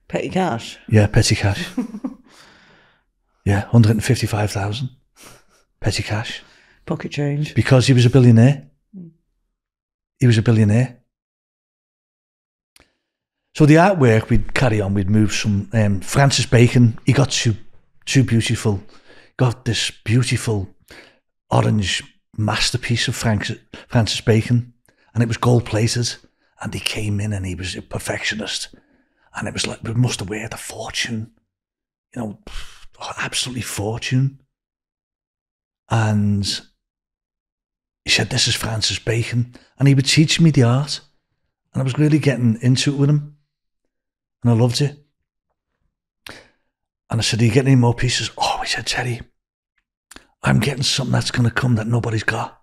Petty cash. Yeah, petty cash. yeah, 155,000. Petty cash. Pocket change. Because he was a billionaire. He was a billionaire. So the artwork, we'd carry on, we'd move some. Um, Francis Bacon, he got too, too beautiful. Got this beautiful orange masterpiece of Francis, Francis Bacon, and it was gold plated. And he came in and he was a perfectionist, and it was like we must have weighed a fortune, you know, absolutely fortune. And he said, "This is Francis Bacon," and he would teach me the art, and I was really getting into it with him, and I loved it. And I said, "Are you getting any more pieces?" Oh, he said, "Terry, I'm getting something that's going to come that nobody's got."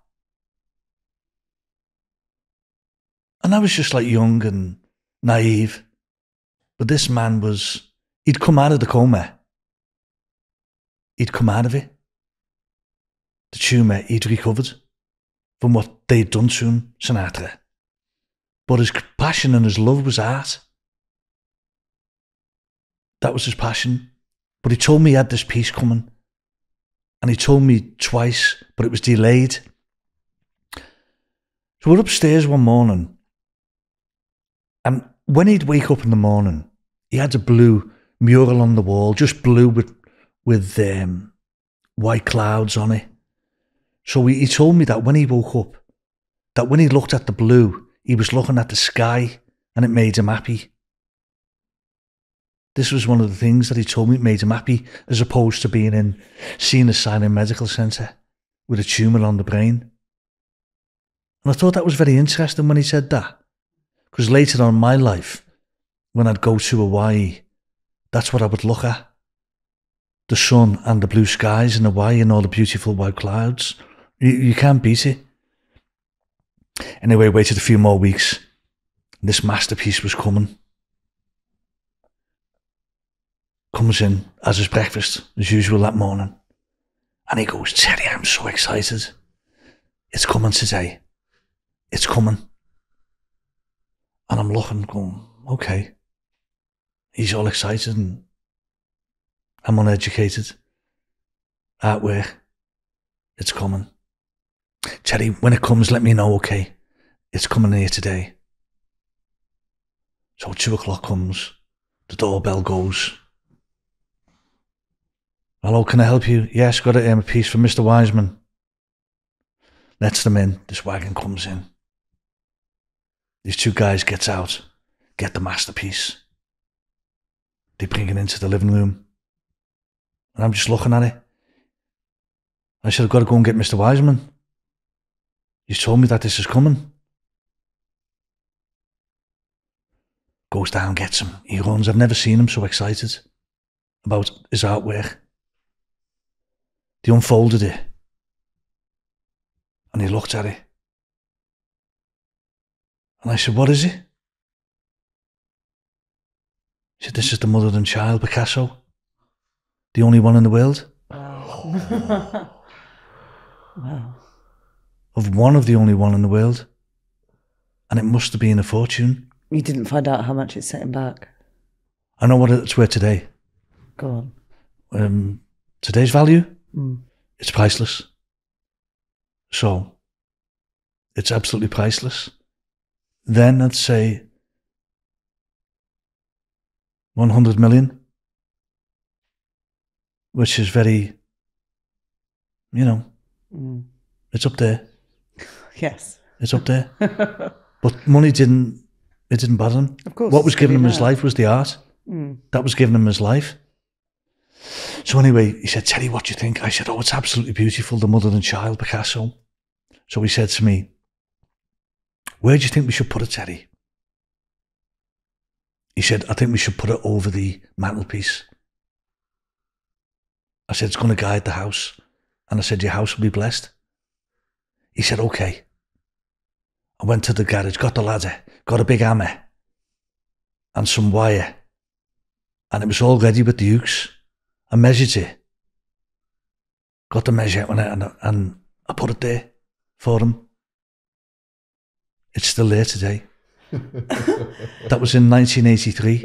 And I was just like young and naive. But this man was, he'd come out of the coma. He'd come out of it. The tumour, he'd recovered from what they'd done to him, Sinatra. But his passion and his love was art. That was his passion. But he told me he had this piece coming. And he told me twice, but it was delayed. So we're upstairs one morning and when he'd wake up in the morning, he had a blue mural on the wall, just blue with with um, white clouds on it. So he, he told me that when he woke up, that when he looked at the blue, he was looking at the sky and it made him happy. This was one of the things that he told me made him happy, as opposed to being in Cedars-Sinai medical centre with a tumour on the brain. And I thought that was very interesting when he said that. Because later on in my life, when I'd go to Hawaii, that's what I would look at. The sun and the blue skies in Hawaii and all the beautiful white clouds. You, you can't beat it. Anyway, waited a few more weeks. This masterpiece was coming. Comes in as his breakfast, as usual that morning. And he goes, Terry, I'm so excited. It's coming today. It's coming. And I'm looking, going, okay. He's all excited and I'm uneducated. At work. It's coming. Terry, when it comes, let me know, okay? It's coming here today. So two o'clock comes, the doorbell goes. Hello, can I help you? Yes, got a, um, a piece for Mr. Weisman. Lets them in. This wagon comes in. These two guys gets out, get the masterpiece. They bring it into the living room. And I'm just looking at it. I said, I've got to go and get Mr. Weisman. He's told me that this is coming. Goes down, gets him. He runs. I've never seen him so excited about his artwork. They unfolded it. And he looked at it. And I said, What is it? He said, This is the mother and child, Picasso. The only one in the world. Wow. wow. Of one of the only one in the world. And it must have been a fortune. You didn't find out how much it's set him back. I know what it's worth today. Go on. Um, today's value, Mm. it's priceless. So, it's absolutely priceless. Then I'd say 100 million, which is very, you know, Mm. it's up there. Yes. It's up there. but money didn't, it didn't bother him. Of course. What was giving him his life was the art. Mm. That was giving him his life. So anyway, he said, Terry, what do you think? I said, oh, it's absolutely beautiful, the mother and child, Picasso. So he said to me, where do you think we should put it, Terry? He said, I think we should put it over the mantelpiece. I said, it's going to guide the house. And I said, your house will be blessed. He said, okay. I went to the garage, got the ladder, got a big hammer and some wire. And it was all ready with the hooks. I measured it. Got the measure and I, and, and I put it there for him. It's still there today. that was in 1983.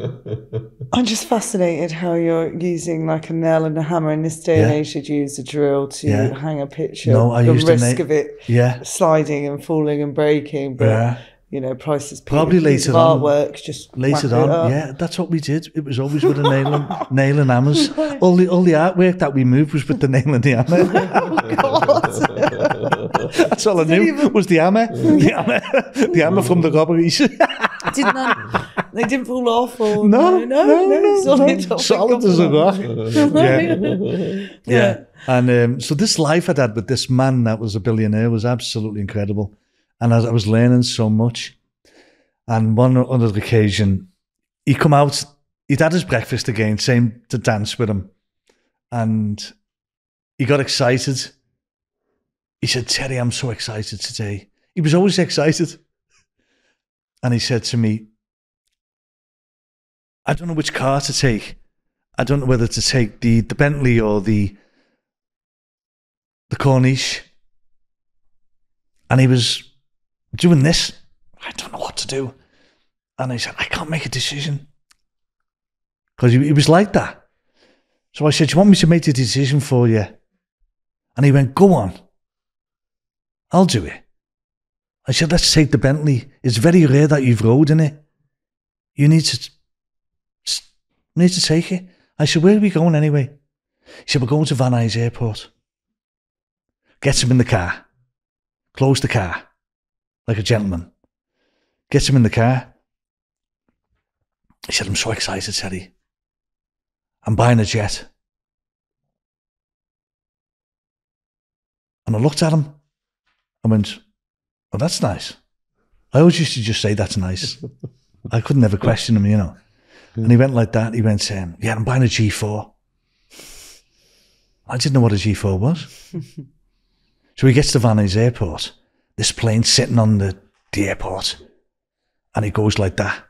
I'm just fascinated how you're using like a nail and a hammer in this day and age. You'd use a drill to Yeah. hang a picture. No, I the used a risk na- of it Yeah, sliding and falling and breaking. But yeah. You know, prices Probably later on. artwork. Just Later on, yeah, that's what we did. It was always with a nail and, nail and hammers. All the all the artwork that we moved was with the nail and the hammer. that's all I knew was the hammer, the hammer, the hammer from the robberies. Didn't that, they didn't fall off or No, no, no, no, solid, no. solid as a rock. Yeah. yeah. Yeah. And um, so this life I'd had with this man that was a billionaire was absolutely incredible. And I, I was learning so much. And one other occasion, he come out, he'd had his breakfast again, same to dance with him. And he got excited. He said, Terry, I'm so excited today. He was always excited. And he said to me, I don't know which car to take. I don't know whether to take the, the Bentley or the the Corniche. And he was doing this. I don't know what to do. And he said, I can't make a decision. Because he, he was like that. So I said, you want me to make the decision for you? And he went, Go on. I'll do it. I said, Let's take the Bentley. It's very rare that you've rode in it. You need to need to take it. I said, Where are we going anyway? He said, We're going to Van Nuys Airport. Gets him in the car. Close the car. Like a gentleman. Gets him in the car. He said, I'm so excited, said he. I'm buying a jet. And I looked at him and went, Oh, that's nice. I always used to just say that's nice. I could never question him, you know. And he went like that. He went, um, Yeah, I'm buying a G4. I didn't know what a G4 was. so he gets to Van Nuys Airport. This plane sitting on the, the airport. And it goes like that.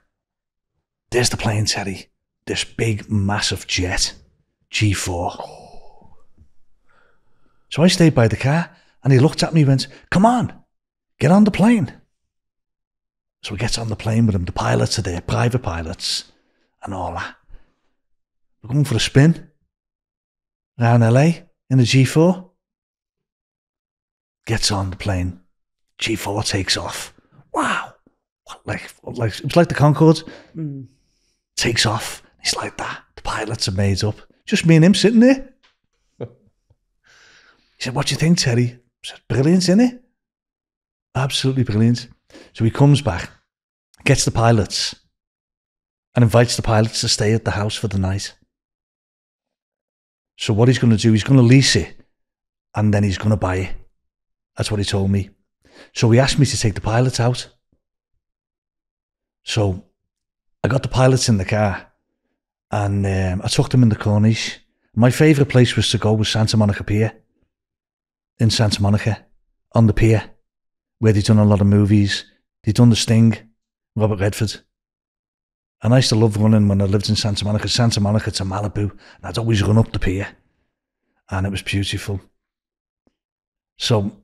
There's the plane, Teddy. This big, massive jet. G4. So I stayed by the car and he looked at me and went, Come on, get on the plane. So he gets on the plane with him. The pilots are there, private pilots and all that. We're going for a spin around LA in the G4. Gets on the plane. G4 takes off. Wow. What, like, like, it was like the Concorde. Hmm. Takes off. He's like that. The pilots are made up. Just me and him sitting there. He said, What do you think, Terry? I said, Brilliant, isn't it? Absolutely brilliant. So he comes back, gets the pilots, and invites the pilots to stay at the house for the night. So what he's going to do, he's going to lease it, and then he's going to buy it. That's what he told me. So he asked me to take the pilots out. So I got the pilots in the car, and um, I took them in the Corniche. My favourite place was to go was Santa Monica Pier. In Santa Monica, on the pier, where they'd done a lot of movies. They'd done The Sting, Robert Redford. And I used to love running when I lived in Santa Monica, Santa Monica to Malibu. And I'd always run up the pier. And it was beautiful. So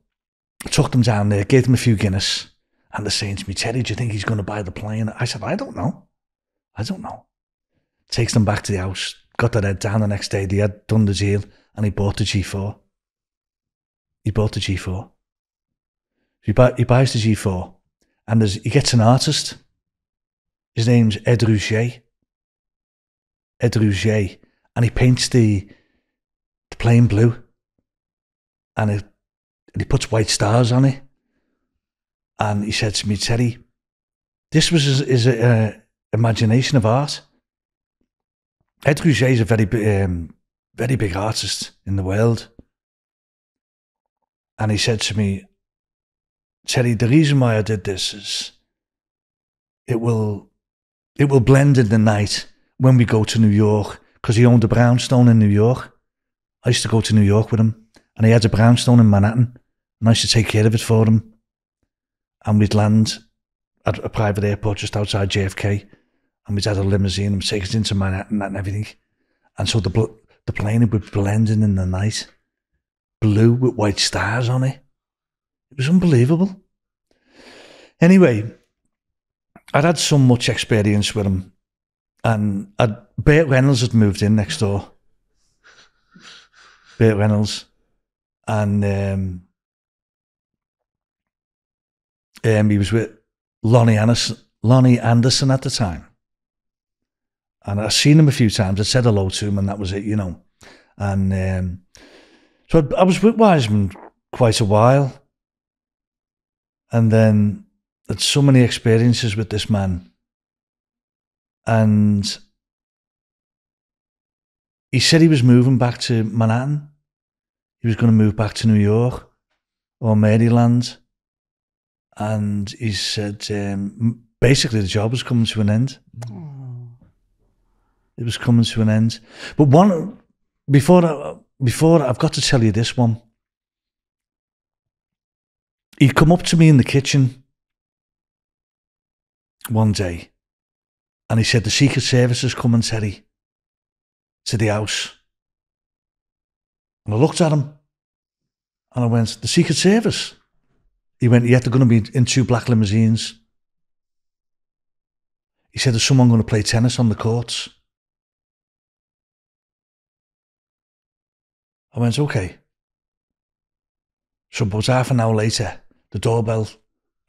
took them down there, gave them a few Guinness. And they're saying to me, Teddy, do you think he's going to buy the plane? I said, I don't know. I don't know. Takes them back to the house, got their head down the next day. They had done the deal and he bought the G4. He bought the G4. He, buy, he buys the G4 and he gets an artist. His name's Ed Ruscha. Ed Ruscha. And he paints the, the plane blue. And, it, and he puts white stars on it. And he said to me, Teddy, this was his, his uh, imagination of art. Ed Ruscha is a very, um, very big artist in the world. And he said to me, Teddy, the reason why I did this is it will it will blend in the night when we go to New York because he owned a brownstone in New York. I used to go to New York with him, and he had a brownstone in Manhattan, and I used to take care of it for him. And we'd land at a private airport just outside JFK, and we'd had a limousine and take us into Manhattan and everything. And so the the plane would blend in in the night, blue with white stars on it. It was unbelievable. Anyway, I'd had so much experience with him, and I'd, Burt Reynolds had moved in next door. Burt Reynolds, and um, um, he was with Loni Anderson, Loni Anderson at the time. And I'd seen him a few times. I said hello to him, and that was it, you know. And um, so I, I was with Weisman quite a while. And then had so many experiences with this man. And he said he was moving back to Manhattan. He was going to move back to New York or Maryland. And he said um, basically the job was coming to an end. It was coming to an end. But one before I, before I've got to tell you this one. He'd come up to me in the kitchen one day and he said, The Secret Service is coming, Terry, to the house. And I looked at him and I went, The Secret Service? He went, Yeah, they're going to be in two black limousines. He said, There's someone going to play tennis on the courts. I went, Okay. So about half an hour later, the doorbell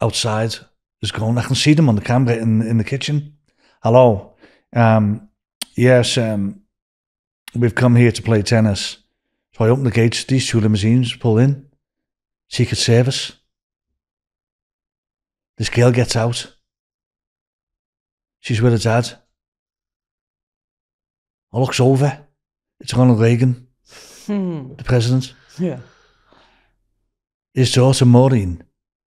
outside is going. I can see them on the camera in, in the kitchen. Hello. Um, yes, um, we've come here to play tennis. So I open the gates, these two limousines pull in. Secret Service. This girl gets out. She's with her dad. I looks over. It's Ronald Reagan, hmm. the president. Yeah. His daughter Maureen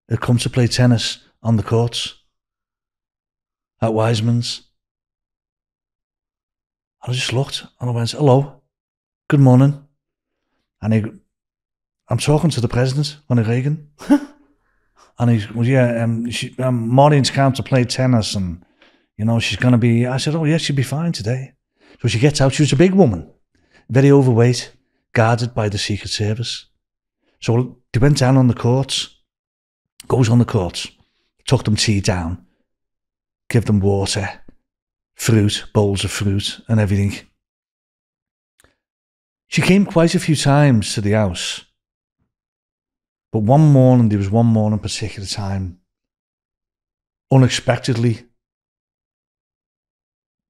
had come to play tennis on the courts at Weisman's. I just looked and I went, hello, good morning. And he, I'm talking to the president, Ronald Reagan. and he's, well, yeah, um, she, um, Maureen's come to play tennis and, you know, she's going to be, I said, oh, yeah, she'll be fine today. So she gets out. She was a big woman, very overweight, guarded by the Secret Service. So they went down on the courts, goes on the courts, took them tea down, give them water, fruit, bowls of fruit, and everything. She came quite a few times to the house. But one morning, there was one morning particular time, unexpectedly,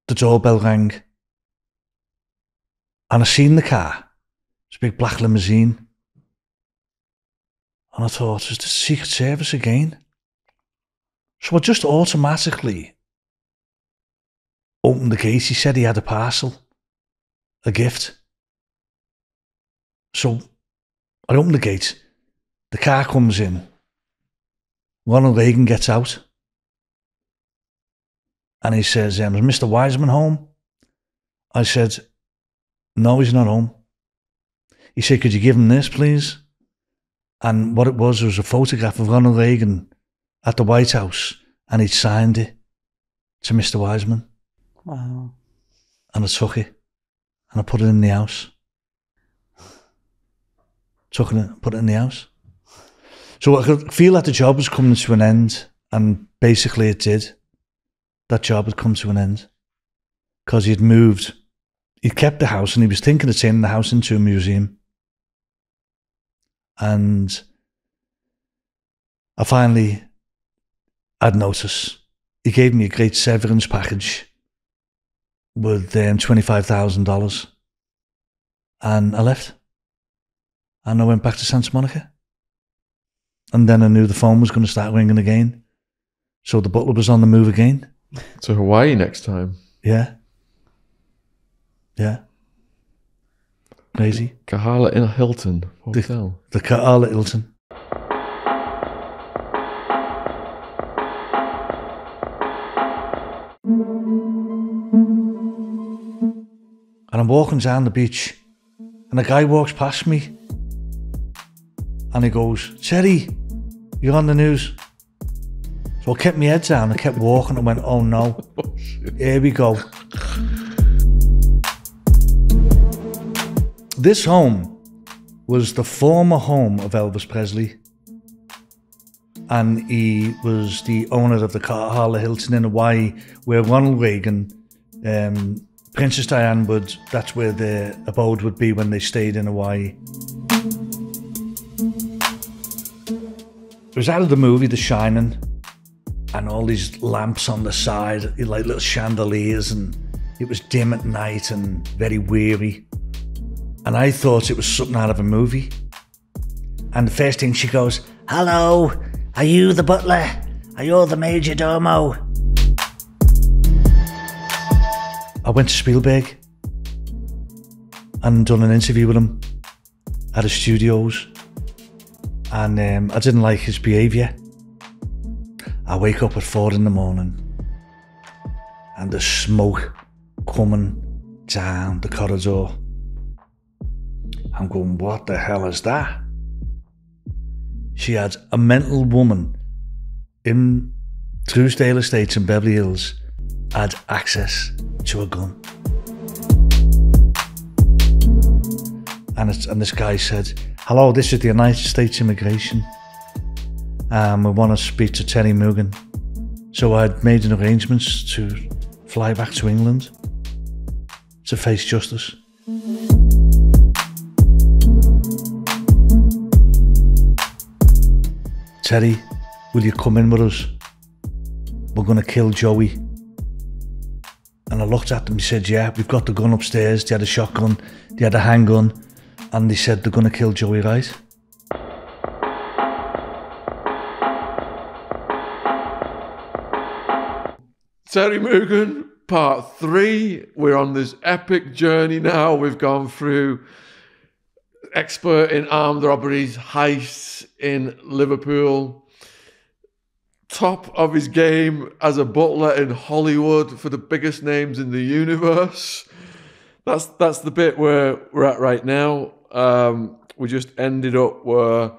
the doorbell rang. And I seen the car. It's a big black limousine. And I thought, is the Secret Service again? So I just automatically opened the gate. He said he had a parcel, a gift. So I opened the gate. The car comes in. Ronald Reagan gets out. And he says, um, Is Mr. Weisman home? I said, No, he's not home. He said, Could you give him this, please? And what it was was a photograph of Ronald Reagan at the White House, and he'd signed it to Mr. Weisman. Wow. And I took it, and I put it in the house. Took it, put it in the house. So I could feel that the job was coming to an end, and basically it did. That job had come to an end because he'd moved. He'd kept the house, and he was thinking of turning the house into a museum. And I finally had notice. He gave me a great severance package with um, $25,000. And I left. And I went back to Santa Monica. And then I knew the phone was going to start ringing again. So the butler was on the move again. To Hawaii next time. Yeah. Yeah. Crazy. Kahala in a Hilton hotel. The Kahala Hilton. And I'm walking down the beach, and a guy walks past me, and he goes, Terry, you're on the news. So I kept my head down, I kept walking, and went, oh no, here we go. This home was the former home of Elvis Presley. And he was the owner of the Harley Hilton in Hawaii, where Ronald Reagan, um, Princess Diane would, that's where their abode would be when they stayed in Hawaii. It was out of the movie The Shining. and all these lamps on the side, like little chandeliers, and it was dim at night and very weary. And I thought it was something out of a movie. And the first thing she goes, Hello, are you the butler? Are you the major domo? I went to Spielberg and done an interview with him at his studios. And um, I didn't like his behaviour. I wake up at four in the morning and the smoke coming down the corridor. I'm going, what the hell is that? She had a mental woman in Trousdale Estates in Beverly Hills had access to a gun. And, and this guy said, Hello, this is the United States Immigration. Um, we want to speak to Terry Moogan. So I'd made an arrangements to fly back to England to face justice. Terry, will you come in with us? We're going to kill Joey. And I looked at them, he said, yeah, we've got the gun upstairs. They had a shotgun, they had a handgun, and they said they're going to kill Joey Wright. Terry Moogan, part three. We're on this epic journey now. We've gone through expert in armed robberies, heists in Liverpool, top of his game as a butler in Hollywood for the biggest names in the universe. That's that's the bit where we're at right now. Um, we just ended up where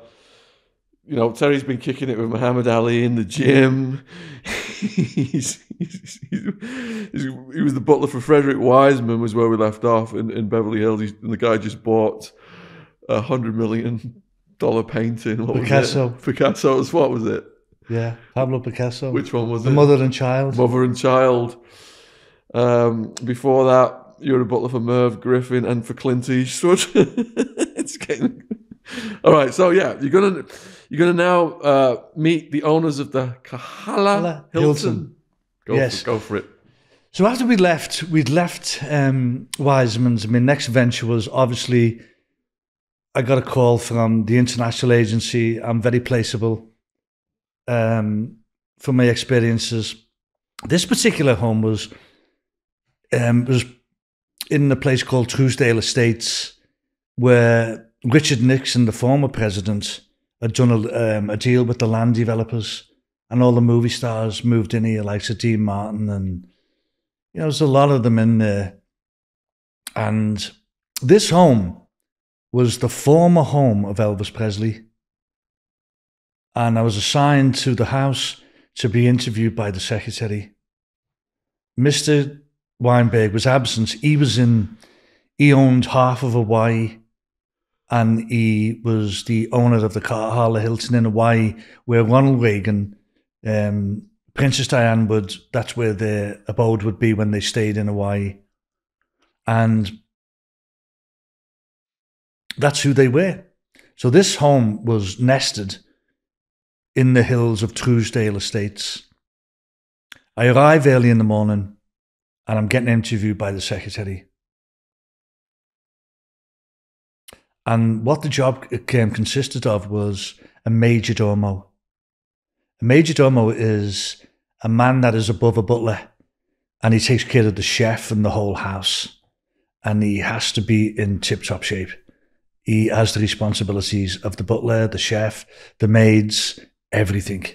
you know, Terry's been kicking it with Muhammad Ali in the gym. he's, he's, he's, he was the butler for Frederick Weisman, was where we left off in, in Beverly Hills. He's, and the guy just bought a hundred million dollar painting. What Picasso. Was it? Picasso's. What was it? Yeah, Pablo Picasso. Which one was the it? Mother and Child. Mother and Child. Um, before that, you were a butler for Merv Griffin and for Clint Eastwood. it's getting. All right, so yeah, you're gonna you're gonna now uh, meet the owners of the Kahala Hilton. Hilton. Go Yes. for, go for it. So after we left, we'd left um, Weisman's. My next venture was obviously, I got a call from the international agency. I'm very placeable um, from my experiences. This particular home was um, was in a place called Trousdale Estates, where Richard Nixon, the former president, had done a, um, a deal with the land developers, and all the movie stars moved in here, like Sir Dean Martin and you know, there's a lot of them in there. And this home was the former home of Elvis Presley. And I was assigned to the house to be interviewed by the secretary. Mr. Weinberg was absent. He was in, he owned half of Hawaii and he was the owner of the Kahala Hilton in Hawaii, where Ronald Reagan, um, Princess Diane would, that's where their abode would be when they stayed in Hawaii. And that's who they were. So this home was nested in the hills of Trousdale Estates. I arrive early in the morning and I'm getting interviewed by the secretary. And what the job um, consisted of was a major domo. A major domo is a man that is above a butler and he takes care of the chef and the whole house. And he has to be in tip top shape. He has the responsibilities of the butler, the chef, the maids, everything.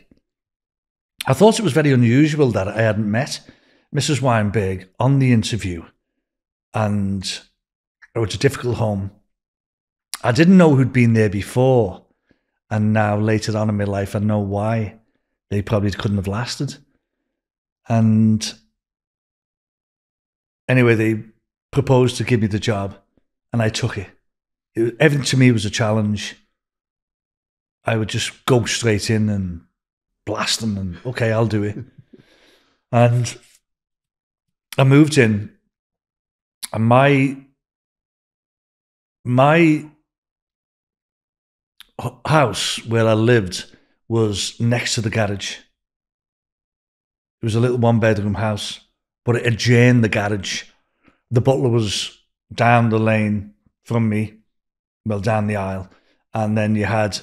I thought it was very unusual that I hadn't met Mrs. Weinberg on the interview. And oh, it was a difficult home. I didn't know who'd been there before. And now, later on in my life, I know why. They probably couldn't have lasted. And anyway, they proposed to give me the job, and I took it. it everything to me was a challenge. I would just go straight in and blast them, and okay, I'll do it. and I moved in, and my my house where I lived was next to the garage. It was a little one bedroom house, but it adjoined the garage. The butler was down the lane from me, well, down the aisle. And then you had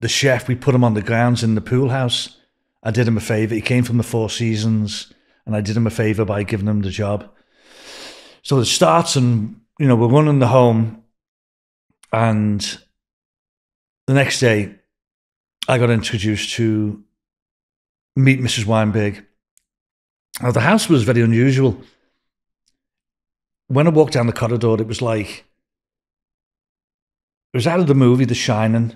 the chef, we put him on the grounds in the pool house. I did him a favour. He came from the Four Seasons, and I did him a favour by giving him the job. So it starts, and you know, we're running the home, and the next day, I got introduced to meet Mrs. Weinberg. Now, the house was very unusual. When I walked down the corridor, it was like it was out of the movie The Shining,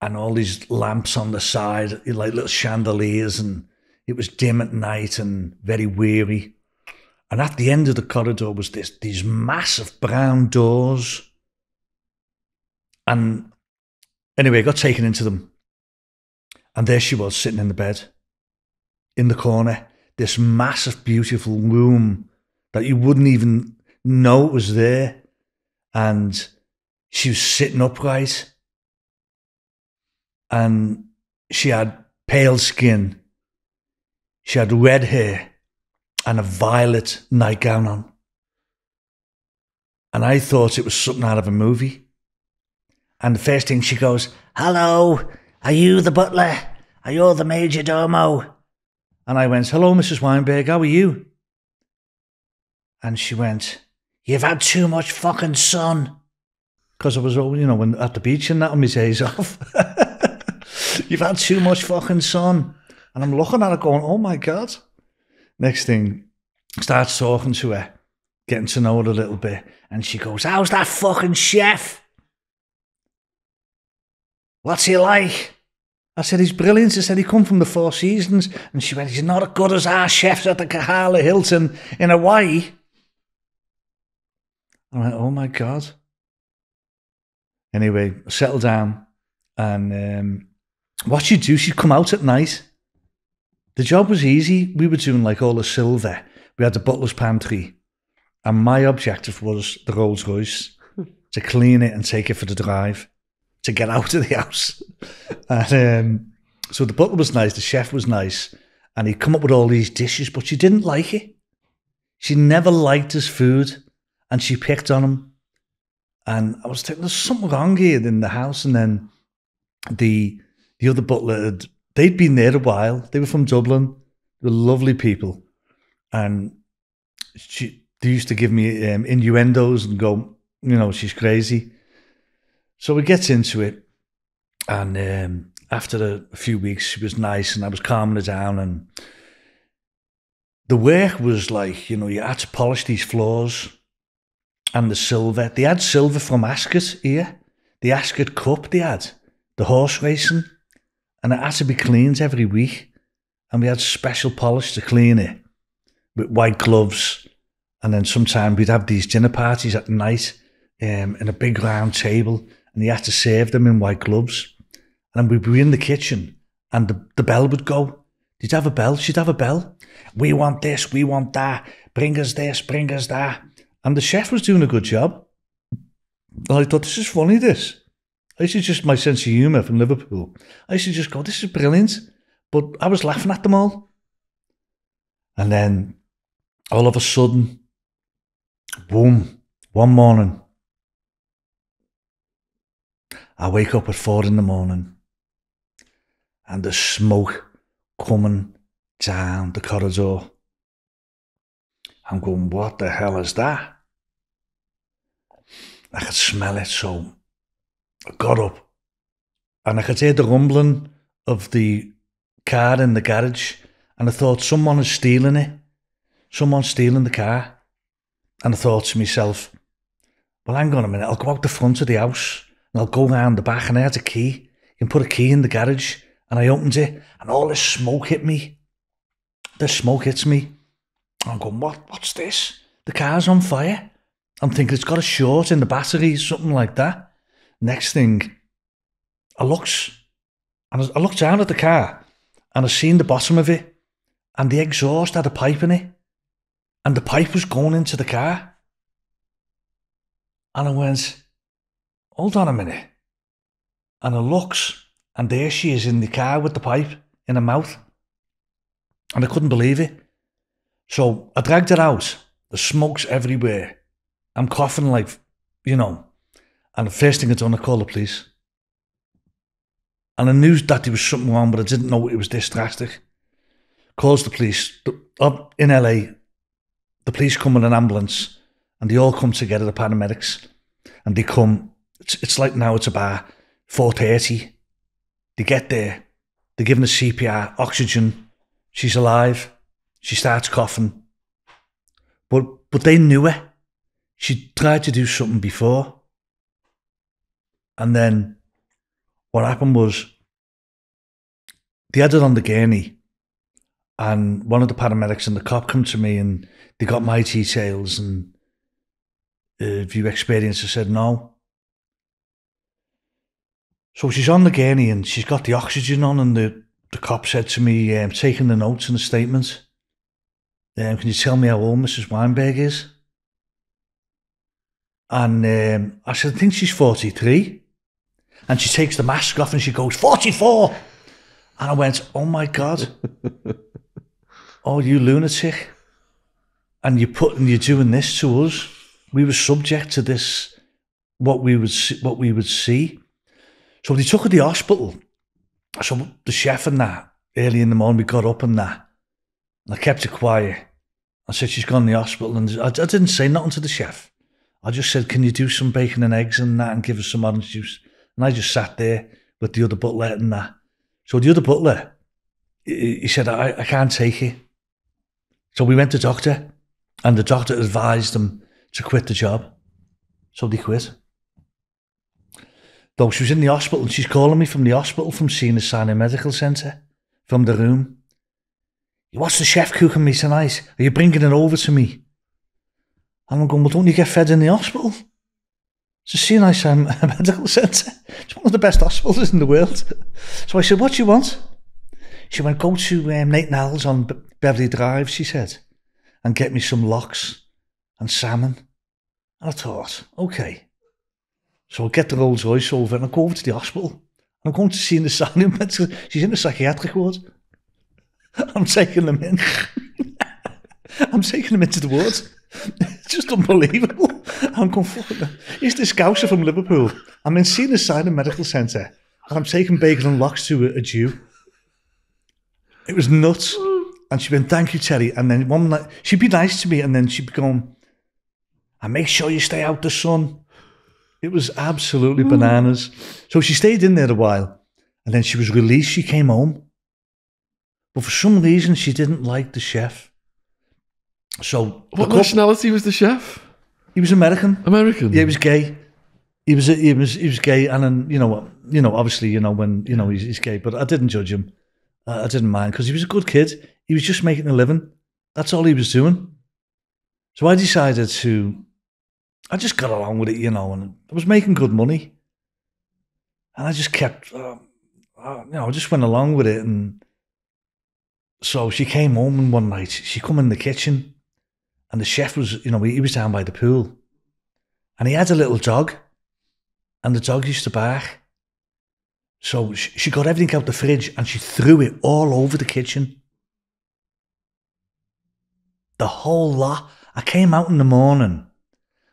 and all these lamps on the side, like little chandeliers, and it was dim at night and very weary. And at the end of the corridor was this these massive brown doors. And anyway, I got taken into them. And there she was sitting in the bed, in the corner, this massive, beautiful room that you wouldn't even know it was there. And she was sitting upright. And she had pale skin. She had red hair and a violet nightgown on. And I thought it was something out of a movie. And the first thing she goes, Hello, are you the butler? Are you the major domo? And I went, Hello, Mrs. Weinberg, how are you? And she went, You've had too much fucking sun. Because I was, all, you know, when, at the beach and that on my days off. You've had too much fucking sun. And I'm looking at her going, Oh my God. Next thing, starts talking to her, getting to know her a little bit. And she goes, How's that fucking chef? What's he like? I said, he's brilliant. I said, he come from the Four Seasons. And she went, he's not as good as our chefs at the Kahala Hilton in Hawaii. I went, oh my God. Anyway, settle down. And um, what she'd do, she'd come out at night. The job was easy. We were doing like all the silver. We had the butler's pantry. And my objective was the Rolls Royce to clean it and take it for the drive to get out of the house. and um, so the butler was nice, the chef was nice, and he'd come up with all these dishes, but she didn't like it. She never liked his food, and she picked on him. And I was thinking, there's something wrong here in the house. And then the the other butler, had, they'd been there a while. They were from Dublin. They were lovely people, and she they used to give me um, innuendos and go, you know, she's crazy. So we get into it, and um, after a, a, few weeks, she was nice, and I was calming her down. And the work was like, you know, you had to polish these floors and the silver. They had silver from Ascot here, the Ascot Cup. They had the horse racing, and it had to be cleaned every week. And we had special polish to clean it with white gloves. And then sometimes we'd have these dinner parties at night um, in a big round table and he had to serve them in white gloves. And we'd be in the kitchen and the, the bell would go. Did you have a bell? She'd have a bell. We want this, we want that. Bring us this, bring us that. And the chef was doing a good job. And I thought, this is funny, this. This is just my sense of humour from Liverpool. I used to just go, this is brilliant. But I was laughing at them all. And then all of a sudden, boom, one morning, I wake up at four in the morning and the smoke coming down the corridor. I'm going, what the hell is that? I could smell it, so got up and I could hear the rumbling of the car in the garage and I thought someone is stealing it. Someone's stealing the car. And I thought to myself, well, hang on a minute, I'll go out the front of the house and I'll go round the back and I had a key. You can put a key in the garage and I opened it and all this smoke hit me. The smoke hits me. I'm going, what? What's this? The car's on fire. I'm thinking it's got a short in the battery, something like that. Next thing, I looks and I looked down at the car and I seen the bottom of it and the exhaust had a pipe in it and the pipe was going into the car. And I went, hold on a minute. And I looks, and there she is in the car with the pipe, in her mouth. And I couldn't believe it. So I dragged her out. The smoke's everywhere. I'm coughing like, you know. And the first thing I done, I called the police. And I knew that there was something wrong, but I didn't know it was this drastic. Calls the police. Up in LA, the police come in an ambulance and they all come together, the paramedics. And they come, it's, it's like now it's about 4.30. They get there, they're giving her CPR, oxygen. She's alive. She starts coughing. But, but they knew her. She tried to do something before. And then what happened was they had it on the gurney and one of the paramedics and the cop come to me and they got my details and uh, have you? I said no. So she's on the gurney and she's got the oxygen on and the, the cop said to me, um, taking the notes and the statements, um, can you tell me how old Mrs. Weinberg is? And um, I said, I think she's 43. And she takes the mask off and she goes, 44! And I went, oh my God. oh, you lunatic. And you put and you're doing this to us. We were subject to this, what we would see, what we would see. So they took her to the hospital. So the chef and that, early in the morning, we got up and that. And I kept it quiet. I said, she's gone to the hospital. And I, I didn't say nothing to the chef. I just said, can you do some bacon and eggs and that and give us some orange juice? And I just sat there with the other butler and that. So the other butler, he, said, I, I can't take it. So we went to doctor and the doctor advised them to quit the job. So they quit. Though she was in the hospital and she's calling me from the hospital from Cedars-Sinai Medical Centre, from the room. What's the chef cooking me tonight? Are you bringing it over to me? And I'm going, well, don't you get fed in the hospital? So she and I at medical centre. It's one of the best hospitals in the world. So I said, what do you want? She went, go to um, Nate Nell's on Be Beverly Drive, she said, and get me some lox and salmon. And I thought, okay. So I get the Rolls Royce over and I go over to the hospital. I'm going to see an asylum. She's in the psychiatric ward. I'm taking them in. I'm taking him into the woods. It's just unbelievable. I'm going, is this Scouser from Liverpool? I'm in Cedars-Sinai medical centre and I'm taking bacon and lox to a, a Jew. It was nuts. And she went, thank you, Terry. And then one night, she'd be nice to me and then she'd be going, and make sure you stay out the sun. It was absolutely bananas. So she stayed in there a while and then she was released. She came home. But for some reason, she didn't like the chef. So What nationality was the chef? he was American. American. Yeah, he was gay. He was he was he was gay, and then you know you know obviously you know when you know he's, he's gay, but I didn't judge him. I didn't mind because he was a good kid. He was just making a living. That's all he was doing. So I decided to. I just got along with it, you know, and I was making good money, and I just kept, uh, uh, you know, I just went along with it, and so she came home and one night. She come in the kitchen, and the chef was, you know, he was down by the pool, and he had a little dog, and the dog used to bark. So she, got everything out the fridge and she threw it all over the kitchen. The whole lot. I came out in the morning.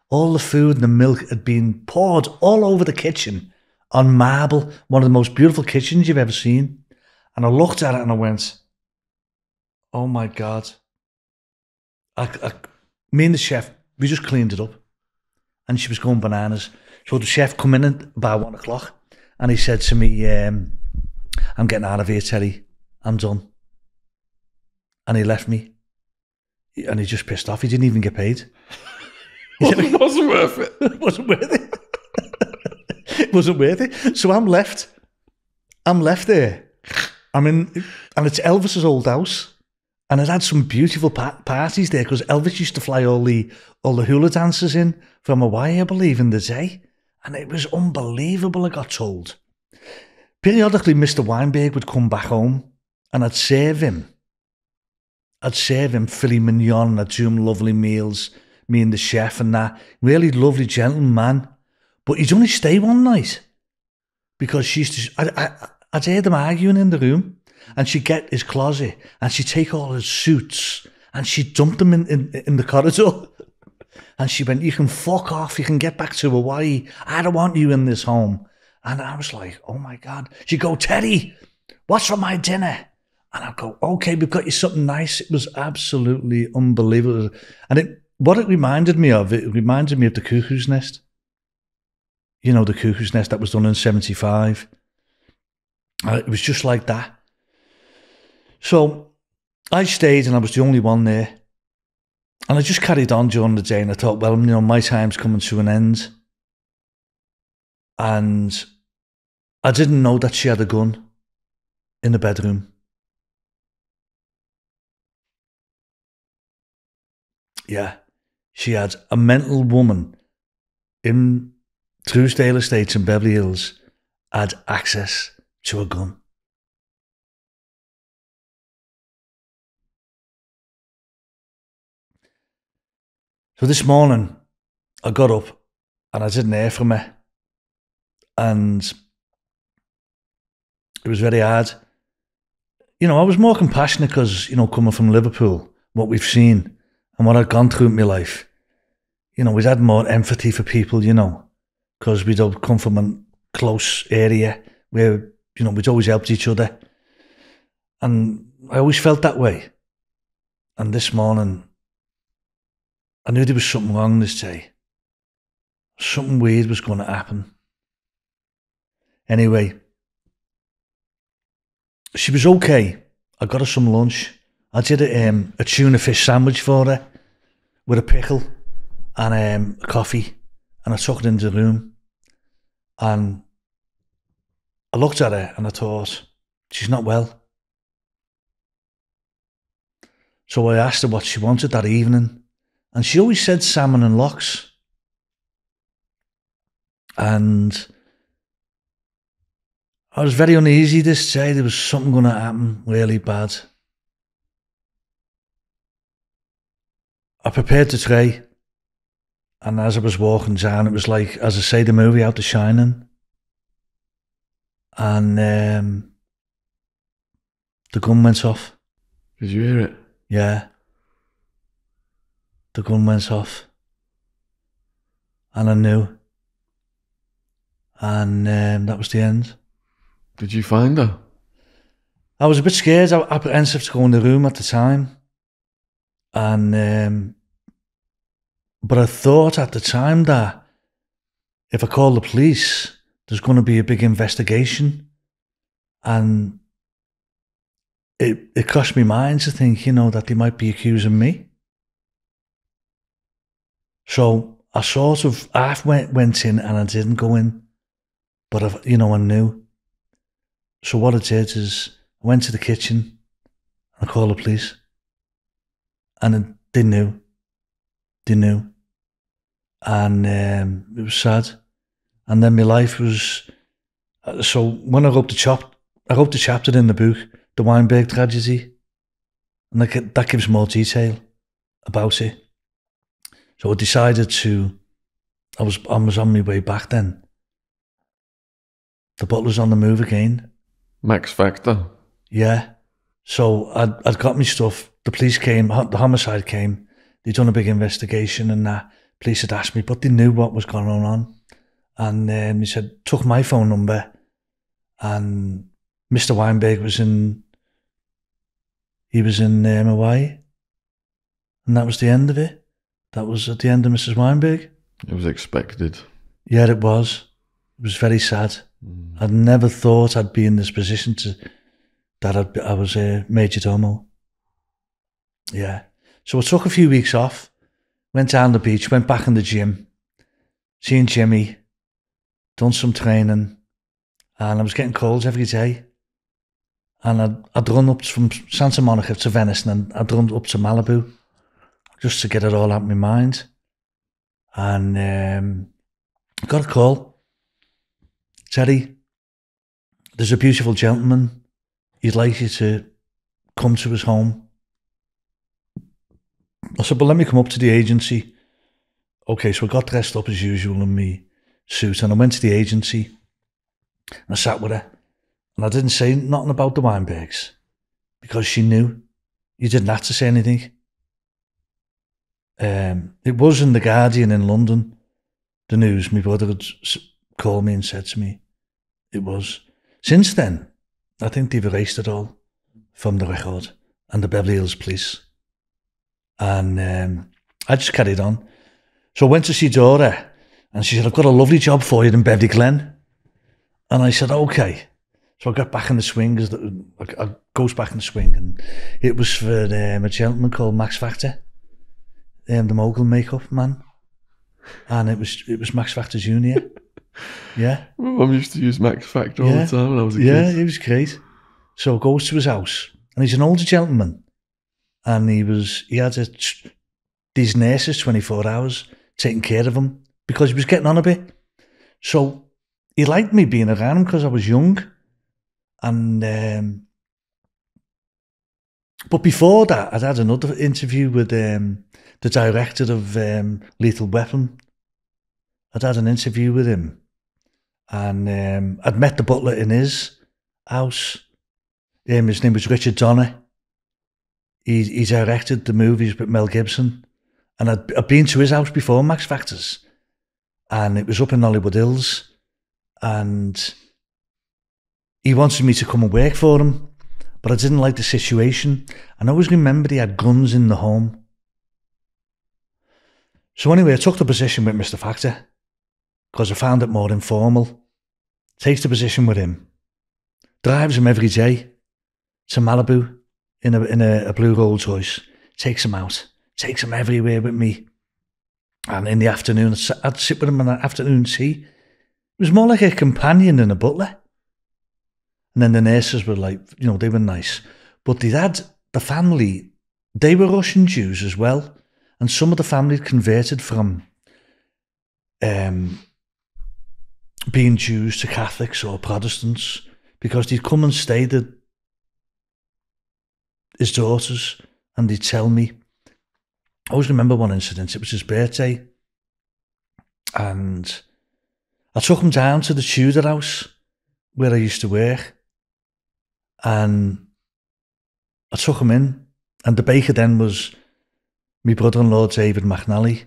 All the food and the milk had been poured all over the kitchen on marble, one of the most beautiful kitchens you've ever seen. And I looked at it and I went, oh my God. I, I, me and the chef, we just cleaned it up. And she was going bananas. So the chef come in at about one o'clock and he said to me, um, I'm getting out of here, Terry. I'm done. And he left me. And he just pissed off. He didn't even get paid. Wasn't, wasn't worth it. it wasn't worth it. it wasn't worth it. So I'm left. I'm left there. I'm in, and it's Elvis's old house. And it had some beautiful pa- parties there because Elvis used to fly all the all the hula dancers in from Hawaii, I believe, in the day. And it was unbelievable, I got told. Periodically, Mr. Weinberg would come back home and I'd serve him. I'd serve him filet mignon, I'd do him lovely meals, me and the chef and that. Really lovely gentleman. But he'd only stay one night because she used to, I, I, I'd hear them arguing in the room. And she'd get his closet and she'd take all his suits and she'd dump them in, in, in the corridor. And she went, You can fuck off. You can get back to Hawaii. I don't want you in this home. And I was like, Oh my God. She'd go, Teddy, what's for my dinner? And I'd go, Okay, we've got you something nice. It was absolutely unbelievable. And it, what it reminded me of, it reminded me of the cuckoo's nest. You know, the cuckoo's nest that was done in 75. Uh, it was just like that. So I stayed and I was the only one there. And I just carried on during the day and I thought, well, you know, my time's coming to an end. And I didn't know that she had a gun in the bedroom. Yeah, she had a mental woman in Trousdale Estates in Beverly Hills had access to a gun. So this morning, I got up and I didn't hear from her. And it was very hard. You know, I was more compassionate because, you know, coming from Liverpool, what we've seen and what I'd gone through in my life, you know, we'd had more empathy for people, you know, because we'd all come from a close area where, you know, we'd always helped each other. And I always felt that way. And this morning, I knew there was something wrong this day. Something weird was going to happen. Anyway, she was okay. I got her some lunch. I did a, um, a tuna fish sandwich for her with a pickle and um, a coffee. And I took it into the room. And I looked at her and I thought, she's not well. So I asked her what she wanted that evening. And she always said salmon and lox. And I was very uneasy this day. There was something going to happen really bad. I prepared the tray. And as I was walking down, it was like, as I say, the movie Out the Shining. And um, the gun went off. Did you hear it? Yeah. The gun went off. And I knew. And um, that was the end. Did you find her? I was a bit scared, I- apprehensive to go in the room at the time. And, um, but I thought at the time that if I call the police, there's going to be a big investigation. And it, it crossed my mind to think, you know, that they might be accusing me. So I sort of half went, went in and I didn't go in, but I, you know, I knew. So what I did is I went to the kitchen, I called the police, and they knew, they knew, and um, it was sad. And then my life was. uh, So when I wrote the chap, I wrote the chapter in the book, the Weinberg tragedy, and that gives more detail about it. So I decided to. I was I was on my way back then. The butler's on the move again. Max Factor. Yeah. So I'd, I'd got my stuff. The police came, the homicide came. They'd done a big investigation and that. Police had asked me, but they knew what was going on. And um, he said, took my phone number. And Mr. Weinberg was in, he was in um, Hawaii. And that was the end of it. That was at the end of Mrs. Weinberg. It was expected. Yeah, it was. It was very sad. Hmm. I'd never thought I'd be in this position to that I'd, I was a major domo. Yeah. So I took a few weeks off, went down the beach, went back in the gym, seen Jimmy, done some training, and I was getting calls every day. And I'd, I'd run up from Santa Monica to Venice and I'd run up to Malibu just to get it all out of my mind. And um, got a call. Teddy, there's a beautiful gentleman. He'd like you to come to his home. I said, well, let me come up to the agency. Okay, so I got dressed up as usual in my suit and I went to the agency and I sat with her. And I didn't say nothing about the Weinbergs because she knew you didn't have to say anything. Um, it was in The Guardian in London. The news, my brother had called me and said to me, it was. Since then, I think they've erased it all from the record and the Beverly Hills Police. And um, I just carried on. So I went to see Dora and she said, I've got a lovely job for you in Beverly Glen. And I said, okay. So I got back in the swing, as the, I, I goes back in the swing and it was for um, a gentleman called Max Factor. Um, the mogul makeup man. And it was it was Max Factor Jr. yeah. My mum used to use Max Factor all Yeah. the time when I was a Yeah, kid. it was great. So goes to his house, and he's an older gentleman, and he was he had a, these nurses twenty four hours taking care of him because he was getting on a bit. So he liked me being around him because I was young, and um, but before that, I'd had another interview with um, the director of um, Lethal Weapon. I'd had an interview with him, and um, I'd met the butler in his house. Um, his name was Richard Donner. He, he directed the movies with Mel Gibson. And I'd, I'd been to his house before, Max Factors. And it was up in Hollywood Hills. And he wanted me to come and work for him. But I didn't like the situation. And I always remembered he had guns in the home. So anyway, I took the position with Mr. Factor because I found it more informal. Takes the position with him. Drives him every day to Malibu in a in a, a blue Rolls Royce. Takes him out. Takes him everywhere with me. And in the afternoon, I'd sit- with him on an afternoon tea. It was more like a companion than a butler. And then the nurses were like, you know, they were nice. But they had the family, they were Russian Jews as well. And some of the family converted from um, being Jews to Catholics or Protestants because they'd come and stay at his daughters and they'd tell me. I always remember one incident, it was his birthday. And I took him down to the Tudor house where I used to work. And I took him in. And the baker then was my brother in law, David McNally.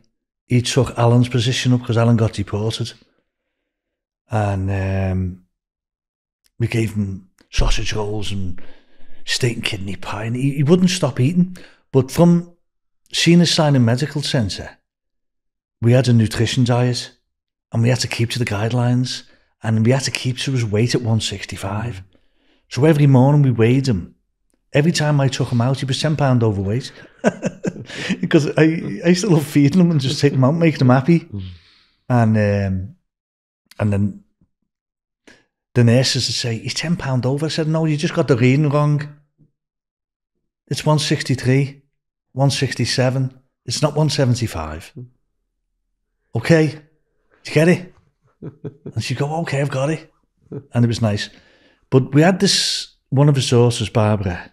He took Alan's position up because Alan got deported. And um, we gave him sausage rolls and steak and kidney pie. And he, he wouldn't stop eating. But from Cedars-Sinai medical centre, we had a nutrition diet and we had to keep to the guidelines and we had to keep to his weight at 165. So every morning we weighed him. Every time I took him out, he was 10 pound overweight. because I, I used to love feeding him and just taking him out, making him happy. And um, and then the nurses would say, he's 10 pound over. I said, no, you just got the reading wrong. It's 163, 167. It's not 175. Okay, did you get it? And she'd go, okay, I've got it. And it was nice. But we had this, one of his daughters, Barbara,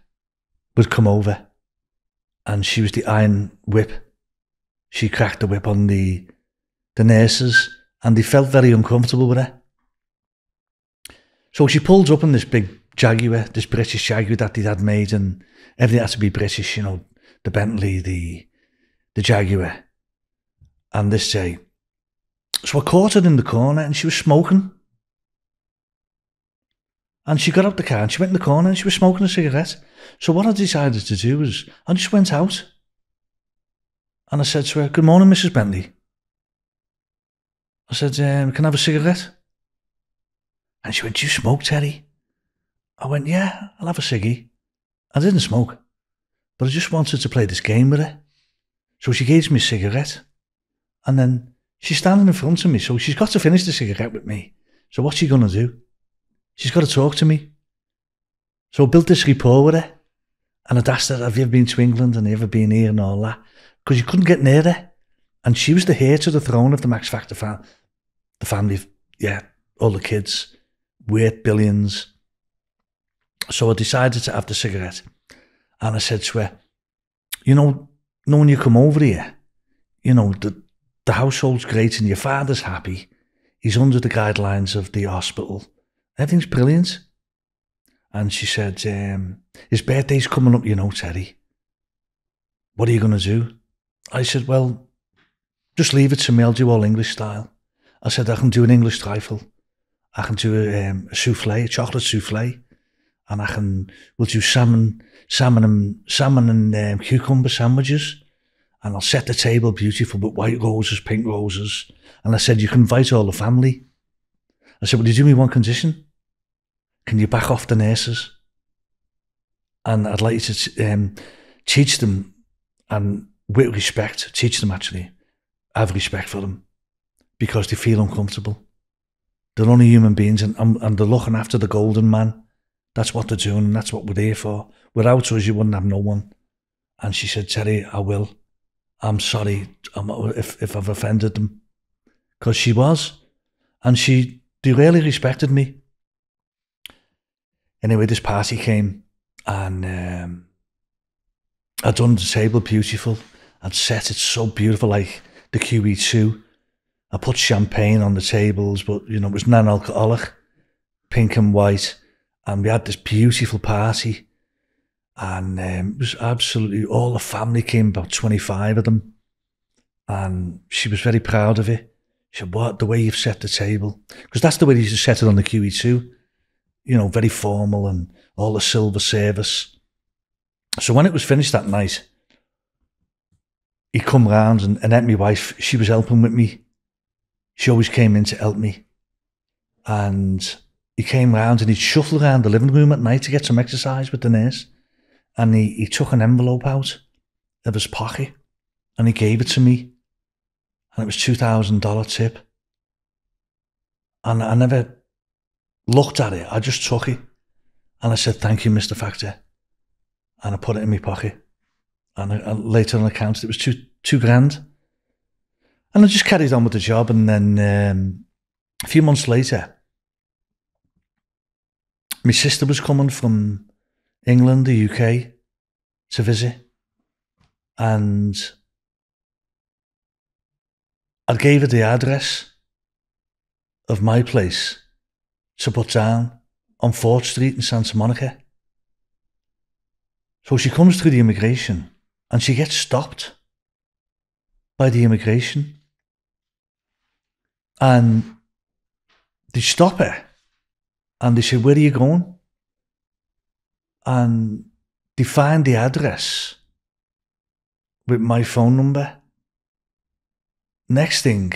would come over and she was the iron whip. She cracked the whip on the, the nurses and they felt very uncomfortable with her. So she pulled up in this big Jaguar, this British Jaguar that they had made, and everything had to be British, you know, the Bentley, the the Jaguar, and this day. So I caught her in the corner, and she was smoking. And she got out the car, and she went in the corner, and she was smoking a cigarette. So what I decided to do was, I just went out, and I said to her, "Good morning, Mrs. Bentley." I said, um, "Can I have a cigarette?" And she went, Do you smoke, Terry? I went, Yeah, I'll have a ciggy. I didn't smoke, but I just wanted to play this game with her. So she gave me a cigarette. And then she's standing in front of me, so she's got to finish the cigarette with me. So what's she going to do? She's got to talk to me. So I built this rapport with her. And I'd asked her, Have you ever been to England and ever been here and all that? Because you couldn't get near her. And she was the heir to the throne of the Max Factor fam- the family. Yeah, all the kids worth billions. So I decided to have the cigarette. And I said to her, you know, know when you come over here, you know, the, the household's great and your father's happy. He's under the guidelines of the hospital. Everything's brilliant. And she said, um, "His birthday's coming up, you know, Terry. What are you going to do?" I said, "Well, just leave it to me. I'll do all English style." I said, "I can do an English trifle. I can do a, um, a souffle, a chocolate souffle, and I can we'll do salmon, salmon and salmon and um, cucumber sandwiches." and I'll set the table beautiful with white roses, pink roses. And I said, you can invite all the family. I said, will you do me one condition? Can you back off the nurses? And I'd like you to um, teach them, and with respect, teach them actually, have respect for them, because they feel uncomfortable. They're only human beings, and, and they're looking after the golden man. That's what they're doing, and that's what we're here for. Without us, you wouldn't have no one. And she said, Terry, I will. I'm sorry if, if I've offended them. Because she was. And she, they really respected me. Anyway, this party came and um, I'd done the table beautiful. I'd set it so beautiful, like the QE2. I put champagne on the tables, but you know, it was non alcoholic, pink and white. And we had this beautiful party and um, it was absolutely all the family came, about 25 of them. And she was very proud of it. She said, What, the way you've set the table? Because that's the way you used to set it on the QE2. You know, very formal and all the silver service. So when it was finished that night, he come round and, and my wife. She was helping with me. She always came in to help me. And he came round and he'd shuffle around the living room at night to get some exercise with the nurse and he, he took an envelope out of his pocket and he gave it to me. And it was $2,000 tip. And I never looked at it. I just took it. And I said, thank you, Mr. Factor. And I put it in my pocket. And, I, and later on I counted, it was two, two grand. And I just carried on with the job. And then um, a few months later, my sister was coming from England, the UK, to visit. And I gave her the address of my place down on 4th Street in Santa Monica. So she comes through the immigration and she gets stopped by the immigration. And they stop her and they say, Where are you going? and they find the address with my phone number. Next thing,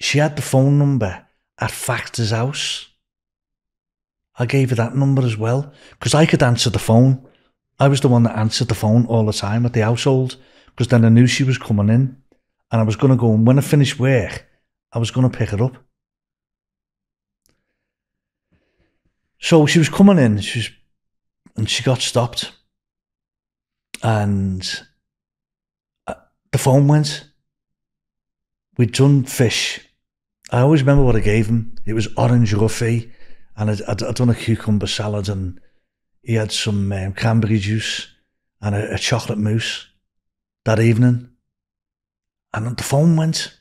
she had the phone number at Factor's house. I gave her that number as well because I could answer the phone. I was the one that answered the phone all the time at the household because then I knew she was coming in and I was going to go and when I finished work, I was going to pick her up. So she was coming in, she was and she got stopped. And uh, the phone went. We'd done fish. I always remember what I gave him. It was orange roughy, and I'd, I'd, I'd done a cucumber salad, and he had some um, cranberry juice and a, a chocolate mousse that evening. And the phone went,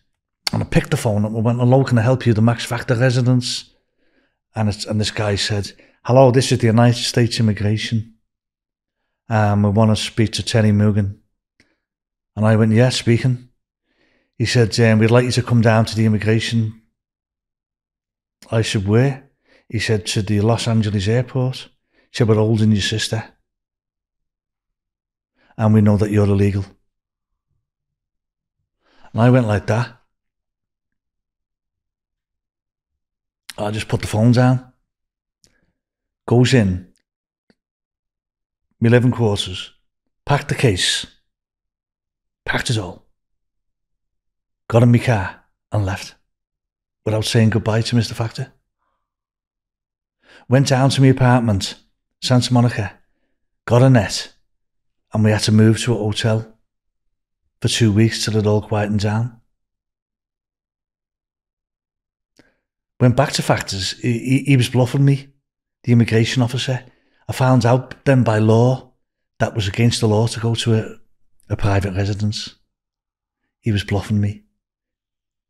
and I picked the phone up and went, hello, can I help you? The Max Factor residence. And, and this guy said, Hello, this is the United States Immigration. Um, we want to speak to Terry Moogan. And I went, Yeah, speaking. He said, um, We'd like you to come down to the immigration. I said, Where? He said, To the Los Angeles airport. He said, We're holding your sister. And we know that you're illegal. And I went like that. I just put the phone down goes in, my living quarters, packed the case, packed it all, got in my car and left without saying goodbye to Mr. Factor. Went down to my apartment, Santa Monica, got a net, and we had to move to a hotel for two weeks till it all quietened down. Went back to Factors, he, he, he was bluffing me the immigration officer. I found out then by law that was against the law to go to a, a private residence. He was bluffing me.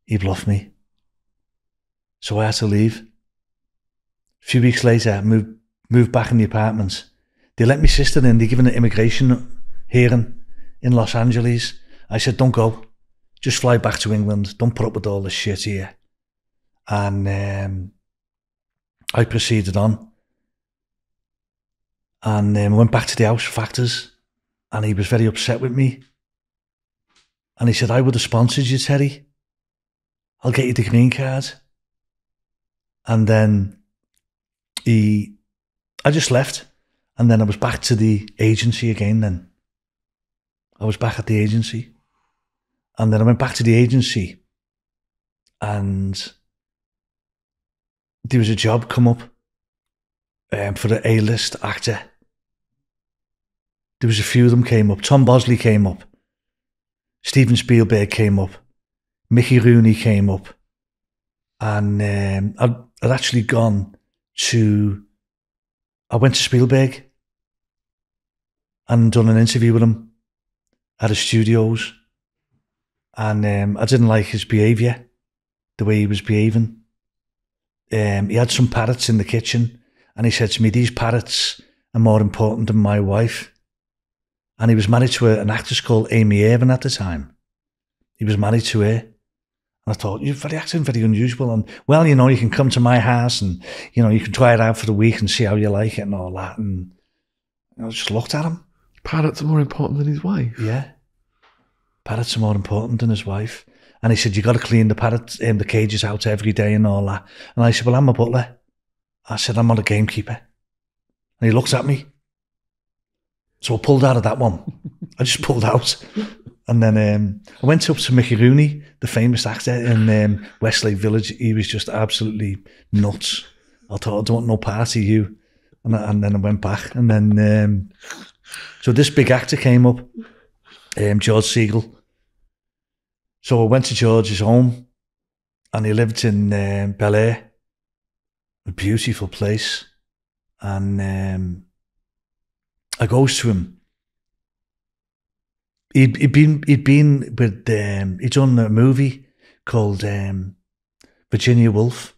He bluffed me. So I had to leave. A few weeks later, I moved moved back in the apartment. They let my sister in. They given an immigration hearing in Los Angeles. I said, "Don't go. Just fly back to England. Don't put up with all this shit here." And um, I proceeded on, and um, went back to the house factors, and he was very upset with me. And he said, "I would have sponsored you, Terry. I'll get you the green card." And then he, I just left, and then I was back to the agency again. Then I was back at the agency, and then I went back to the agency, and there was a job come up um, for an A-list actor. There was a few of them came up. Tom Bosley came up. Steven Spielberg came up. Mickey Rooney came up. And um, I'd, I'd actually gone to, I went to Spielberg and done an interview with him at his studios. And um, I didn't like his behaviour, the way he was behaving. Um, he had some parrots in the kitchen and he said to me, These parrots are more important than my wife. And he was married to a, an actress called Amy Irving at the time. He was married to her. I thought, you're very acting very unusual. And well, you know, you can come to my house and, you know, you can try it out for the week and see how you like it and all that. And I just looked at him. Parrots are more important than his wife. Yeah. Parrots are more important than his wife. And he said, you got to clean the parrots, um, the cages out every day and all that. And I said, well, I'm a butler. I said, I'm not a gamekeeper. And he looks at me. So I pulled out of that one. I just pulled out. And then um, I went up to Mickey Rooney, the famous actor in um, Westlake Village. He was just absolutely nuts. I thought, I don't want no part of you. And, I, and then I went back. And then, um, so this big actor came up, um, George Segal. So I went to George's home and he lived in um, Bel Air, a beautiful place. And um, I goes to him. He'd, he'd been he'd been with um, he'd done a movie called um, Virginia Woolf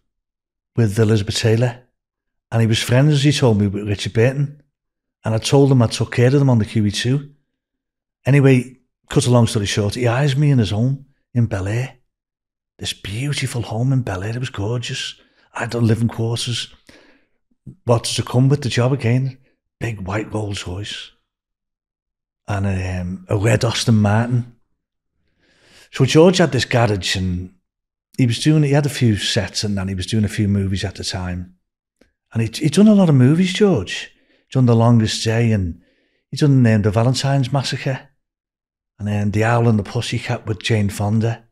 with Elizabeth Taylor, and he was friends, as he told me, with Richard Burton. And I told him I took care of them on the QE2. Anyway, cut a long story short, he hires me in his home in Bel Air. This beautiful home in Bel Air. It was gorgeous. I had living quarters. What to come with the job again? Big white Rolls Royce. And um, a red Aston Martin. So George had this garage and he was doing, he had a few sets and then he was doing a few movies at the time. And he, he'd done a lot of movies, George. He'd done The Longest Day and he'd done um, The Valentine's Massacre. And then The Owl and the Pussycat with Jane Fonda.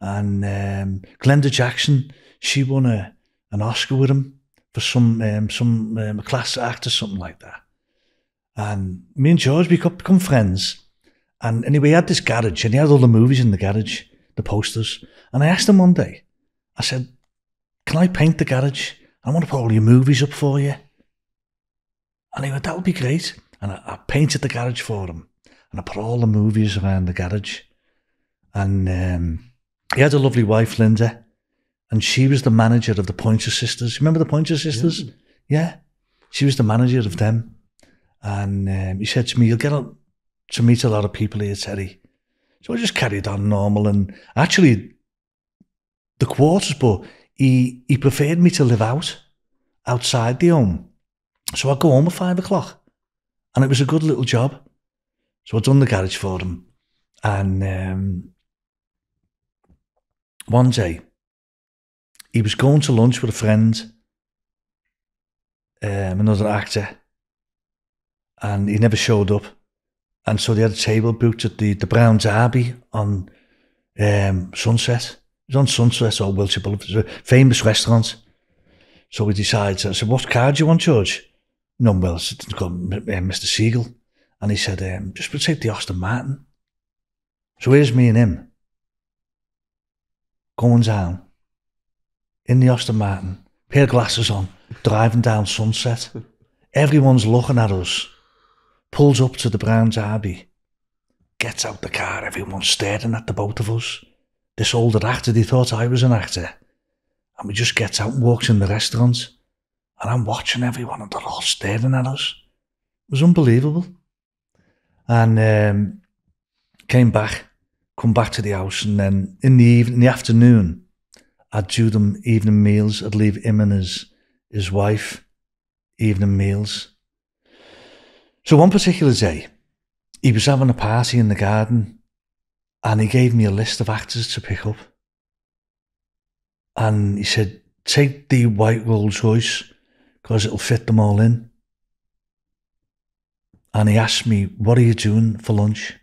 And um, Glenda Jackson, she won a, an Oscar with him for some um, some um, class act or something like that. And me and George become, become friends. And anyway, he had this garage and he had all the movies in the garage, the posters. And I asked him one day, I said, Can I paint the garage? I want to put all your movies up for you. And he went, That would be great. And I, I painted the garage for him. And I put all the movies around the garage. And um, he had a lovely wife, Linda. And she was the manager of the Pointer Sisters. Remember the Pointer Sisters? Yeah. yeah. She was the manager of them. And um, he said to me, You'll get a, to meet a lot of people here, Terry. So I just carried on normal. And actually, the quarters, but he, he preferred me to live out, outside the home. So I'd go home at five o'clock. And it was a good little job. So I'd done the garage for him. And um, one day, he was going to lunch with a friend, um, another actor, and he never showed up. And so they had a table booked at the, the Brown Derby on um, Sunset. It was on Sunset or Wilshire Boulevard. It a famous restaurant. So we decided, I said, what card do you want, George? No, well, it's called Mr. Segal. And he said, um, just take the Aston Martin. So here's me and him going down in the Aston Martin, pair of glasses on, driving down Sunset. Everyone's looking at us. Pulls up to the Brown Derby. Gets out the car. Everyone's staring at the both of us. This older actor, they thought I was an actor. And we just gets out and walks in the restaurant. And I'm watching everyone and they're all staring at us. It was unbelievable. And um, came back, come back to the house, and then in the evening, in the afternoon, I'd do them evening meals. I'd leave him and his his wife evening meals. So one particular day, he was having a party in the garden, and he gave me a list of actors to pick up. And he said, "Take the white Rolls Royce, because it'll fit them all in." And he asked me, "What are you doing for lunch?"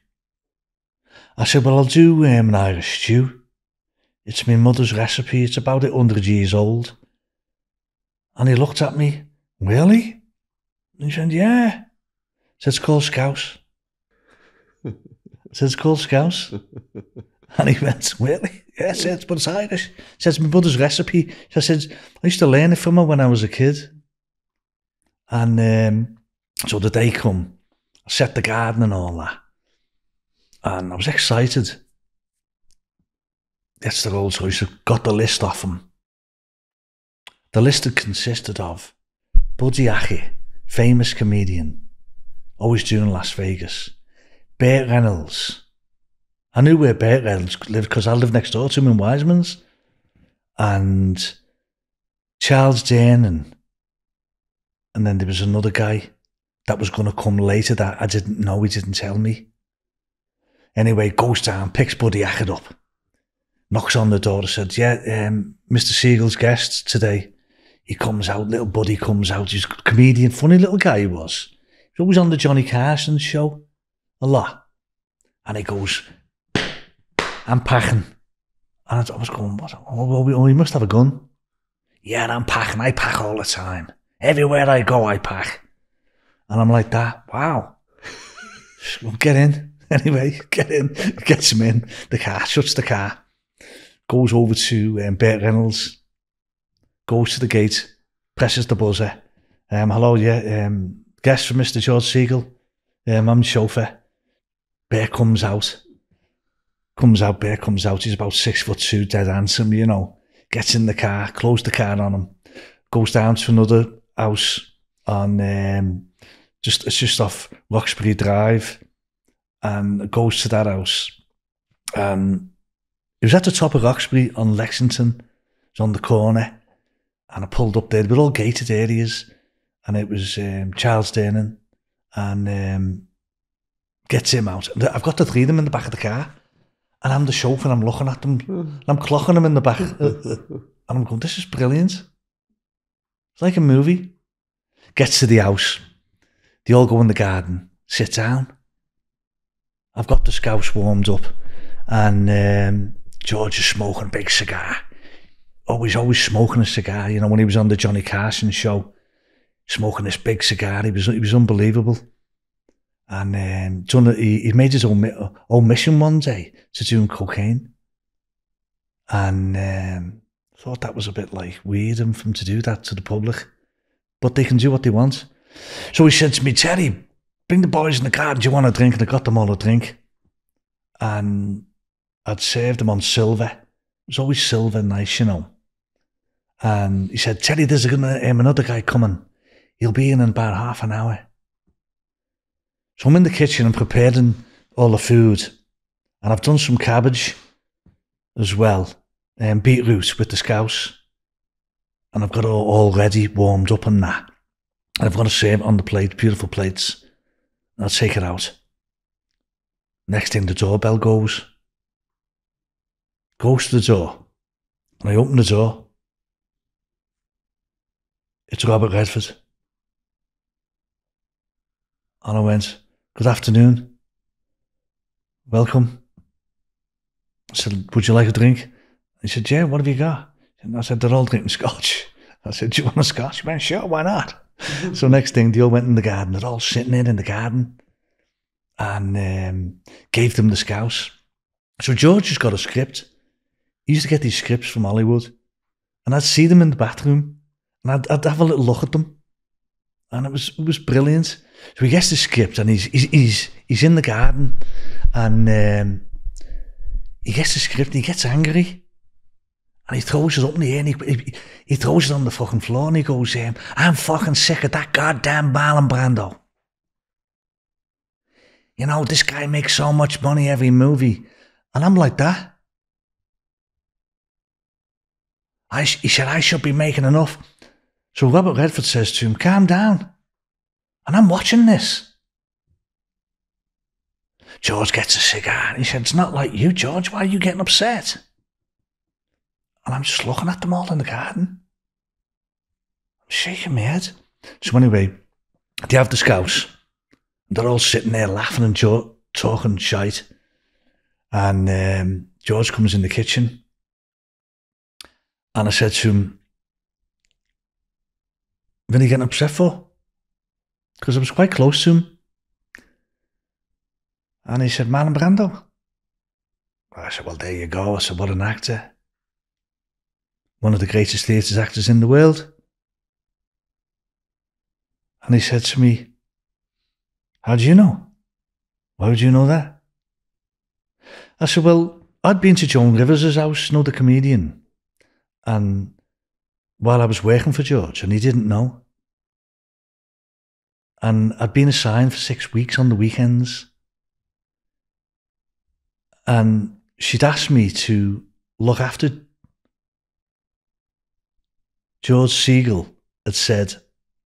I said, Well, I'll do um, an Irish stew. It's my mother's recipe. It's about 100 years old. And he looked at me, Really? And he said, Yeah. It's called Scouse. Said, called Scouse. And he went, Really? Yeah, said, But it's Irish. Says, My mother's recipe. I said, I used to learn it from her when I was a kid. And um, so the day come, I set the garden and all that and I was excited. That's the old choice. I got the list off him. The list had consisted of Buddy Hackett, famous comedian, always doing Las Vegas, Burt Reynolds. I knew where Burt Reynolds lived because I lived next door to him in Weisman's. And Charles Durning and then there was another guy that was going to come later that I didn't know, he didn't tell me. Anyway, goes down, picks Buddy Hackett up, knocks on the door and said, Yeah, um, Mr. Segal's guest today. He comes out, little Buddy comes out. He's a comedian, funny little guy he was. He's always on the Johnny Carson show, a lot. And he goes, I'm packing. And I was going, what? Oh, oh, he must have a gun. Yeah, I'm packing. I pack all the time. Everywhere I go, I pack. And I'm like that. Wow. well, get in. Anyway, get in, gets him in the car, shuts the car, goes over to um, Burt Reynolds, goes to the gate, presses the buzzer. Um, hello, yeah, um, guest from Mr. George Segal. Um, I'm chauffeur. Bear comes out, comes out, Bear comes out. He's about six foot two, dead handsome, you know. Gets in the car, close the car on him, goes down to another house on um, just it's just off Roxbury Drive and goes to that house. And it was at the top of Roxbury on Lexington. It was on the corner. And I pulled up there. They were all gated areas. And it was um, Charles Durning. And um, gets him out. I've got the three of them in the back of the car. And I'm the chauffeur and I'm looking at them. And I'm clocking them in the back. and I'm going, this is brilliant. It's like a movie. Gets to the house. They all go in the garden, sit down. I've got the scouts warmed up, and um, George is smoking a big cigar. Always, always smoking a cigar. You know, when he was on the Johnny Carson show, smoking this big cigar, he was he was unbelievable. And um, done, he, he made his own, own mission one day to doing cocaine. And um, thought that was a bit like weird of him to do that to the public. But they can do what they want. So he said to me, Terry, bring the boys in the car. Do you want a drink? And I got them all a drink. And I'd served them on silver. It was always silver nice, you know. And he said, Teddy, there's a, um, another guy coming. He'll be in in about half an hour. So I'm in the kitchen and preparing all the food. And I've done some cabbage as well, and um, beetroot with the scouse. And I've got it all, ready, warmed up and that. And I've got to serve on the plate, beautiful plates. And I'll take it out. Next thing, the doorbell goes. Goes to the door. And I open the door. It's Robert Redford. And I went, Good afternoon. Welcome. I said, Would you like a drink? He said, Yeah, what have you got? And I said, They're all drinking scotch. I said, Do you want a scotch? He went, Sure, why not? so next thing, they all went in the garden. They're all sitting in in the garden and um, gave them the scouse. So George has got a script. He used to get these scripts from Hollywood, and I'd see them in the bathroom, and I'd, I'd have a little look at them, and it was it was brilliant. So he gets the script, and he's he's he's, he's in the garden, and um, he gets the script, and he gets angry, And he throws it up in the air and he, he, he throws it on the fucking floor and he goes, um, I'm fucking sick of that goddamn Marlon Brando. You know, this guy makes so much money every movie. And I'm like that. I, he said, I should be making enough. So Robert Redford says to him, calm down. And I'm watching this. George gets a cigar and he said, It's not like you, George. Why are you getting upset? And I'm just looking at them all in the garden. I'm shaking my head. So, anyway, they have the scouts. They're all sitting there laughing and jo- talking shite. And um, George comes in the kitchen. And I said to him, What are you getting upset for? Because I was quite close to him. And he said, Marlon Brando. I said, Well, there you go. I said, What an actor. One of the greatest theatre actors in the world. And he said to me, How do you know? Why would you know that? I said, Well, I'd been to Joan Rivers' house, know the comedian. And while I was working for George, and he didn't know. And I'd been assigned for six weeks on the weekends and she'd asked me to look after George Segal had said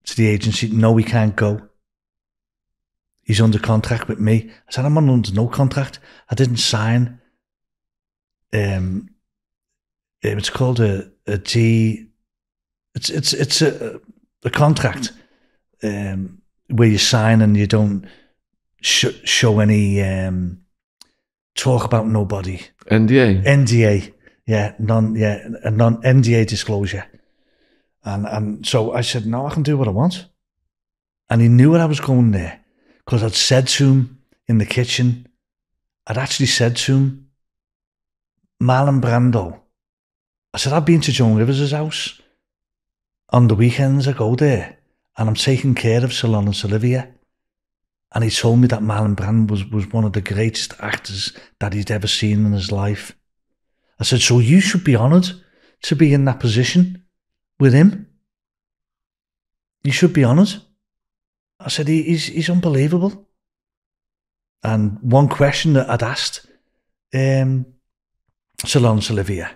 to the agency, no, we can't go. He's under contract with me. I said, I'm under no contract. I didn't sign. Um, it's called a, a G. It's it's it's a a contract um, where you sign and you don't sh- show any um, talk about nobody. NDA. NDA, yeah, non, yeah, a non NDA disclosure. And and so I said, no, I can do what I want. And he knew what I was going there because I'd said to him in the kitchen, I'd actually said to him, Marlon Brando. I said, I've been to Joan Rivers' house. On the weekends, I go there and I'm taking care of Salon and Sylvia. And he told me that Marlon Brando was, was one of the greatest actors that he'd ever seen in his life. I said, So you should be honoured to be in that position with him. You should be honoured. I said, he, he's, he's unbelievable. And one question that I'd asked um, Laurence Olivier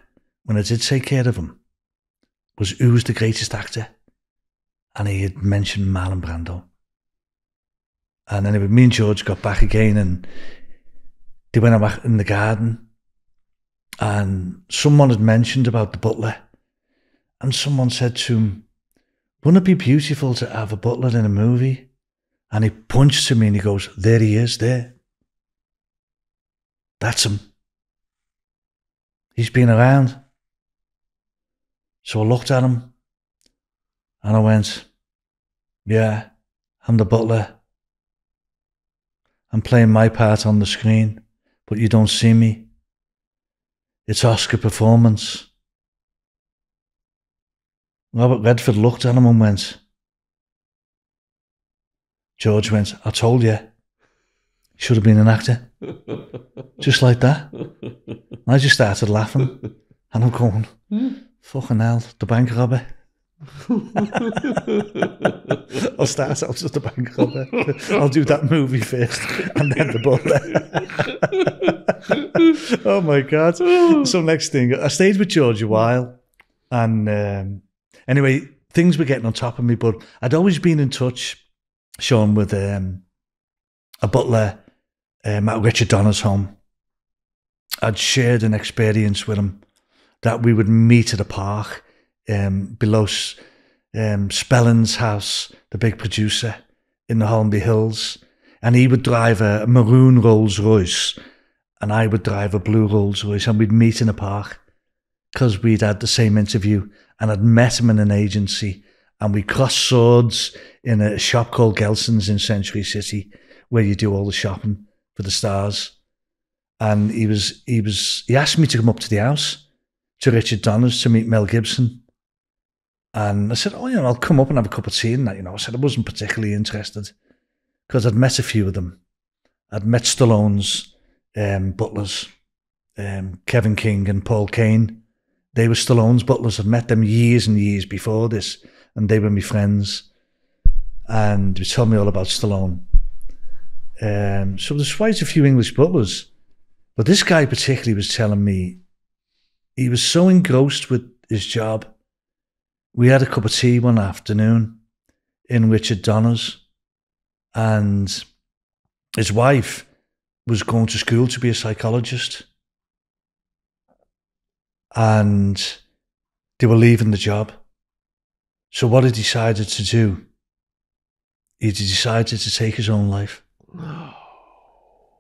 when I did take care of him was who was the greatest actor? And he had mentioned Marlon Brando. And anyway, me and George got back again and they went back in the garden and someone had mentioned about the butler and someone said to him, wouldn't it be beautiful to have a butler in a movie? And he points to me and he goes, there he is, there. That's him. He's been around. So I looked at him and I went, yeah, I'm the butler. I'm playing my part on the screen, but you don't see me. It's Oscar performance. Robert Redford looked at him and went, George went, I told you, should have been an actor. just like that. I just started laughing and I'm going, fucking hell, the bank robber. I'll start out as the bank robber. I'll do that movie first and then the butler. oh my God. So, next thing, I stayed with George a while. And um, anyway, things were getting on top of me, but I'd always been in touch, Sean, with um, a butler um, at Richard Donner's home. I'd shared an experience with him that we would meet at a park um, below um, Spelling's house, the big producer in the Holmby Hills. And he would drive a maroon Rolls Royce, and I would drive a blue Rolls Royce, and we'd meet in a park because we'd had the same interview. And I'd met him in an agency, and we crossed swords in a shop called Gelson's in Century City, where you do all the shopping for the stars. And he was, he was, he asked me to come up to the house to Richard Donner's to meet Mel Gibson. And I said, oh, you know, I'll come up and have a cup of tea and that, you know. I said I wasn't particularly interested because I'd met a few of them. I'd met Stallone's um, butlers, um, Kevin King and Paul Kane, They were Stallone's butlers. I'd met them years and years before this, and they were my friends. And they told me all about Stallone. Um, so there's quite a few English butlers. But this guy particularly was telling me he was so engrossed with his job. We had a cup of tea one afternoon in Richard Donner's, and his wife was going to school to be a psychologist. And they were leaving the job. So, what he decided to do, he decided to take his own life.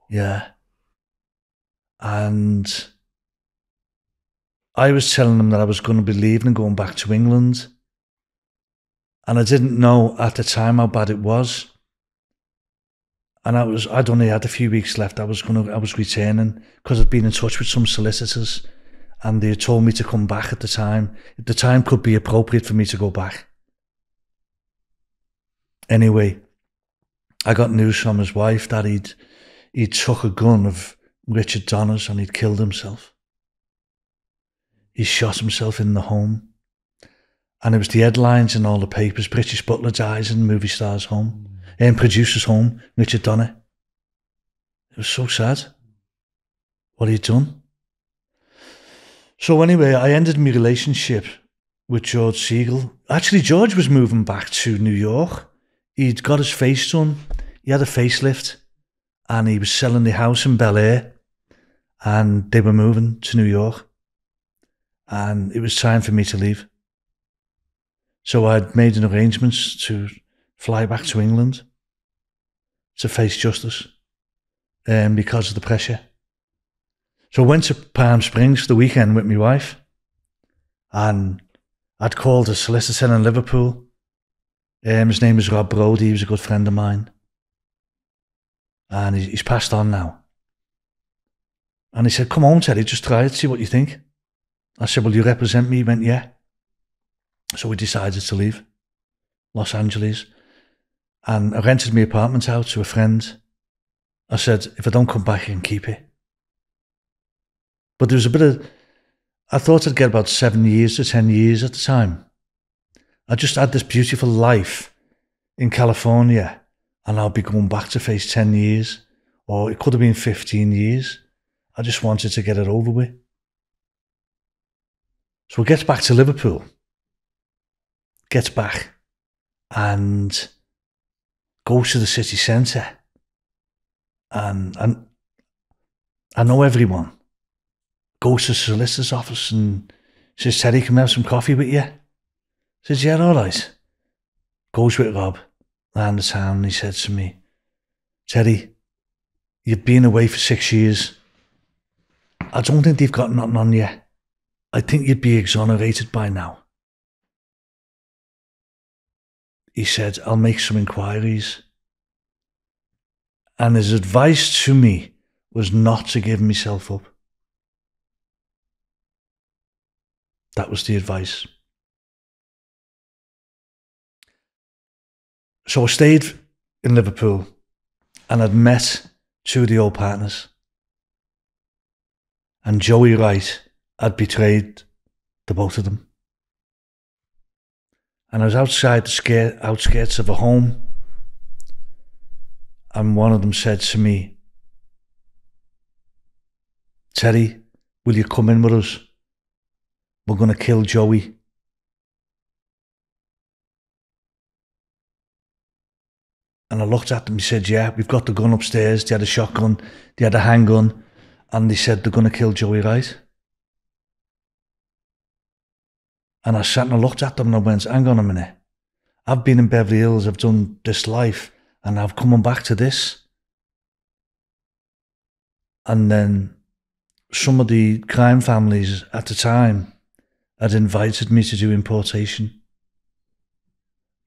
Yeah. And I was telling him that I was going to be leaving and going back to England. And I didn't know at the time how bad it was. And I was I'd only had a few weeks left. I was gonna I was returning because I'd been in touch with some solicitors and they had told me to come back at the time. The time could be appropriate for me to go back. Anyway, I got news from his wife that he'd he took a gun of Richard Donner's and he'd killed himself. He shot himself in the home. And it was the headlines in all the papers British butler dies in movie star's home, mm. and producer's home, Richard Donner. It was so sad. What he'd done. So, anyway, I ended my relationship with George Segal. Actually, George was moving back to New York. He'd got his face done, he had a facelift, and he was selling the house in Bel Air, and they were moving to New York and it was time for me to leave. So I'd made an arrangements to fly back to England to face justice um, because of the pressure. So I went to Palm Springs the weekend with my wife and I'd called a solicitor in Liverpool. Um, his name was Rob Brody, he was a good friend of mine. And he's passed on now. And he said, come on, Teddy, just try it, see what you think. I said, Will you represent me? He went, Yeah. So we decided to leave Los Angeles. And I rented my apartment out to a friend. I said, If I don't come back, I can keep it. But there was a bit of, I thought I'd get about seven years to 10 years at the time. I just had this beautiful life in California and I'll be going back to face 10 years or it could have been 15 years. I just wanted to get it over with. So he gets back to Liverpool, gets back and goes to the city centre. And, and I know everyone. Goes to the solicitor's office and says, Teddy, can we have some coffee with you? Says, yeah, all right. Goes with Rob around the town and he said to me, Teddy, you've been away for six years. I don't think they've got nothing on you. I think you'd be exonerated by now. He said, I'll make some inquiries. And his advice to me was not to give myself up. That was the advice. So I stayed in Liverpool and I'd met two of the old partners. And Joey Wright I'd betrayed the both of them. And I was outside the outskirts of a home, and one of them said to me, Terry, will you come in with us? We're going to kill Joey. And I looked at them, he said, Yeah, we've got the gun upstairs. They had a shotgun, they had a handgun, and they said they're going to kill Joey Wright. And I sat and I looked at them and I went, hang on a minute. I've been in Beverly Hills, I've done this life, and I've come back to this. And then some of the crime families at the time had invited me to do importation.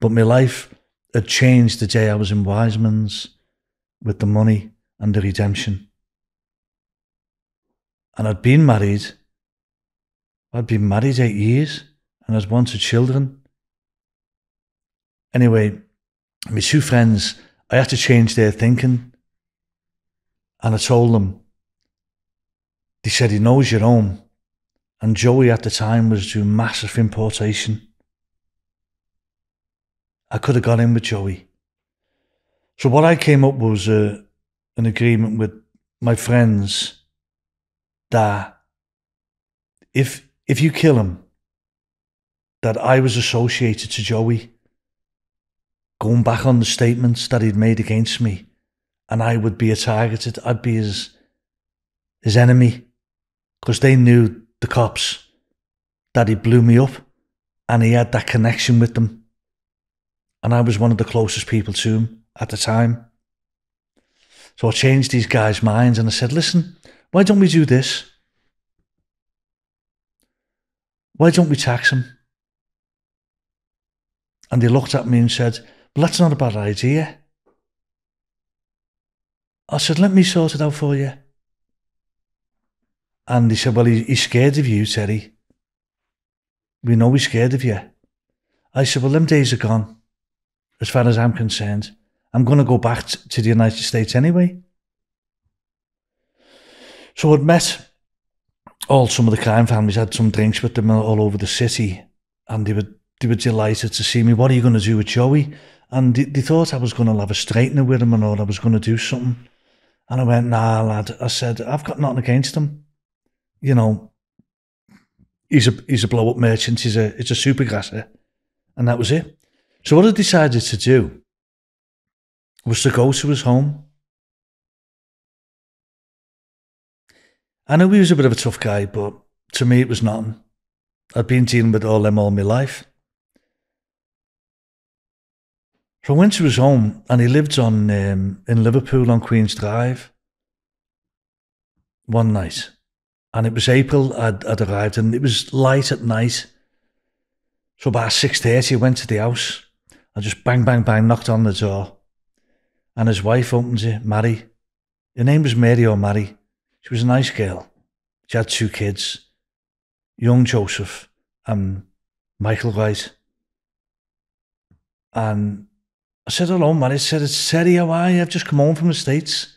But my life had changed the day I was in Weisman's with the money and the redemption. And I'd been married. I'd been married eight years and has wanted children. Anyway, my two friends, I had to change their thinking. And I told them, they said, he knows you're home. And Joey at the time was doing massive importation. I could have got in with Joey. So what I came up was uh, an agreement with my friends that if if you kill him, that I was associated to Joey, going back on the statements that he'd made against me, and I would be a targeted. I'd be his his enemy because they knew the cops that he blew me up, and he had that connection with them, and I was one of the closest people to him at the time. So I changed these guys' minds and I said, listen, why don't we do this? Why don't we tax him? And they looked at me and said, well, that's not a bad idea. I said, let me sort it out for you. And he said, well, he, he's scared of you, Terry. We know he's scared of you. I said, well, them days are gone, as far as I'm concerned. I'm going to go back to the United States anyway. So I'd met all some of the crime families, had some drinks with them all over the city, and they were they were delighted to see me. What are you going to do with Joey? And they, they thought I was going to have a straightener with him and all. I was going to do something. And I went, nah, lad. I said, I've got nothing against him. You know, he's a he's a blow up merchant. He's a it's a supergrasser, and that was it. So what I decided to do was to go to his home. I know he was a bit of a tough guy, but to me it was nothing. I'd been dealing with all them all my life. So I went to his home and he lived on um, in Liverpool on Queen's Drive one night. And it was April, I'd, I'd arrived and it was light at night. So about 6.30 I went to the house. I just bang, bang, bang, knocked on the door and his wife opens it, Mary. Her name was Mary or Mary. She was a nice girl. She had two kids, young Joseph and Michael Wright. And I said, hello, Mary. I said, it's Terry, how are you? I've just come home from the States.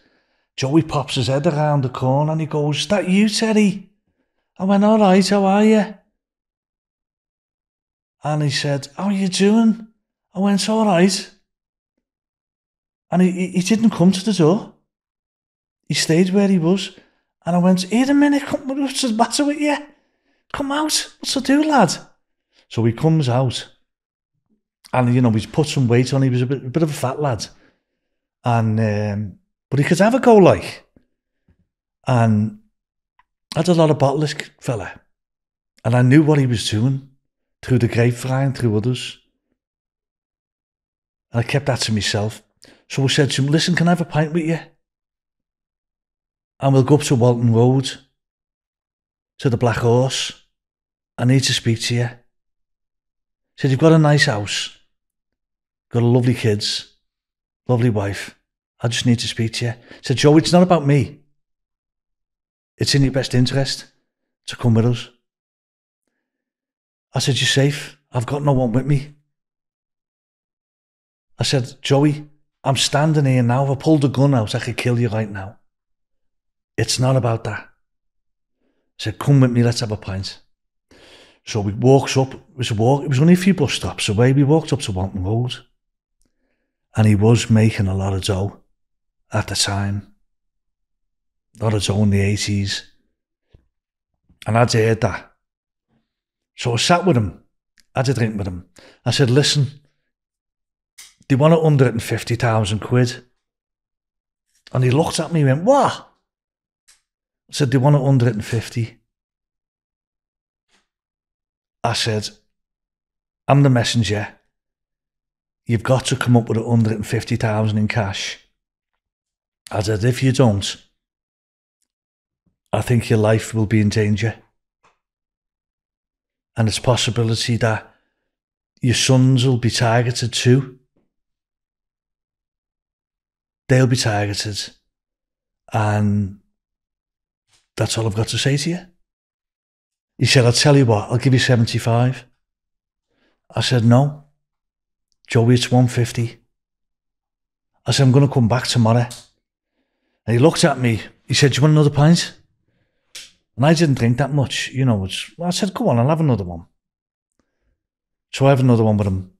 Joey pops his head around the corner and he goes, is that you, Terry? I went, all right, how are you? And he said, how are you doing? I went, all right. And he, he didn't come to the door. He stayed where he was. And I went, here a minute, come, what's the matter with you? Come out, what's to do, lad? So he comes out. And, you know, he's put some weight on. He was a bit, a bit of a fat lad. And, um, but he could have a go like. And had a lot of bottle, fella. And I knew what he was doing through the grapevine, through others. And I kept that to myself. So I said to him, listen, can I have a pint with you? And we'll go up to Walton Road, to the Black Horse. I need to speak to you. He said, you've got a nice house, got a lovely kids, lovely wife. I just need to speak to you. I said, Joe, it's not about me. It's in your best interest to come with us. I said, you're safe. I've got no one with me. I said, Joey, I'm standing here now. If I pulled a gun out, I could kill you right now. It's not about that. I said, come with me, let's have a pint. So we walked up, it was a walk, it was only a few bus stops away. We walked up to Walton Road. And he was making a lot of dough at the time. A lot of dough in the 80s. And I'd heard that. So I sat with him. I had a drink with him. I said, listen, they want 150,000 quid. And he looked at me and went, what? I said, they want 150. I said, I'm the messenger. You've got to come up with 150,000 in cash. I said, if you don't, I think your life will be in danger. And it's possibility that your sons will be targeted too they'll be targeted. And that's all I've got to say to you. He said, I'll tell you what, I'll give you 75. I said, no. Joey, it's 150. I said, I'm going to come back tomorrow. And he looked at me. He said, do you want another pint? And I didn't drink that much, you know. I said, come on, I'll have another one. So I have another one with him.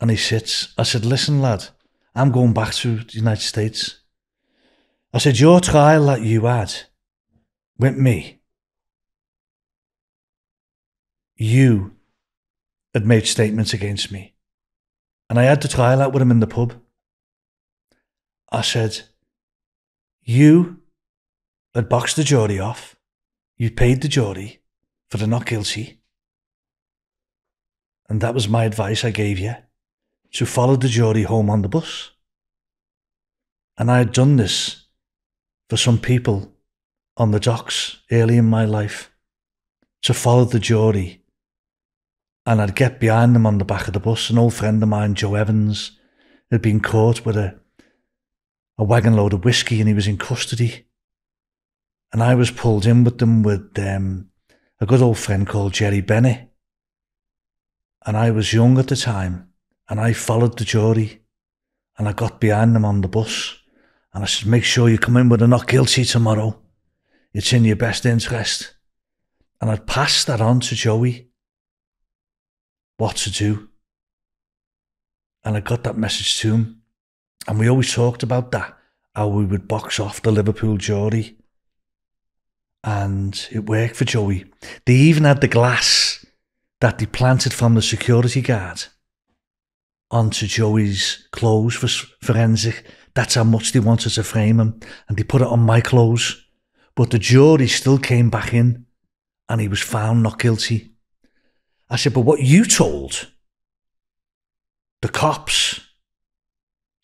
And he sits. I said, listen, lad, I'm going back to the United States. I said, your trial that you had with me, you had made statements against me. And I had to trial out with him in the pub. I said, You had boxed the jury off. You paid the jury for the not guilty. And that was my advice I gave you to follow the jury home on the bus. And I had done this for some people on the docks early in my life to follow the jury. And I'd get behind them on the back of the bus. An old friend of mine, Joe Evans, had been caught with a, a wagon load of whiskey and he was in custody. And I was pulled in with them with um, a good old friend called Jerry Bennett. And I was young at the time and I followed the jury and I got behind them on the bus and I said, make sure you come in with a not guilty tomorrow. It's in your best interest. And I'd passed that on to Joey, what to do. And I got that message to him. And we always talked about that, how we would box off the Liverpool jury. And it worked for Joey. They even had the glass that they planted from the security guard onto Joey's clothes for forensic. That's how much they wanted to frame him. And they put it on my clothes. But the jury still came back in and he was found not guilty. I said, but what you told the cops,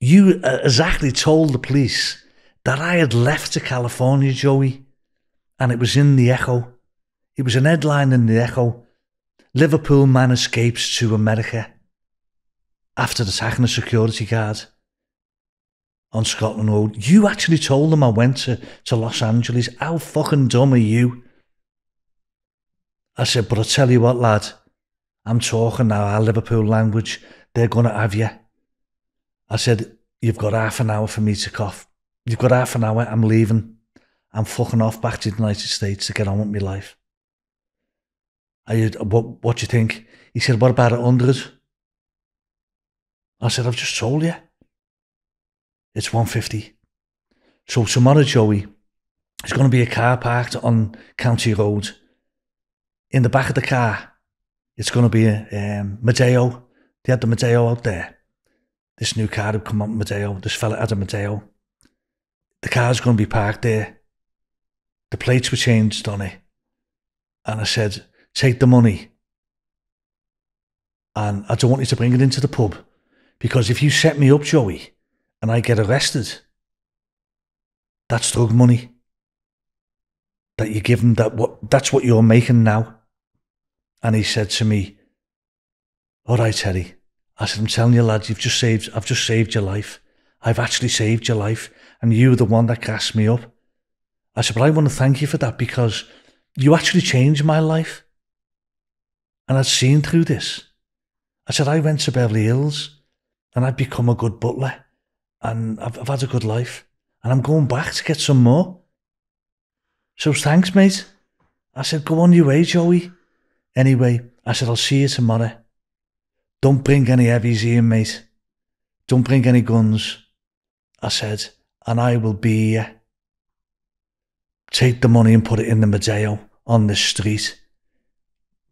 you uh, exactly told the police that I had left to California, Joey, and it was in the Echo. It was an headline in the Echo. Liverpool man escapes to America after attacking a security guard on Scotland Road. You actually told them I went to, to Los Angeles. How fucking dumb are you? I said, but I tell you what, lad, I'm talking now our Liverpool language. They're going to have you. I said, you've got half an hour for me to cough. You've got half an hour. I'm leaving. I'm fucking off back to the United States to get on with my life. I, uh, what, what do you think? He said, what about a hundred? I said, I've just told you. It's 150. So tomorrow, Joey, there's going to be a car parked on County Road. In the back of the car, it's going to be um, Mateo. They had the Mateo out there. This new car had come up, Mateo. This fella had a Mateo. The car's going to be parked there. The plates were changed on it. And I said, take the money. And I don't want you to bring it into the pub. Because if you set me up, Joey, and I get arrested, that's drug money. That you're giving that what that's what you're making now. And he said to me, All right, Terry. I said, I'm telling you, lads, you've just saved I've just saved your life. I've actually saved your life, and you were the one that cast me up. I said, but I want to thank you for that because you actually changed my life. And I'd seen through this. I said, I went to Beverly Hills and I've become a good butler and I've, I've had a good life and I'm going back to get some more. So thanks, mate. I said, go on your way, Joey. Anyway, I said, I'll see you tomorrow. Don't bring any heavies in, mate. Don't bring any guns. I said, and I will be here. Take the money and put it in the Mateo on this street.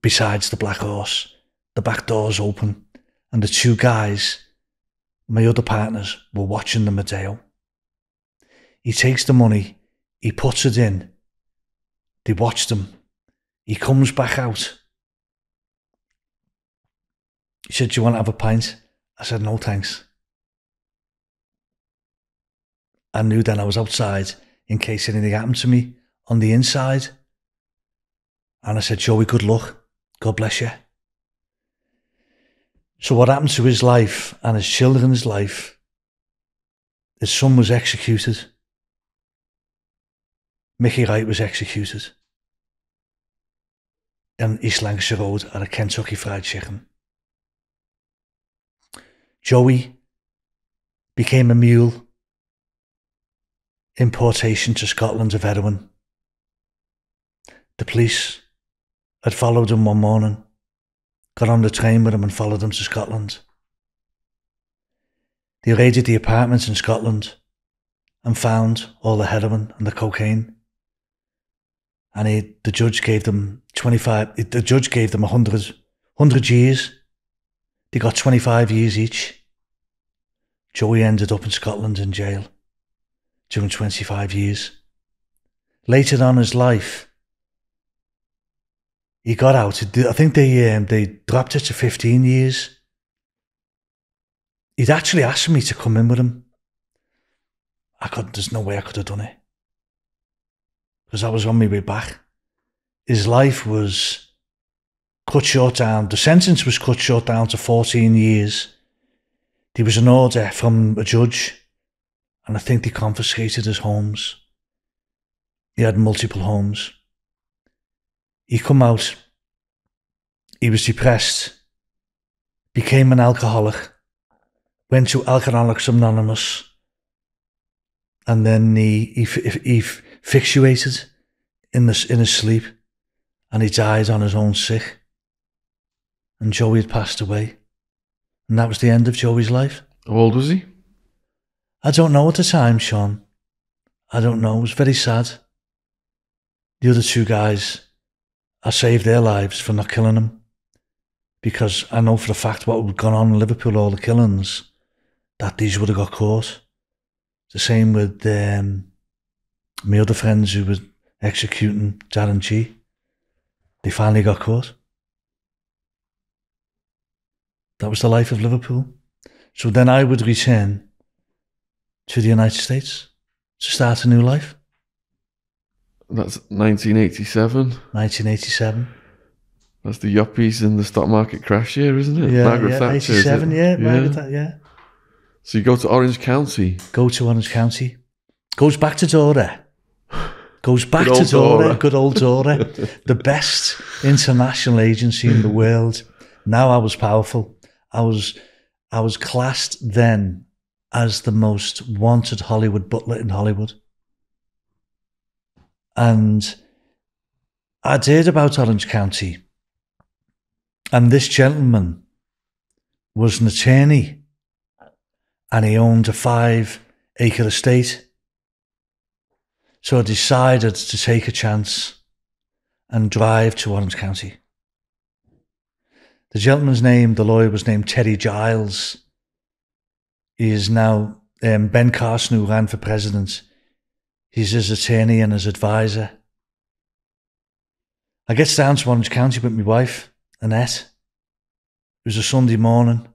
Besides the black horse, the back door's open, and the two guys, my other partners, were watching the Mateo. He takes the money, he puts it in. They watched him. He comes back out. He said, Do you want to have a pint? I said, No, thanks. I knew then I was outside in case anything happened to me on the inside. And I said, Joey, good luck. God bless you. So what happened to his life and his children's life? His son was executed. Mickey Wright was executed. On East Lancashire Road at a Kentucky Fried Chicken. Joey became a mule. Importation to Scotland of heroin. The police had followed him one morning, got on the train with him and followed him to Scotland. They raided the apartments in Scotland and found all the heroin and the cocaine. And he, the judge gave them 25, the judge gave them 100, 100 years. They got 25 years each. Joey ended up in Scotland in jail during 25 years. Later on in his life, he got out. I think they um, they dropped it to 15 years. He'd actually asked me to come in with him. I couldn't. there's no way I could have done it. Because I was on my way back. His life was cut short down. The sentence was cut short down to 14 years. There was an order from a judge, and I think they confiscated his homes. He had multiple homes. He come out. He was depressed. Became an alcoholic. Went to Alcoholics Anonymous. And then he, he, he fixated in, this, in his sleep. And he died on his own sick. And Joey had passed away. And that was the end of Joey's life. How old was he? I don't know at the time, Sean. I don't know. It was very sad. The other two guys, I saved their lives for not killing them. Because I know for a fact what had gone on in Liverpool, all the killings, that these would have got caught. The same with um, my other friends who were executing Darren G. They finally got caught. That was the life of Liverpool. So then I would return to the United States to start a new life. That's 1987. 1987. That's the yuppies and the stock market crash year, isn't it? Yeah, Margaret yeah, Thatcher. 87, it? yeah, Margaret Thatcher, yeah. So you go to Orange County. Go to Orange County. Goes back to Dora. Goes back to Dora, Dora. good old Dora. the best international agency in the world. Now I was powerful. I was I was classed then as the most wanted Hollywood butler in Hollywood. And I'd heard about Orange County. And this gentleman was an attorney and he owned a five acre estate. So I decided to take a chance and drive to Orange County. The gentleman's name, the lawyer, was named Terry Giles. He is now um, Ben Carson, who ran for president. He's his attorney and his advisor. I get down to Orange County with my wife, Annette. It was a Sunday morning,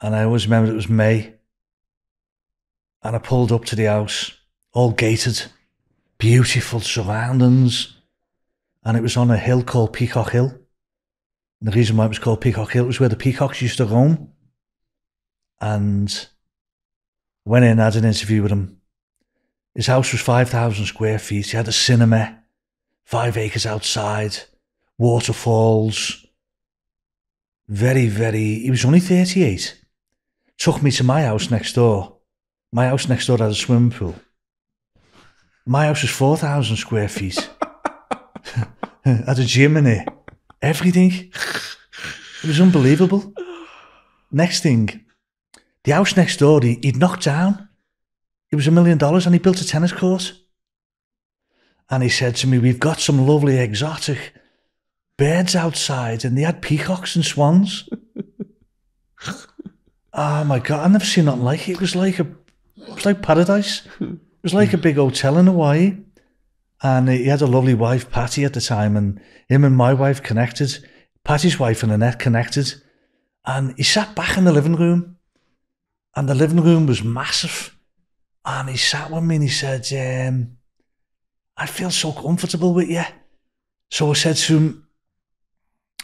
and I always remember it was May. And I pulled up to the house, all gated, beautiful surroundings, and it was on a hill called Peacock Hill. And the reason why it was called Peacock Hill was where the peacocks used to roam. And went in, had an interview with him. His house was 5,000 square feet. He had a cinema, five acres outside, waterfalls. Very, very, he was only 38. Took me to my house next door. My house next door had a swimming pool. My house was 4,000 square feet. had a gym in it. Everything. It was unbelievable. Next thing, the house next door, he, he'd knocked down. It was a million dollars and he built a tennis court. And he said to me, We've got some lovely exotic birds outside, and they had peacocks and swans. oh my God, I've never seen nothing like it. It was like a it was like paradise. It was like a big hotel in Hawaii. And he had a lovely wife, Patty, at the time, and him and my wife connected. Patty's wife and Annette connected. And he sat back in the living room, and the living room was massive. And he sat with me and he said, um, I feel so comfortable with you. So I said to him,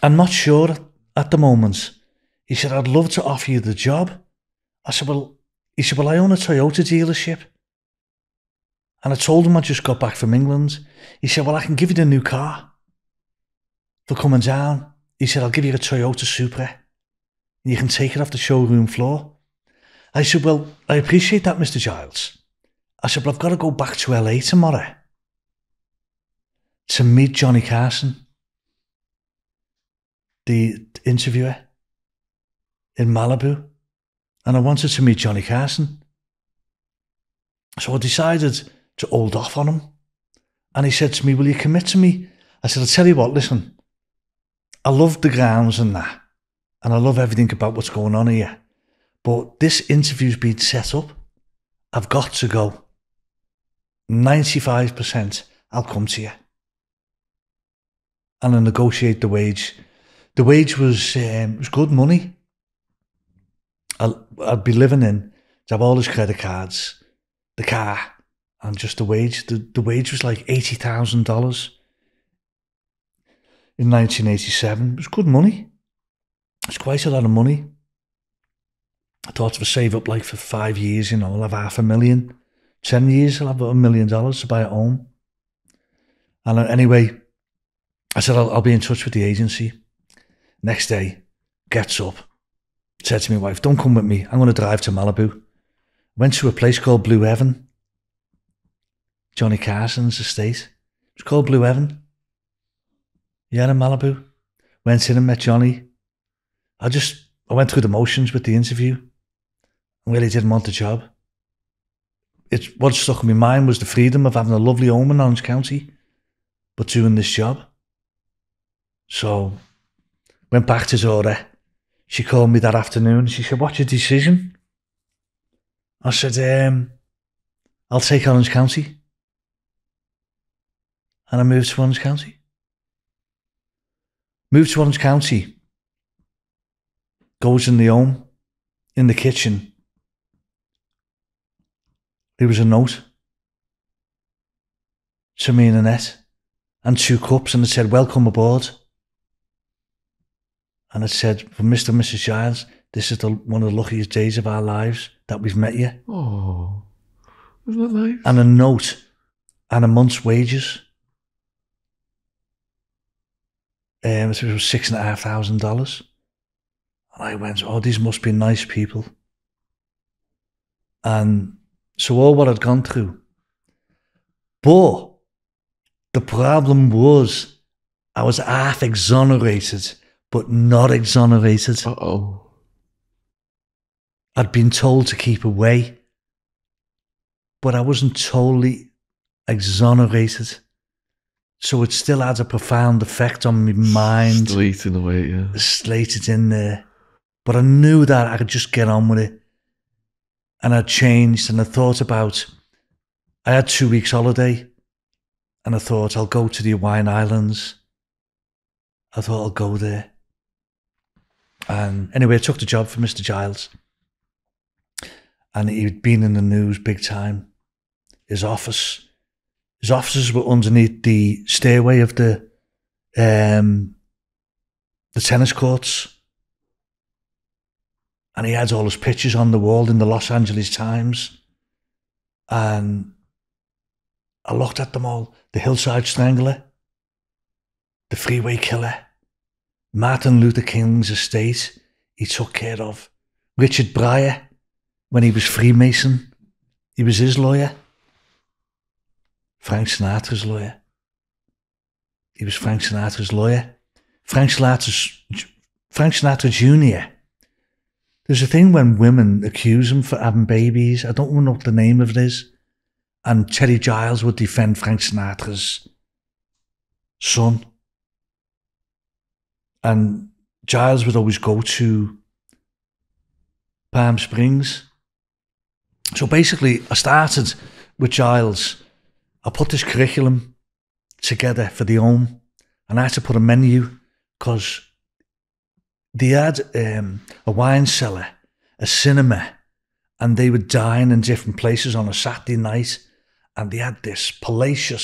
I'm not sure at the moment. He said, I'd love to offer you the job. I said, Well, he said, Well, I own a Toyota dealership. And I told him I just got back from England. He said, Well, I can give you the new car for coming down. He said, I'll give you a Toyota Supra. And you can take it off the showroom floor. I said, Well, I appreciate that, Mr. Giles. I said, But I've got to go back to LA tomorrow. to meet Johnny Carson, the interviewer in Malibu, and I wanted to meet Johnny Carson. So I decided to hold off on him. And he said to me, Will you commit to me? I said, I'll tell you what, listen, I love the grounds and that, and I love everything about what's going on here. But this interview's been set up. I've got to go. 95%, I'll come to you. And I negotiate the wage. The wage was um, was good money. I'd be living in, to have all his credit cards, the car, and just the wage. The, the wage was like $80,000 in 1987. It was good money. It's quite a lot of money. I thought if I save up like for five years, you know, I'll have half a million. Ten years, I'll have a million dollars to buy a home. And uh, anyway, I said, I'll, I'll be in touch with the agency. Next day, gets up, said to my wife, don't come with me. I'm going to drive to Malibu. Went to a place called Blue Heaven. Johnny Carson's estate. It's called Blue Heaven. Yeah, in Malibu. Went in and met Johnny. I just, I went through the motions with the interview. I really didn't want the job. It's what stuck in my mind was the freedom of having a lovely home in Orange County, but doing this job. So, went back to Zora. She called me that afternoon. She said, "What's your decision?" I said, um, "I'll take Orange County," and I moved to Orange County. Moved to Orange County. Goes in the home, in the kitchen there was a note to me and Annette and two cups and it said, Welcome aboard. And it said, For Mr. and Mrs. Giles, this is the, one of the luckiest days of our lives that we've met you. Oh, isn't that nice? And a note and a month's wages. Um, it was six and a half thousand dollars. And I went, Oh, these must be nice people. And so all what I'd gone through. But the problem was I was half exonerated, but not exonerated. Uh oh. I'd been told to keep away, but I wasn't totally exonerated. So it still had a profound effect on my mind. Slate in a way, yeah. Slated in there. But I knew that I could just get on with it and I'd changed and I thought about I had two weeks holiday and I thought I'll go to the Hawaiian Islands. I thought I'll go there. And anyway, I took the job for Mr. Giles. And he'd been in the news big time. His office, his offices were underneath the stairway of the um, the tennis courts. And he had all his pictures on the wall in the Los Angeles Times. And I looked at them all. The Hillside Strangler, the Freeway Killer, Martin Luther King's estate he took care of, Richard Pryor when he was Freemason, he was his lawyer, Frank Sinatra's lawyer. He was Frank Sinatra's lawyer. Frank Sinatra's, Frank Sinatra Jr there's a thing when women accuse him for having babies. I don't know what the name of it is. And Terry Giles would defend Frank Sinatra's son. And Giles would always go to Palm Springs. So basically, I started with Giles. I put this curriculum together for the home, and I had to put a menu because they had um, a wine cellar, a cinema, and they would dine in different places on a Saturday night. And they had this palatial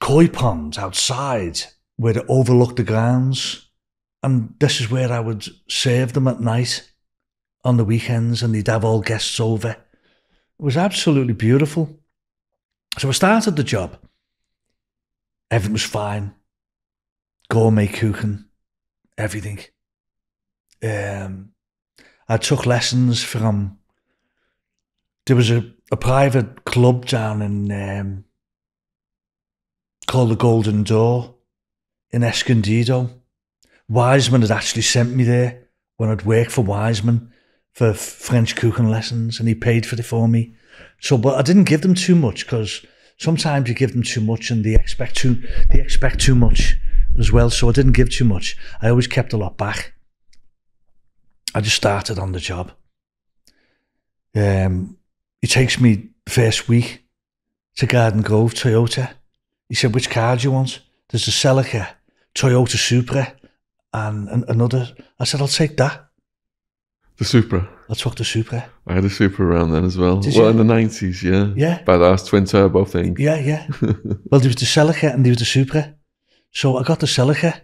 koi pond outside where it overlooked the grounds. And this is where I would serve them at night on the weekends, and they'd have all guests over. It was absolutely beautiful. So I started the job. Everything was fine. Gourmet cooking everything. Um, I took lessons from. There was a, a private club down in um, called the Golden Door in Escondido. Weisman had actually sent me there when I'd worked for Weisman for French cooking lessons, and he paid for it for me. So, but I didn't give them too much because sometimes you give them too much and they expect too they expect too much as well. So I didn't give too much. I always kept a lot back. I just started on the job. Um, he takes me first week to Garden Grove Toyota. He said, "Which car do you want?" There's a Celica, Toyota Supra, and, and another. I said, "I'll take that." The Supra. I took the Supra. I had a Supra around then as well. Did well, you? in the nineties, yeah. Yeah. Badass twin turbo thing. Yeah, yeah. well, there was the Celica and there was the Supra. So I got the Celica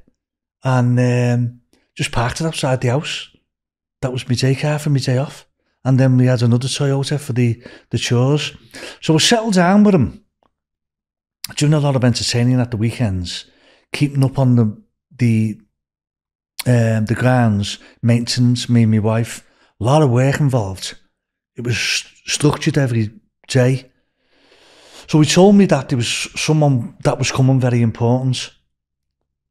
and um, just parked it outside the house. That was my day car for my day off. And then we had another Toyota for the, the chores. So I settled down with him. Doing a lot of entertaining at the weekends, keeping up on the the um, the grounds, maintenance, me and my wife. A lot of work involved. It was st- structured every day. So he told me that there was someone that was coming very important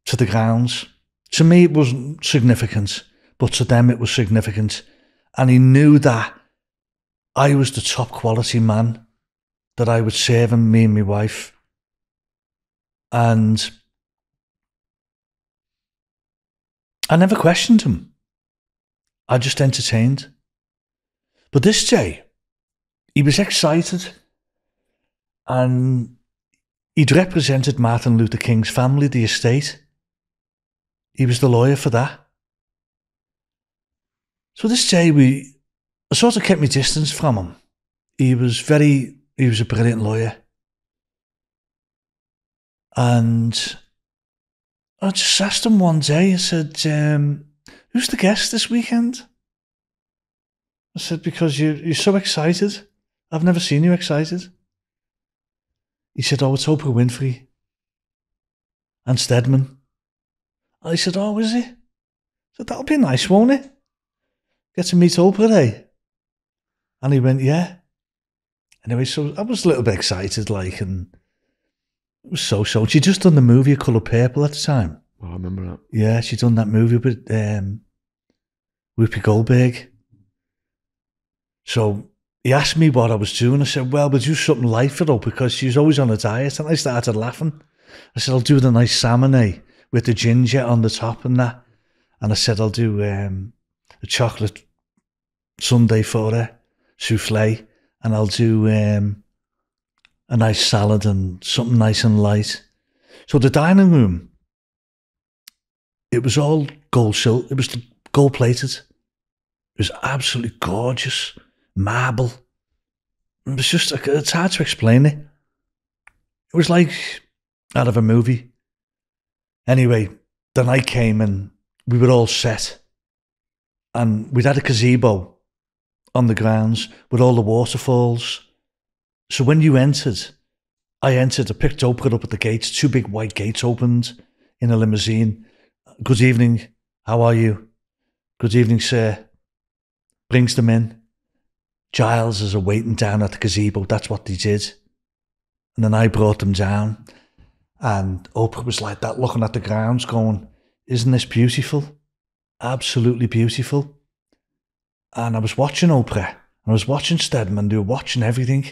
to the grounds. To me, it wasn't significant, but to them, it was significant. And he knew that I was the top quality man that I would serve him, me and my wife. And I never questioned him. I just entertained. But this day, he was excited and he'd represented Martin Luther King's family, the estate. He was the lawyer for that. So this day we I sort of kept my distance from him. He was very he was a brilliant lawyer. And I just asked him one day, I said, um, who's the guest this weekend? I said, because you, you're so excited. I've never seen you excited. He said, oh, it's Oprah Winfrey and Stedman. I said, oh, is he? I said, that'll be nice, won't it? Get to meet Oprah, eh? And he went, yeah. Anyway, so I was a little bit excited, like, and it was so so. She just done the movie A Colour Purple at the time. Oh, I remember that. Yeah, she done that movie with um, Whoopi Goldberg. So he asked me what I was doing. I said, well, we'll do something light for her because she's always on a diet. And I started laughing. I said, I'll do the nice salmon eh, with the ginger on the top and that. And I said, I'll do um, a chocolate sundae for her, souffle, and I'll do um, a nice salad and something nice and light. So the dining room, it was all gold sil It was gold plated. It was absolutely gorgeous, marble. It was just it's hard to explain it. It was like out of a movie. Anyway, the night came and we were all set, and we'd had a gazebo on the grounds with all the waterfalls. So when you entered, I entered, I picked Oprah up at the gates, two big white gates opened in a limousine. Good evening, how are you? Good evening, sir. Brings them in. Giles is waiting down at the gazebo, that's what they did. And then I brought them down, and Oprah was like that, looking at the grounds, going, Isn't this beautiful? Absolutely beautiful. And I was watching Oprah, and I was watching Stedman, they were watching everything.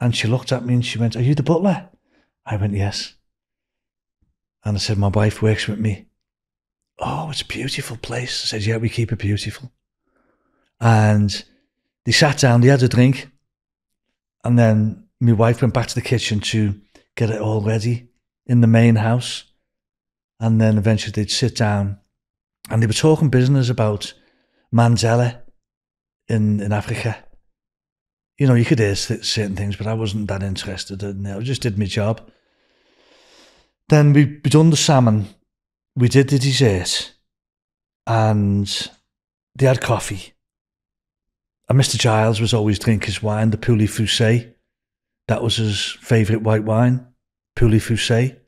And she looked at me and she went, Are you the butler? I went, Yes. And I said, My wife works with me. Oh, it's a beautiful place. I said, Yeah, we keep it beautiful. And they sat down, they had a drink. And then my wife went back to the kitchen to get it all ready in the main house. And then eventually they'd sit down and they were talking business about Mandela in, in Africa. You know, you could hear certain things, but I wasn't that interested in it. I just did my job. Then we we done the salmon, we did the dessert, and they had coffee. And Mr. Giles was always drinking his wine, the Pouilly Fuissé. That was his favourite white wine, Pouilly Fuissé.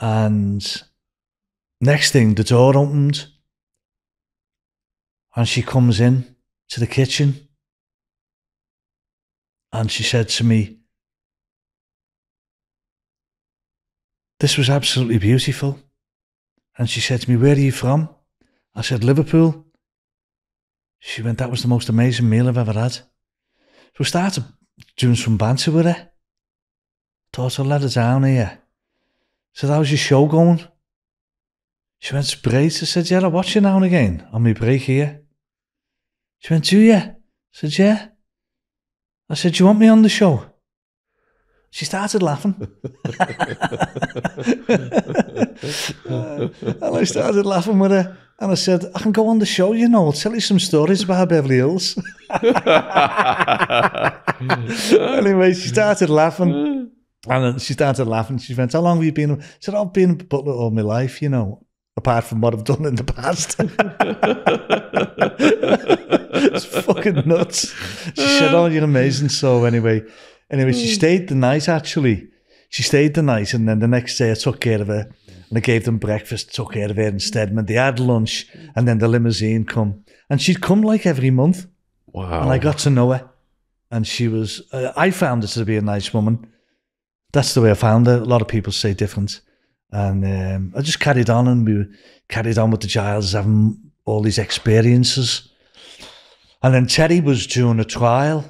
And next thing, the door opened, and she comes in to the kitchen, and she said to me, this was absolutely beautiful. And she said to me, Where are you from? I said, Liverpool. She went, That was the most amazing meal I've ever had. So we started doing some banter with her. Thought I'd let her down here. said, How's your show going? She went, great. I said, Yeah, I watch you now and again on my break here. She went, Do you? I said, Yeah. I said, Do you want me on the show? She started laughing. and I started laughing with her. And I said, I can go on the show, you know, I'll tell you some stories about Beverly Hills. anyway, she started laughing. And then she started laughing. She went, How long have you been? I said, I've been a butler all my life, you know, apart from what I've done in the past. it's fucking nuts. She said, Oh, you're amazing. So, anyway, anyway, she stayed the night actually. She stayed the night, and then the next day I took care of her and I gave them breakfast, took care of her instead. And they had lunch, and then the limousine come, and she'd come like every month, Wow. and I got to know her, and she was. Uh, I found her to be a nice woman. That's the way I found her. A lot of people say different, and um, I just carried on, and we carried on with the Giles having all these experiences, and then Teddy was doing a trial.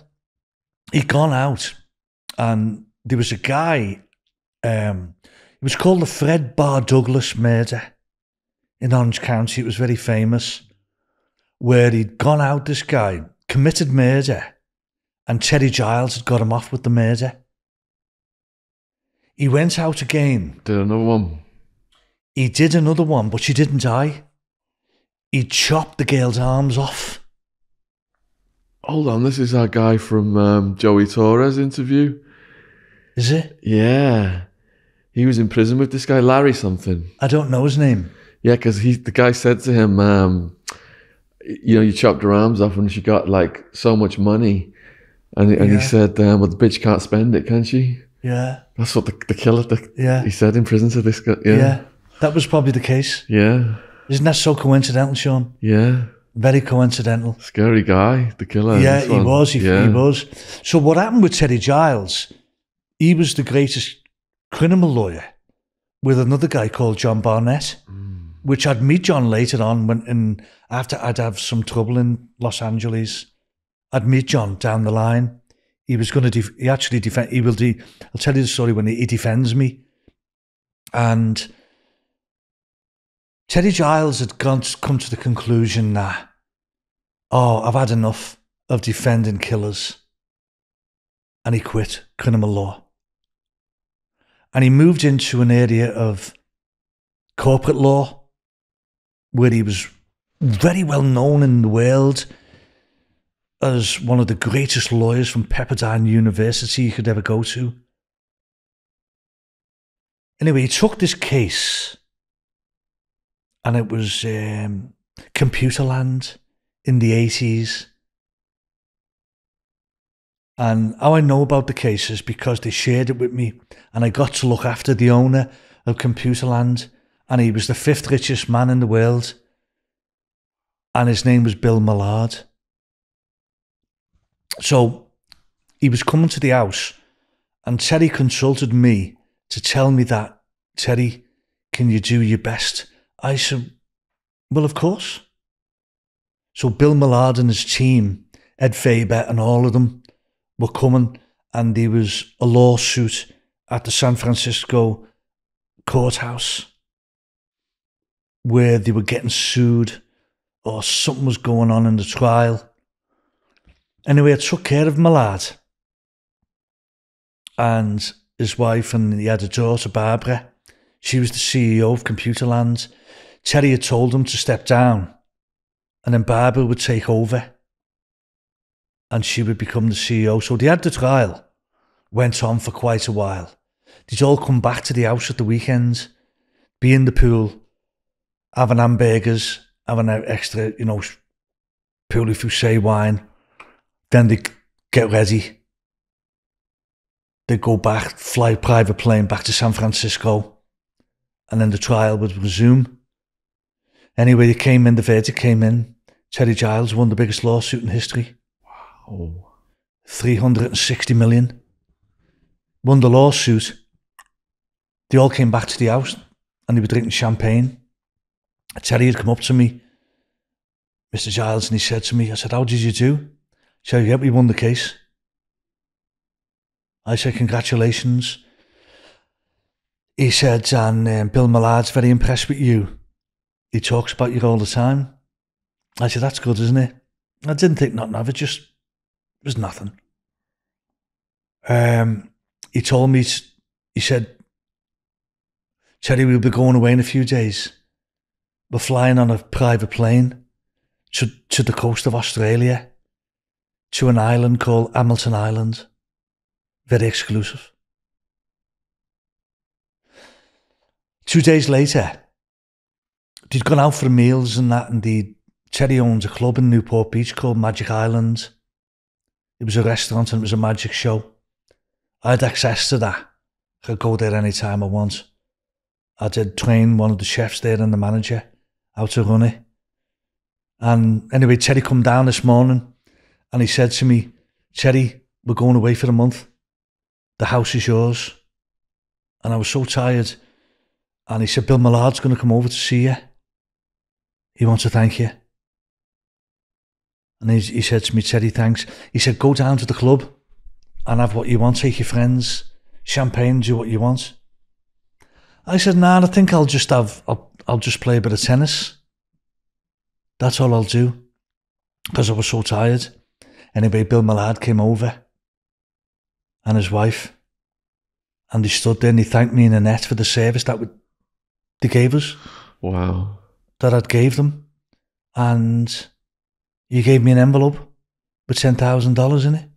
He'd gone out, and there was a guy. Um, it was called the Fred Bar Douglas murder in Orange County. It was very famous, where he'd gone out. This guy committed murder, and Teddy Giles had got him off with the murder. He went out again. Did another one. He did another one, but she didn't die. He chopped the girl's arms off. Hold on, this is our guy from um, Joey Torres interview. Is it? Yeah. He was in prison with this guy, Larry something. I don't know his name. Yeah, because he the guy said to him, um, you know, you chopped her arms off and she got like so much money. And, and Yeah. he said, um, well, the bitch can't spend it, can she? Yeah, That's what the, the killer, the, Yeah. he said in prison to this guy. yeah. Yeah. That was probably the case. Yeah. Isn't that so coincidental, Shaun? Yeah. Very coincidental. Scary guy, the killer. yeah, he was. He, yeah. he was. So what happened with Teddy Giles? He was the greatest criminal lawyer with another guy called John Barnett, hmm. which I'd meet John later on when, in, after I'd have some trouble in Los Angeles. I'd meet John down the line. He was going to. Def- he actually defend. He will. De- I'll tell you the story when he, he defends me. And Teddy Giles had gone come to the conclusion that, oh, I've had enough of defending killers, and he quit criminal law. And he moved into an area of corporate law, where he was very well known in the world as one of the greatest lawyers from Pepperdine University you could ever go to. Anyway, he took this case, and it was um, Computerland in the 80s. And how I know about the case is because they shared it with me, and I got to look after the owner of Computerland, and he was the fifth richest man in the world, and his name was Bill Millard. So he was coming to the house, and Terry consulted me to tell me that, Terry, can you do your best? I said, Well, of course. So Bill Millard and his team, Ed Faber and all of them were coming, and there was a lawsuit at the San Francisco courthouse where they were getting sued or something was going on in the trial. Anyway, I took care of Millard and his wife, and he had a daughter, Barbara. She was the CEO of Computerland. Terry had told him to step down, and then Barbara would take over, and she would become the CEO. So they had the trial, went on for quite a while. They'd all come back to the house at the weekends, be in the pool, having hamburgers, having an extra, you know, Poulet Fouché wine. Then they get ready. They go back, fly private plane back to San Francisco, and then the trial would resume. Anyway, they came in, the verdict came in. Terry Giles won the biggest lawsuit in history. Oh. 360 million. Won the lawsuit. they all came back to the house and they were drinking champagne. Terry had come up to me, Mr. Giles, and he said to me, I said, How did you do? He said, Yeah, we won the case. I said, Congratulations. He said, And um, Bill Millard's very impressed with you. He talks about you all the time. I said, That's good, isn't it? I didn't think nothing of it, just it was nothing. Um, he told me, he said, Terry, we'll be going away in a few days. We're flying on a private plane to, to the coast of Australia, to an island called Hamilton Island. Very exclusive. Two days later, they'd gone out for meals and that, and the Terry owns a club in Newport Beach called Magic Island. It was a restaurant and it was a magic show. I had access to that. I could go there any time I want. I did train one of the chefs there and the manager how to run it. And anyway, Terry come down this morning and he said to me, Terry, we're going away for a month. The house is yours. And I was so tired. And he said, Bill Millard's going to come over to see you. He wants to thank you. And he, he said to me, Terry, thanks. He said, go down to the club and have what you want. Take your friends, champagne, do what you want. I said, nah, I think I'll just have, I'll, I'll just play a bit of tennis. That's all I'll do. Because I was so tired. Anyway, Bill Millard came over and his wife. And he stood there and he thanked me in net for the service that we, they gave us, Wow. that I'd gave them. And he gave me an envelope with $10,000 in it.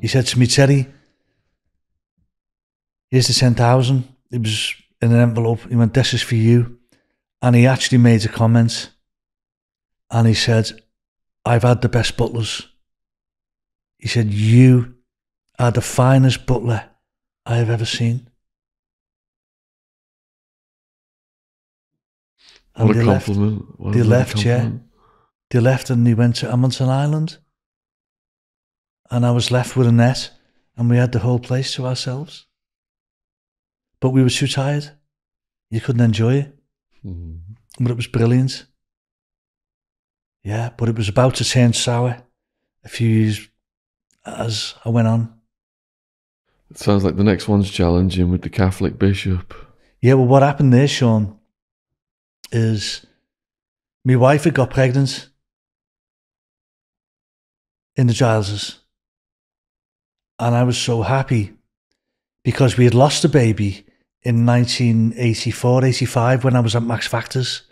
He said to me, Terry, here's the 10,000. It was in an envelope. He went, this is for you. And he actually made a comment. And he said, I've had the best butlers. He said, you are the finest butler I have ever seen. And What a they left. compliment. What They left, yeah. They left and they went to Hamilton Island. And I was left with a net and we had the whole place to ourselves. But we were too tired. You couldn't enjoy it. Mhm. But it was brilliant. Yeah, but it was about to turn sour a few years as I went on. It sounds like the next one's challenging with the Catholic bishop. Yeah, well, what happened there, Shaun, is my wife had got pregnant in the Gileses. And I was so happy because we had lost a baby in 1984, 85 when I was at Max Factors.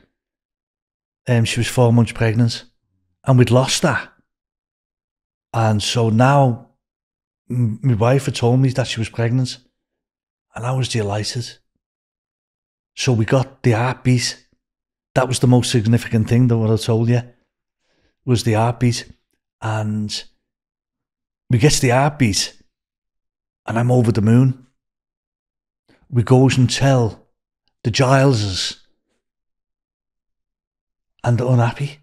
Um, she was four months pregnant and we'd lost that. And so now my wife had told me that she was pregnant and I was delighted. So we got the heartbeat. That was the most significant thing that what I told you was the heartbeat. And we get to the heartbeat and I'm over the moon. We goes and tell the Gileses and they're unhappy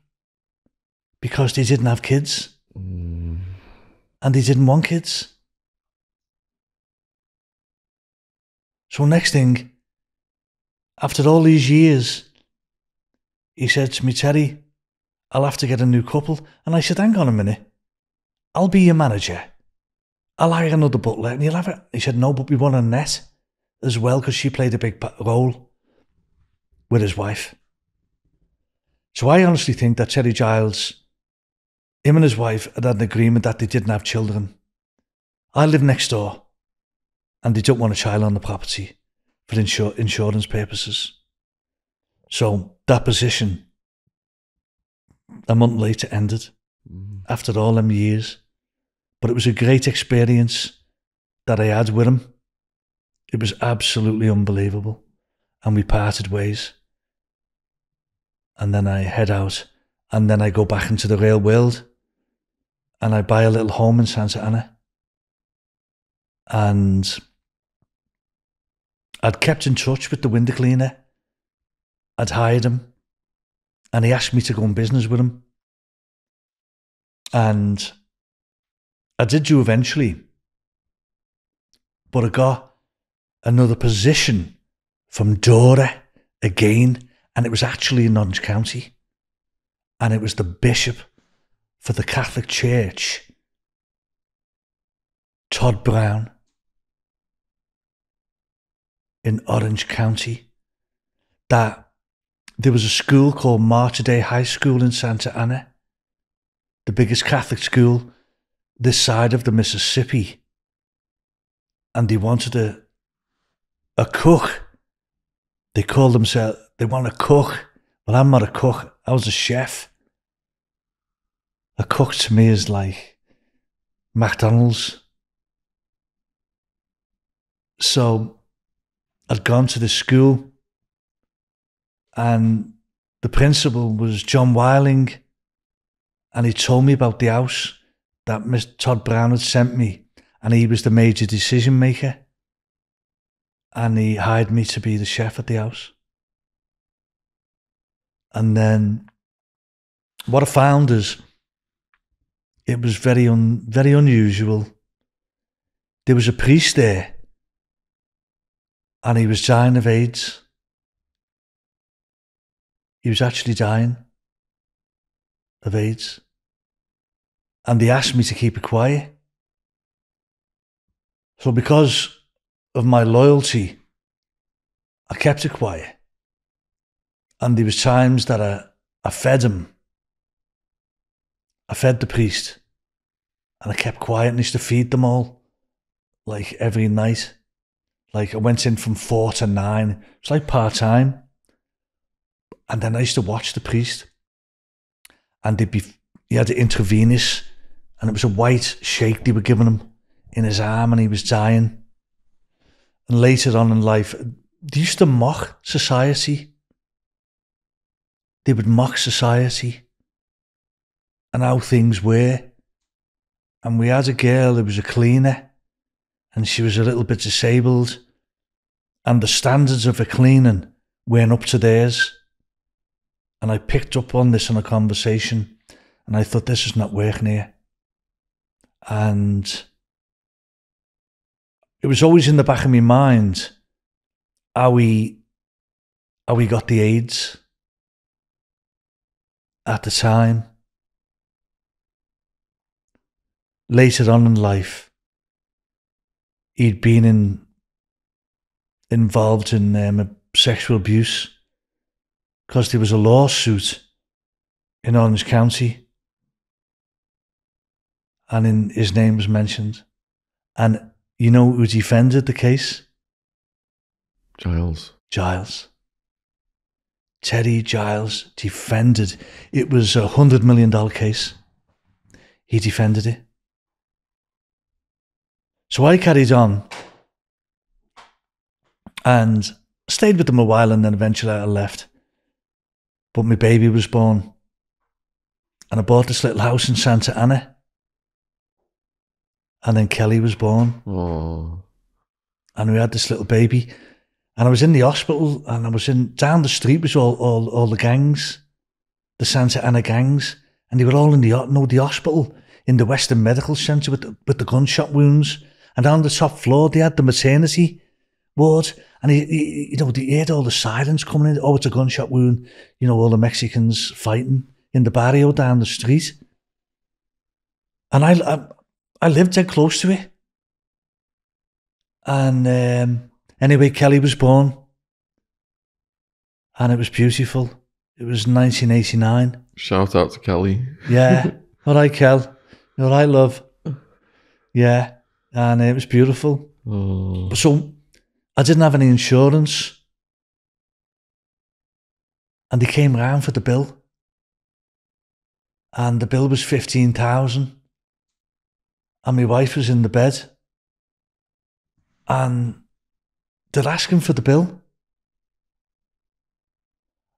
because they didn't have kids Mm. and they didn't want kids. So next thing, after all these years, he said to me, Terry, I'll have to get a new couple. And I said, hang on a minute. I'll be your manager. I'll hire another butler and you'll have it. He said, no, but we want a net as well because she played a big role with his wife. So I honestly think that Terry Giles, him and his wife had had an agreement that they didn't have children. I live next door and they don't want a child on the property for insur- insurance purposes. So that position, a month later, ended Mhm. after all them years. But it was a great experience that I had with him. It was absolutely unbelievable. And we parted ways. And then I head out. And then I go back into the real world. And I buy a little home in Santa Ana. And I'd kept in touch with the window cleaner. I'd hired him. And he asked me to go in business with him. And I did do eventually. But I got another position from Dora again, and it was actually in Orange County. And it was the bishop for the Catholic Church, Tod Brown, in Orange County, that there was a school called Mater Dei High School in Santa Ana, the biggest Catholic school this side of the Mississippi. And they wanted a, a cook. They called themselves, they want a cook. Well, I'm not a cook, I was a chef. A cook to me is like McDonald's. So I'd gone to the school and the principal was John Wiling and he told me about the house that Mr. Tod Brown had sent me and he was the major decision maker and he hired me to be the chef at the house. And then what I found is it was very un, very unusual. There was a priest there and he was dying of AIDS. He was actually dying of AIDS. And they asked me to keep it quiet. So, because of my loyalty, I kept it quiet. And there was times that I, I fed him. I fed the priest. And I kept quiet and used to feed them all. Like every night. Like I went in from four to nine. It's like part time. And then I used to watch the priest. And they'd be he had the intravenous and it was a white shake they were giving him in his arm and he was dying. And later on in life, they used to mock society. They would mock society and how things were. And we had a girl who was a cleaner and she was a little bit disabled. And the standards of her cleaning weren't up to theirs. And I picked up on this in a conversation and I thought, this is not working here. And it was always in the back of my mind how we, how we got the AIDS at the time. Later on in life, he'd been in, involved in um, sexual abuse because there was a lawsuit in Orange County and in, his name was mentioned. And you know who defended the case? Giles. Giles. Teddy Giles defended. It was a hundred million dollar case. He defended it. So I carried on and stayed with them a while and then eventually I left. But my baby was born. And I bought this little house in Santa Ana. And then Kelly was born. Oh. And we had this little baby. And I was in the hospital and I was in down the street was all, all, all the gangs, the Santa Ana gangs. And they were all in the no, the hospital in the Western Medical Centre with the, with the gunshot wounds. And on the top floor they had the maternity ward. And he, he, you know, he heard all the sirens coming in. Oh, it's a gunshot wound. You know, all the Mexicans fighting in the barrio down the street. And I, I, I lived dead close to it. And um, anyway, Kelly was born. And it was beautiful. It was 1989. Shout out to Kelly. Yeah. all right, Kel. All right, love. Yeah. And it was beautiful. Oh. So I didn't have any insurance. And they came round for the bill. And the bill was 15,000. And my wife was in the bed. And they're asking for the bill.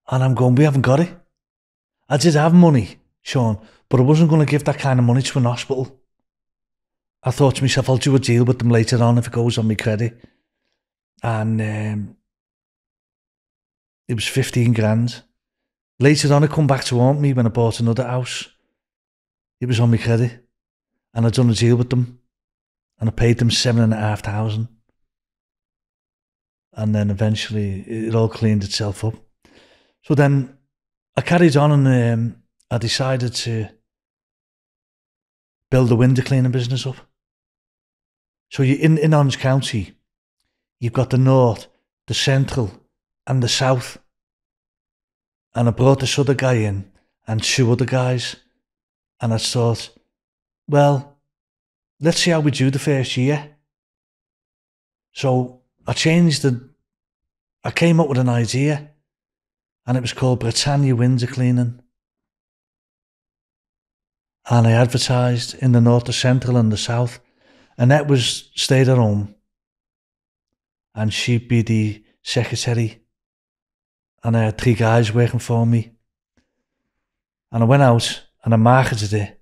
And I'm going, we haven't got it. I did have money, Shaun, but I wasn't going to give that kind of money to an hospital. I thought to myself, I'll do a deal with them later on if it goes on my credit. And um, it was 15 grand. Later on, I come back to haunt me when I bought another house. It was on my credit. And I'd done a deal with them. And I paid them seven and a half thousand. and then eventually it all cleaned itself up. So then I carried on and um, I decided to build a window cleaning business up. So you in, in Orange County, you've got the north, the central, and the south. And I brought this other guy in and two other guys. And I thought, well, let's see how we do the first year. So I changed the, I came up with an idea and it was called Britannia Window Cleaning. And I advertised in the north, the central, and the south. And that was stayed at home. And she'd be the secretary. And er I had three guys working for me. And I er went out and I er marketed it.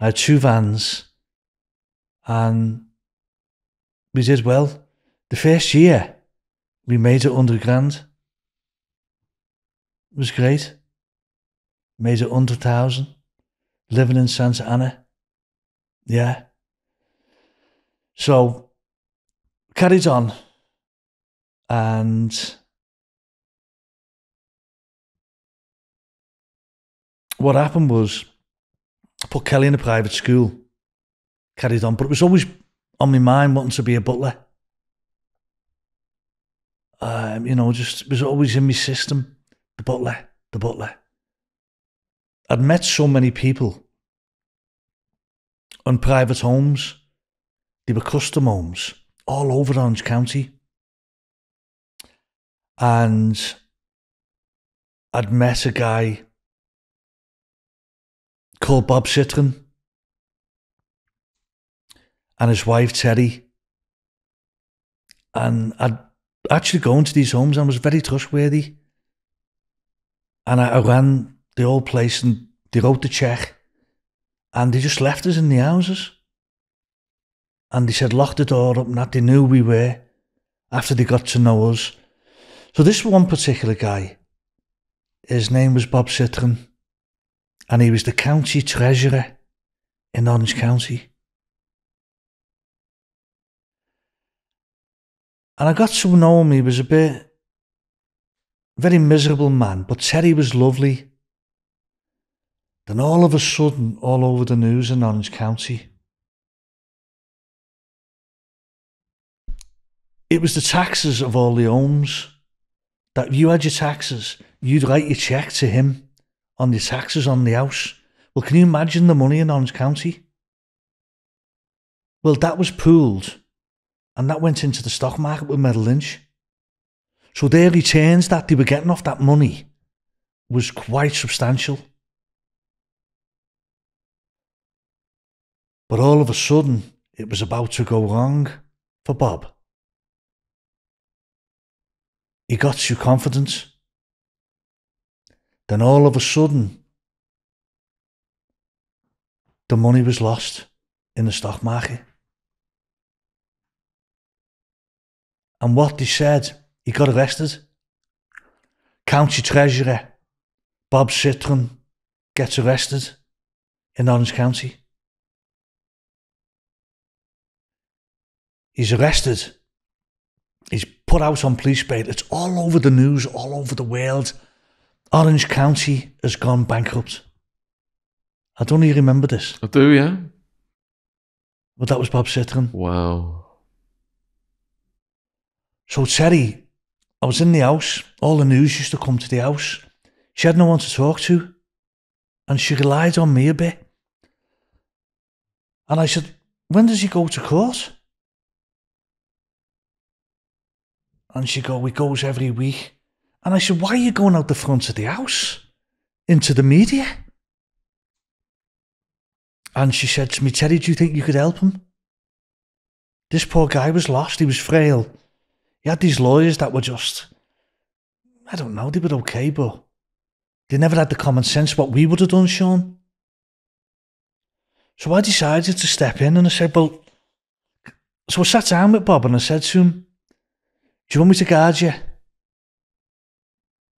I had two vans. And we did well. The first year, we made it 100 grand. It was great. Made it 100,000. Living in Santa Ana. Yeah. So, carried on. And what happened was, I put Kelly in a private school. Carried on. But it was always on my mind wanting to be a butler. Um, you know, just it was always in my system. The butler, the butler. I'd met so many people on private homes. They were custom homes all over Orange County. And I'd met a guy called Bob Citron and his wife Terry. And I'd actually go into these homes and was very trustworthy. And I, I ran the old place and they wrote the check and they just left us in the houses. And they said, lock the door up and that they knew we were after they got to know us. So this one particular guy, his name was Bob Citron, and he was the county treasurer in Orange County. And I got to know him. He was a bit, very miserable man, but Terry was lovely. Then all of a sudden, all over the news in Orange County, it was the taxes of all the homes. That you had your taxes, you'd write your check to him on the taxes on the house. Well, can you imagine the money in Orange County? Well, that was pooled and that went into the stock market with Merrill Lynch. So their returns that they were getting off that money was quite substantial. But all of a sudden, it was about to go wrong for Bob. He got too confident. Then all of a sudden, the money was lost in the stock market. And what they said, he got arrested. County Treasurer Bob Citron gets arrested in Orange County. He's arrested. He's put out on police bail. It's all over the news, all over the world. Orange County has gone bankrupt. I don't even remember this, I do, yeah. but that was Bob Citron. Wow. So Terry, I was in the house. All the news used to come to the house. She had no one to talk to, and she relied on me a bit. And I said, "When does he go to court?" And she go, "He goes every week." And I said, "Why are you going out the front of the house into the media?" And she said to me, Teddy, do you think you could help him?" This poor guy was lost. He was frail. He had these lawyers that were just, I don't know, they were okay, but they never had the common sense what we would have done, Shaun. So I decided to step in and I said, well, so I sat down with Bob and I said to him, do you want me to guard you?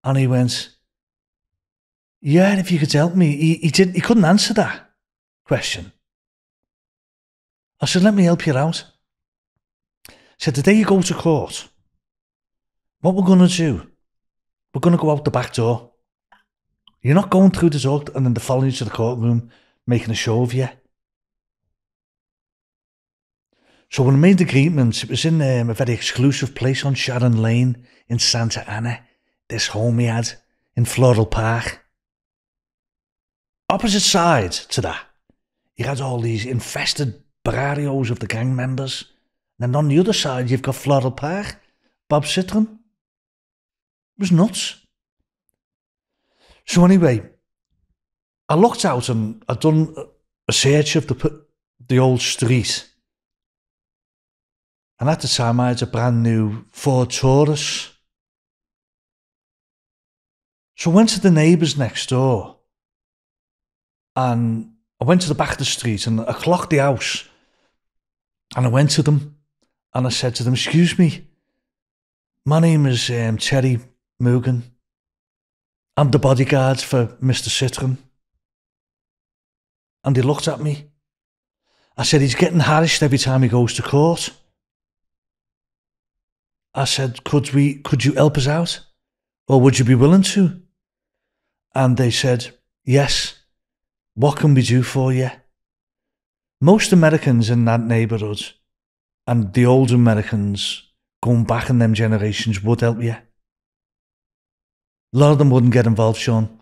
And he went, yeah, and if you could help me. He, he, didn't, he couldn't answer that question. I said, let me help you out. I said, the day you go to court, what we're going to do, we're going to go out the back door. You're not going through the door and then they're following you to the courtroom, making a show of you. So when I made the agreement, it was in um, a very exclusive place on Sharon Lane in Santa Ana, this home he had in Floral Park. Opposite side to that, you had all these infested barrios of the gang members. And on the other side, you've got Floral Park, Bob Citron. It was nuts. So anyway, I looked out and I'd done a search of the the old street. And at the time, I had a brand new Ford Taurus. So I went to the neighbours next door and I went to the back of the street and I clocked the house and I went to them and I said to them, Excuse me, my name is um, Terry Moogan. I'm the bodyguard for Mr. Citron. And he looked at me. I said, He's getting harassed every time he goes to court. I said, Could we could you help us out? Or would you be willing to? And they said, Yes. What can we do for you? Most Americans in that neighbourhood and the old Americans going back in them generations would help you. A lot of them wouldn't get involved, Shaun.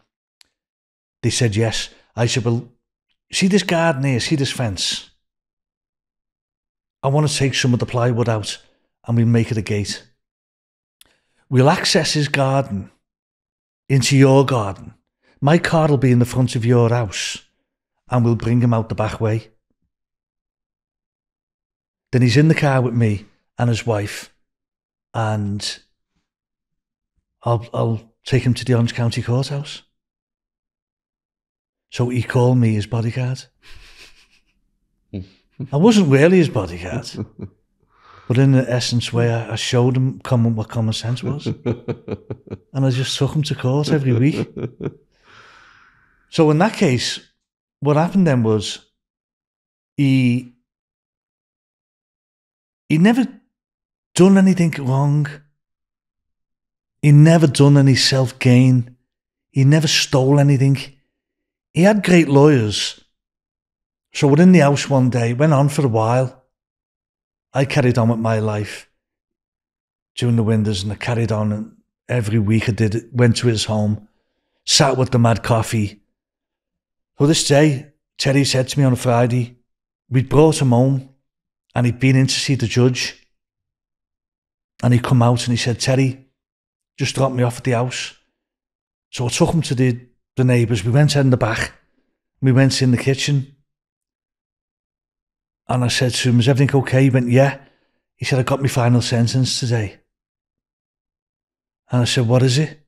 They said yes. I said, Well, see this garden here, see this fence? I want to take some of the plywood out and we'll make it a gate. We'll access his garden into your garden. My car will be in the front of your house and we'll bring him out the back way. Then he's in the car with me and his wife, and I'll, I'll take him to the Orange County Courthouse. So he called me his bodyguard. I wasn't really his bodyguard, but in the essence, way I, I showed him common, what common sense was, and I just took him to court every week. So in that case, what happened then was he he never done anything wrong. He never done any self gain. He never stole anything. He had great lawyers. So we're in the house one day, went on for a while. I carried on with my life during the winters and I carried on and every week I did it, went to his home, sat with the mad coffee. So this day, Terry said to me on a Friday, we'd brought him home and he'd been in to see the judge. And he come out and he said, Terry, just drop me off at the house. So I took him to the, the neighbours. We went in the back. We went in the kitchen. And I said to him, is everything okay? He went, yeah. He said, I got my final sentence today. And I said, what is it?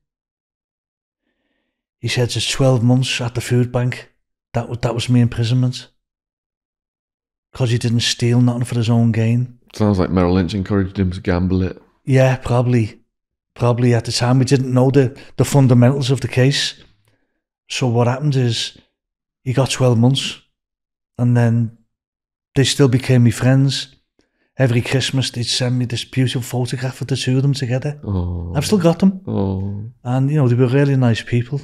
He said, it's 12 months at the food bank. That, that was my imprisonment because he didn't steal nothing for his own gain. Sounds like Merrill Lynch encouraged him to gamble it. Yeah, probably. Probably at the time we didn't know the, the fundamentals of the case. So what happened is he got 12 months and then they still became my friends. Every Christmas they'd send me this beautiful photograph of the two of them together. Oh. I've still got them. Oh. And, you know, they were really nice people.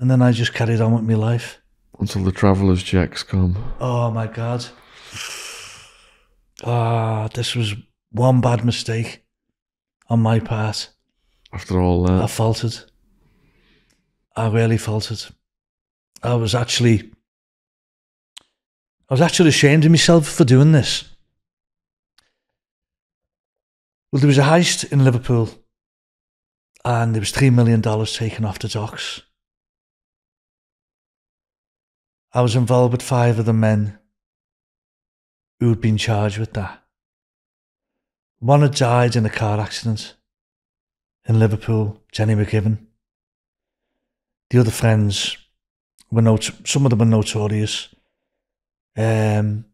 And then I just carried on with my life. Until the traveller's checks come. Oh my God. Ah, this was one bad mistake on my part. After all that, I faltered. I really faltered. I was actually, I was actually ashamed of myself for doing this. Well, there was a heist in Liverpool, and there was three million dollars taken off the docks. I was involved with five of the men who had been charged with that. One had died in a car accident in Liverpool, Jenny McGibbon. The other friends were not, some of them were notorious. Um,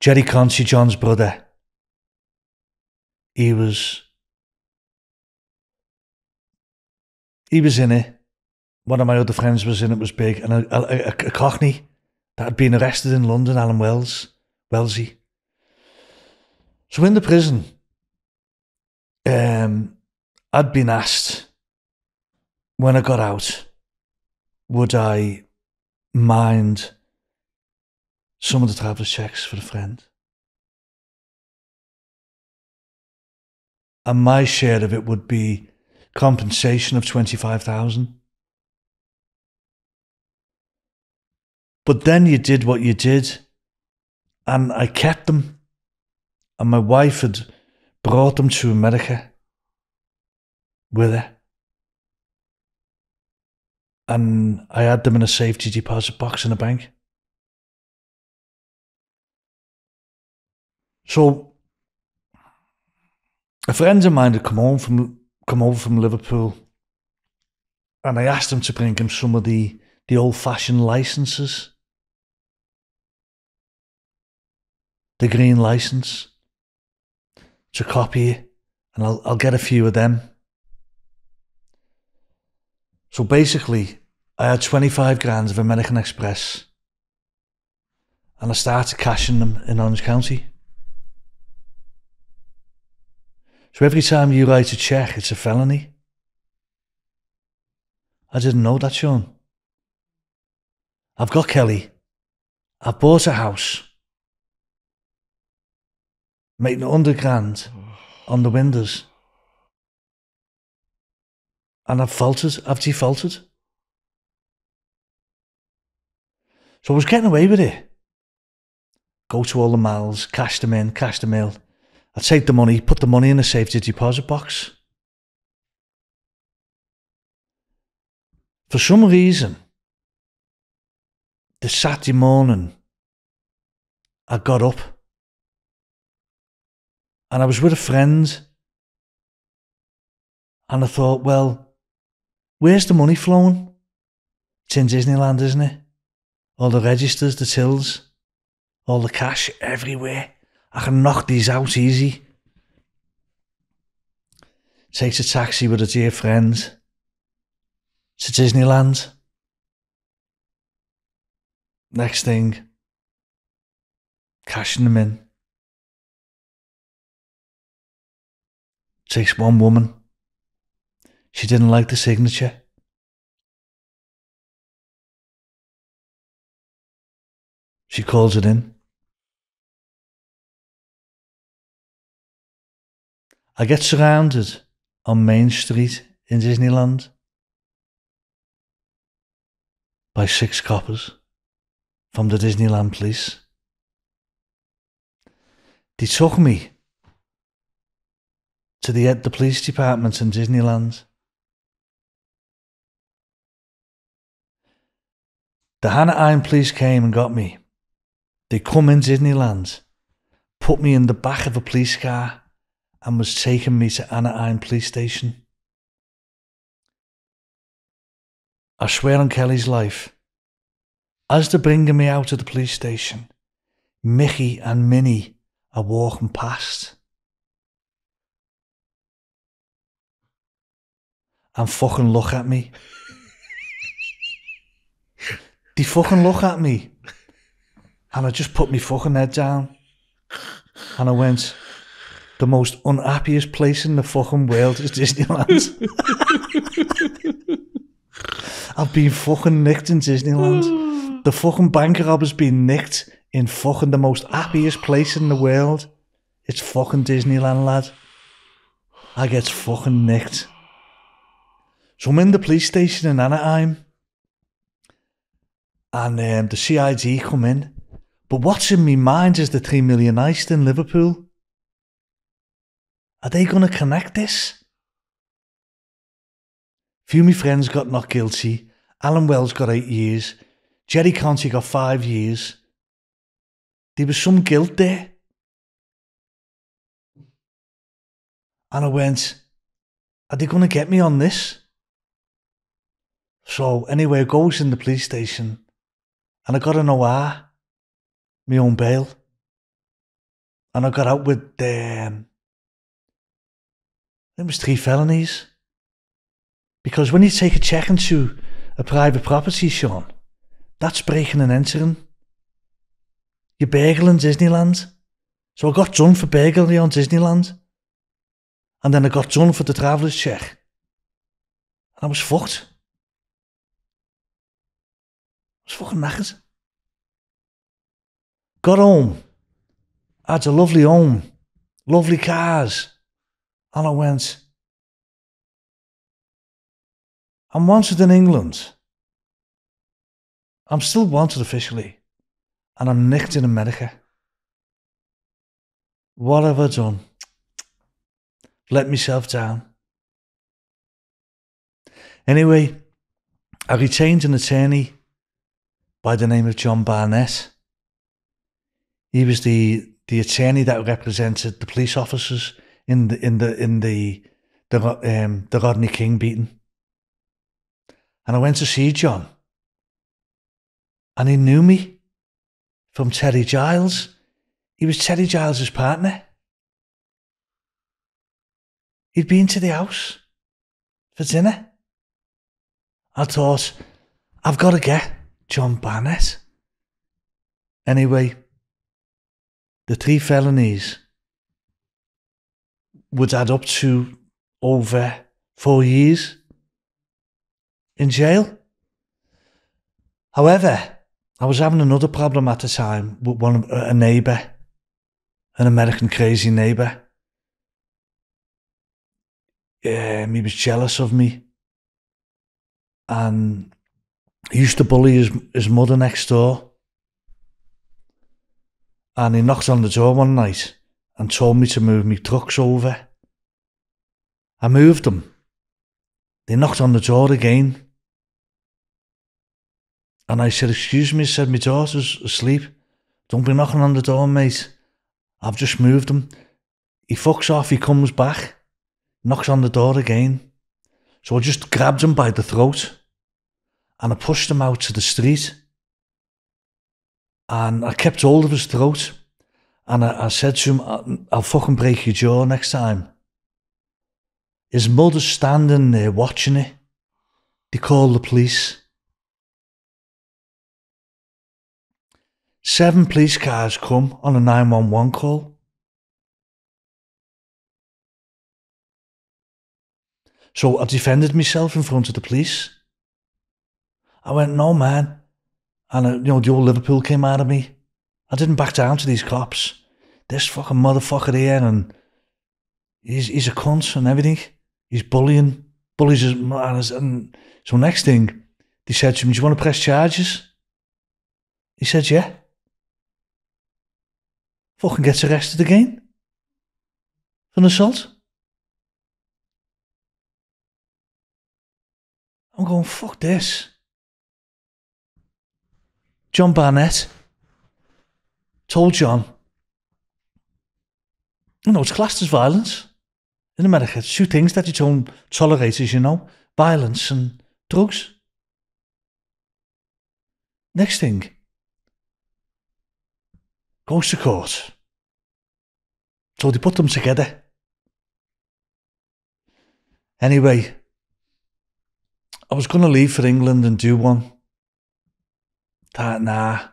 Jerry Concy, John's brother, he was, he was in it. One of my other friends was in it, was big, and a, a, a, Cockney that had been arrested in London, Alan Wells, Wellesley. So in the prison, um, I'd been asked when I got out, would I mind some of the traveller's checks for the friend? And my share of it would be compensation of 25,000. But then you did what you did, and I kept them. And my wife had brought them to America with her. And I had them in a safety deposit box in a bank. So a friend of mine had come home from come over from Liverpool and I asked him to bring him some of the, the old fashioned licenses. The green license to copy and I'll I'll get a few of them. So basically, I had 25 grand of American Express and I started cashing them in Orange County. So every time you write a check, it's a felony. I didn't know that, Shaun. I've got Kelly. I've bought a house. Making a hundred grand on the windows. And I've faltered. I've defaulted. So I was getting away with it. Go to all the malls, cash them in, cash them in. I'd take the money, put the money in a safety deposit box. For some reason, the Saturday morning, I got up and I was with a friend and I thought, well, where's the money flowing? It's in Disneyland, isn't it? All the registers, the tills, all the cash everywhere. I can knock these out easy. Takes a taxi with a dear friend to Disneyland. Next thing, cashing them in. Takes one woman. She didn't like the signature. She calls it in. I get surrounded on Main Street in Disneyland by six coppers from the Disneyland police. They took me to the, the police department in Disneyland. The Anaheim police came and got me. They come in Disneyland, put me in the back of a police car, and was taking me to Anaheim police station. I swear on Kelly's life, as they're bringing me out of the police station, Mickey and Minnie are walking past. And fucking look at me. they fucking look at me. And I just put my fucking head down. And I went, the most unhappiest place in the fucking world is Disneyland. I've been fucking nicked in Disneyland. The fucking bank robber's been nicked in fucking the most happiest place in the world. It's fucking Disneyland, lad. I get fucking nicked. So I'm in the police station in Anaheim. And um, the CID come in. But what's in my mind is the 3 million heist in Liverpool. Are they going to connect this? Few of my friends got not guilty. Alan Wells got eight years. Jerry Conti got five years. There was some guilt there. And I went, Are they going to get me on this? So, anyway, I goes in the police station and I got an OR, my own bail. And I got out with um, it was three felonies. Because when you take a check into a private property, Sean, that's breaking and entering. You're burgling Disneyland. So I got done for burglary on Disneyland. And then I got done for the traveller's check. And I was fucked. I was fucking knackered. Got home. I had a lovely home, lovely cars. And I went, I'm wanted in England. I'm still wanted officially. And I'm nicked in America. What have I done? Let myself down. Anyway, I retained an attorney by the name of John Barnett. He was the, the attorney that represented the police officers in the in the in the the um, the Rodney King beating. And I went to see John, and he knew me from Terry Giles. He was Terry Giles's partner. He'd been to the house for dinner. I thought, I've got to get John Barnett. Anyway, the three felonies would add up to over four years in jail. However, I was having another problem at the time with one a neighbour, an American crazy neighbour. Um, he was jealous of me, and he used to bully his his mother next door. And he knocked on the door one night and told me to move me trucks over. I moved them. They knocked on the door again. And I said, Excuse me, said my daughter's asleep. Don't be knocking on the door, mate. I've just moved them. He fucks off, he comes back, knocks on the door again. So I just grabbed him by the throat and I pushed him out to the street. And I kept hold of his throat. And I, I said to him, I'll, fucking break your jaw next time. His mother's standing there watching it. They called the police. Seven police cars come on a 911 call. So I defended myself in front of the police. I went, no, man. And, uh, you know, the old Liverpool came out of me. I didn't back down to these cops. This fucking motherfucker here, and he's, he's a cunt and everything. He's bullying, bullies his, and, so next thing, they said to him, do you want to press charges? He said, yeah. Fucking gets arrested again. For an assault. I'm going, fuck this. John Barnett told John, you know, it's classed as violence in America. It's two things that you don't tolerate, as you know violence and drugs. Next thing, goes to court. So they put them together. Anyway, I was going to leave for England and do one. Thought, nah,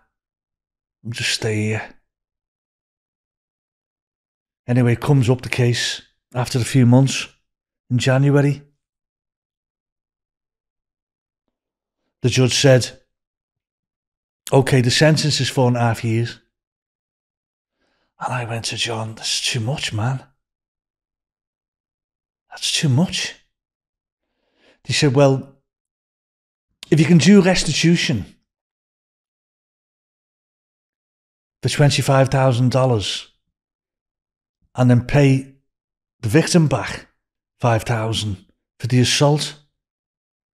just stay here. Anyway, comes up the case after a few months in January. The judge said, okay, the sentence is four and a half years. And I went to John, that's too much, man. That's too much. He said, well, if you can do restitution for $25,000 and then pay the victim back 5000 for the assault,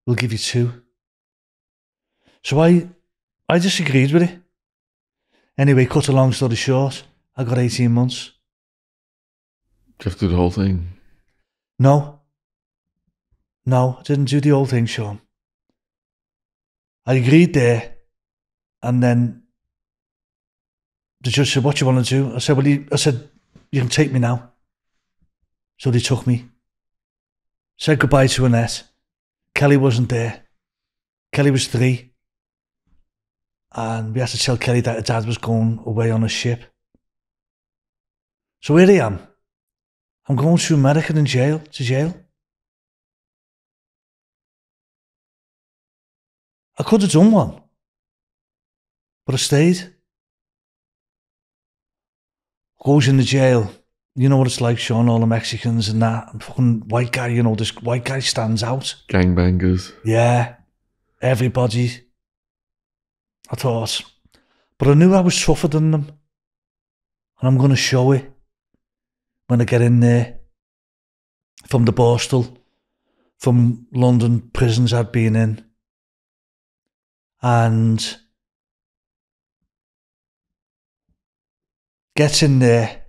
we'll give you two. So I, I disagreed with it. Anyway, cut a long story short, I got 18 months. Just do the whole thing. No. No, didn't do the whole thing, Shaun. I agreed there, and then the judge said, "What do you want to do?" I said, "Well, you, I said you can take me now." So they took me. Said goodbye to Annette. Kelly wasn't there. Kelly was three, and we had to tell Kelly that her dad was going away on a ship. So here I am. I'm going to America in jail, to jail. I could have done one, but I stayed. Goes in the jail. You know what it's like, Shaun, all the Mexicans and that. And fucking white guy, you know, this white guy stands out. Gangbangers. Yeah, everybody. I thought, but I knew I was tougher than them, and I'm going to show it when I get in there. From the Borstal, from London prisons I'd been in, and gets in there,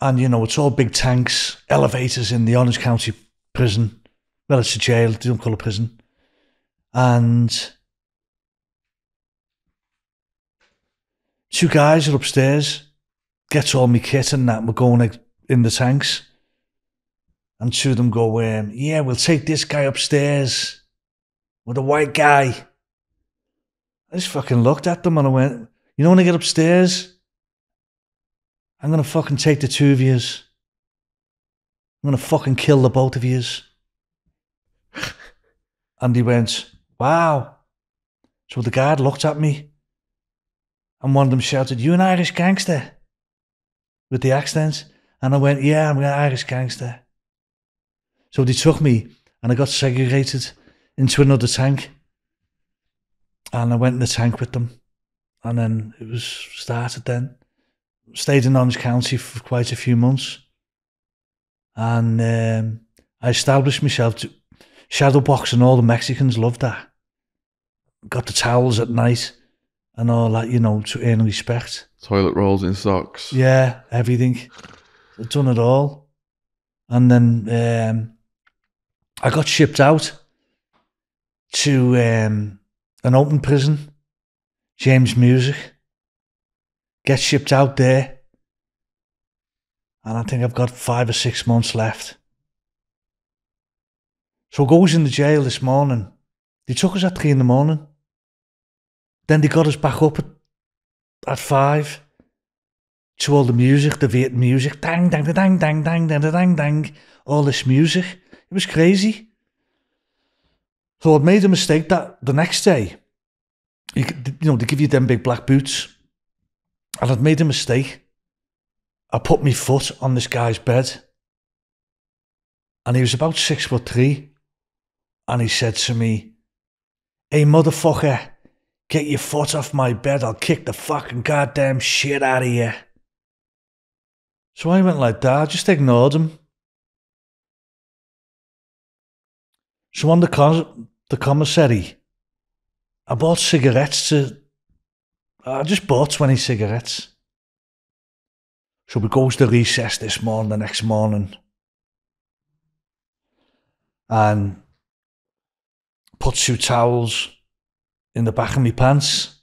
and you know it's all big tanks, elevators in the Orange County prison. Well, it's a jail. They don't call it prison and two guys are upstairs, gets all my kit and that, we're going in the tanks. And two of them go, um, yeah, we'll take this guy upstairs with a white guy. I just fucking looked at them and I went, you know when I get upstairs, I'm gonna fucking take the two of yous. I'm gonna fucking kill the both of yous. and he went, Wow. So the guard looked at me and one of them shouted, You an Irish gangster? With the accents. And I went, Yeah, I'm an Irish gangster. So they took me and I got segregated into another tank. And I went in the tank with them. And then it was started then. Stayed in Orange County for quite a few months. And um, I established myself to shadow boxing. All the Mexicans loved that. Got the towels at night and all that, you know, to earn respect. Toilet rolls in socks. Yeah, everything. I've done it all. And then um, I got shipped out to um, an open prison, James Musick. Get shipped out there. And I think I've got five or six months left. So I goes in the jail this morning. They took us at three in the morning. Then they got us back up at, at five to all the music, the Viet music, dang, dang, dang, dang, dang, dang, dang, dang, all this music. It was crazy. So I'd made a mistake that the next day, you, you know, they give you them big black boots, and I'd made a mistake. I put my foot on this guy's bed, and he was about six foot three, and he said to me, Hey, motherfucker, get your foot off my bed, I'll kick the fucking goddamn shit out of you. So I went like that, I just ignored him. So on the, com- the commissary, I bought cigarettes to. I just bought 20 cigarettes. So we goes to recess this morning, the next morning. And put two towels in the back of my pants.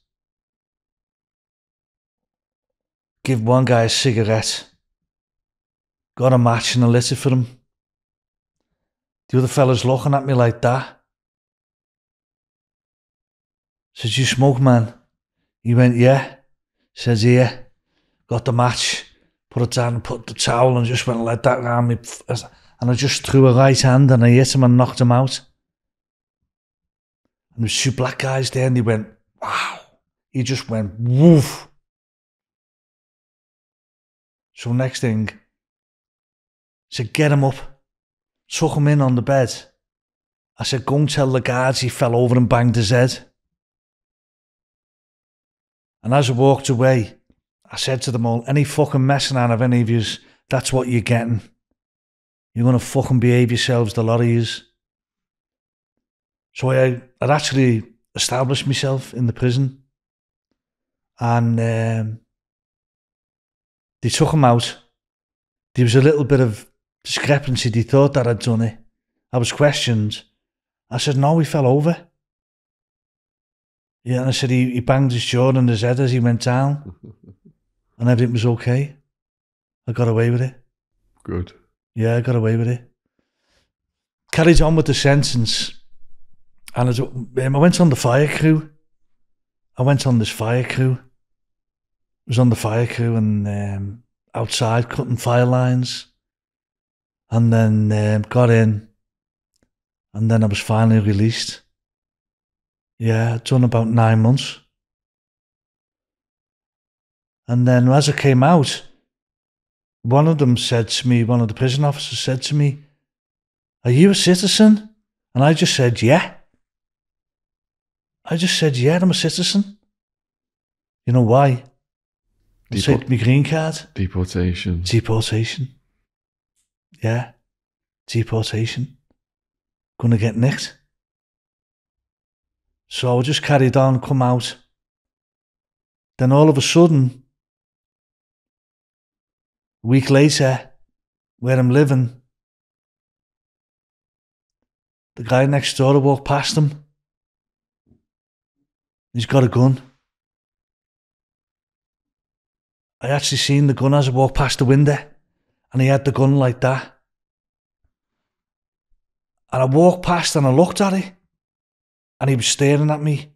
Give one guy a cigarette. Got a match and a lit it for him. The other fella's looking at me like that. Says, you smoke, man? He went, yeah. Says, yeah. Got the match, put it down, put the towel and just went like that around me. And I just threw a right hand and I hit him and knocked him out. And there's two black guys there and they went, wow. He just went, woof. So next thing, said, get him up. Took him in on the bed. I said, go and tell the guards he fell over and banged his head. And as I walked away, I said to them all, any fucking messing out of any of yous, that's what you're getting. You're going to fucking behave yourselves, the lot of yous. So I had actually established myself in the prison. And um, they took him out. There was a little bit of discrepancy. They thought that I'd done it. I was questioned. I said, no, he fell over. Yeah, and I said he, he banged his jaw on his head as he went down. and everything was okay. I got away with it. Good. Yeah, I got away with it. Carried on with the sentence. And as, um, I went on the fire crew. I went on this fire crew. I was on the fire crew and um, outside cutting fire lines. and then um, got in, and then I was finally released. Yeah, I'd done about nine months. And then as I came out, one of them said to me, one of the prison officers said to me, Are you a citizen? And I just said, Yeah. I just said, Yeah, I'm a citizen. You know why? They Deport- took my green card. Deportation. Deportation. Yeah. Deportation. Gonna get nicked. So I just carried on, come out. Then all of a sudden, a week later, where I'm living, the guy next door, I walked past him. He's got a gun. I actually seen the gun as I walked past the window, and he had the gun like that. And I walked past and I looked at it, and he was staring at me.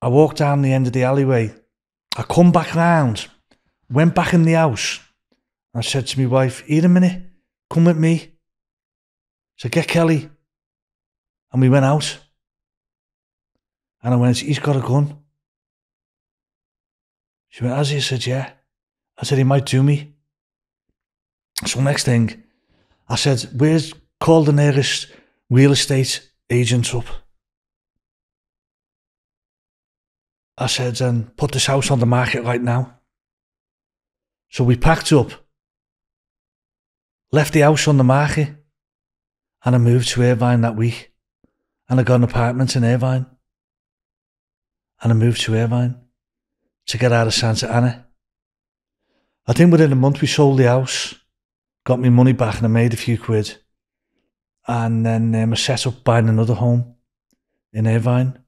I walked down the end of the alleyway. I come back round, went back in the house. I said to my wife, "Here a minute, come with me." So get Kelly, and we went out. And I went, "He's got a gun." She went, "Has he?" Said, "Yeah." I said, "He might do me." So next thing, I said, "Where's Call the nearest real estate agent up. I said, and put this house on the market right now. So we packed up, left the house on the market, and I moved to Irvine that week. And I got an apartment in Irvine. And I moved to Irvine to get out of Santa Ana. I think within a month we sold the house, got me money back, and I made a few quid. And then um, I set up buying another home in Irvine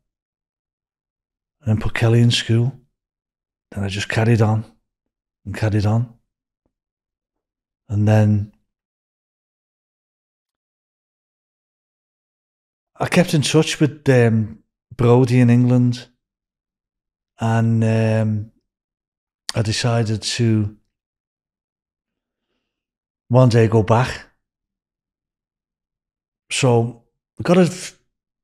and then put Kelly in school. Then I just carried on and carried on. And then I kept in touch with um, Brody in England, and um, I decided to one day go back. So I got a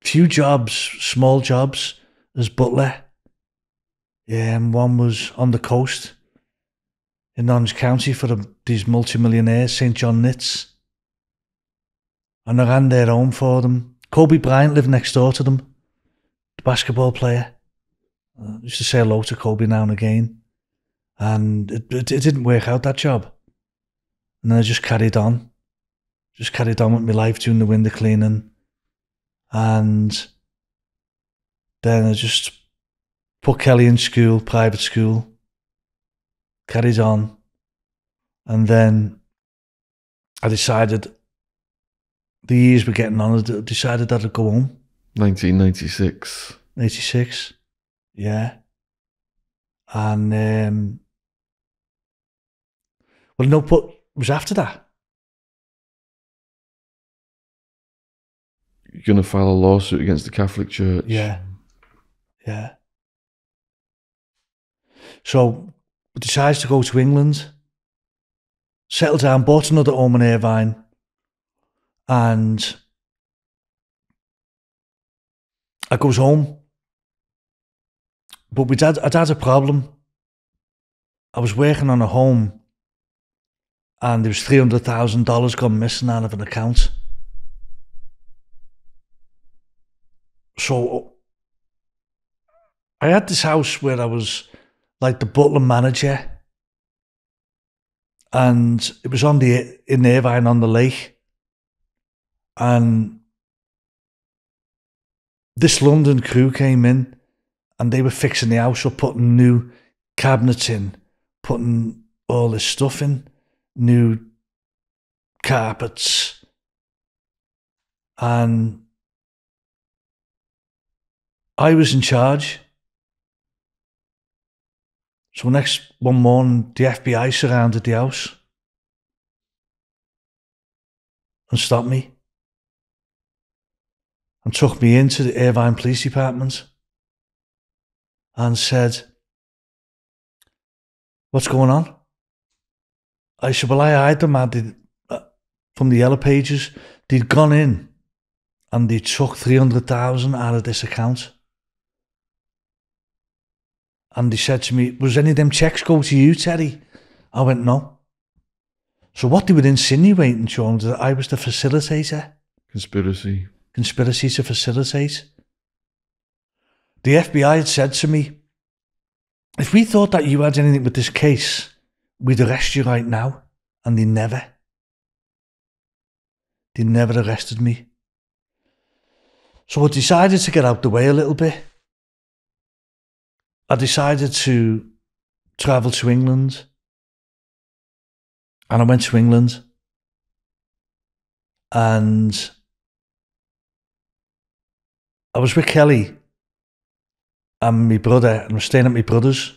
few jobs, small jobs as butler. Yeah, and one was on the coast in Orange County for the, these multimillionaires, St. John Knits. And I ran their home for them. Kobe Bryant lived next door to them, the basketball player. I used to say hello to Kobe now and again. And it, it, it didn't work out, that job. And then I just carried on. Just carried on with my life doing the window cleaning. And then I just put Kelly in school, private school, carried on. And then I decided the years were getting on, I decided that I'd go home. 1996. 86. Yeah. And, um, well, no, but it was after that. Going to file a lawsuit against the Catholic Church. Yeah. Yeah. So decides to go to England, settle down, bought another home in Irvine, and I goes home. But we dad, I'd had a problem. I was working on a home and there was $300,000 gone missing out of an account. So I had this house where I was like the butler manager, and it was on the in Irvine on the lake, and this London crew came in, and they were fixing the house up, putting new cabinets in, putting all this stuff in, new carpets, and I was in charge. So next one morning, the FBI surrounded the house and stopped me and took me into the Irvine Police Department and said, What's going on? I said, well, I hired them man, uh, from the yellow pages. They'd gone in and they took 300,000 out of this account. And they said to me, was any of them checks go to you, Terry? I went, no. So what they were insinuating, Shaun, was that I was the facilitator, Conspiracy. conspiracy to facilitate. The FBI had said to me, if we thought that you had anything with this case, we'd arrest you right now. And they never. They never arrested me. So I decided to get out the way a little bit. I decided to travel to England. And I went to England. And I was with Kelly and my brother, and I was staying at my brother's.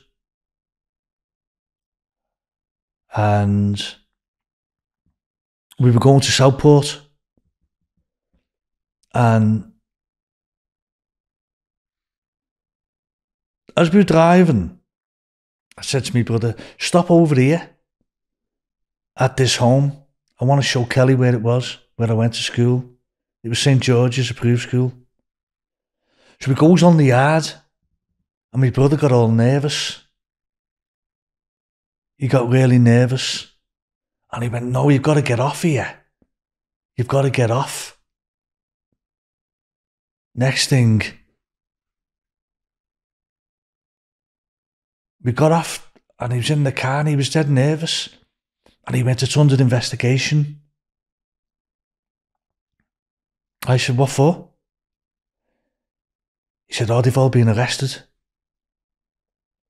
And we were going to Southport. And as we were driving, I said to my brother, stop over here at this home. I want to show Kelly where it was, where I went to school. It was St. George's approved school. So we goes on the yard, and my brother got all nervous. He got really nervous. And he went, No, you've got to get off here. You've got to get off. Next thing, we got off and he was in the car and he was dead nervous. And he went, It's under investigation. I said, What for? He said, Oh, they've all been arrested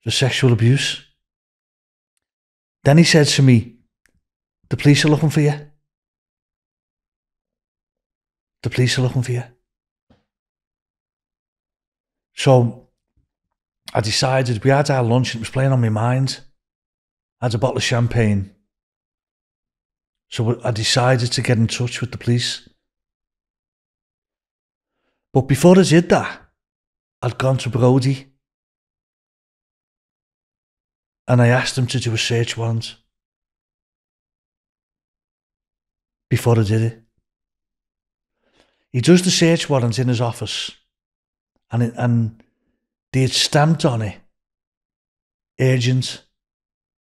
for sexual abuse. Then he said to me, The police are looking for you. The police are looking for you. So I decided, we had our lunch and it was playing on my mind. I had a bottle of champagne. So I decided to get in touch with the police. But before I did that, I'd gone to Brody and I asked him to do a search warrant before I did it. He does the search warrant in his office and, it, and they had stamped on it urgent,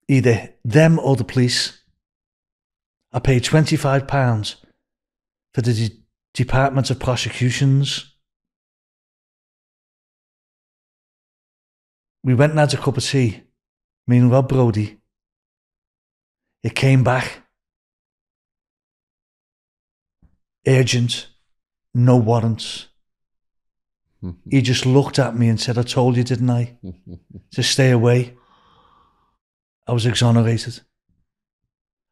either them or the police. I paid £25 for the Department of Prosecutions. We went and had a cup of tea, me and Rob Brody. It came back. Urgent, no warrants. He just looked at me and said, I told you, didn't I? to stay away. I was exonerated.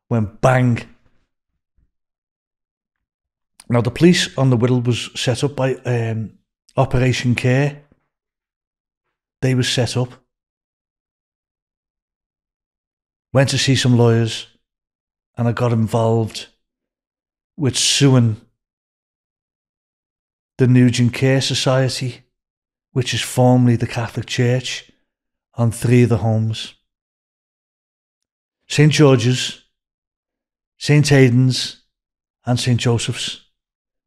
Went bang. Now, the police on the Whittle was set up by um, Operation Care. They were set up. Went to see some lawyers and I got involved with suing the Nugent Care Society, which is formerly the Catholic Church, and three of the homes St. George's, St. Aidan's, and St. Joseph's,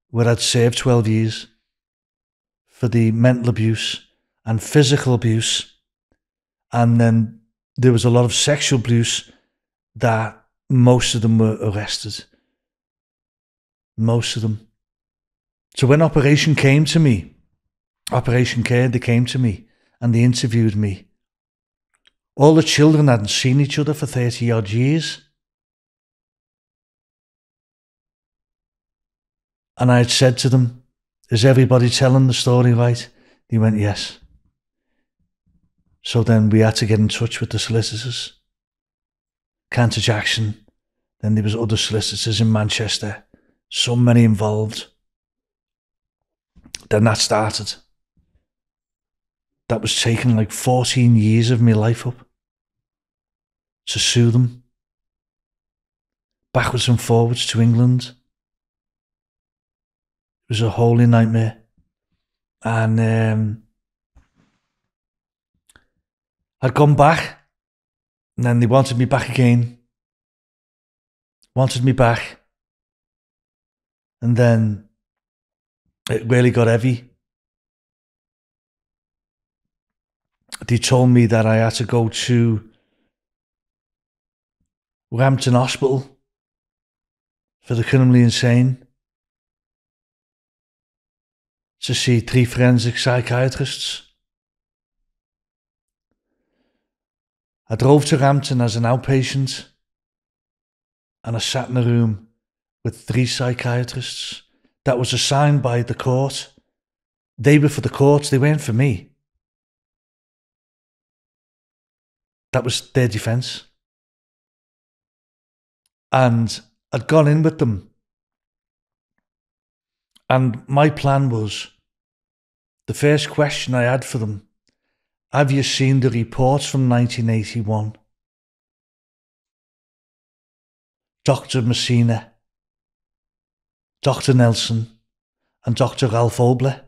where I'd served 12 years for the mental abuse and physical abuse. And then there was a lot of sexual abuse that most of them were arrested. Most of them. So when Operation came to me, Operation Care, they came to me and they interviewed me. All the children hadn't seen each other for 30 odd years. And I had said to them, Is everybody telling the story right? They went, Yes. So then we had to get in touch with the solicitors. Cantor Jackson, then there was other solicitors in Manchester, so many involved. Then that started. That was taking like 14 years of my life up to sue them. Backwards and forwards to England. It was a holy nightmare. And um, I'd gone back, and then they wanted me back again. wanted me back. And then it really got heavy. They told me that I had to go to Rampton Hospital for the criminally insane to see three forensic psychiatrists. I drove to Rampton as an outpatient and I sat in a room with three psychiatrists that was assigned by the court. They were for the courts, they weren't for me. That was their defence. And I'd gone in with them. And my plan was the first question I had for them have you seen the reports from 1981? Dr. Messina, Dr. Nelson, and Dr. Ralph Obler?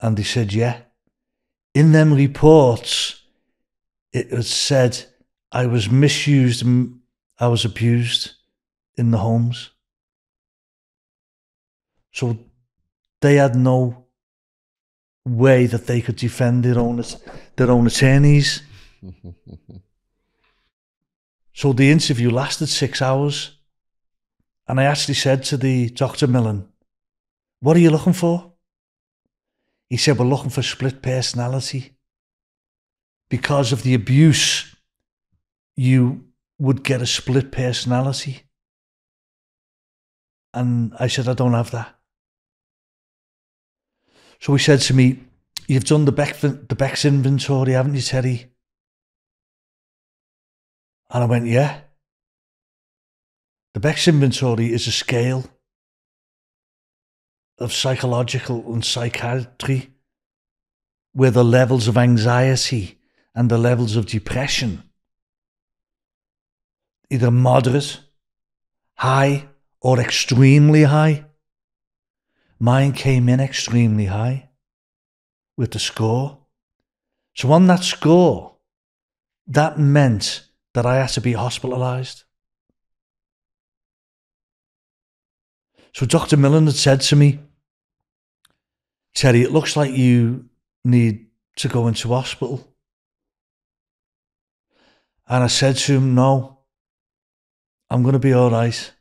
And he said, Yeah. In them reports, it was said I was misused and I was abused in the homes. So they had no way that they could defend their own their own attorneys. so the interview lasted six hours, and I actually said to the Doctor Millen, "What are you looking for?" He said, "We're looking for split personality because of the abuse. You would get a split personality." And I said, "I don't have that." So he said to me, You've done the Beck, the Beck's inventory, haven't you, Terry? And I went, Yeah. The Beck's inventory is a scale of psychological and psychiatry where the levels of anxiety and the levels of depression, either moderate, high, or extremely high, Mine came in extremely high with the score. So on that score, that meant that I had to be hospitalised. So Dr. Millen had said to me, Terry, it looks like you need to go into hospital. And I said to him, No, I'm going to be all right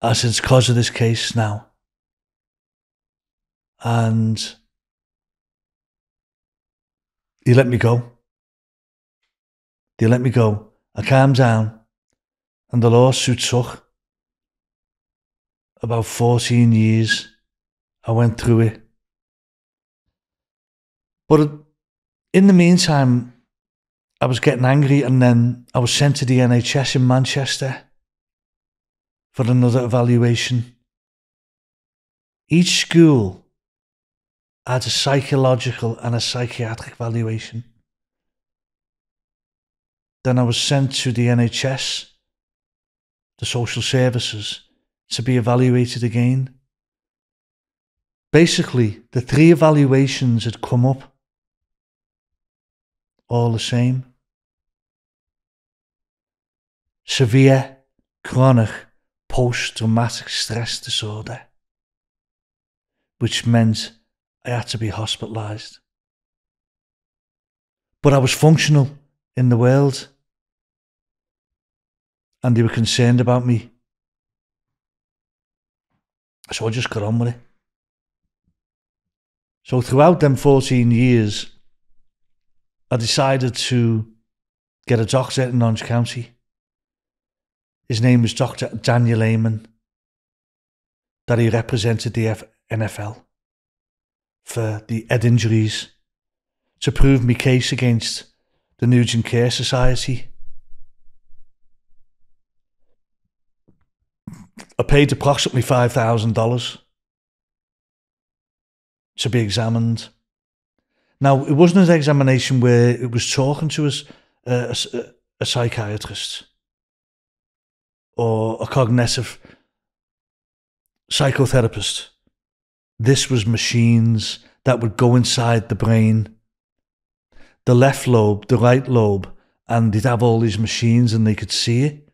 as it's because of this case now. And he let me go. They let me go. I calmed down, and the lawsuit took about 14 years. I went through it. But in the meantime, I was getting angry, and then I was sent to the NHS in Manchester for another evaluation. Each school had a psychological and a psychiatric evaluation. Then I was sent to the NHS, the social services, to be evaluated again. Basically, the three evaluations had come up all the same. Severe, chronic, post traumatic stress disorder, which meant I had to be hospitalized. But I was functional in the world, and they were concerned about me. So I just got on with it. So throughout them 14 years, I decided to get a doctor in Orange County. His name was Dr. Daniel Amen, that he represented the F- NFL for the head injuries to prove my case against the Nugent Care Society. I paid approximately $5,000 to be examined. Now, it wasn't an examination where it was talking to us, uh, a, a psychiatrist or a cognitive psychotherapist. This was machines that would go inside the brain. The left lobe, the right lobe, and they'd have all these machines and they could see it.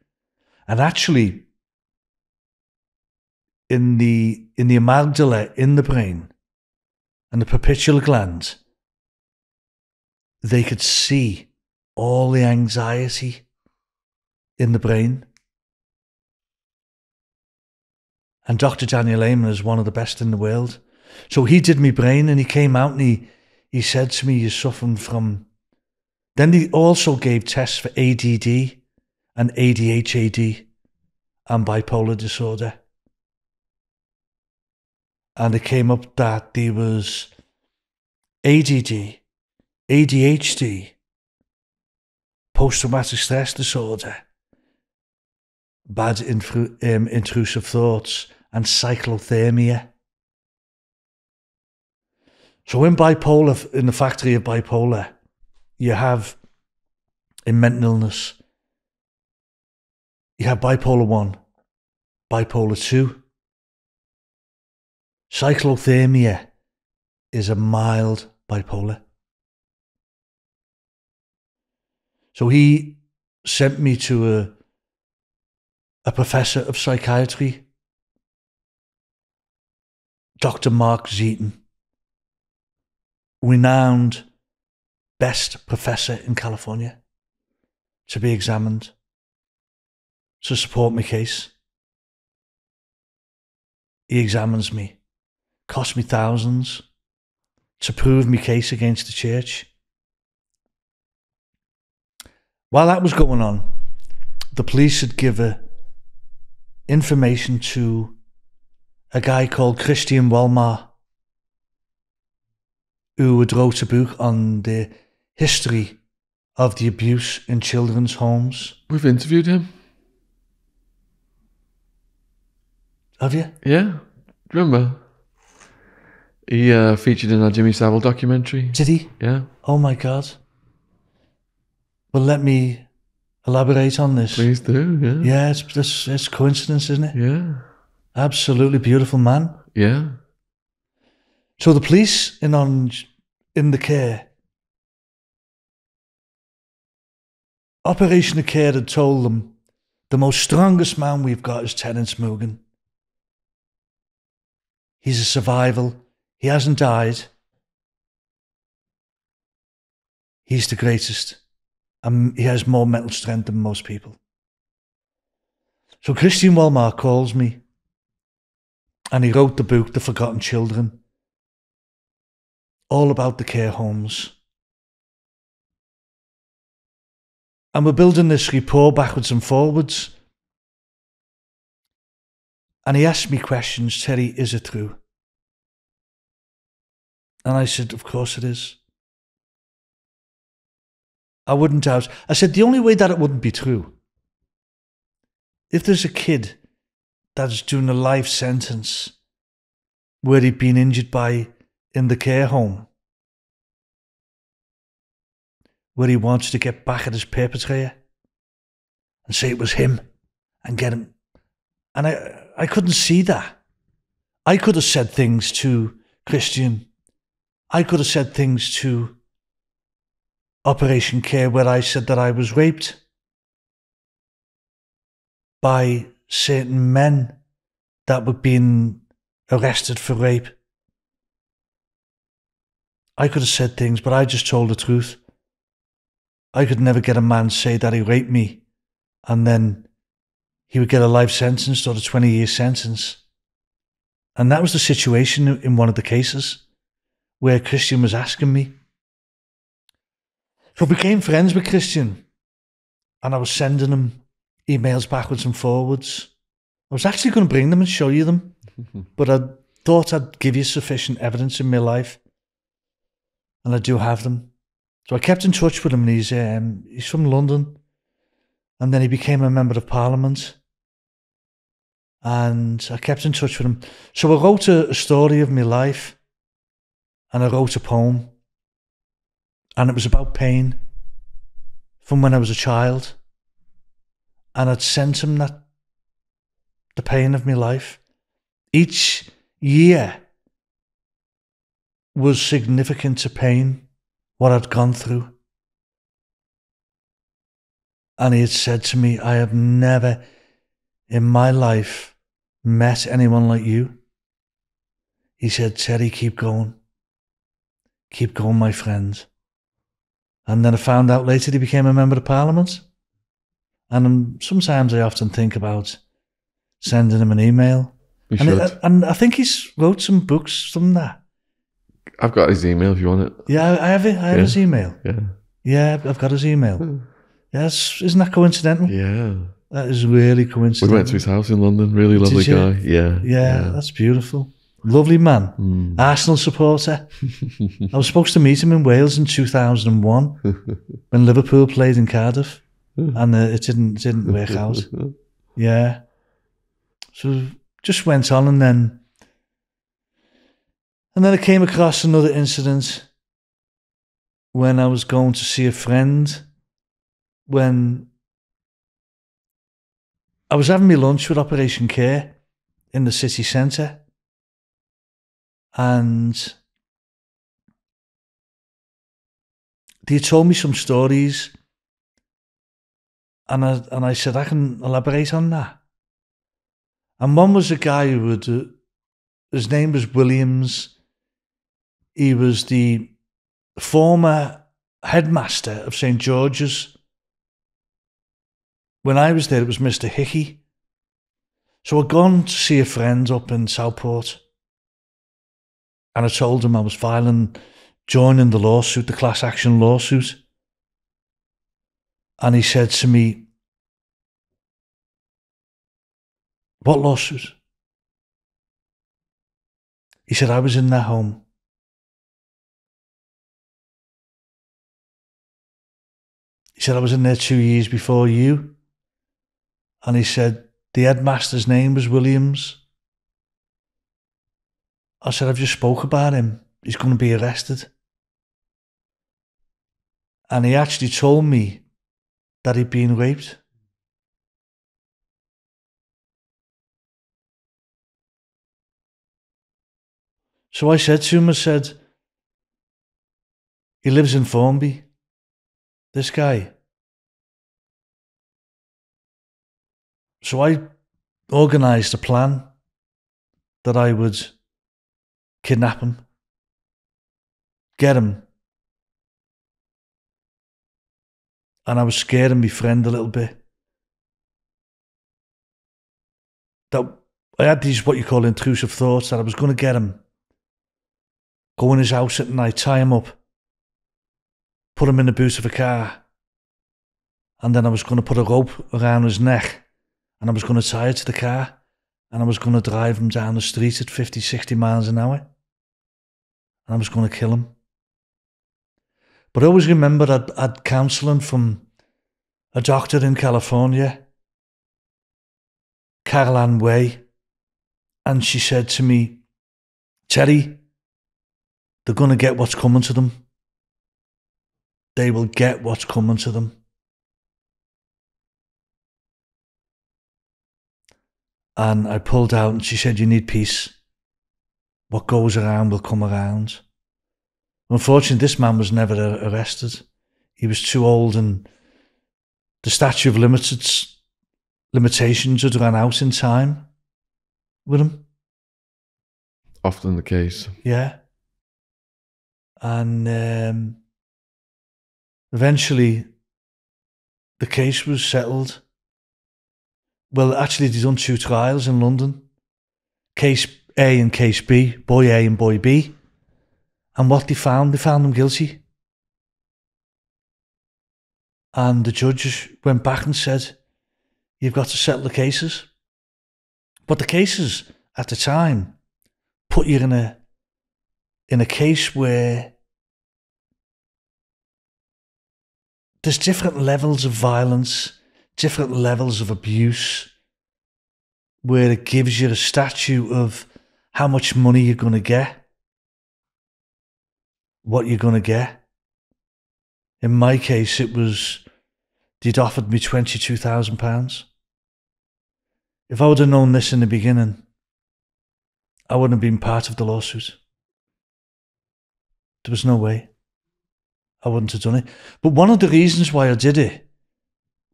And actually, in the in the amygdala in the brain and the pituitary gland, they could see all the anxiety in the brain. And Dr. Daniel Amen is one of the best in the world. So he did me brain and he came out and he, he said to me, You're suffering from. Then he also gave tests for ADD and ADHD and bipolar disorder and it came up that there was ADD, ADHD, post traumatic stress disorder, bad infru- um, intrusive thoughts, and cyclothymia. So, in bipolar, in the factory of bipolar, you have in mental illness, you have bipolar 1, bipolar 2, Cyclothymia is a mild bipolar. So he sent me to a, a professor of psychiatry, Dr. Mark Zeaton, renowned best professor in California, to be examined to support my case. He examines me cost me thousands to prove my case against the church. While that was going on, the police had given information to a guy called Christian Wolmar, who had wrote a book on the history of the abuse in children's homes. We've interviewed him. Have you? Yeah. Remember? He uh, featured in our Jimmy Savile documentary. Did he? Yeah. Oh my God. Well, let me elaborate on this. Please do. Yeah. Yeah, it's, it's, it's coincidence, isn't it? Yeah. Absolutely beautiful man. Yeah. So the police in on in the care. Operation of Care had told them the most strongest man we've got is Terence Moogan. He's a survival. He hasn't died. He's the greatest. And he has more mental strength than most people. So Christian Wolmar calls me and he wrote the book, The Forgotten Children, all about the care homes. And we're building this rapport backwards and forwards. And he asked me questions Terry, is it true? And I said, Of course it is. I wouldn't doubt. I said, The only way that it wouldn't be true, if there's a kid that's doing a life sentence where he'd been injured by in the care home, where he wants to get back at his perpetrator and say it was him and get him. And I, I couldn't see that. I could have said things to Christian. I could have said things to Operation Care where I said that I was raped by certain men that were being arrested for rape. I could have said things, but I just told the truth. I could never get a man say that he raped me and then he would get a life sentence or a 20 year sentence. And that was the situation in one of the cases where Christian was asking me. So I became friends with Christian and I was sending him emails backwards and forwards. I was actually going to bring them and show you them, but I thought I'd give you sufficient evidence in my life. And I do have them. So I kept in touch with him and he's, um, he's from London. And then he became a member of parliament. And I kept in touch with him. So I wrote a, a story of my life and I wrote a poem. And it was about pain from when I was a child. And I'd sent him that the pain of my life. Each year was significant to pain, what I'd gone through. And he had said to me, I have never in my life met anyone like you. He said, Terry, keep going. Keep going, my friends. And then I found out later he became a member of parliament. And um, sometimes I often think about sending him an email. You And, it, and I think he's wrote some books from that. I've got his email if you want it. Yeah, I have it. I have Yeah. his email. Yeah. Yeah, I've got his email. Yes, isn't that coincidental? Yeah. That is really coincidental. We went to his house in London. Really lovely guy. Yeah. Yeah, that's beautiful. Lovely man. Mm. Arsenal supporter. I was supposed to meet him in Wales in 2001 when Liverpool played in Cardiff, and uh, it didn't it didn't work out. Yeah. So just went on, and then and then I came across another incident when I was going to see a friend. When I was having my lunch with Operation Care in the city centre, and they told me some stories, and I and I said I can elaborate on that. And one was a guy who would, uh, his name was Williams. He was the former headmaster of St George's. When I was there, it was Mr. Hickey. So I'd gone to see a friend up in Southport. And I told him I was filing, joining the lawsuit, the class action lawsuit. And he said to me, What lawsuit? He said, I was in their home. He said, I was in there two years before you. And he said, the headmaster's name was Williams. I said, I've just spoke about him. He's going to be arrested. And he actually told me that he'd been raped. So I said to him, I said, he lives in Formby, this guy. So I organised a plan that I would kidnap him, get him, and I was scaring my friend a little bit. That I had these what you call intrusive thoughts that I was going to get him, go in his house at night, tie him up, put him in the boot of a car, and then I was going to put a rope around his neck. And I was going to tie it to the car and I was going to drive him down the street at 50, 60 miles an hour and I was going to kill him. But I always remember I'd, I'd counselling from a doctor in California, Caroline Way, and she said to me, Terry, they're going to get what's coming to them. They will get what's coming to them. And I pulled out and she said, You need peace. What goes around will come around. Unfortunately, this man was never arrested. He was too old and the statute of limited, limitations had run out in time with him. Often the case. Yeah. And um, eventually the case was settled. Well, actually, they done two trials in London case A and case B, boy A and boy B. And what they found, they found them guilty. And the judges went back and said, You've got to settle the cases. But the cases at the time put you in a in a case where there's different levels of violence, different levels of abuse, where it gives you a statute of how much money you're going to get, what you're going to get. In my case, it was they'd offered me twenty-two thousand pounds. If I would have known this in the beginning, I wouldn't have been part of the lawsuit. There was no way. I wouldn't have done it. But one of the reasons why I did it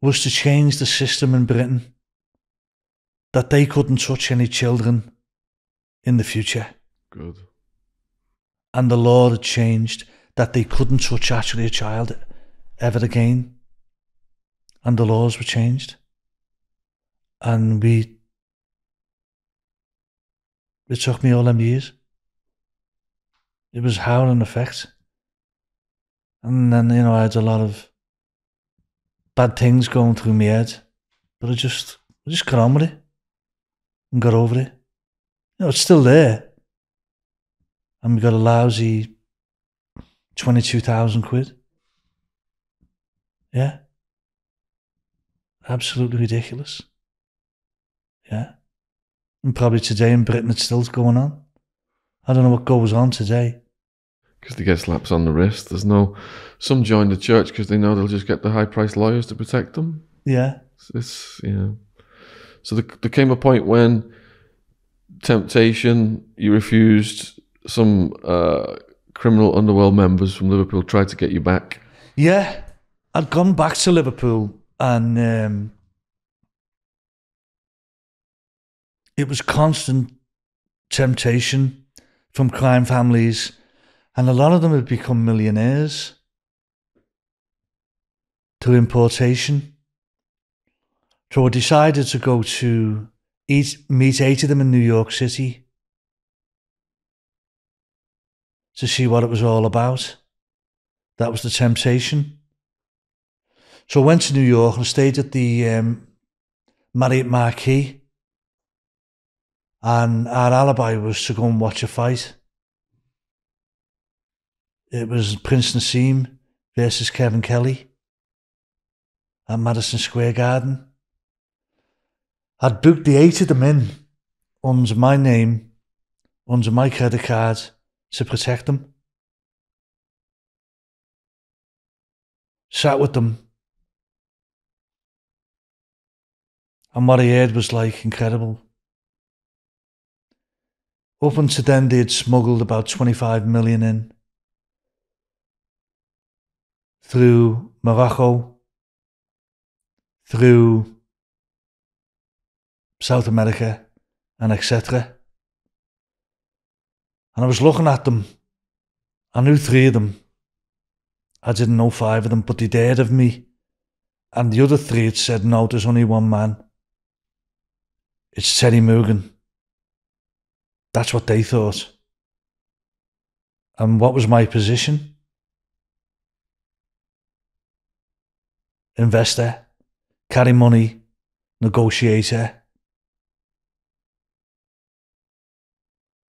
was to change the system in Britain that they couldn't touch any children in the future. Good. And the law had changed that they couldn't touch actually a child ever again. And the laws were changed. And we, it took me all them years. It was howling effect. And then, you know, I had a lot of bad things going through my head. But I just, I just got on with it and got over it. You know, it's still there. And we got a lousy 22,000 quid. Yeah. Absolutely ridiculous. Yeah. And probably today in Britain it's still going on. I don't know what goes on today. Because they get slaps on the wrist. There's no. Some join the church because they know they'll just get the high priced lawyers to protect them. Yeah. It's, it's you know. So there, there came a point when temptation, you refused. Some uh, criminal underworld members from Liverpool tried to get you back. Yeah. I'd gone back to Liverpool and um, it was constant temptation from crime families, and a lot of them had become millionaires through importation. So I decided to go to eat, meet eight of them in New York City to see what it was all about. That was the temptation. So I went to New York and stayed at the um, Marriott Marquis. And our alibi was to go and watch a fight. It was Prince Naseem versus Kevin Kelly at Madison Square Garden. I'd booked the eight of them in under my name, under my credit card to protect them. Sat with them. And what I heard was like incredible. Up until then, they had smuggled about 25 million in through Morocco, through South America, and etc. And I was looking at them. I knew three of them. I didn't know five of them, but they'd heard of me. And the other three had said, no, there's only one man. It's Terry Moogan. That's what they thought. And what was my position? Investor, carry money, negotiator.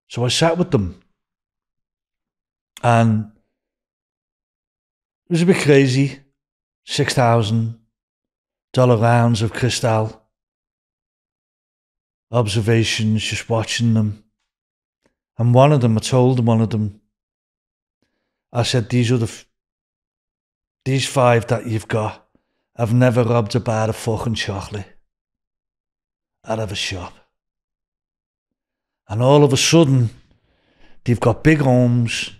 So I sat with them. And it was a bit crazy. $6,000 rounds of crystal. Observations, just watching them. And one of them, I told one of them, I said, these are the, these five that you've got, I've never robbed a bar of fucking chocolate out of a shop. And all of a sudden, they've got big homes,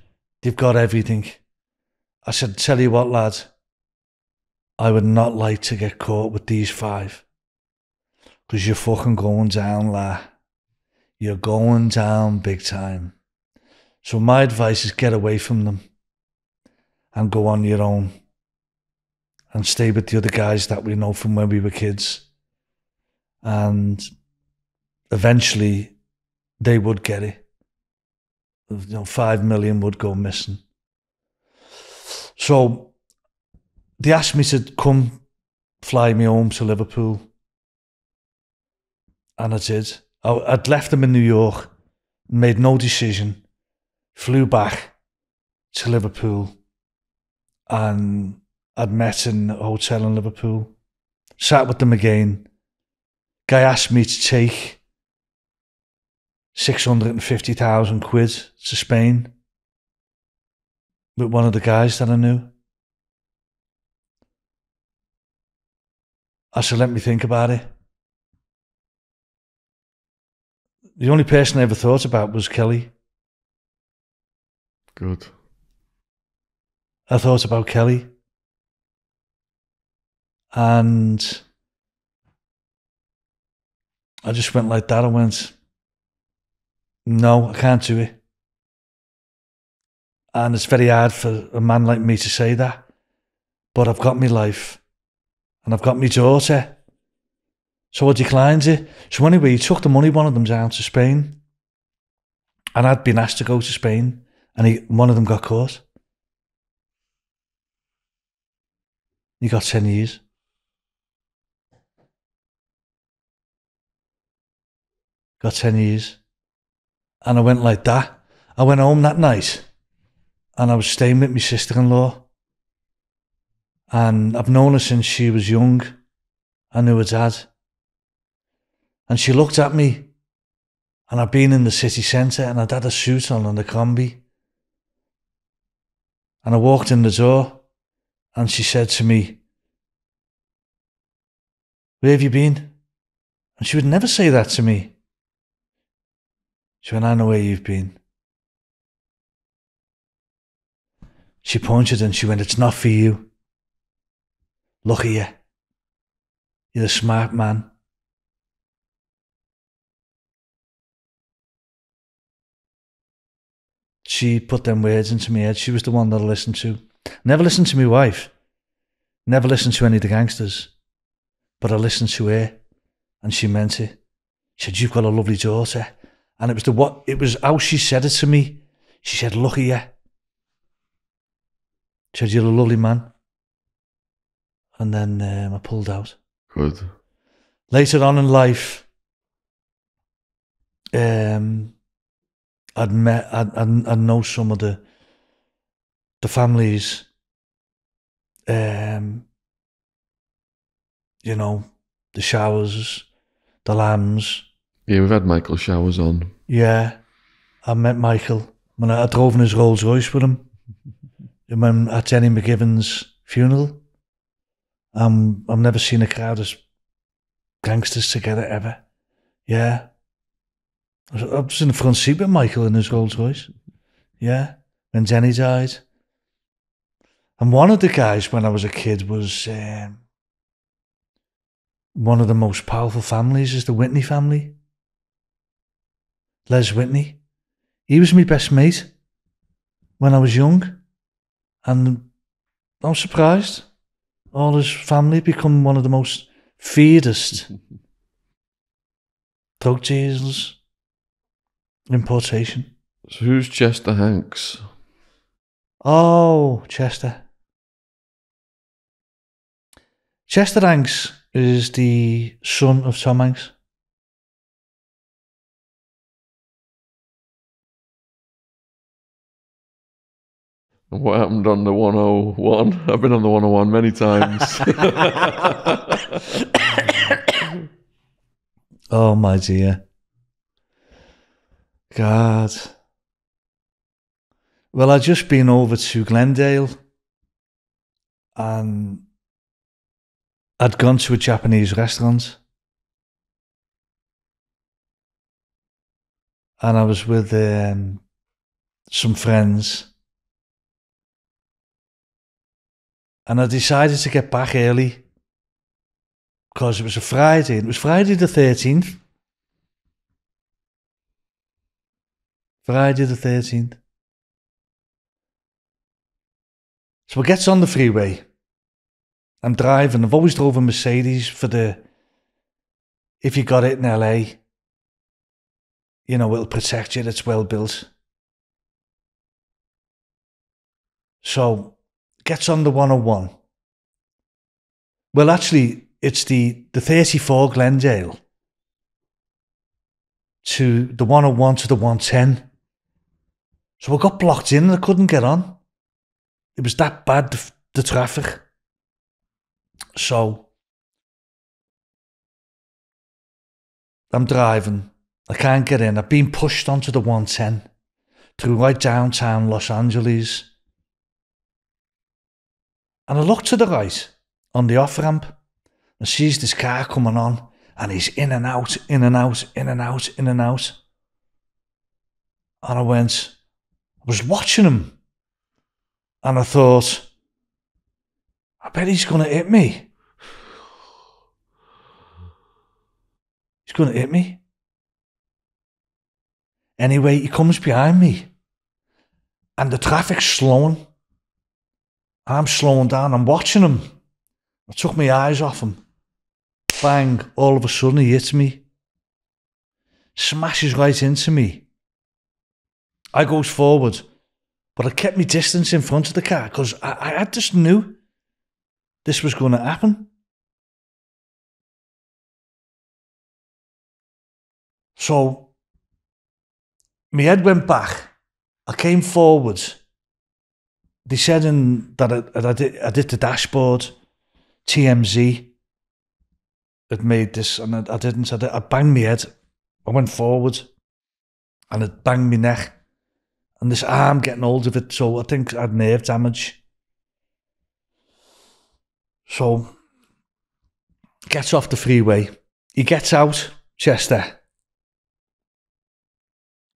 they've got everything. I said, tell you what, lad, I would not like to get caught with these five. Because you're fucking going down, la. You're going down big time. So my advice is get away from them and go on your own and stay with the other guys that we know from when we were kids. And eventually they would get it. You know, five million would go missing. So they asked me to come fly me home to Liverpool. And I did. I, I'd left them in New York, made no decision, flew back to Liverpool, and I'd met in a hotel in Liverpool, sat with them again. Guy asked me to take 650,000 quid to Spain with one of the guys that I knew. I said, let me think about it. The only person I ever thought about was Kelly. Good. I thought about Kelly. And I just went like that. I went, no, I can't do it. And it's very hard for a man like me to say that. But I've got my life and I've got my daughter. So I declined it. So anyway, he took the money, one of them down to Spain. And I'd been asked to go to Spain and he, one of them got caught. He got 10 years. Got 10 years. And I went like that. I went home that night and I was staying with my sister in law. And I've known her since she was young. I knew her dad. And she looked at me and I'd been in the city centre and I'd had a suit on and a combi. And I walked in the door and she said to me, Where have you been? And she would never say that to me. She went, I know where you've been. She pointed and she went, It's not for you. Look at you. You're a smart man. She put them words into my head. She was the one that I listened to. Never listened to my wife. Never listened to any of the gangsters. But I listened to her and she meant it. She said, You've got a lovely daughter. And it was the what it was how she said it to me. She said, Look at you. She said, You're a lovely man. And then um, I pulled out. Good. Later on in life, um, I'd met, I'd, I'd, I'd know some of the the families, um, you know, the showers, the lambs. Yeah, we've had Michael Showers on. Yeah, I met Michael when I, I drove in his Rolls Royce with him. when at Jenny McGivern's funeral. Um, I've never seen a crowd as gangsters together ever. Yeah. I was, I was in the front seat with Michael in his Rolls Royce. Yeah. When Jenny died. And one of the guys when I was a kid was um, one of the most powerful families is the Whitney family. Les Whitney. He was my best mate when I was young. And I'm surprised. All his family become one of the most fearedest drug dealers, importation. So who's Chester Hanks? Oh, Chester. Chester Hanks is the son of Tom Hanks. What happened on the 101? I've been on the 101 many times. Oh my dear. God. Well, I'd just been over to Glendale and I'd gone to a Japanese restaurant. And I was with um, some friends. And I decided to get back early because it was a Friday. It was Friday the 13th. Friday the 13th. So I gets on the freeway. I'm driving. I've always drove a Mercedes for the. If you got it in LA, you know, it'll protect you. It's well built. So gets on the 101. Well, actually, it's the, the 34 Glendale to the 101 to the 110. So I got blocked in and I couldn't get on. It was that bad, the, the traffic. So I'm driving. I can't get in. I've been pushed onto the 110 through right downtown Los Angeles. And I look to the right on the off ramp and sees this car coming on and he's in and out, in and out, in and out, in and out. And I went, I was watching him and I thought, I bet he's going to hit me. He's going to hit me. Anyway, he comes behind me and the traffic's slowing I'm slowing down. I'm watching him. I took my eyes off him. Bang, all of a sudden he hits me. Smashes right into me. I goes forward, but I kept my distance in front of the car because I, I just knew this was going to happen. So, my head went back. I came forward. They said in, that I, I, did, I did the dashboard, TMZ had made this, and I, I didn't. I, did, I banged my head. I went forward, and it banged my neck. And this arm getting hold of it, so I think I had nerve damage. So, gets off the freeway. He gets out, Chester.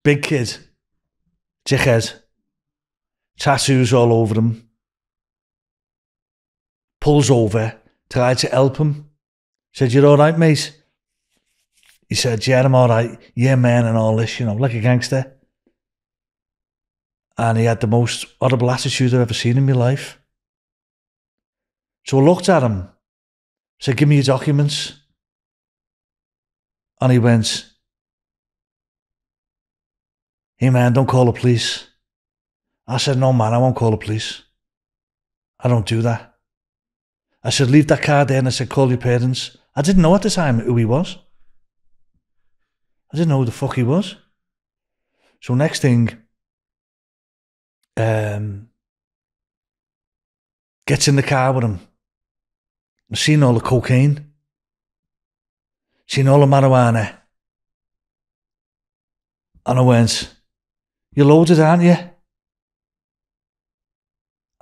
Big kid. Dickhead. Tattoos all over him. Pulls over, tried to help him. Said, You're alright, mate? He said, Yeah, I'm alright. Yeah, man, and all this, you know, like a gangster. And he had the most horrible attitude I've ever seen in my life. So I looked at him, said, Give me your documents. And he went, Hey man, don't call the police. I said, No man, I won't call the police. I don't do that. I said, Leave that car there and I said, Call your parents. I didn't know at the time who he was. I didn't know who the fuck he was. So next thing, um, gets in the car with him. I seen all the cocaine. Seen all the marijuana. And I went, You're loaded, aren't you?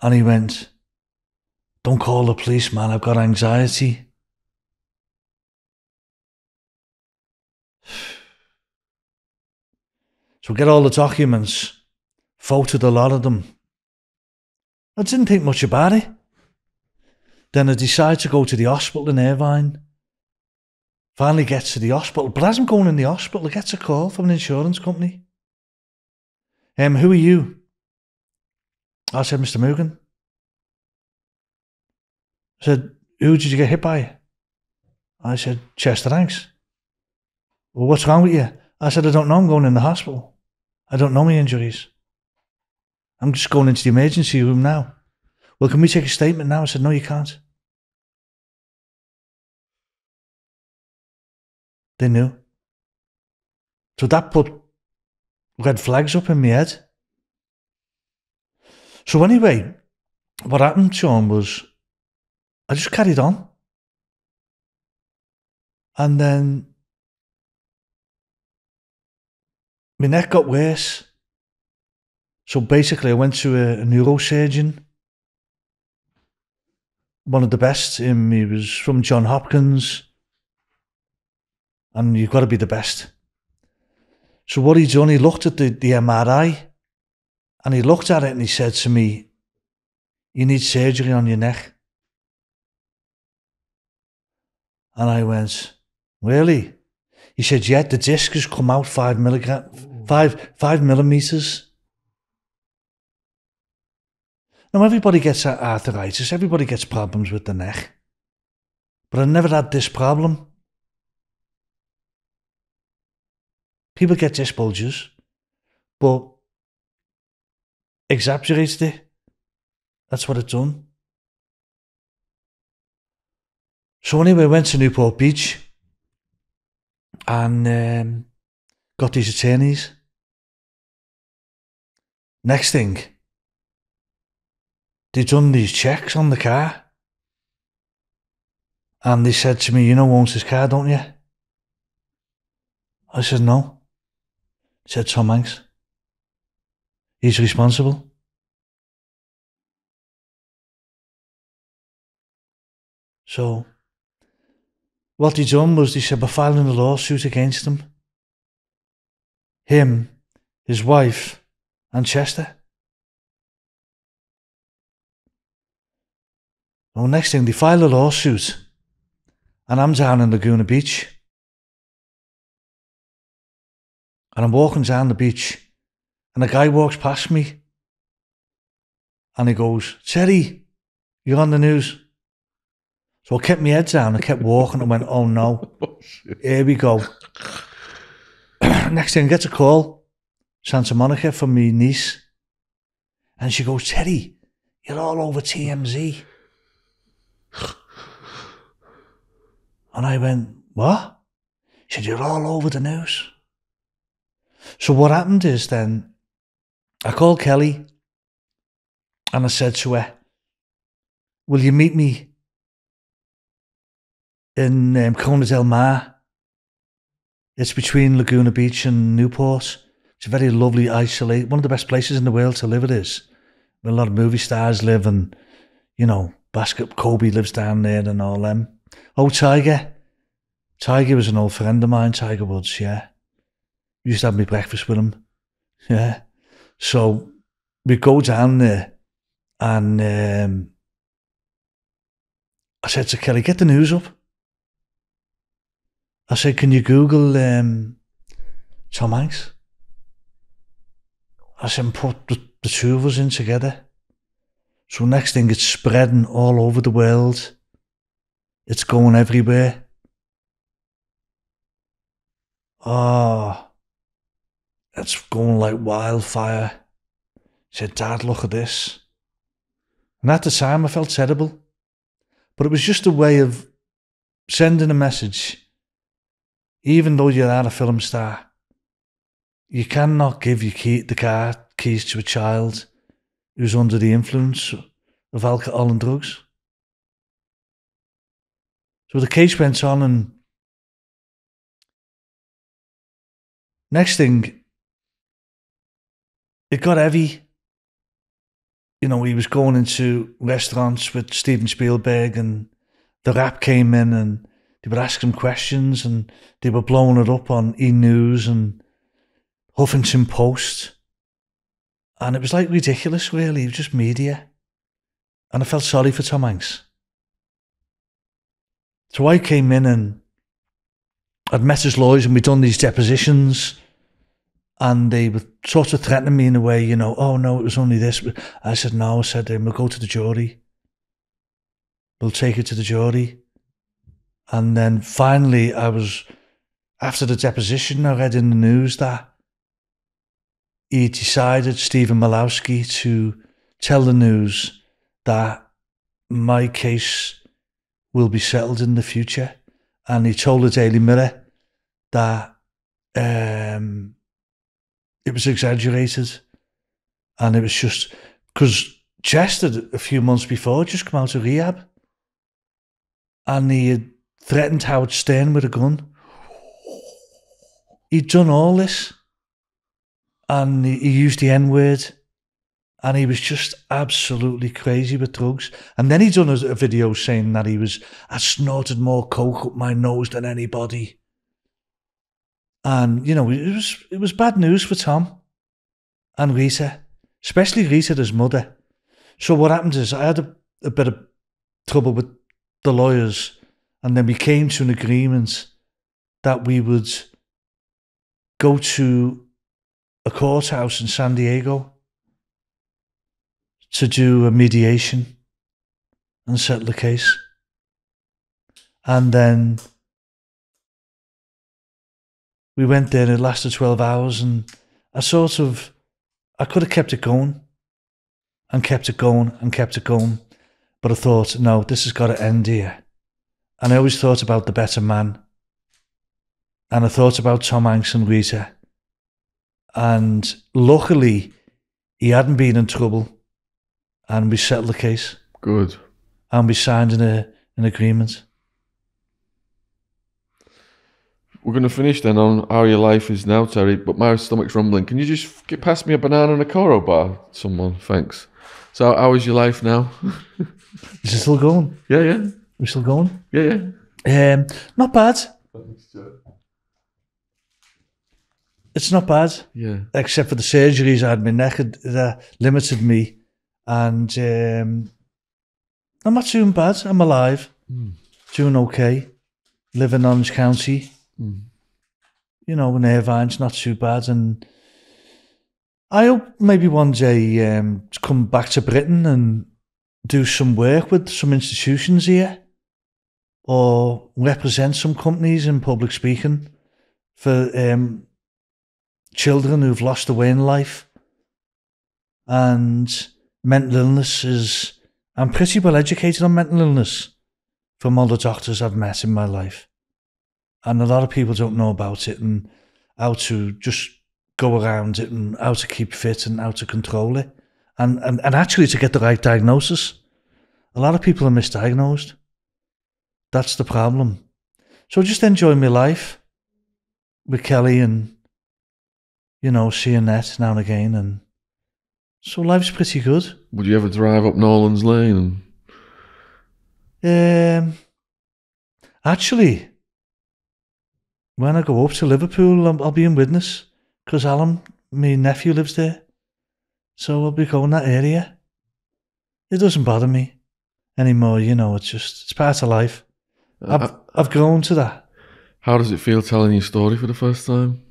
And he went, Don't call the police, man. I've got anxiety. So get all the documents, photoed a lot of them. I didn't think much about it. Then I decide to go to the hospital in Irvine. Finally gets to the hospital, but as I'm going in the hospital, I gets a call from an insurance company. Um, who are you? I said, Mr. Moogan. I said, who did you get hit by? I said, Chester Hanks. Well, what's wrong with you? I said, I don't know. I'm going in the hospital. I don't know my injuries. I'm just going into the emergency room now. Well, can we take a statement now? I said, no, you can't. They knew. So that put red flags up in my head. So anyway, what happened, Sean, was I just carried on. And then my neck got worse. So basically, I went to a, a neurosurgeon, one of the best. Um, he was from John Hopkins, and you've got to be the best. So what he done, he looked at the, the MRI and he looked at it and he said to me, you need surgery on your neck. And I went, really? He said, yeah, the disc has come out five milligram, five, five millimeters. Now everybody gets arthritis, everybody gets problems with the neck. But I never had this problem. People get disc bulges, but exaggerates it. That's what it's done. So anyway, we went to Newport Beach and um, got these attorneys. Next thing, they done these checks on the car. And they said to me, you know owns this car, don't you? I said, no said Tom Hanks. He's responsible. So, what he done was he said, we're filing a lawsuit against him. Him, his wife, and Chester. Well, next thing, they file a lawsuit, and I'm down in Laguna Beach. and I'm walking down the beach, and a guy walks past me, and he goes, Terry, you're on the news. So I kept my head down, I kept walking, and went, oh no, oh, here we go. Next thing, I get a call, Santa Monica from my niece, and she goes, Terry, you're all over TMZ. And I went, what? She said, you're all over the news. So what happened is then I called Kelly and I said to her, will you meet me in um, Mar? It's between Laguna Beach and Newport. It's a very lovely, isolated, one of the best places in the world to live. It is. Where a lot of movie stars live, and you know, basket Kobe lives down there and all them. Oh, Tiger. Tiger was an old friend of mine, Tiger Woods, yeah. Used to have me breakfast with him. Yeah. So we go down there and um, I said to Kelly, get the news up. I said, can you Google um, Tom Hanks? I said, put the, the two of us in together. So next thing, it's spreading all over the world. It's going everywhere. Oh, it's going like wildfire. He said, Dad, look at this. And at the time, I felt terrible. But it was just a way of sending a message. Even though you're not a film star, you cannot give your key, the car keys to a child who's under the influence of alcohol and drugs. So the case went on, and next thing, it got heavy. You know, he was going into restaurants with Steven Spielberg, and the rap came in, and they were asking questions, and they were blowing it up on E News and Huffington Post. And it was like ridiculous, really. It was just media. And I felt sorry for Tom Hanks. So I came in and I'd met his lawyers and we'd done these depositions. And they were sort of threatening me in a way, you know, oh no, it was only this. I said, no, I said, um, we'll go to the jury. We'll take it to the jury. And then finally, I was, after the deposition, I read in the news that he decided, Stephen Malowski, to tell the news that my case will be settled in the future. And he told the Daily Mirror that um, it was exaggerated. And it was just because Chester, a few months before, just come out of rehab. And he had threatened Howard Stern with a gun. He'd done all this and he, used the N word, and he was just absolutely crazy with drugs. And then he done a, a video saying that he was I snorted more coke up my nose than anybody. And you know, it was it was bad news for Tom and Rita, especially Rita, his mother. So what happened is I had a, a bit of trouble with the lawyers, and then we came to an agreement that we would go to a courthouse in San Diego to do a mediation and settle the case. And then we went there and it lasted 12 hours and I sort of, I could have kept it going and kept it going and kept it going. But I thought, no, this has got to end here. And I always thought about the better man. And I thought about Tom Hanks and Rita. And luckily, he hadn't been in trouble, and we settled the case. Good. And we signed an, a, an agreement. We're going to finish then on how your life is now, Terry. But my stomach's rumbling. Can you just get past me a banana and a KORO bar, someone? Thanks. So, how is your life now? Is it still going? yeah, yeah, We're still going? yeah, yeah. Um, not bad. It's not bad, Yeah. except for the surgeries I had. My neck had, that limited me, and um, I'm not doing bad. I'm alive, doing okay. Live in Orange County. You know, in Irvine's not too bad. And I hope maybe one day um, to come back to Britain and do some work with some institutions here or represent some companies in public speaking for um, children who've lost their way in life. And mental illness is, I'm pretty well educated on mental illness from all the doctors I've met in my life. And a lot of people don't know about it and how to just go around it and how to keep fit and how to control it. And, and, and actually to get the right diagnosis. A lot of people are misdiagnosed. That's the problem. So just enjoy my life with Kelly and, you know, seeing that now and again. And so life's pretty good. Would you ever drive up Nolan's Lane? Um, actually, when I go up to Liverpool, I'll, I'll be in Widnes because Alan, my nephew, lives there. So I'll be going that area. It doesn't bother me anymore, you know, it's just, it's part of life. I've, Uh, I've grown to that. how does it feel telling your story for the first time?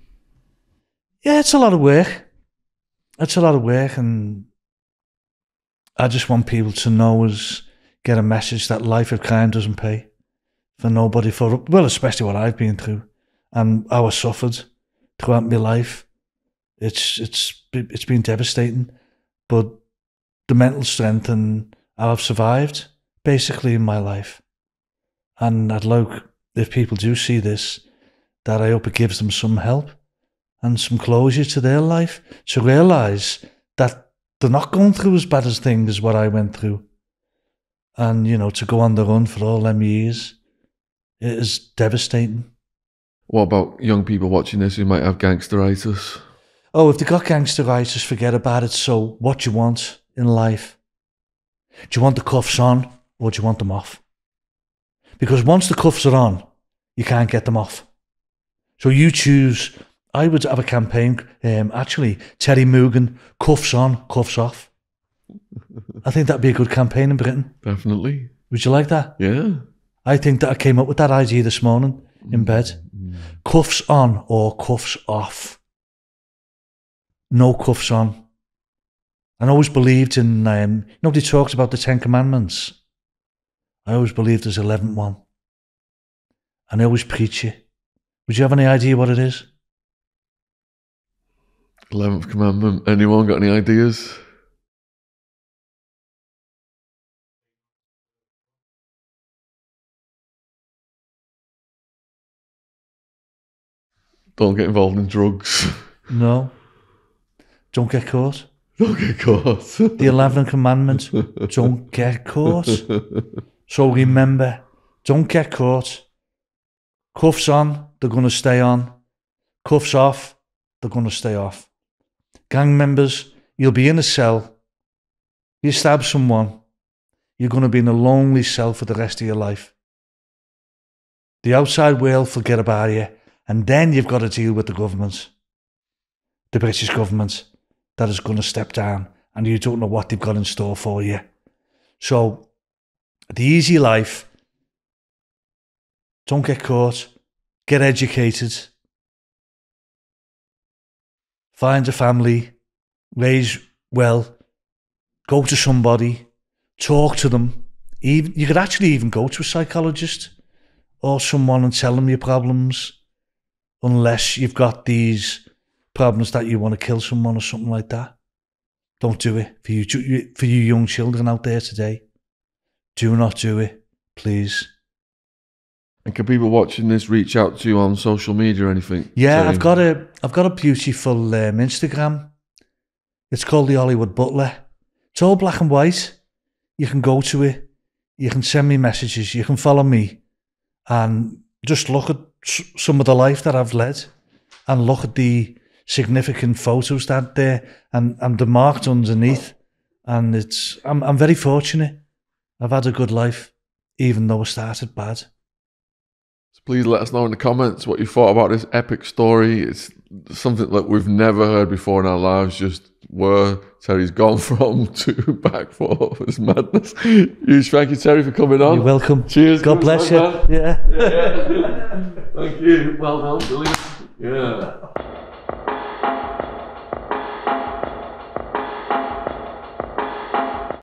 Yeah, it's a lot of work. It's a lot of work, and I just want people to know is get a message that life of crime doesn't pay for nobody. For well, especially what I've been through and how I suffered throughout my life. It's it's it's been devastating, but the mental strength and how I've survived basically in my life. And I'd like if people do see this, that I hope it gives them some help and some closure to their life to realize that they're not going through as bad as things as what I went through. And, you know, to go on the run for all them years, it is devastating. What about young people watching this who might have gangsteritis? Oh, if they got gangsteritis, forget about it. So, what do you want in life? Do you want the cuffs on or do you want them off? Because once the cuffs are on, you can't get them off. So you choose. I would have a campaign. Um, actually, Terry Moogan, cuffs on, cuffs off. I think that'd be a good campaign in Britain. Definitely. Would you like that? Yeah. I think that I came up with that idea this morning in bed. Cuffs on or cuffs off. No cuffs on. I always believed in, um, nobody talks about the Ten Commandments. I always believed there's 11th one. And I always preach it. Would you have any idea what it is? 11th commandment. Anyone got any ideas? Don't get involved in drugs. No. Don't get caught. Don't get caught. The 11th commandment, don't get caught. So remember, don't get caught. Cuffs on, they're going to stay on. Cuffs off, they're going to stay off. Gang members, you'll be in a cell. You stab someone, you're going to be in a lonely cell for the rest of your life. The outside world forget about you, and then you've got to deal with the government, the British government, that is going to step down, and you don't know what they've got in store for you. So, the easy life, don't get caught, get educated, find a family, raise well, go to somebody, talk to them. Even you could actually even go to a psychologist or someone and tell them your problems, unless you've got these problems that you want to kill someone or something like that. Don't do it for you for you young children out there today. Do not do it, please. and can people watching this reach out to you on social media or anything? Yeah, Terry? I've got a I've got a beautiful um, Instagram. It's called the Hollywood Butler. It's all black and white. You can go to it. You can send me messages. You can follow me, and just look at some of the life that I've led, and look at the significant photos that there, and and the marked underneath. And it's I'm I'm very fortunate. I've had a good life, even though I started bad. So please let us know in the comments what you thought about this epic story. It's something that we've never heard before in our lives. Just where Terry's gone from to back forth is madness. Huge thank you, Terry, for coming on. You're welcome. Cheers. God bless you. man. Yeah. Thank you. Well done. Brilliant. Yeah.